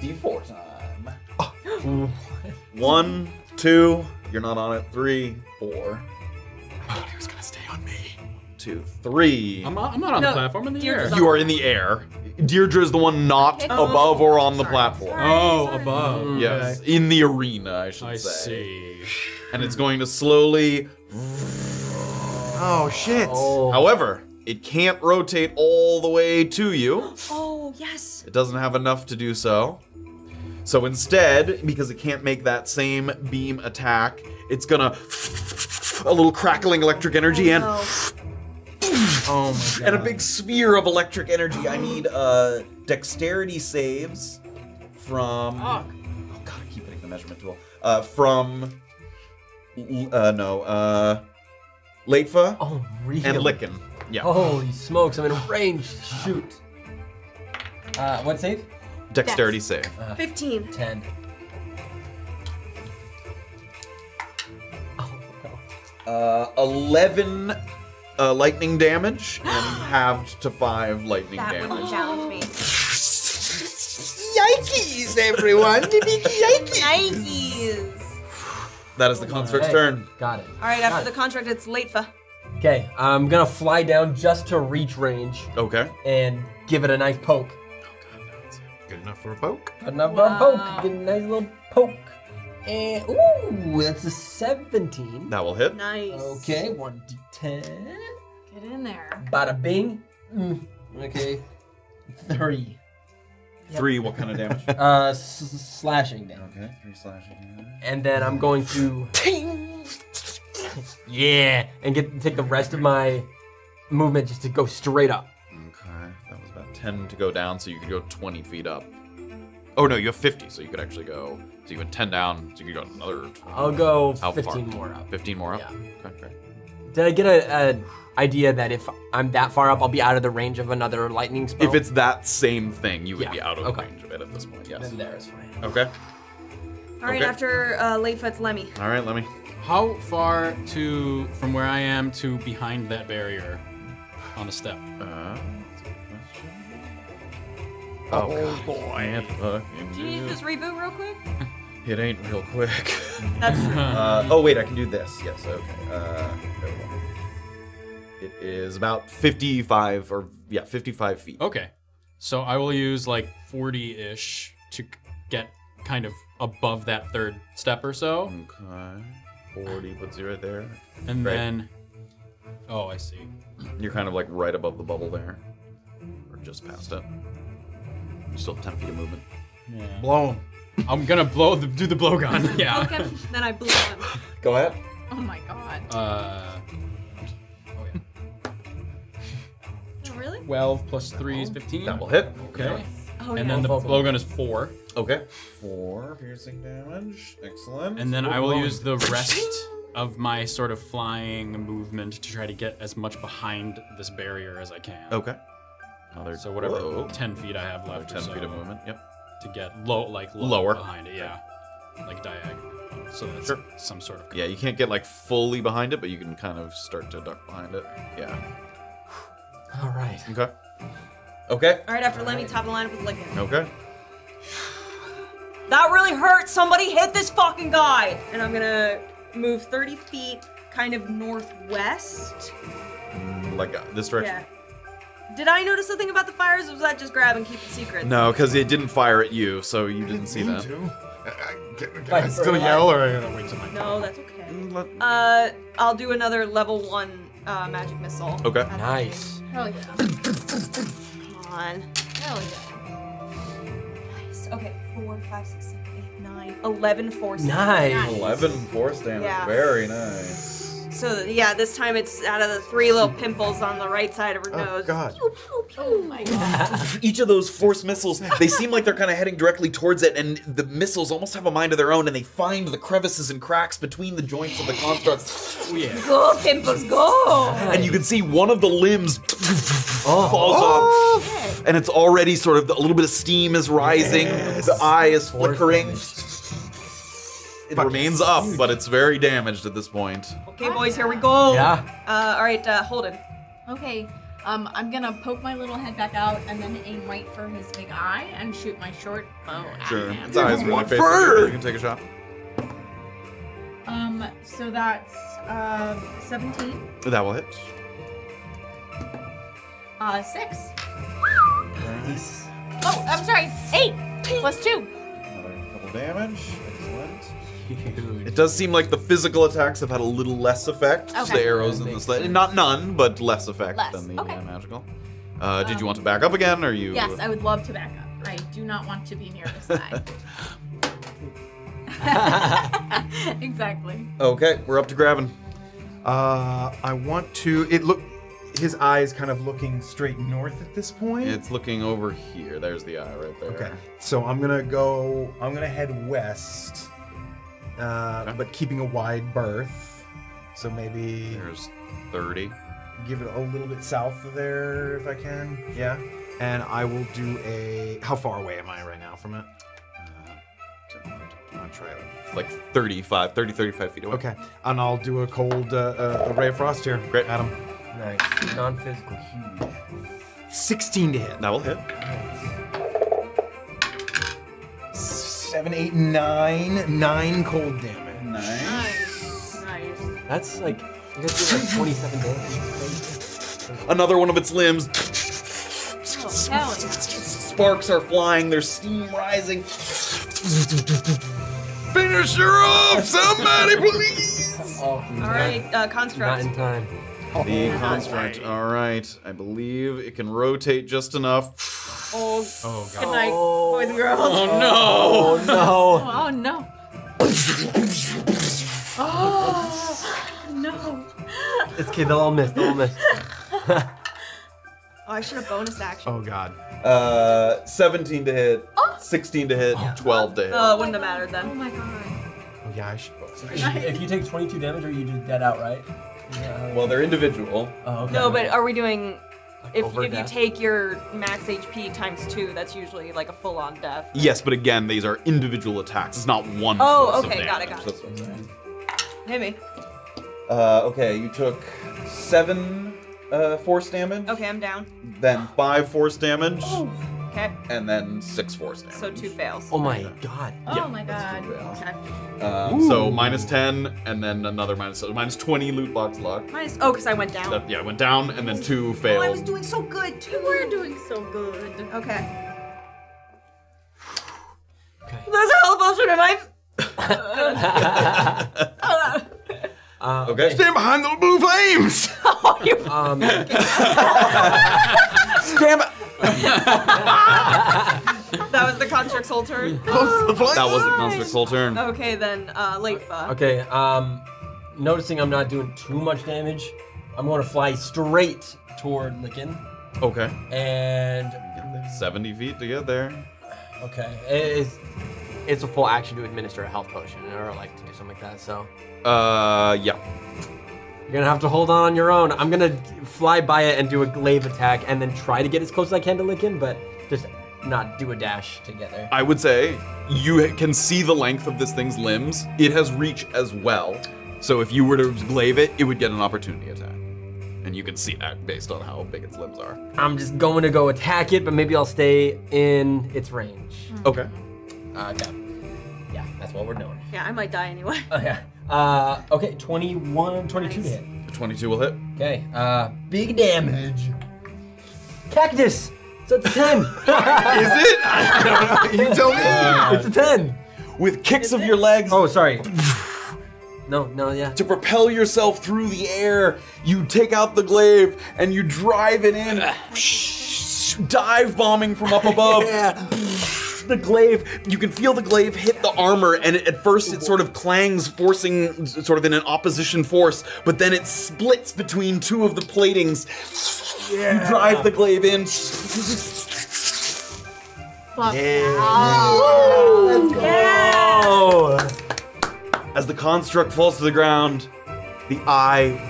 D4 time. One, two. You're not on it. Three, four. He was gonna stay on me. Two, three. I'm not, I'm not on No, the platform. I'm in the Deirdre's air. You are in the air. Deirdre is the one not Okay. above or on the Sorry. platform. Oh, above. Yes, in the arena, I should I say. see. And it's going to slowly. Oh shit. Oh. However, it can't rotate all the way to you. Oh, yes. It doesn't have enough to do so. So instead, because it can't make that same beam attack, it's gonna a little crackling electric energy and No. Oh my god. and a big sphere of electric energy. I need uh dexterity saves from oh god, I keep hitting the measurement tool. Uh from uh no, uh Latefa Oh, really? and Lickin. Yeah. Holy smokes, I'm in range. Shoot. Uh, what save? Dexterity save. Uh, 15. 10. Oh, Uh, 11 uh, lightning damage and halved to five lightning That would damage. challenge me. Yikes, everyone! Yikes! Nikes. That is the construct's Hey, turn. Got it. All right, after it. the contract, it's Latefa. Okay, I'm gonna fly down just to reach range Okay. and give it a nice poke. Oh, God, no, Good enough for a poke. Good enough for a poke. Get a nice little poke. And ooh, that's a 17. That will hit. Nice. Okay, 1d10. Get in there. Bada bing. Mm, Okay, three. Three. What kind of damage? Uh, s- s- slashing damage. okay. Three slashing damage. And then I'm going to. yeah, and get take the rest of my movement just to go straight up. Okay. That was about ten to go down, so you could go twenty feet up. Oh no, you have fifty, so you could actually go. So you went ten down, so you could go another. 20. I'll go How far? 15 more up. Fifteen more up. Yeah. Okay. Great. Did I get a, a idea that if I'm that far up, I'll be out of the range of another lightning spell? If it's that same thing, you would Yeah, be out of okay. range of it at this point. Yes. then there is fine. Okay. All right, Okay. after uh, Latefa, it's Lemmy. All right. Let me. How far to from where I am to behind that barrier on a step? Uh, oh, boy. Do you need to just reboot real quick? It ain't real quick. That's true. uh, oh wait, I can do this. Yes. Okay. Uh, there we go. It is about fifty-five, or yeah, fifty-five feet. Okay, so I will use like 40-ish to get kind of above that third step or so, Okay. Forty puts you right there. and Right. then. Oh, I see. You're kind of like right above the bubble there, or just past it. You still have ten feet of movement. Yeah. Blow him. I'm gonna blow the do the blowgun. yeah. Okay, then I blew him. Go ahead. Oh my god. Uh. Oh yeah. Oh, really? 12 plus 3 is 15. That will hit. Okay. Oh, and yeah. then the blowgun is 4. Okay. Four piercing damage. Excellent. And then I will use the rest of my sort of flying movement to try to get as much behind this barrier as I can. Okay. Another. So whatever Whoa. 10 feet I have left. Ten or so feet of movement. Yep. To get low, like low Lower. behind it, yeah. Like diagonal. So that's Sure. some sort of. Yeah, you can't get like fully behind it, but you can kind of start to duck behind it. Yeah. All right. Okay. Okay. All right, after Lemmy, top of the line with Lickin. Okay. That really hurt. Somebody hit this fucking guy. And I'm gonna move 30 feet, kind of northwest. Like uh, this direction. Yeah. Did I notice something about the fires, or was that just grab and keep it secret? No, because it didn't fire at you, so you didn't see that. Can I still yell or I gotta wait till my No, that's okay. Let- Uh, I'll do another level one uh, magic missile. Okay. At the Nice. Hell yeah. thing. Come on. Hell yeah. Nice. Okay, four, five, six, seven, eight, nine, eleven force. Nice. Eleven force damage. Yeah. Very nice. So yeah, this time it's out of the three little pimples on the right side of her Oh nose. god. Oh my god. Each of those force missiles, they seem like they're kind of heading directly towards it, and the missiles almost have a mind of their own, and they find the crevices and cracks between the joints of the constructs. Oh, yeah. Go, pimples, go! And you can see one of the limbs oh. falls off, oh. and it's already sort of a little bit of steam is rising. The eye is flickering. It remains up, but it's very damaged at this point. Okay, boys, here we go. Yeah. Uh, all right, uh, Holden. Okay, um, I'm gonna poke my little head back out and then aim right for his big eye and shoot my short bow at Sure. him. Its eyes really one face fur. You can take a shot. Um, so that's uh, 17, That will hit. uh, six. Oh, I'm sorry, eight plus two. Another couple damage. Excellent. It does seem like the physical attacks have had a little less effect. Okay. The arrows in the sled, not none, but less effect Less, than the okay. uh, magical. Uh, did you want to back up again, or you? Yes, I would love to back up. I do not want to be near this guy. exactly. Okay, we're up to Grabbyn. Uh, I want to. It look. His eye is kind of looking straight north at this point. It's looking over here. There's the eye right there. Okay, so I'm gonna go. I'm gonna head west, uh, Okay. but keeping a wide berth. So maybe There's 30. give it a little bit south of there if I can. Yeah. And I will do a. How far away am I right now from it? I'm try it. Like 35, 30, 35 feet away. Okay. And I'll do a cold uh, uh, a ray of frost here. Great. Adam. Nice. Non-physical, huge. 16 to hit. That will hit. Seven, eight, nine, nine cold damage. Nice. Nice. That's like you guys did like 27 damage. Another one of its limbs. Oh, hell. Sparks are flying. There's steam rising. Finish her off, somebody, please. Oh, All right, uh, Not in time. The construct. All right. I believe it can rotate just enough. Oh, Oh good god. night, boys and girls. Oh no! Oh no. Oh no. oh no. It's okay, they'll all miss. They'll all miss. Oh, I should have bonus action. Oh god. Uh, 17 to hit, Oh. 16 to hit, 12 to hit. it wouldn't have mattered then. Oh my god. Oh yeah, I should. if you take 22 damage, are you just dead outright. Yeah. well, they're individual. Oh, okay. No, but are we doing? If, if you take your max HP times two, that's usually like a full-on death. Yes, but again, these are individual attacks. It's not one. Oh, force of okay, got it, got it. That's what Hit me. Uh, okay, you took seven uh, force damage, Okay, I'm down. then five force damage, Okay, and then six force damage. so two fails. Oh my god. Oh my god. Okay. Um, so minus 10, and then another minus, so minus 20 loot box luck. Minus. Oh, because I went down. That, yeah, I went down, and then two Oh, I was doing so good too. We're doing so good. Okay. Okay. There's a hell potion in my. Uh, okay. Stand behind the blue flames. Oh, you. Um, Scram it! That was the construct's whole turn. That was the construct's whole turn. Okay, then uh, Latefa. okay. Um, noticing I'm not doing too much damage, I'm going to fly straight toward Lickin. Okay. And 70 feet to get there. okay, it's it's a full action to administer a health potion or like to do something like that. So Uh, yeah. You're gonna have to hold on on your own. I'm gonna fly by it and do a glaive attack, and then try to get as close as I can to Lickin, but just not do a dash together. I would say you can see the length of this thing's limbs. It has reach as well. So if you were to glaive it, it would get an opportunity attack. And you can see that based on how big its limbs are. I'm just going to go attack it, but maybe I'll stay in its range. Okay. Uh. Yeah, that's what we're doing. Yeah, I might die anyway. Okay. Uh, okay, 21, 22 to hit. 22 will hit. Okay, uh, big damage. Cactus! So it's a 10. Is it? you tell me. it's a 10. With kicks of your legs Oh, sorry. No, no, yeah. to propel yourself through the air, you take out the glaive and you drive it in, dive bombing from up above. The glaive, you can feel the glaive hit the armor, and at first it sort of clangs, forcing sort of in an opposition force, but then it splits between two of the platings. You drive the glaive in. Fuck. Oh! As the construct falls to the ground, the eye,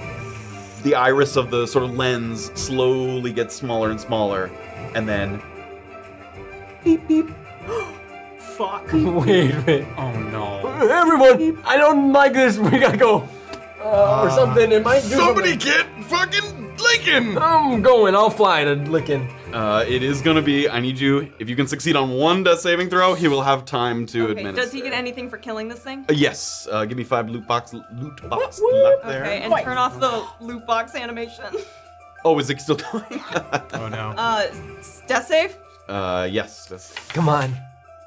the iris of the sort of lens slowly gets smaller and smaller, and then beep beep. Fuck. Wait, wait. Oh no. Everyone, I don't like this. We gotta go. Uh, or something. It might do Somebody something. get fucking Lickin. I'm going. I'll fly to Lickin. Uh, it is gonna be. I need you. If you can succeed on one death saving throw, he will have time to Okay, administer. does he get anything for killing this thing? Uh, yes. Uh, give me five loot box. Loot box left there. Okay, and turn off the loot box animation. Oh, is it still going? Oh no. Uh, death save? Uh, yes. That's, Come on.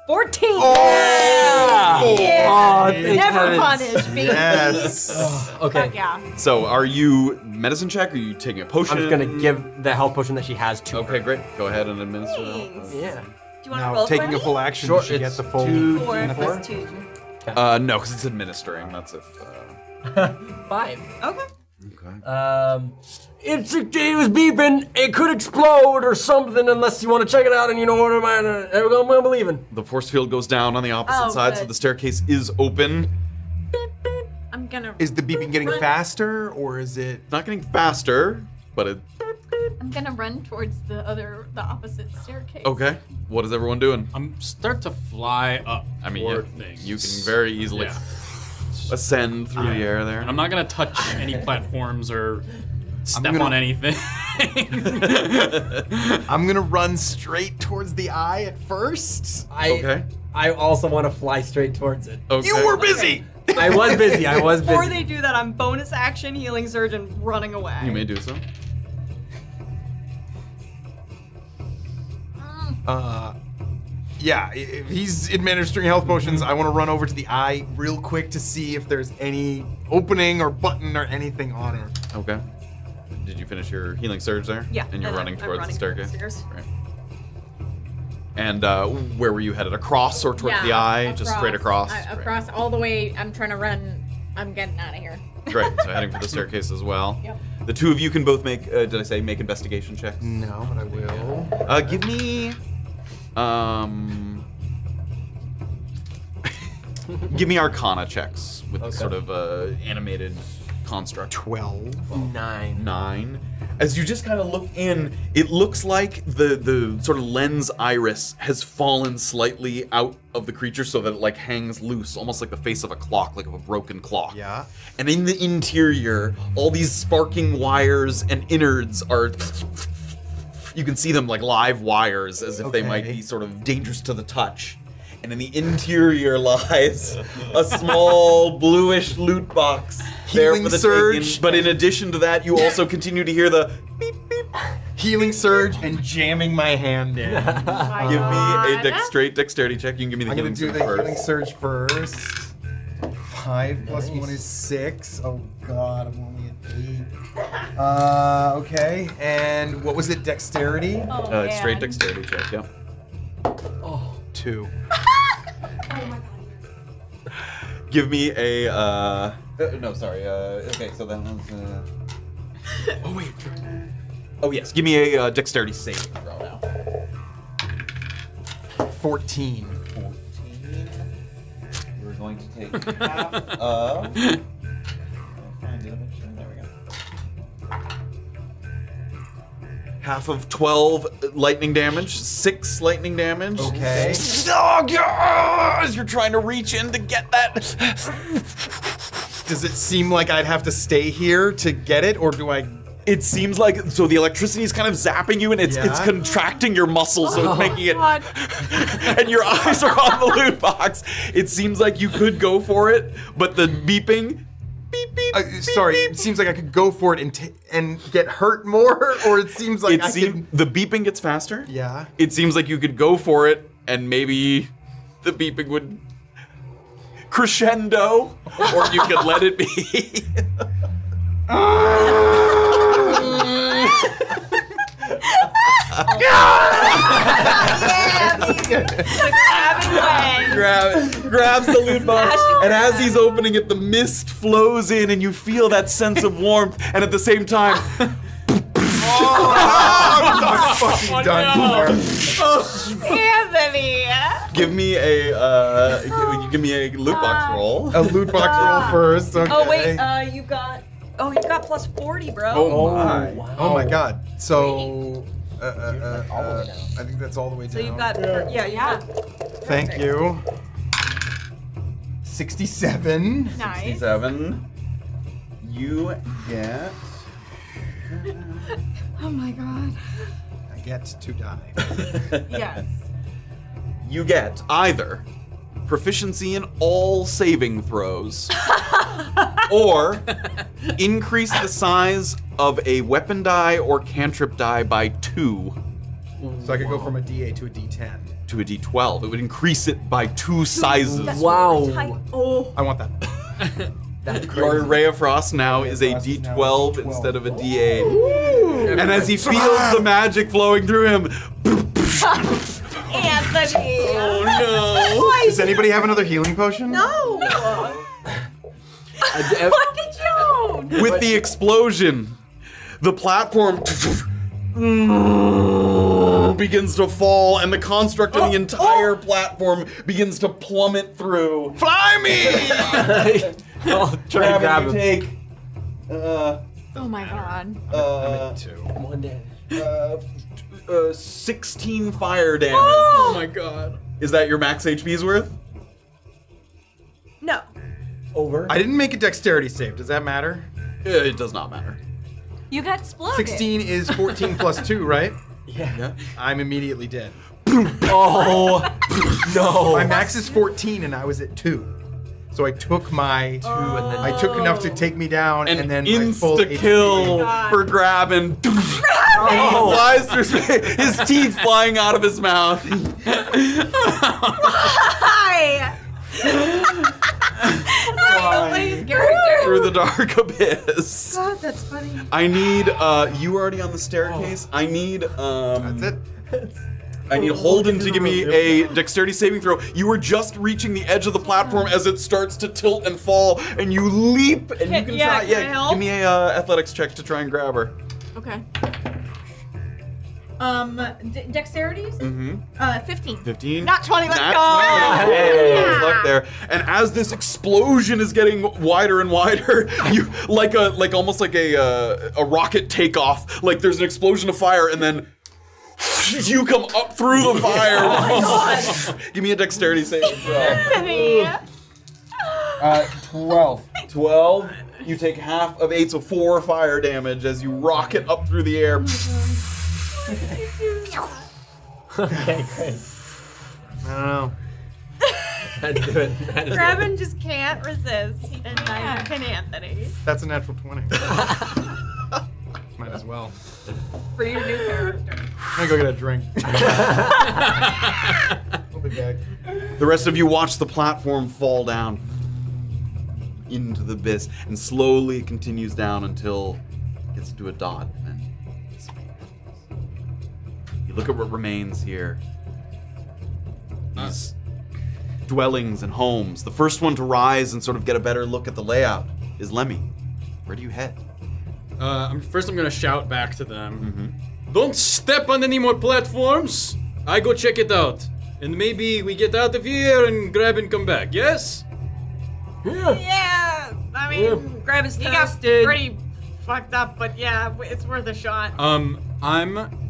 14! Oh, Yeah. thank Never punish, me. Yes. Okay. Fuck yeah. so, are you medicine check? Or are you taking a potion? I'm just gonna give the health potion that she has to Okay, her. great. Go ahead and administer. that. Thanks. Yeah. Do you want to Now roll taking for a me? full action, Sure, she get it's the full two- Four benefit? plus two. Uh, no, because it's administering. That's if. Uh, Five. Okay. okay. Um, it's it was beeping. It could explode or something unless you want to check it out. And you know what? I'm, uh, I'm, I'm leaving. The force field goes down on the opposite Oh, side, so the staircase is open. I'm gonna. Is the beeping getting faster, or is it? Not getting faster, but it. I'm gonna run towards the other, the opposite staircase. Okay. What is everyone doing? I'm start to fly up. I mean, you, things. you can very easily Yeah. ascend through the air there. And I'm not gonna touch any platforms or step gonna- on anything. I'm gonna run straight towards the eye at first. I Okay. I also want to fly straight towards it. Okay. You were busy. I was busy. I was busy. Before they do that, I'm bonus action healing surge and running away. You may do so. Uh, yeah, i- if he's administering health potions, I want to run over to the eye real quick to see if there's any opening or button or anything on it. Okay. Did you finish your healing surge there? Yeah. And you're I'm- running I'm towards running the towards the staircase. Right. And uh, where were you headed? Across or towards Yeah, the eye? Just straight across. I- Right. across all the way. I'm trying to run. I'm getting out of here. Great. So heading for the staircase as well. Yep. The two of you can both make. Uh, did I say make investigation checks? No, but I will. Uh, give me. Um. give me Arcana checks with Okay. sort of uh, animated construct. Twelve. Nine. Nine. As you just kind of look in, it looks like the the sort of lens iris has fallen slightly out of the creature so that it like hangs loose, almost like the face of a clock, like of a broken clock. Yeah. And in the interior, all these sparking wires and innards are. You can see them like live wires, as if they might Okay. be sort of dangerous to the touch. And in the interior lies a small bluish loot box there Healing for the surge. taking. But in addition to that, you also continue to hear the beep beep. Healing surge and jamming my hand in. Give me a dex- straight dexterity check. You can give me the I'm gonna healing do surge the first. healing surge first. Five plus one is six. Oh god, I'm only at eight. Uh, okay. And what was it? Dexterity? Oh, Uh, it's straight dexterity check. Yeah. Two. Give me a. Uh, uh, no, sorry. Uh, okay, so that one's. Uh... Oh wait. Oh yes. Give me a uh, dexterity save throw now. Fourteen. 14. We're going to take half of. Half of 12 lightning damage, 6 lightning damage. Okay. Oh, yeah, as you're trying to reach in to get that. Does it seem like I'd have to stay here to get it, or do I? It seems like so the electricity is kind of zapping you and it's it's contracting your muscles, so it's oh, making it God. and your eyes are on the loot box. It seems like you could go for it, but the beeping beep beep. Uh, sorry, it seems like I could go for it and t- and get hurt more, or it seems like it I seems can. the beeping gets faster. Yeah. It seems like you could go for it and maybe the beeping would crescendo or you could let it be. Grab, grabs the loot box, and as he's opening it, the mist flows in, and you feel that sense of warmth, and at the same time, oh, I'm fucking done for. Anthony. give me a uh, give, give me a loot box roll. A loot box roll first. Okay. Oh wait, uh, you got. Oh, you got plus forty, bro. Oh my. wow. Oh my god. So. Uh, uh, uh, uh, I think that's all the way down. So you've got. Yeah, yeah. got. Thank you. 67. Nice. Seven. You get. Oh my god. I get to die. Yes. You get either proficiency in all saving throws, or increase the size of a weapon die or cantrip die by two So I could go from a D8 to a D10. to a d12. It would increase it by two sizes. Wow. Oh. I want that. That's Your crazy. Ray of Frost now is a Frost is now a d12 D12. instead of a d8. And as he feels the magic flowing through him, Anthony. oh no. Does anybody have another healing potion? No. I d- What did you? no! With the explosion, the platform begins to fall, and the construct of the entire platform begins to plummet through. Fly me! I'll try and grab him. take. Uh, Oh my god. uh, Two. One day. uh, uh, 16 fire damage. Oh my god. Is that your max HP's worth? No. Over. I didn't make a dexterity save. Does that matter? It does not matter. You got exploded. 16 is 14 plus 2, right? Yeah. I'm immediately dead. Oh no. My max is 14 and I was at 2. So I took my two and then I took enough to take me down and, then my full Insta HP. kill for Grabbyn. He flies through space, his teeth flying out of his mouth. Hi. Somebody's character. through the dark abyss. God, that's funny. I need uh you already on the staircase. I need um That's it. I need Holden to give me a dexterity saving throw. You were just reaching the edge of the platform as it starts to tilt and fall, and you leap and you Can- can yeah, try. can I yeah, help? give me a uh, athletics check to try and grab her. Okay. Um, de- dexterities? Mm-hmm. Uh, 15. 15. Not 20, let's Nat go! 20. Hey, Yeah. good luck there. And as this explosion is getting wider and wider, you like a like almost like a uh, a rocket takeoff. Like there's an explosion of fire, and then you come up through the fire. Give me a dexterity save. throw. Uh, 12. 12. You take half of eight, so four fire damage as you rocket up through the air. Okay, great. I don't know. Had to do it. Had to do it. Just can't resist, and neither can Anthony. That's a natural 20. Might as well. For your new character. I'm gonna go get a drink. I'll be back. The rest of you watch the platform fall down into the abyss, and slowly it continues down until it gets to a dot. And disappears. You look at what remains here. These dwellings and homes. The first one to rise and sort of get a better look at the layout is Lemmy. Where do you head? Uh, I'm, first, I'm gonna shout back to them. Mm-hmm. Don't step on any more platforms. I go check it out, and maybe we get out of here and grab and come back. Yes. Yeah, yeah I mean, grab his He got toasted. pretty fucked up, but yeah, it's worth a shot. Um, I'm.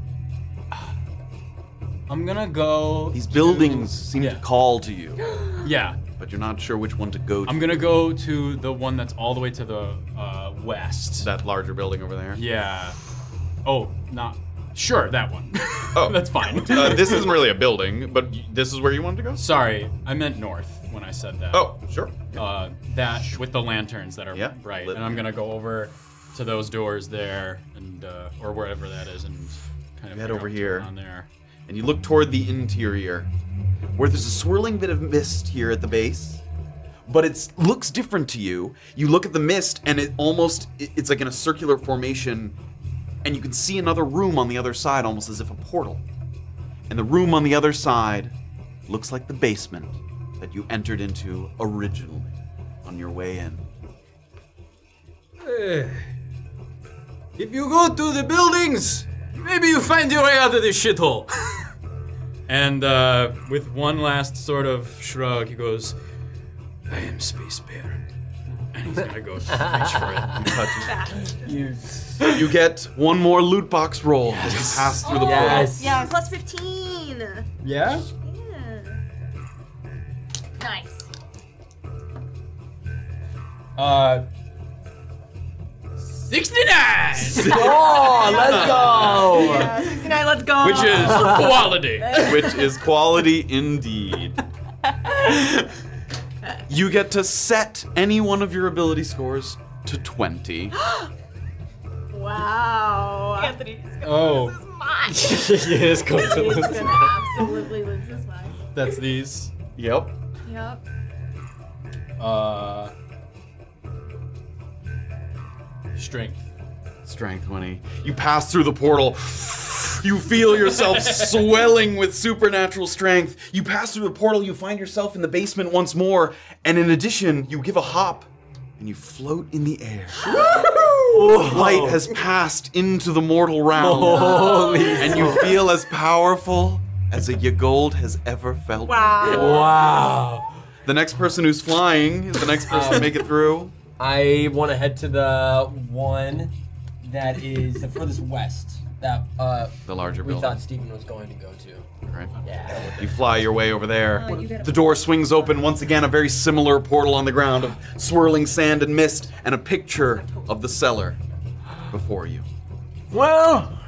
I'm gonna go. These buildings seem to call to you, Yeah. but you're not sure which one to go to. I'm gonna go to the one that's all the way to the uh, west. that larger building over there. Yeah. Oh, not. Sure, that one. Oh, That's fine. uh, this isn't really a building, but this is where you wanted to go. Sorry, I meant north when I said that. Oh, sure. Uh, that with the lanterns that are Yeah, bright, lit. and I'm gonna go over to those doors there, and uh, or wherever that is, and kind of head over here. on there. And you look toward the interior, where there's a swirling bit of mist here at the base. But it looks different to you. You look at the mist, and it almost it's like in a circular formation, and you can see another room on the other side, almost as if a portal. And the room on the other side looks like the basement that you entered into originally on your way in. If you go to the buildings, maybe you find your way out of this shithole. and uh, with one last sort of shrug, he goes, I am Space Bear. And he's gonna go reach for it and touch it. You. You get one more loot box roll as you pass through the portal. Yes. Yeah, plus 15. Yeah? Yeah. Nice. Uh. 69! Oh, let's go. Yeah, 69, let's go. Which is quality. which is quality indeed. You get to set any one of your ability scores to 20. Wow. Anthony's gonna Oh. lose his mind. yes, go to He's lose. gonna absolutely lose his mind. That's these. Yep. Yep. Uh. Strength. Strength 20. You pass through the portal. You feel yourself swelling with supernatural strength. You pass through the portal, you find yourself in the basement once more, and in addition, you give a hop and you float in the air. Light has passed into the mortal realm. Holy and you feel as powerful as a Yagold has ever felt. Wow. Wow. The next person who's flying is the next person to make it through. I want to head to the one that is the furthest west. That uh, The larger we building. thought Steven was going to go to. Right. Yeah. You fly your way over there. The door swings open. Once again, a very similar portal on the ground of swirling sand and mist, and a picture of the cellar. before you. Well,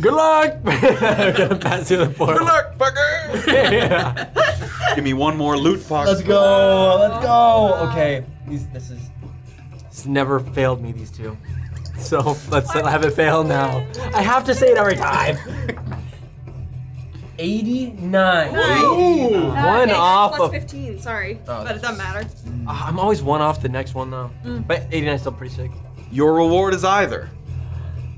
good luck. I'm gonna pass you the portal. Good luck, fucker. yeah. Give me one more loot box. Let's go. Let's go. Okay. These, this is. It's never failed me, these two. So let's have it fail now. I have to say it every time. 89. Ooh, one Okay, off plus of. 15, sorry. Oh, but it doesn't matter. Ah, I'm always one off the next one though. But 89 is still pretty sick. Your reward is either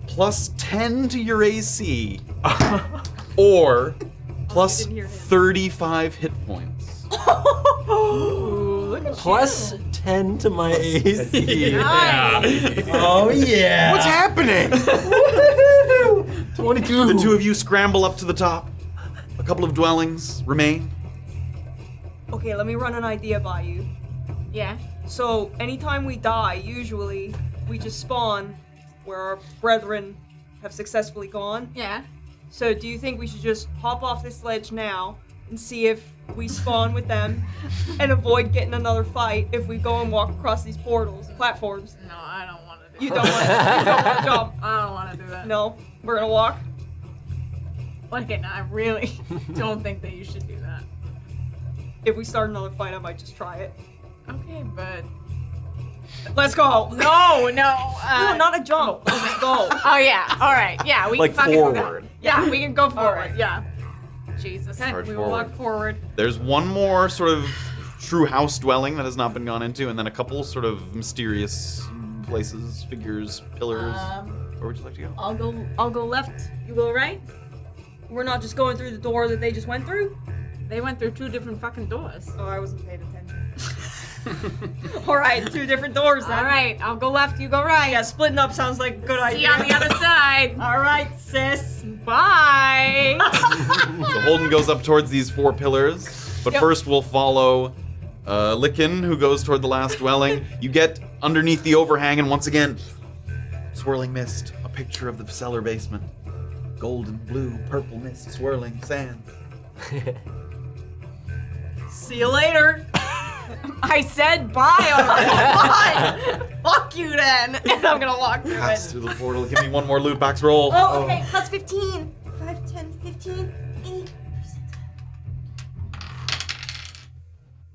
plus 10 to your AC or plus didn't hear him. 35 hit points. Plus 10 to my AC. Oh, yeah. What's happening? 22. The two of you scramble up to the top. A couple of dwellings remain. Okay, let me run an idea by you. Yeah. So, anytime we die, usually we just spawn where our brethren have successfully gone. Yeah. So, do you think we should just hop off this ledge now and see if we spawn with them and avoid getting another fight if we go and walk across these portals, platforms? No, I don't want to do You don't want to you don't want to jump. I don't want to do that. No, we're gonna walk. Like, and I really don't think that you should do that. If we start another fight, I might just try it. Okay, but Let's go. no, no, uh, No, not a jump. Let's go. Oh yeah. All right. Yeah, we Like can fucking do forward. that. Yeah, we can go forward. right. Yeah. Jesus. Charge we will walk forward. There's one more sort of true house dwelling that has not been gone into, and then a couple sort of mysterious places, figures, pillars. Um, Where would you like to go? I'll go. I'll go left. You go right. We're not just going through the door that they just went through. They went through two different fucking doors. Oh, I wasn't paying attention. All right, two different doors then. All right. I'll go left. You go right. Yeah, splitting up sounds like a good See idea. you on the other side. All right, sis. Bye. So Holden goes up towards these four pillars, but Yep. first we'll follow uh, Lickin, who goes toward the last dwelling. You get underneath the overhang, and once again, swirling mist, a picture of the cellar basement. Golden, blue, purple mist, swirling sand. See you later. I said bye already. Bye. Fuck you then. And I'm gonna walk through Pass it. through the portal. Give me one more loot box roll. Oh, okay. Plus 15. 5, 10, 15, 8,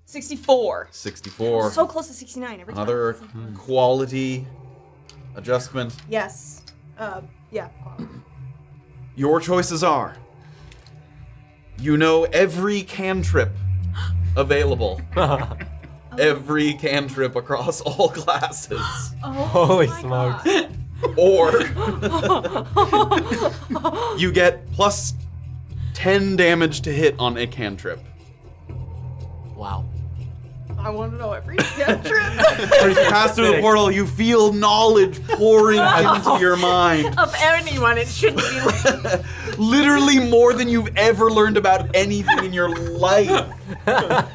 64. 64. So close to 69 every time. Another quality adjustment. Yes. Uh, yeah. Your choices are you know every cantrip available. Oh. every cantrip across all classes. Oh Holy smokes. Or you get plus 10 damage to hit on a cantrip. Wow. I want to know every cantrip. As you pass through the portal, you feel knowledge pouring into your mind. Of anyone, it shouldn't be like. Literally more than you've ever learned about anything in your life.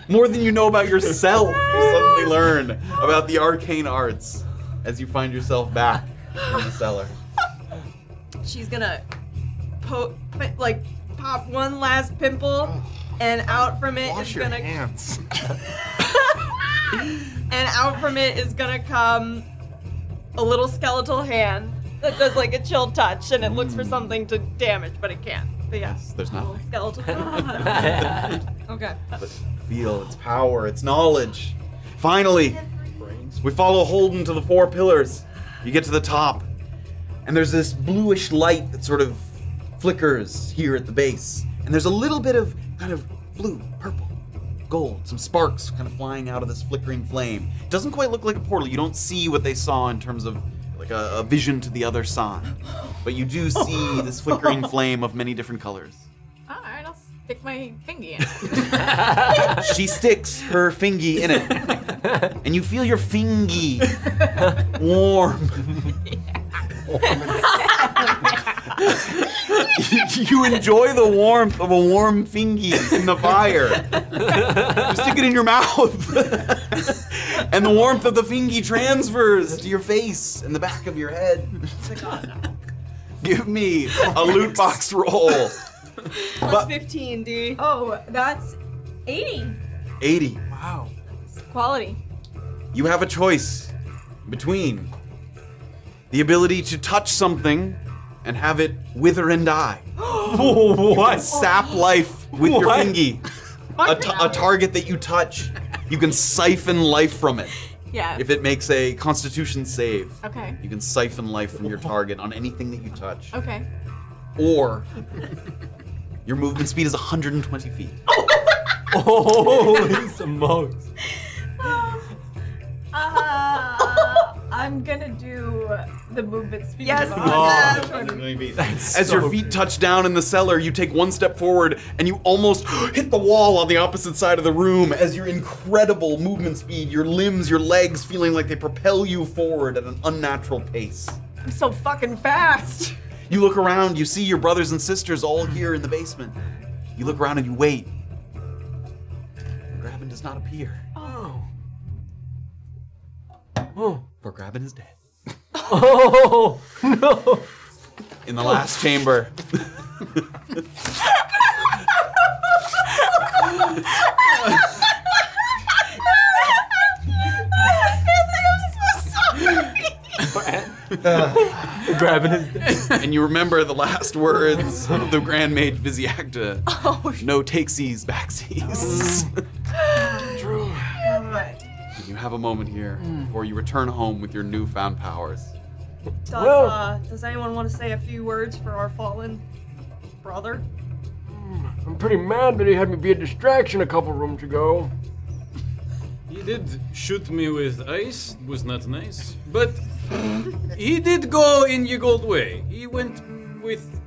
More than you know about yourself. You suddenly learn about the arcane arts as you find yourself back in the cellar. She's gonna po- put- like pop one last pimple, and out from it is Wash your gonna hands. and out from it is gonna come a little skeletal hand that does like a chill touch, and it looks for mm. something to damage, but it can't. But yeah, There's nothing. skeletal. hand. okay. But feel its power, its knowledge. Finally, we follow Holden to the four pillars. You get to the top, and there's this bluish light that sort of flickers here at the base. And there's a little bit of kind of blue, purple, gold, some sparks kind of flying out of this flickering flame. It doesn't quite look like a portal. You don't see what they saw in terms of like a, a vision to the other side. But you do see this flickering flame of many different colors. All right, I'll stick my fingy in. it. she sticks her fingy in it. And you feel your fingy warm. you enjoy the warmth of a warm fingy in the fire. You stick it in your mouth. And the warmth of the fingy transfers to your face and the back of your head. Ah, Give me a loot box roll. Plus But 15, D. Oh, that's 80. 80. Wow. Quality. You have a choice between the ability to touch something and have it wither and die. what? Sap life with your What? fingy. A, t- a target that you touch, you can siphon life from it. Yeah. If it makes a constitution save, Okay. you can siphon life from your target on anything that you touch. Okay. Or your movement speed is 120 feet. Holy smokes. Uh, I'm gonna do the movement speed. Yes. Oh, oh. bonus. As your feet touch down in the cellar, you take one step forward and you almost hit the wall on the opposite side of the room as your incredible movement speed, your limbs, your legs feeling like they propel you forward at an unnatural pace. I'm so fucking fast. You look around, you see your brothers and sisters all here in the basement. You look around and you wait. Grabbyn does not appear. Oh. For Grabbyn is dead. Oh no. In the last chamber. Grabbing his. and you remember the last words of the Grand Mage Visiacta. Oh, no takesies, backsies. True. You have a moment here before you return home with your newfound powers. Does, Well- uh, does anyone want to say a few words for our fallen brother? I'm pretty mad that he had me be a distraction a couple rooms ago. He did shoot me with ice, was not nice. But he did go in Yagold way. He went with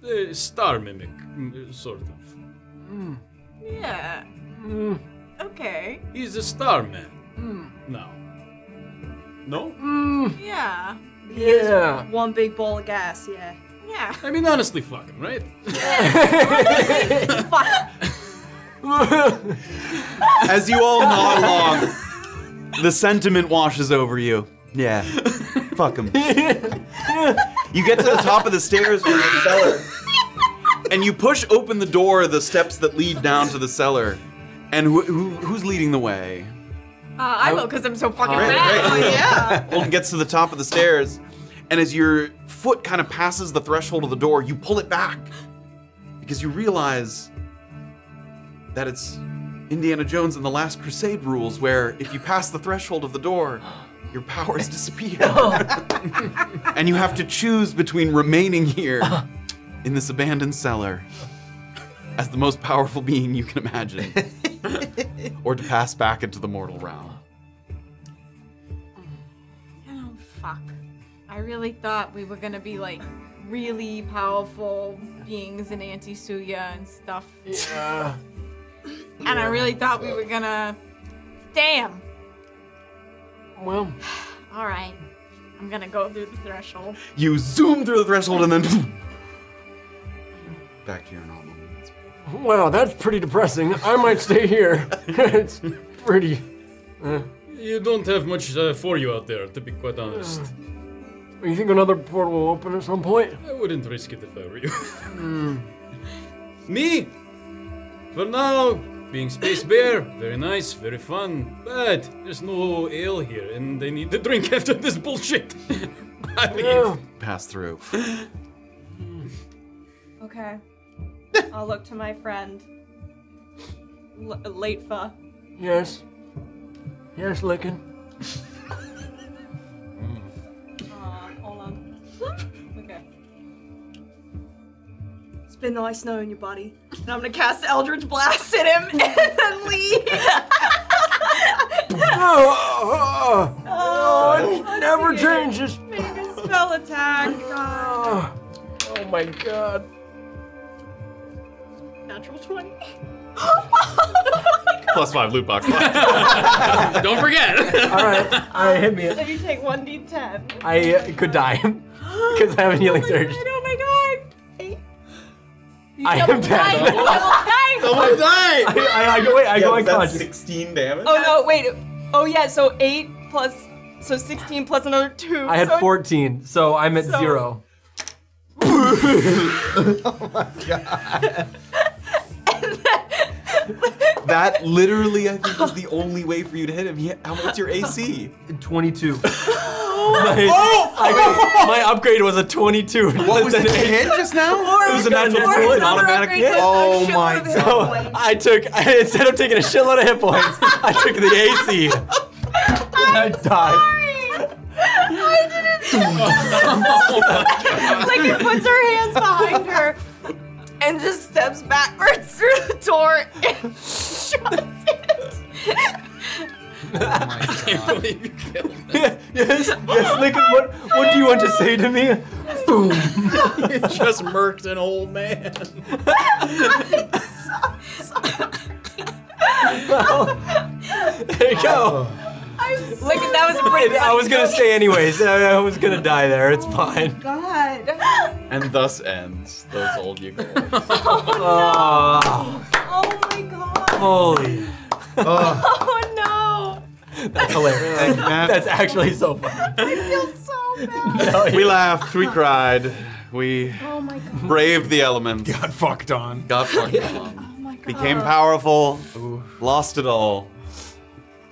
the star mimic, mm, sort of. Yeah. Mm. Okay. He's a star man now. No? Mm. Yeah. He is Yeah. one big ball of gas, yeah. Yeah. I mean, honestly, fucking, right? Fuck. As you all nod along, the sentiment washes over you. Yeah. Fuck him. You get to the top of the stairs from the cellar, and you push open the door, of the steps that lead down to the cellar. And who, who, who's leading the way? Uh, I will, because I'm so fucking Great, mad. great. yeah. Holden gets to the top of the stairs, and as your foot kind of passes the threshold of the door, you pull it back because you realize that it's Indiana Jones and the Last Crusade rules, where if you pass the threshold of the door, your powers disappear. and you have to choose between remaining here in this abandoned cellar as the most powerful being you can imagine, or to pass back into the mortal realm. Oh, fuck. I really thought we were gonna be like really powerful beings in Anti Suya and stuff. Yeah. And I really thought we were gonna. Damn! Well, Alright. I'm gonna go through the threshold. You zoom through the threshold and then back to your normal movements. Wow, that's pretty depressing. I might stay here. it's pretty. Uh, You don't have much uh, for you out there, to be quite honest. you think another portal will open at some point? I wouldn't risk it if I were you. Me? For now, being Space Bear, very nice, very fun, but there's no ale here, and I need to drink after this bullshit. I leave. Yeah. Pass through. Okay. I'll look to my friend. L- Latefa. Yes. Yes, Lickin. Uh, hold on. okay. Spin the ice snow in your body. And I'm gonna cast Eldritch Blast at him and then leave. Oh, oh, oh, never changes. Make a spell attack. Oh, oh my god. Natural 20. Plus five loot box. Don't forget. All right, all right, hit me. So you take 1d10. I uh, could die because I have a healing surge. Oh my god. Eight. I am dead. I Double die! I, I, I go wait. I go Yeah, that's unconscious. 16 damage. Oh no, wait. Oh yeah, so 8 plus. So 16 plus another 2. I had so 14, so I'm at So- zero. That literally, I think, is the only way for you to hit him. He, how what's your AC? 22. my, Oh! I- my upgrade was a 22. What was the hit just now? It was a natural Or 20. automatic hit. Oh my god. So. I took instead of taking a shitload of hit points, I took the AC. And I died. like he puts her hands behind her and just steps backwards through the door and shuts it. Oh I can't believe you killed him. yes, yes, Lincoln. What, what do you want to say to me? Boom. You just murked an old man. There you go. Oh. Like that was a pretty. I was gonna say anyways. I, I was gonna die there. It's fine. Oh god. And thus ends those old you Oh, no. Ah. Oh my god. holy. Oh, oh no. That's hilarious. Thank. That's actually so funny. I feel so bad. We laughed, we cried, we Oh my god. braved the elements, Got fucked on. got fucked oh on, Oh my god. became powerful, lost it all.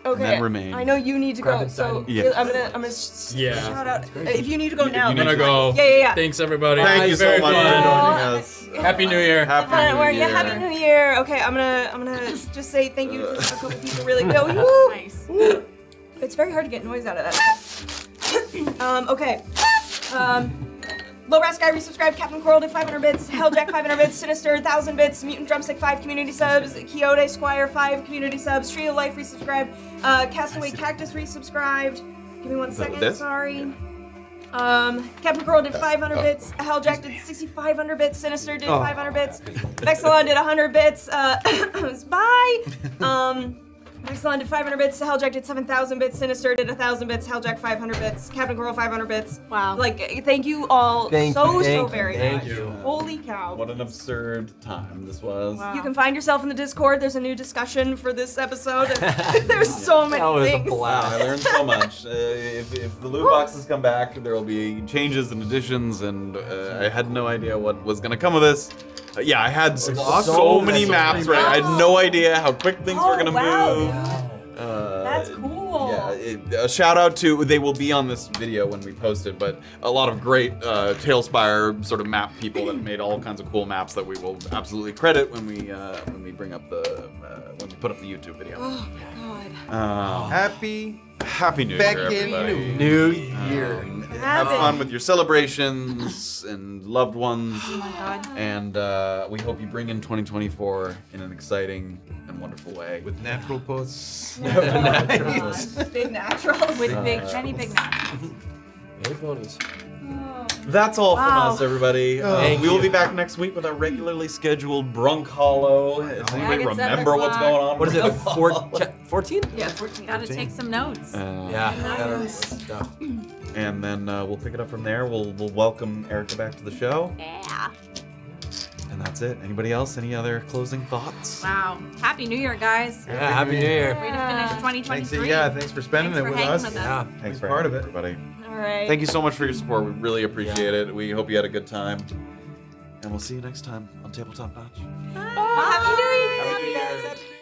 Okay. then remain. I know you need to Grab go, so Yeah. I'm gonna I'm gonna s- Yeah. shout out. If you need to go now, I'm gonna go. Yeah, yeah, yeah. Thanks everybody. Thank you so much for fun. joining us. Happy New Year. Happy New Year. Yeah, happy New Year. Okay, I'm gonna I'm gonna just say thank you to a couple people really. No, woo. Nice. It's very hard to get noise out of that. um, okay. Um, Low Ras Guy resubscribed, Captain Coral did 500 bits, Helljack 500 bits, Sinister 1000 bits, Mutant Drumstick 5 community subs, Quixote Squire 5 community subs, Tree of Life resubscribed, uh, Castaway Cactus resubscribed. Give me one second, this? sorry. Um, Captain Coral did 500 bits, Helljack did 6,500 bits, Sinister did 500 bits, Vexilon did 100 bits, uh, bye! Um, Vexilon did 500 bits, Helljack did 7,000 bits, Sinister did 1,000 bits, Helljack 500 bits, Captain Coral 500 bits. Wow. Like, thank you all Thank so, you, so thank you, very thank much. you. Holy cow. What an absurd time this was. Wow. You can find yourself in the Discord. There's a new discussion for this episode. There's so many That was a blast. I learned so much. Uh, if, if the loot boxes come back, there will be changes and additions, and uh, I had no idea what was going to come of this. Uh, yeah, I had so, so many many maps, right? I had no idea how quick things Oh, were going to wow. move. Uh, That's cool. Yeah, it, a shout out to they will be on this video when we post it, but a lot of great uh, TaleSpire sort of map people that made all kinds of cool maps that we will absolutely credit when we uh, when we bring up the uh, when we put up the YouTube video. Oh, God. Uh, Happy happy New Year, Beckon everybody. New Year. Um, have fun with your celebrations and loved ones. Oh, my God. And uh, we hope you bring in 2024 in an exciting and wonderful way. with natural posts. Big naturals. With big, many big naturals. Very funnies. That's all from us, everybody. Uh, we will be back next week with our regularly scheduled Brunkhollow. Does anybody at remember what's going on? What is it? Four, 14? Yeah, 14. Gotta take some notes. Uh, Yeah. Stuff. And then uh, we'll pick it up from there. We'll we'll welcome Erica back to the show, Yeah. and that's it. Anybody else? Any other closing thoughts? Wow. Happy New Year, guys. Yeah, Happy New Year. Way to finish Thanks, 2023. yeah, thanks for spending Thanks it with us. with us. Yeah. Thanks Be for part of it. everybody. Thank you so much for your support. We really appreciate yeah. it. We hope you had a good time. And we'll see you next time on Tabletop Notch. Bye. Bye. Bye. Happy New Year. Happy New Year.